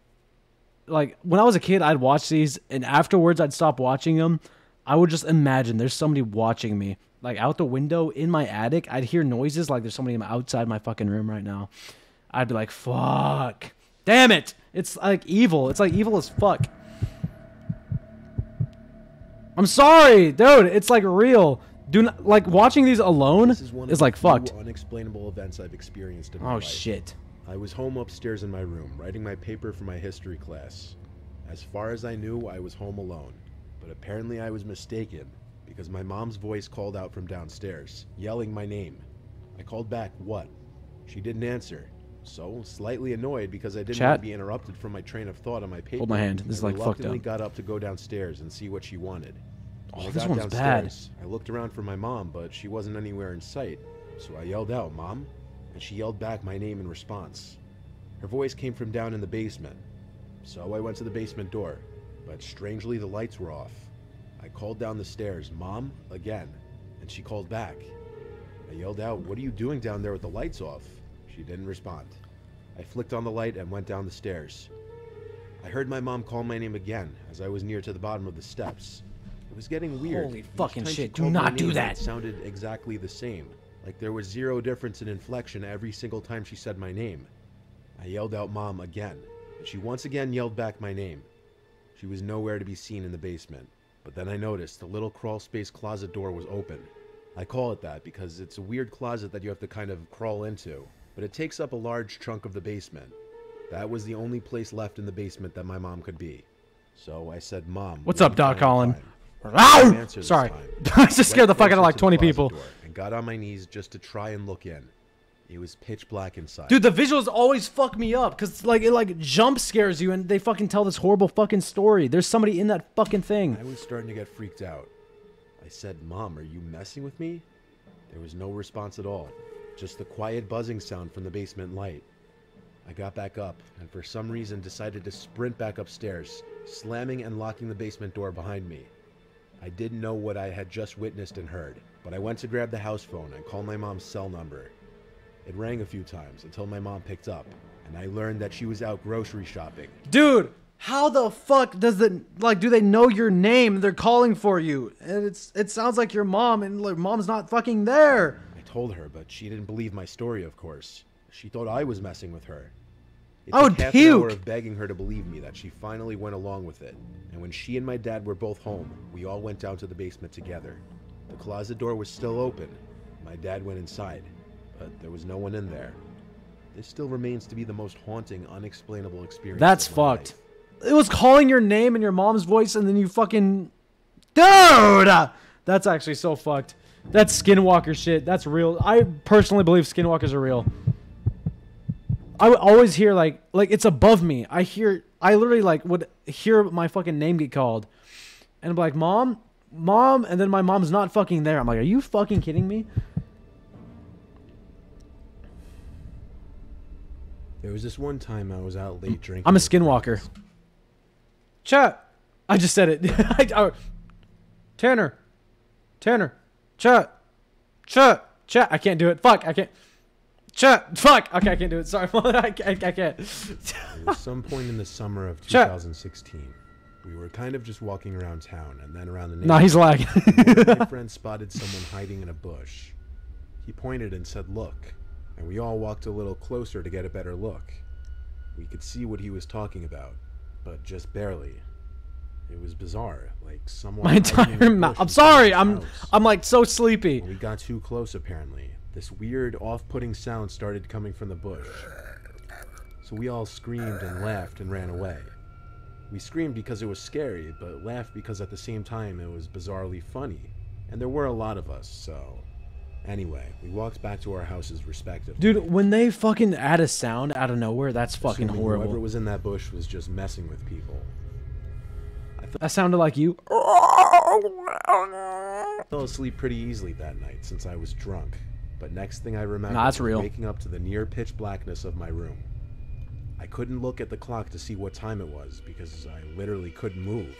like when I was a kid I'd watch these and afterwards I'd stop watching them. I would just imagine there's somebody watching me. Like out the window in my attic, I'd hear noises like there's somebody outside my fucking room right now. I'd be like, "Fuck. Damn it." It's like evil. It's like evil as fuck. I'm sorry, dude. It's like real. Do not like watching these alone This is, is one of like fucked. unexplainable events I've experienced in my Oh life. shit. I was home upstairs in my room, writing my paper for my history class. As far as I knew, I was home alone. But apparently I was mistaken, because my mom's voice called out from downstairs, yelling my name. I called back, what? She didn't answer. So, slightly annoyed because I didn't Chat. want to be interrupted from my train of thought on my paper. Hold my hand. This I is, like, fucked up. got up to go downstairs and see what she wanted. When Oh, I this got one's bad. downstairs, I looked around for my mom, but she wasn't anywhere in sight. So I yelled out, Mom? And she yelled back my name in response. Her voice came from down in the basement. So I went to the basement door, but strangely the lights were off. I called down the stairs, Mom, again, and she called back. I yelled out, What are you doing down there with the lights off? She didn't respond. I flicked on the light and went down the stairs. I heard my mom call my name again as I was near to the bottom of the steps. It was getting weird. Holy Each fucking shit, do not do name, that. It sounded exactly the same. Like there was zero difference in inflection every single time she said my name. I yelled out mom again, and she once again yelled back my name. She was nowhere to be seen in the basement, but then I noticed the little crawl space closet door was open. I call it that because it's a weird closet that you have to kind of crawl into, but it takes up a large chunk of the basement. That was the only place left in the basement that my mom could be. So I said, Mom. What's up, Doc to find Colin? time." Ow! She didn't answer this Sorry. I just scared the fuck out of like 20 people. And got on my knees just to try and look in. It was pitch black inside. Dude, the visuals always fuck me up because like it like jump scares you and they fucking tell this horrible fucking story. There's somebody in that fucking thing. I was starting to get freaked out. I said, Mom, are you messing with me? There was no response at all, just the quiet buzzing sound from the basement light. I got back up and for some reason decided to sprint back upstairs, slamming and locking the basement door behind me. I didn't know what I had just witnessed and heard, but I went to grab the house phone and call my mom's cell number. It rang a few times until my mom picked up, and I learned that she was out grocery shopping. Dude, How the fuck does the like? Do they know your name? They're calling for you, and it's it sounds like your mom, and like mom's not fucking there. I told her, but she didn't believe my story, of course. She thought I was messing with her. It I took would half an hour puke. of begging her to believe me that she finally went along with it. And when she and my dad were both home, we all went down to the basement together. The closet door was still open. My dad went inside, but there was no one in there. This still remains to be the most haunting, unexplainable experience. That's fucked. It was calling your name in your mom's voice, and then you fucking, dude. That's actually so fucked. That's skinwalker shit. That's real. I personally believe skinwalkers are real. I would always hear like like it's above me. I hear I literally like would hear my fucking name get called, and I'm like, mom, mom, and then my mom's not fucking there. I'm like, are you fucking kidding me? There was this one time I was out late drinking. I'm a skinwalker. Chat. I just said it. I, I- Tanner. Tanner. Chat. Chat. Chat. I can't do it. Fuck. I can't. Chat. Fuck. Okay, I can't do it. Sorry. I, can't- I can't. Some point in the summer of Shut- 2016. We were kind of just walking around town and then around the Nah, he's lagging. My friend spotted someone hiding in a bush. He pointed and said, Look. And we all walked a little closer to get a better look. We could see what he was talking about, but just barely. It was bizarre, like someone. My entire mouth. I'm in front of sorry. I'm house. I'm like so sleepy. When we got too close, apparently, this weird, off putting sound started coming from the bush. So we all screamed and laughed and ran away. We screamed because it was scary, but laughed because at the same time it was bizarrely funny. And there were a lot of us, so. Anyway, we walked back to our houses respectively. Dude, when they fucking add a sound out of nowhere, that's fucking assuming Whoever was in that bush was just messing with people. I th- that sounded like you. I fell asleep pretty easily that night since I was drunk. But next thing I remember Nah, that's was real. waking up to the near pitch blackness of my room. I couldn't look at the clock to see what time it was because I literally couldn't move.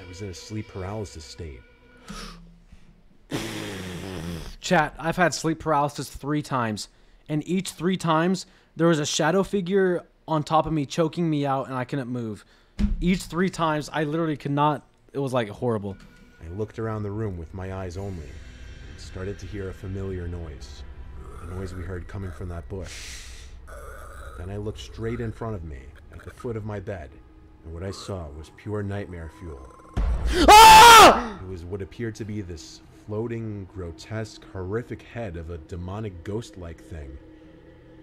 I was in a sleep paralysis state. Chat, I've had sleep paralysis three times, and each three times there was a shadow figure on top of me choking me out, and I couldn't move. Each three times, I literally could not. It was like horrible. I looked around the room with my eyes only started to hear a familiar noise. The noise we heard coming from that bush. Then I looked straight in front of me, at the foot of my bed, and what I saw was pure nightmare fuel. Ah! It was what appeared to be this floating, grotesque, horrific head of a demonic ghost like thing.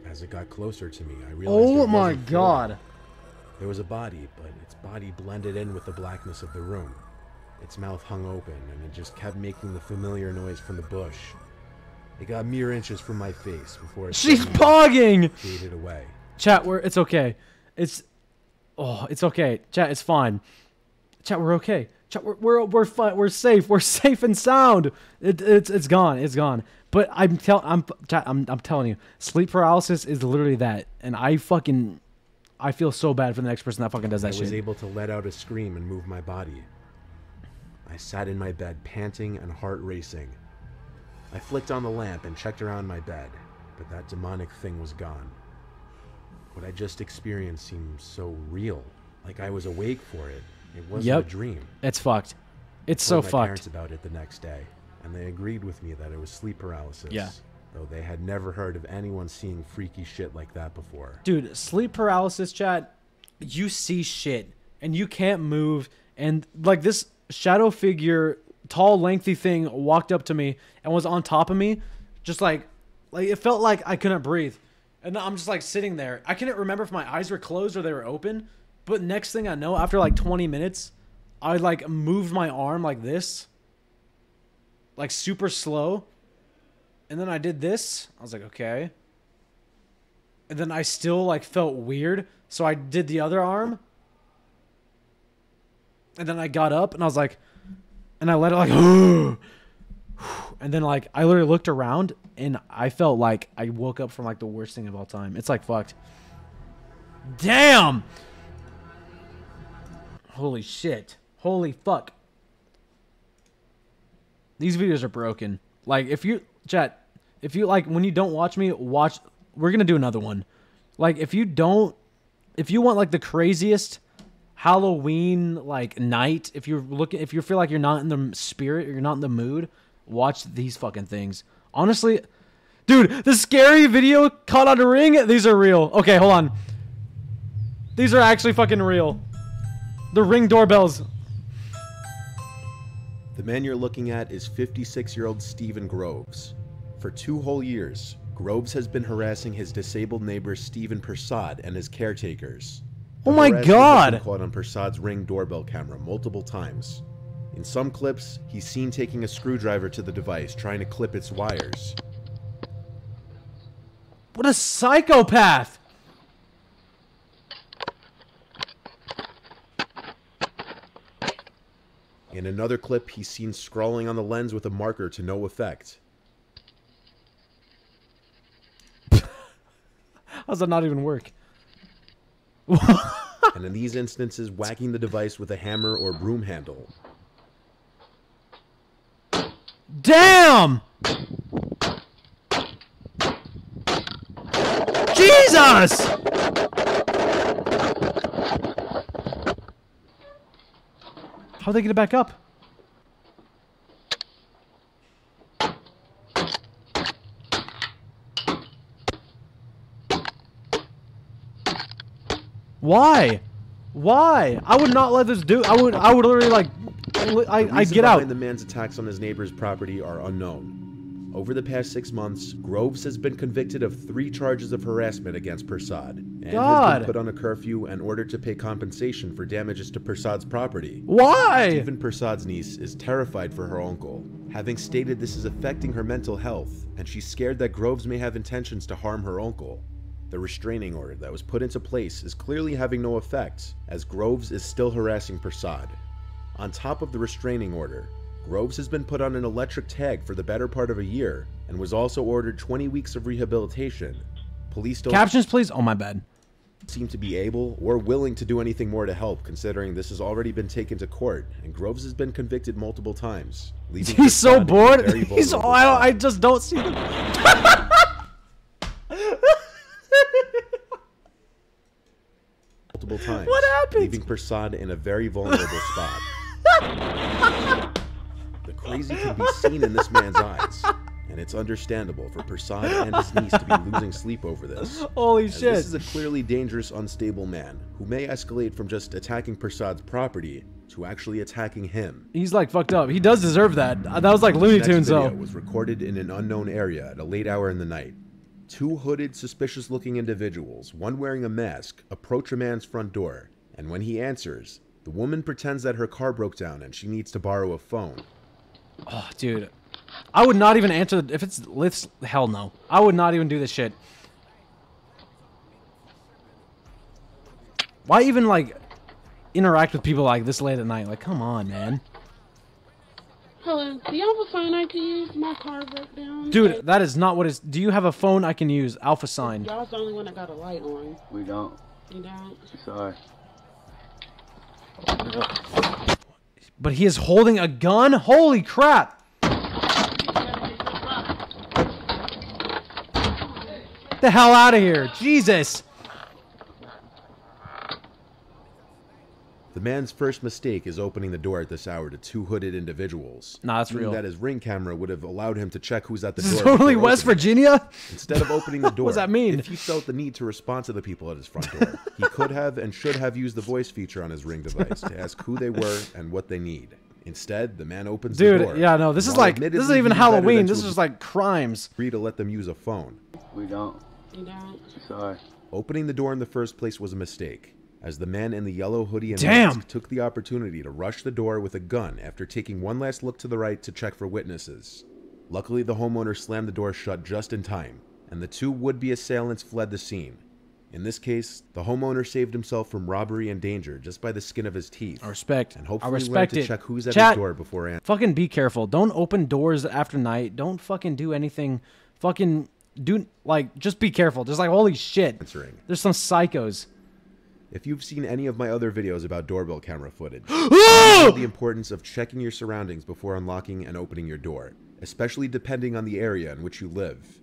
As it got closer to me, I realized. Oh my. God. There was a body, but its body blended in with the blackness of the room. Its mouth hung open, and it just kept making the familiar noise from the bush. It got mere inches from my face before it She's pogging! faded away. Chat, we're it's okay. It's oh, it's okay. Chat, it's fine. Chat, we're okay. Chat, we're we're we're fine. We're safe. We're safe and sound. It, it's it's gone. It's gone. But I'm tell I'm chat, I'm I'm telling you, sleep paralysis is literally that, and I fucking I feel so bad for the next person that fucking does that I that was shit. able to let out a scream and move my body. I sat in my bed, panting and heart racing. I flicked on the lamp and checked around my bed, but that demonic thing was gone. What I just experienced seemed so real, like I was awake for it. It wasn't Yep. a dream. It's fucked. It's I told so my fucked. parents about it the next day, and they agreed with me that it was sleep paralysis. Yeah. Though they had never heard of anyone seeing freaky shit like that before. Dude, sleep paralysis chat, you see shit and you can't move and like this shadow figure, tall lengthy thing walked up to me and was on top of me, just like like it felt like I couldn't breathe. And I'm just like sitting there. I couldn't remember if my eyes were closed or they were open, but next thing I know, after like 20 minutes, I like moved my arm like this. Like super slow. And then I did this. I was like, okay and then I still like felt weird, so I did the other arm, and then I got up and I was like, and I let it like, and then like I literally looked around and I felt like I woke up from like the worst thing of all time. It's like fucked. Damn. Holy shit. Holy fuck. These videos are broken. Like if you chat, if you like when you don't watch me, watch we're going to do another one. Like if you don't if you want like the craziest Halloween like night, if you're looking, if you feel like you're not in the spirit, or you're not in the mood, watch these fucking things. Honestly, dude, the scary video caught on a ring. These are real. Okay, hold on. These are actually fucking real. The ring doorbells. The man you're looking at is 56 year old Stephen Groves. For two whole years, Groves has been harassing his disabled neighbor Stephen Persad and his caretakers. Oh my God. Caught on Persad's ring doorbell camera multiple times. In some clips, he's seen taking a screwdriver to the device trying to clip its wires. What a psychopath! In another clip, he's seen scrawling on the lens with a marker to no effect. How does that not even work? and in these instances, whacking the device with a hammer or broom handle. Damn! Jesus! How'd they get it back up? Why? Why? I would not let this do. I would. I would literally like. I. I get out. The man's attacks on his neighbor's property are unknown. Over the past six months, Groves has been convicted of three charges of harassment against Persad and has been put on a curfew and ordered to pay compensation for damages to Persad's property. Why? Stephen Persad's niece is terrified for her uncle, having stated this is affecting her mental health, and she's scared that Groves may have intentions to harm her uncle. The restraining order that was put into place is clearly having no effect, as Groves is still harassing Persad. On top of the restraining order, Groves has been put on an electric tag for the better part of a year and was also ordered 20 weeks of rehabilitation. Police don't Captions, please. Oh my bad. seem to be able or willing to do anything more to help, considering this has already been taken to court and Groves has been convicted multiple times. He's so Persad in a bored. He's. vulnerable I, I just don't see them. multiple times. What happened? Leaving Persad in a very vulnerable spot. The crazy can be seen in this man's eyes, and it's understandable for Persad and his niece to be losing sleep over this. Holy shit. This is a clearly dangerous, unstable man who may escalate from just attacking Persad's property to actually attacking him. He's like fucked up. He does deserve that. That was like Looney Tunes though. was recorded in an unknown area at a late hour in the night. Two hooded, suspicious looking individuals, one wearing a mask, approach a man's front door, and when he answers, the woman pretends that her car broke down and she needs to borrow a phone. Oh, dude. I would not even answer if it's lifts. Hell no. I would not even do this shit. Why even like interact with people like this late at night? Like, come on, man. Hello, do you have a phone I can use? My car broke down. Dude, that is not what is. Do you have a phone I can use? Alpha sign. Y'all's the only one that got a light on. We don't. You don't? Sorry. But he is holding a gun? Holy crap! The hell out of here. Jesus. The man's first mistake is opening the door at this hour to two hooded individuals. Nah, that's real. That his ring camera would have allowed him to check who's at the This is door. totally West opening it. Virginia? Instead of opening the door, What does that mean? If he felt the need to respond to the people at his front door, he could have and should have used the voice feature on his ring device to ask who they were and what they need. Instead, the man opens the door. Dude, yeah, no, this is like- this isn't even he knew better Halloween, this is just like crimes. Agree to let them use a phone. We don't. You don't? Sorry. Opening the door in the first place was a mistake, as the man in the yellow hoodie and Damn. mask took the opportunity to rush the door with a gun after taking one last look to the right to check for witnesses. Luckily, the homeowner slammed the door shut just in time, and the two would-be assailants fled the scene. In this case, the homeowner saved himself from robbery and danger just by the skin of his teeth. I respect. And I hopefully learned respect to it. check who's at Chat, his door before answering. Fucking be careful. Don't open doors after night. Don't fucking do anything. Fucking do like just be careful. Just like holy shit. Answering. There's some psychos. If you've seen any of my other videos about doorbell camera footage, the importance of checking your surroundings before unlocking and opening your door, especially depending on the area in which you live.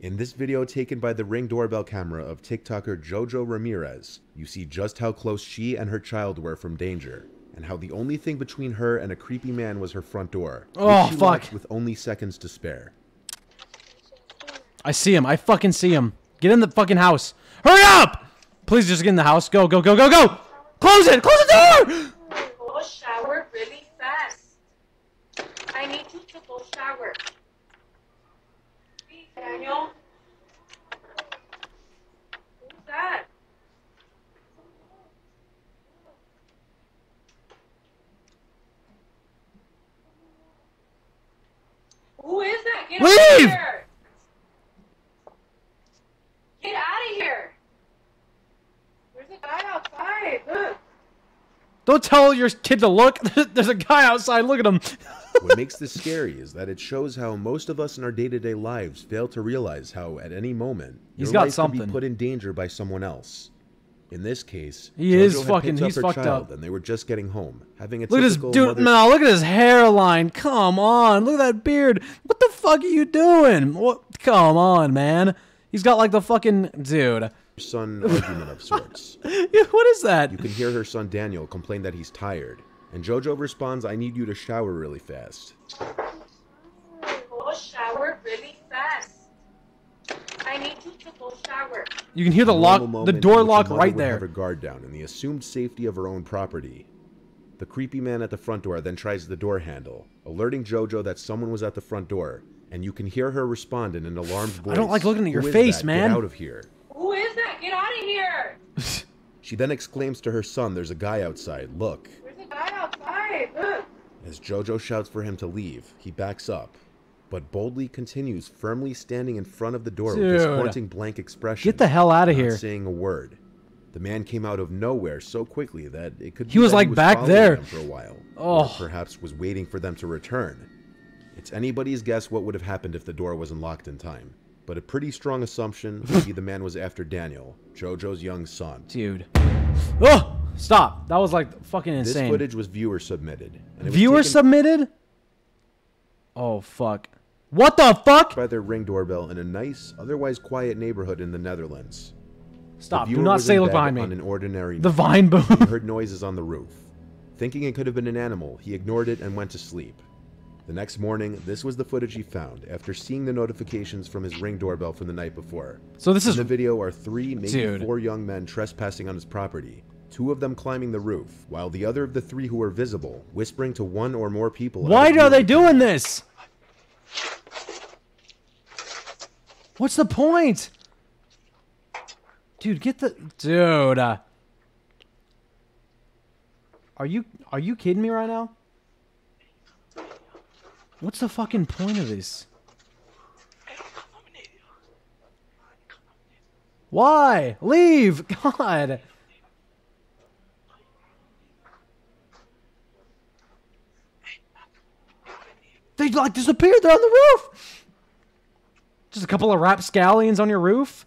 In this video taken by the Ring doorbell camera of TikToker Jojo Ramirez, you see just how close she and her child were from danger, and how the only thing between her and a creepy man was her front door. which Oh, she fuck. With only seconds to spare. I see him. I fucking see him. Get in the fucking house. Hurry up! Please just get in the house. Go, go, go, go, go! Close it! Close the door! Go shower really fast. I need you to go shower. Please, Daniel. Who's that? Who is that? Get out Leave! of here! Get out of here! Guy outside. Look. Don't tell your kid to look. There's a guy outside. Look at him. what makes this scary is that it shows how most of us in our day-to-day lives fail to realize how at any moment He's your got life can be put in danger by someone else. In this case, He Jojo is fucking- he's fucked up. and they were just getting home, having a Look at his dude. No, look at his hairline. Come on. Look at that beard. What the fuck are you doing? What? Come on, man. He's got like the fucking dude. Son argument of sorts. what is that? You can hear her son Daniel complain that he's tired, and Jojo responds, "I need you to shower really fast." Go shower really fast. I need you to go shower. You can hear the lock, normal the door lock mother right would Have there. her guard down in the assumed safety of her own property. The creepy man at the front door then tries the door handle, alerting Jojo that someone was at the front door, and you can hear her respond in an alarmed voice. I don't like looking at your face, that? man." Get out of here! Who is that? Get out of here. She then exclaims to her son, "There's a guy outside. Look!" There's a guy outside. Look. As Jojo shouts for him to leave, he backs up, but boldly continues, firmly standing in front of the door with his Dude. haunting blank expression. Get the hell out of here. Saying a word. The man came out of nowhere so quickly that it could. He be was, that like, back there. for a while. Oh. or perhaps was waiting for them to return. It's anybody's guess what would have happened if the door wasn't locked in time. But a pretty strong assumption would be the man was after Daniel, Jojo's young son. Dude. Oh, stop. That was like fucking insane. This footage was viewer submitted. and it was Viewer submitted? Oh, fuck. What the fuck? by their ring doorbell in a nice, otherwise quiet neighborhood in the Netherlands. The Stop. Do viewer not say look behind me. On an ordinary The vine boom. He heard noises on the roof. Thinking it could have been an animal, he ignored it and went to sleep. The next morning, this was the footage he found after seeing the notifications from his ring doorbell from the night before. So this is in the video are three, maybe Dude. four young men trespassing on his property. Two of them climbing the roof, while the other of the three who were visible, whispering to one or more people. Why are they doing this? What's the point? Dude, get the dude. Uh, are you are you kidding me right now? What's the fucking point of this? Why? Leave! God. They like disappeared. They're on the roof. Just a couple of rapscallions on your roof.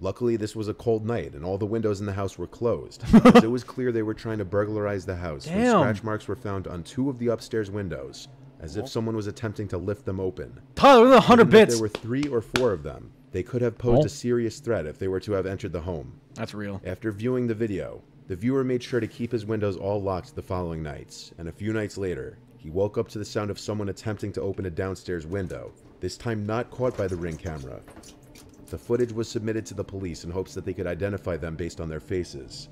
Luckily, this was a cold night, and all the windows in the house were closed. it was clear they were trying to burglarize the house. when Damn. Scratch marks were found on two of the upstairs windows, as if someone was attempting to lift them open. Tyler, look at the 100 bits. There were three or four of them. They could have posed Oh. a serious threat if they were to have entered the home. That's real. After viewing the video, the viewer made sure to keep his windows all locked the following nights, and a few nights later, he woke up to the sound of someone attempting to open a downstairs window, this time not caught by the ring camera. The footage was submitted to the police in hopes that they could identify them based on their faces.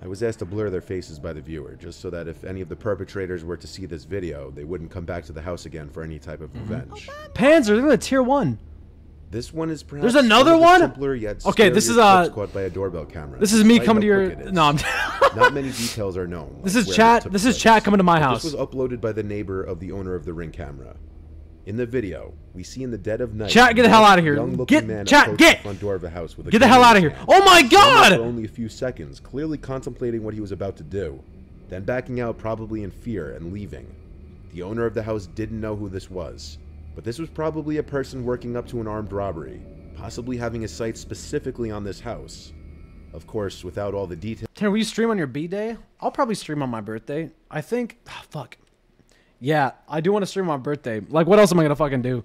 I was asked to blur their faces by the viewer, just so that if any of the perpetrators were to see this video, they wouldn't come back to the house again for any type of Mm-hmm. revenge. Panzer, look at tier one. This one is perhaps There's another one. of the one? Simpler yet Okay, this is, uh, caught by a doorbell camera. this is me coming to your- quick it is. no, I'm- Not many details are known. This is chat- this is chat coming to my house. This was uploaded by the neighbor of the owner of the ring camera. In the video, we see in the dead of night. Chat, get the hell a outta here. Get- man chat, get! the front door of a house with a Get the hell outta his here. Oh my God! For only a few seconds, clearly contemplating what he was about to do, then backing out, probably in fear, and leaving. The owner of the house didn't know who this was, but this was probably a person working up to an armed robbery, possibly having his sights specifically on this house. Of course, without all the details. Tanner, will you stream on your B day? I'll probably stream on my birthday. I think. ah, fuck. Yeah, I do want to stream on my birthday. Like, what else am I gonna fucking do?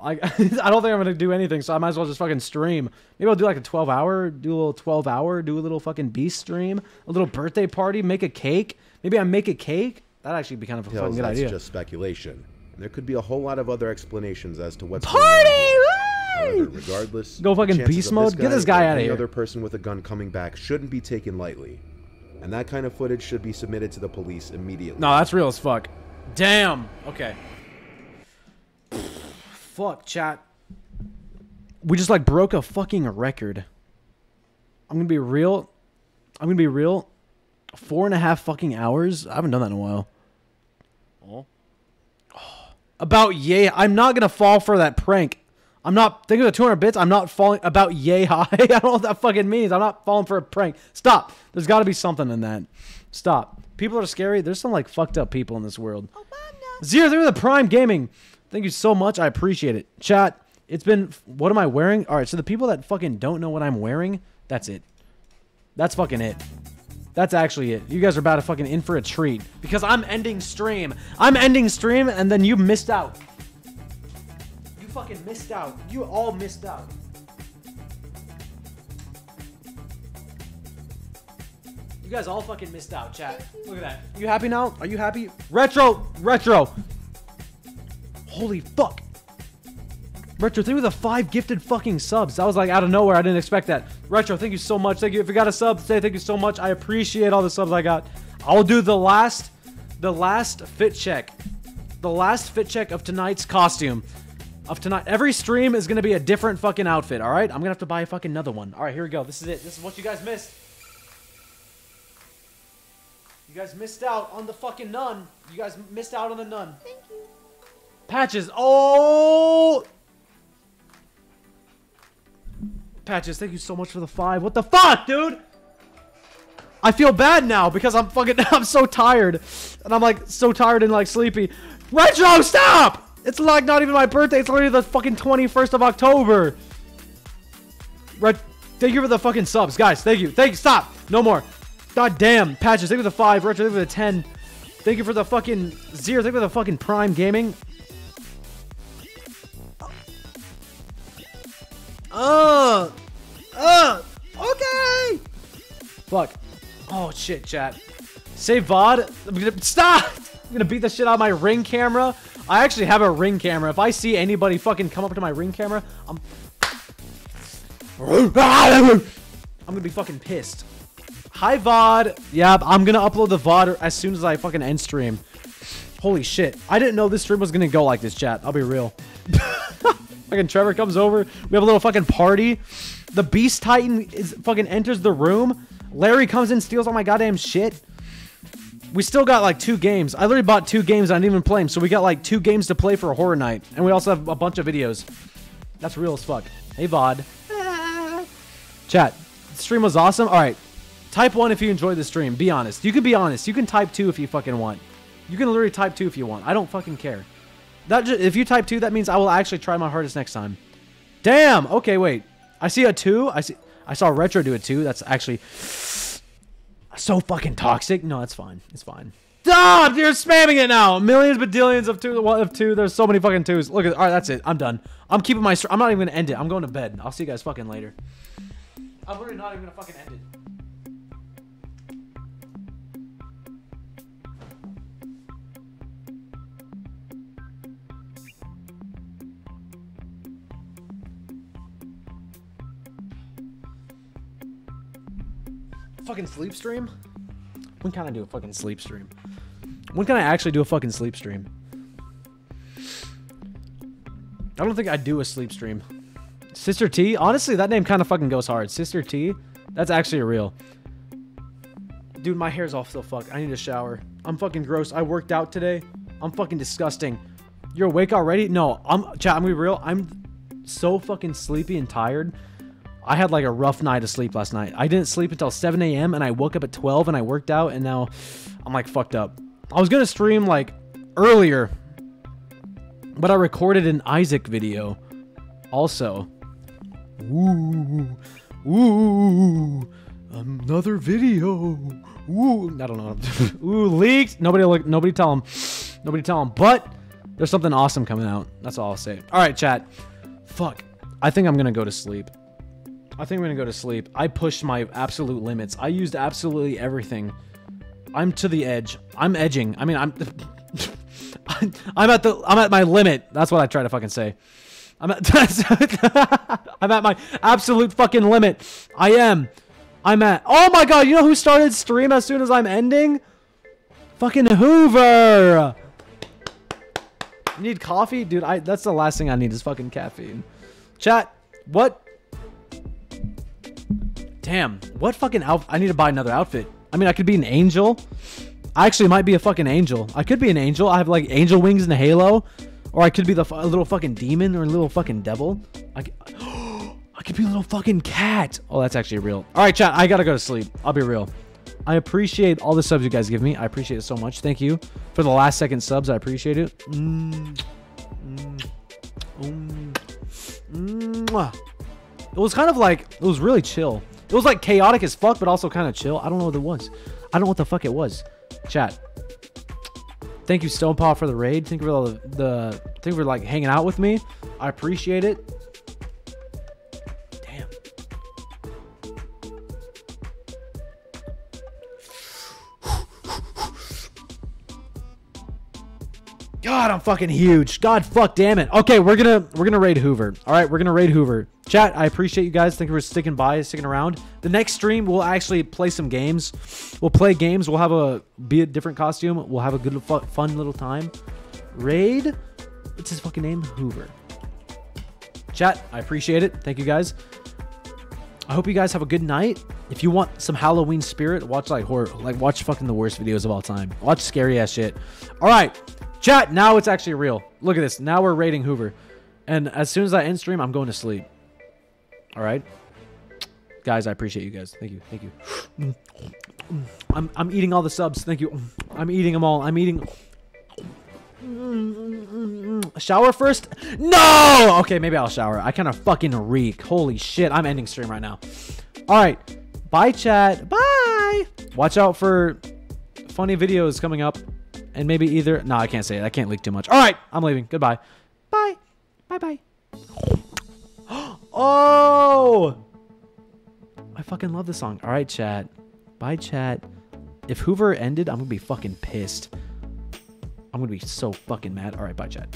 Like I don't think I'm gonna do anything, so I might as well just fucking stream. Maybe I'll do like a 12 hour, do a little 12 hour, do a little fucking beast stream, a little birthday party, make a cake. Maybe I make a cake. That'd actually be kind of a fucking good that's idea. just speculation. There could be a whole lot of other explanations as to what's Party! going on. However, regardless, Go fucking beast of mode? Get this guy outta any here. other person with a gun coming back shouldn't be taken lightly, and that kind of footage should be submitted to the police immediately. No, that's real as fuck. Damn. Okay. fuck, chat. We just like broke a fucking record. I'm gonna be real. I'm gonna be real. Four and a half fucking hours. I haven't done that in a while. Oh. About yay. I'm not gonna fall for that prank. I'm not thinking of the 200 bits. I'm not falling about yay high. I don't know what that fucking means. I'm not falling for a prank. Stop. There's got to be something in that. Stop. People are scary. There's some like fucked up people in this world. Oh, zero through the Prime Gaming. Thank you so much. I appreciate it. Chat. It's been. What am I wearing? All right. So the people that fucking don't know what I'm wearing, that's it. That's fucking it. That's actually it. You guys are about to fucking in for a treat because I'm ending stream. I'm ending stream, and then you missed out. You fucking missed out. You all missed out. You guys all fucking missed out, chat. Look at that. You happy now? Are you happy? Retro, retro. Holy fuck. Retro, thank you for the five gifted fucking subs. That was like out of nowhere. I didn't expect that. Retro, thank you so much. Thank you. If you got a sub, say thank you so much. I appreciate all the subs I got. I'll do the last, the last fit check, the last fit check of tonight's costume. Of tonight, every stream is gonna be a different fucking outfit. All right, I'm gonna have to buy a fucking another one. All right, here we go. This is it. This is what you guys missed. You guys missed out on the fucking nun. You guys missed out on the nun. Thank you. Patches. Oh. Patches, thank you so much for the five. What the fuck, dude? I feel bad now because I'm fucking I'm so tired. And I'm like so tired and like sleepy. Retro, stop! It's like not even my birthday. It's literally the fucking 21st of October. Ret thank you for the fucking subs. Guys, thank you. Thank you. Stop. No more. God damn. Patches, thank you for the five. Retro, thank you for the 10. Thank you for the fucking zero. Thank you for the fucking prime gaming. Uh, uh, okay. Fuck. Oh shit, chat. Say VOD. I'm gonna stop. I'm gonna beat the shit out of my ring camera. I actually have a ring camera. If I see anybody fucking come up to my ring camera, I'm. I'm gonna be fucking pissed. Hi VOD. Yeah, I'm gonna upload the VOD as soon as I fucking end stream. Holy shit. I didn't know this stream was gonna go like this, chat. I'll be real. fucking Trevor comes over. We have a little fucking party. The Beast Titan is fucking enters the room. Larry comes in, steals all my goddamn shit. We still got like two games. I literally bought two games. I didn't even play them. So we got like two games to play for a horror night. And we also have a bunch of videos. That's real as fuck. Hey, VOD. Ah. Chat. The stream was awesome. All right. Type one if you enjoyed the stream. Be honest. You can be honest. You can type two if you fucking want. You can literally type two if you want. I don't fucking care. That ju- if you type two, that means I will actually try my hardest next time. Damn. Okay, wait. I see a two. I see. I saw retro do a two. That's actually so fucking toxic. No, it's fine. It's fine. Stop! You're spamming it now. Millions, badillions of two, of two. There's so many fucking twos. Look at. All right, that's it. I'm done. I'm keeping my. I'm not even gonna end it. I'm going to bed. I'll see you guys fucking later. I'm literally not even gonna fucking end it. Fucking sleep stream? When can I do a fucking sleep stream? When can I actually do a fucking sleep stream? I don't think I'd do a sleep stream. Sister T? Honestly, that name kind of fucking goes hard. Sister T? That's actually real. Dude, my hair's all so fucked. I need a shower. I'm fucking gross. I worked out today. I'm fucking disgusting. You're awake already? No, I'm chat, I'm gonna be real. I'm so fucking sleepy and tired. I had like a rough night of sleep last night. I didn't sleep until 7 a.m. and I woke up at 12 and I worked out and now I'm like fucked up. I was gonna stream like earlier, but I recorded an Isaac video also. Ooh, ooh, another video. Ooh, I don't know. ooh, leaked. Nobody look. Nobody tell him. Nobody tell him. But There's something awesome coming out. That's all I'll say. All right, chat. Fuck. I think I'm gonna go to sleep. I think I'm gonna go to sleep. I pushed my absolute limits. I used absolutely everything. I'm to the edge. I'm edging. I mean, I'm. I'm at the. I'm at my limit. That's what I try to fucking say. I'm at. I'm at my absolute fucking limit. I am. I'm at. Oh my god! You know who started stream as soon as I'm ending? Fucking Hoover. You need coffee, dude. I. That's the last thing I need is fucking caffeine. Chat. What? Damn. What fucking outfit? I need to buy another outfit. I mean, I could be an angel. I actually might be a fucking angel. I could be an angel. I have like angel wings and a halo. Or I could be the little fucking demon or a little fucking devil. I could, I could be a little fucking cat. Oh, that's actually real. All right, chat. I gotta go to sleep. I'll be real. I appreciate all the subs you guys give me. I appreciate it so much. Thank you for the last second subs. I appreciate it. Mm, mm, mm. It was kind of like it was really chill. It was like chaotic as fuck, but also kind of chill. I don't know what it was. I don't know what the fuck it was. Chat. Thank you, Stone Paw, for the raid. Thank you for all the, the thank you for like hanging out with me. I appreciate it. God, I'm fucking huge. God, fuck, damn it. Okay, we're gonna we're gonna raid Hoover. All right, we're gonna raid Hoover. Chat, I appreciate you guys. Thank you for sticking by, sticking around. The next stream, we'll actually play some games. We'll play games. We'll have a be a different costume. We'll have a good, fun little time. Raid. What's his fucking name? Hoover. Chat, I appreciate it. Thank you guys. I hope you guys have a good night. If you want some Halloween spirit, watch like horror, like watch fucking the worst videos of all time. Watch scary ass shit. All right, chat. Now it's actually real. Look at this. Now we're raiding Hoover, and as soon as I end stream, I'm going to sleep. All right, guys. I appreciate you guys. Thank you. Thank you. I'm I'm eating all the subs. Thank you. I'm eating them all. I'm eating. Shower first? No! Okay, maybe I'll shower. I kind of fucking reek. Holy shit. I'm ending stream right now. All right. Bye, chat. Bye. Watch out for funny videos coming up. And maybe either. No, I can't say it. I can't leak too much. All right. I'm leaving. Goodbye. Bye. Bye bye. Oh! I fucking love this song. All right, chat. Bye, chat. If Hoover ended, I'm to be fucking pissed. I'm to be so fucking mad. All right, bye, chat.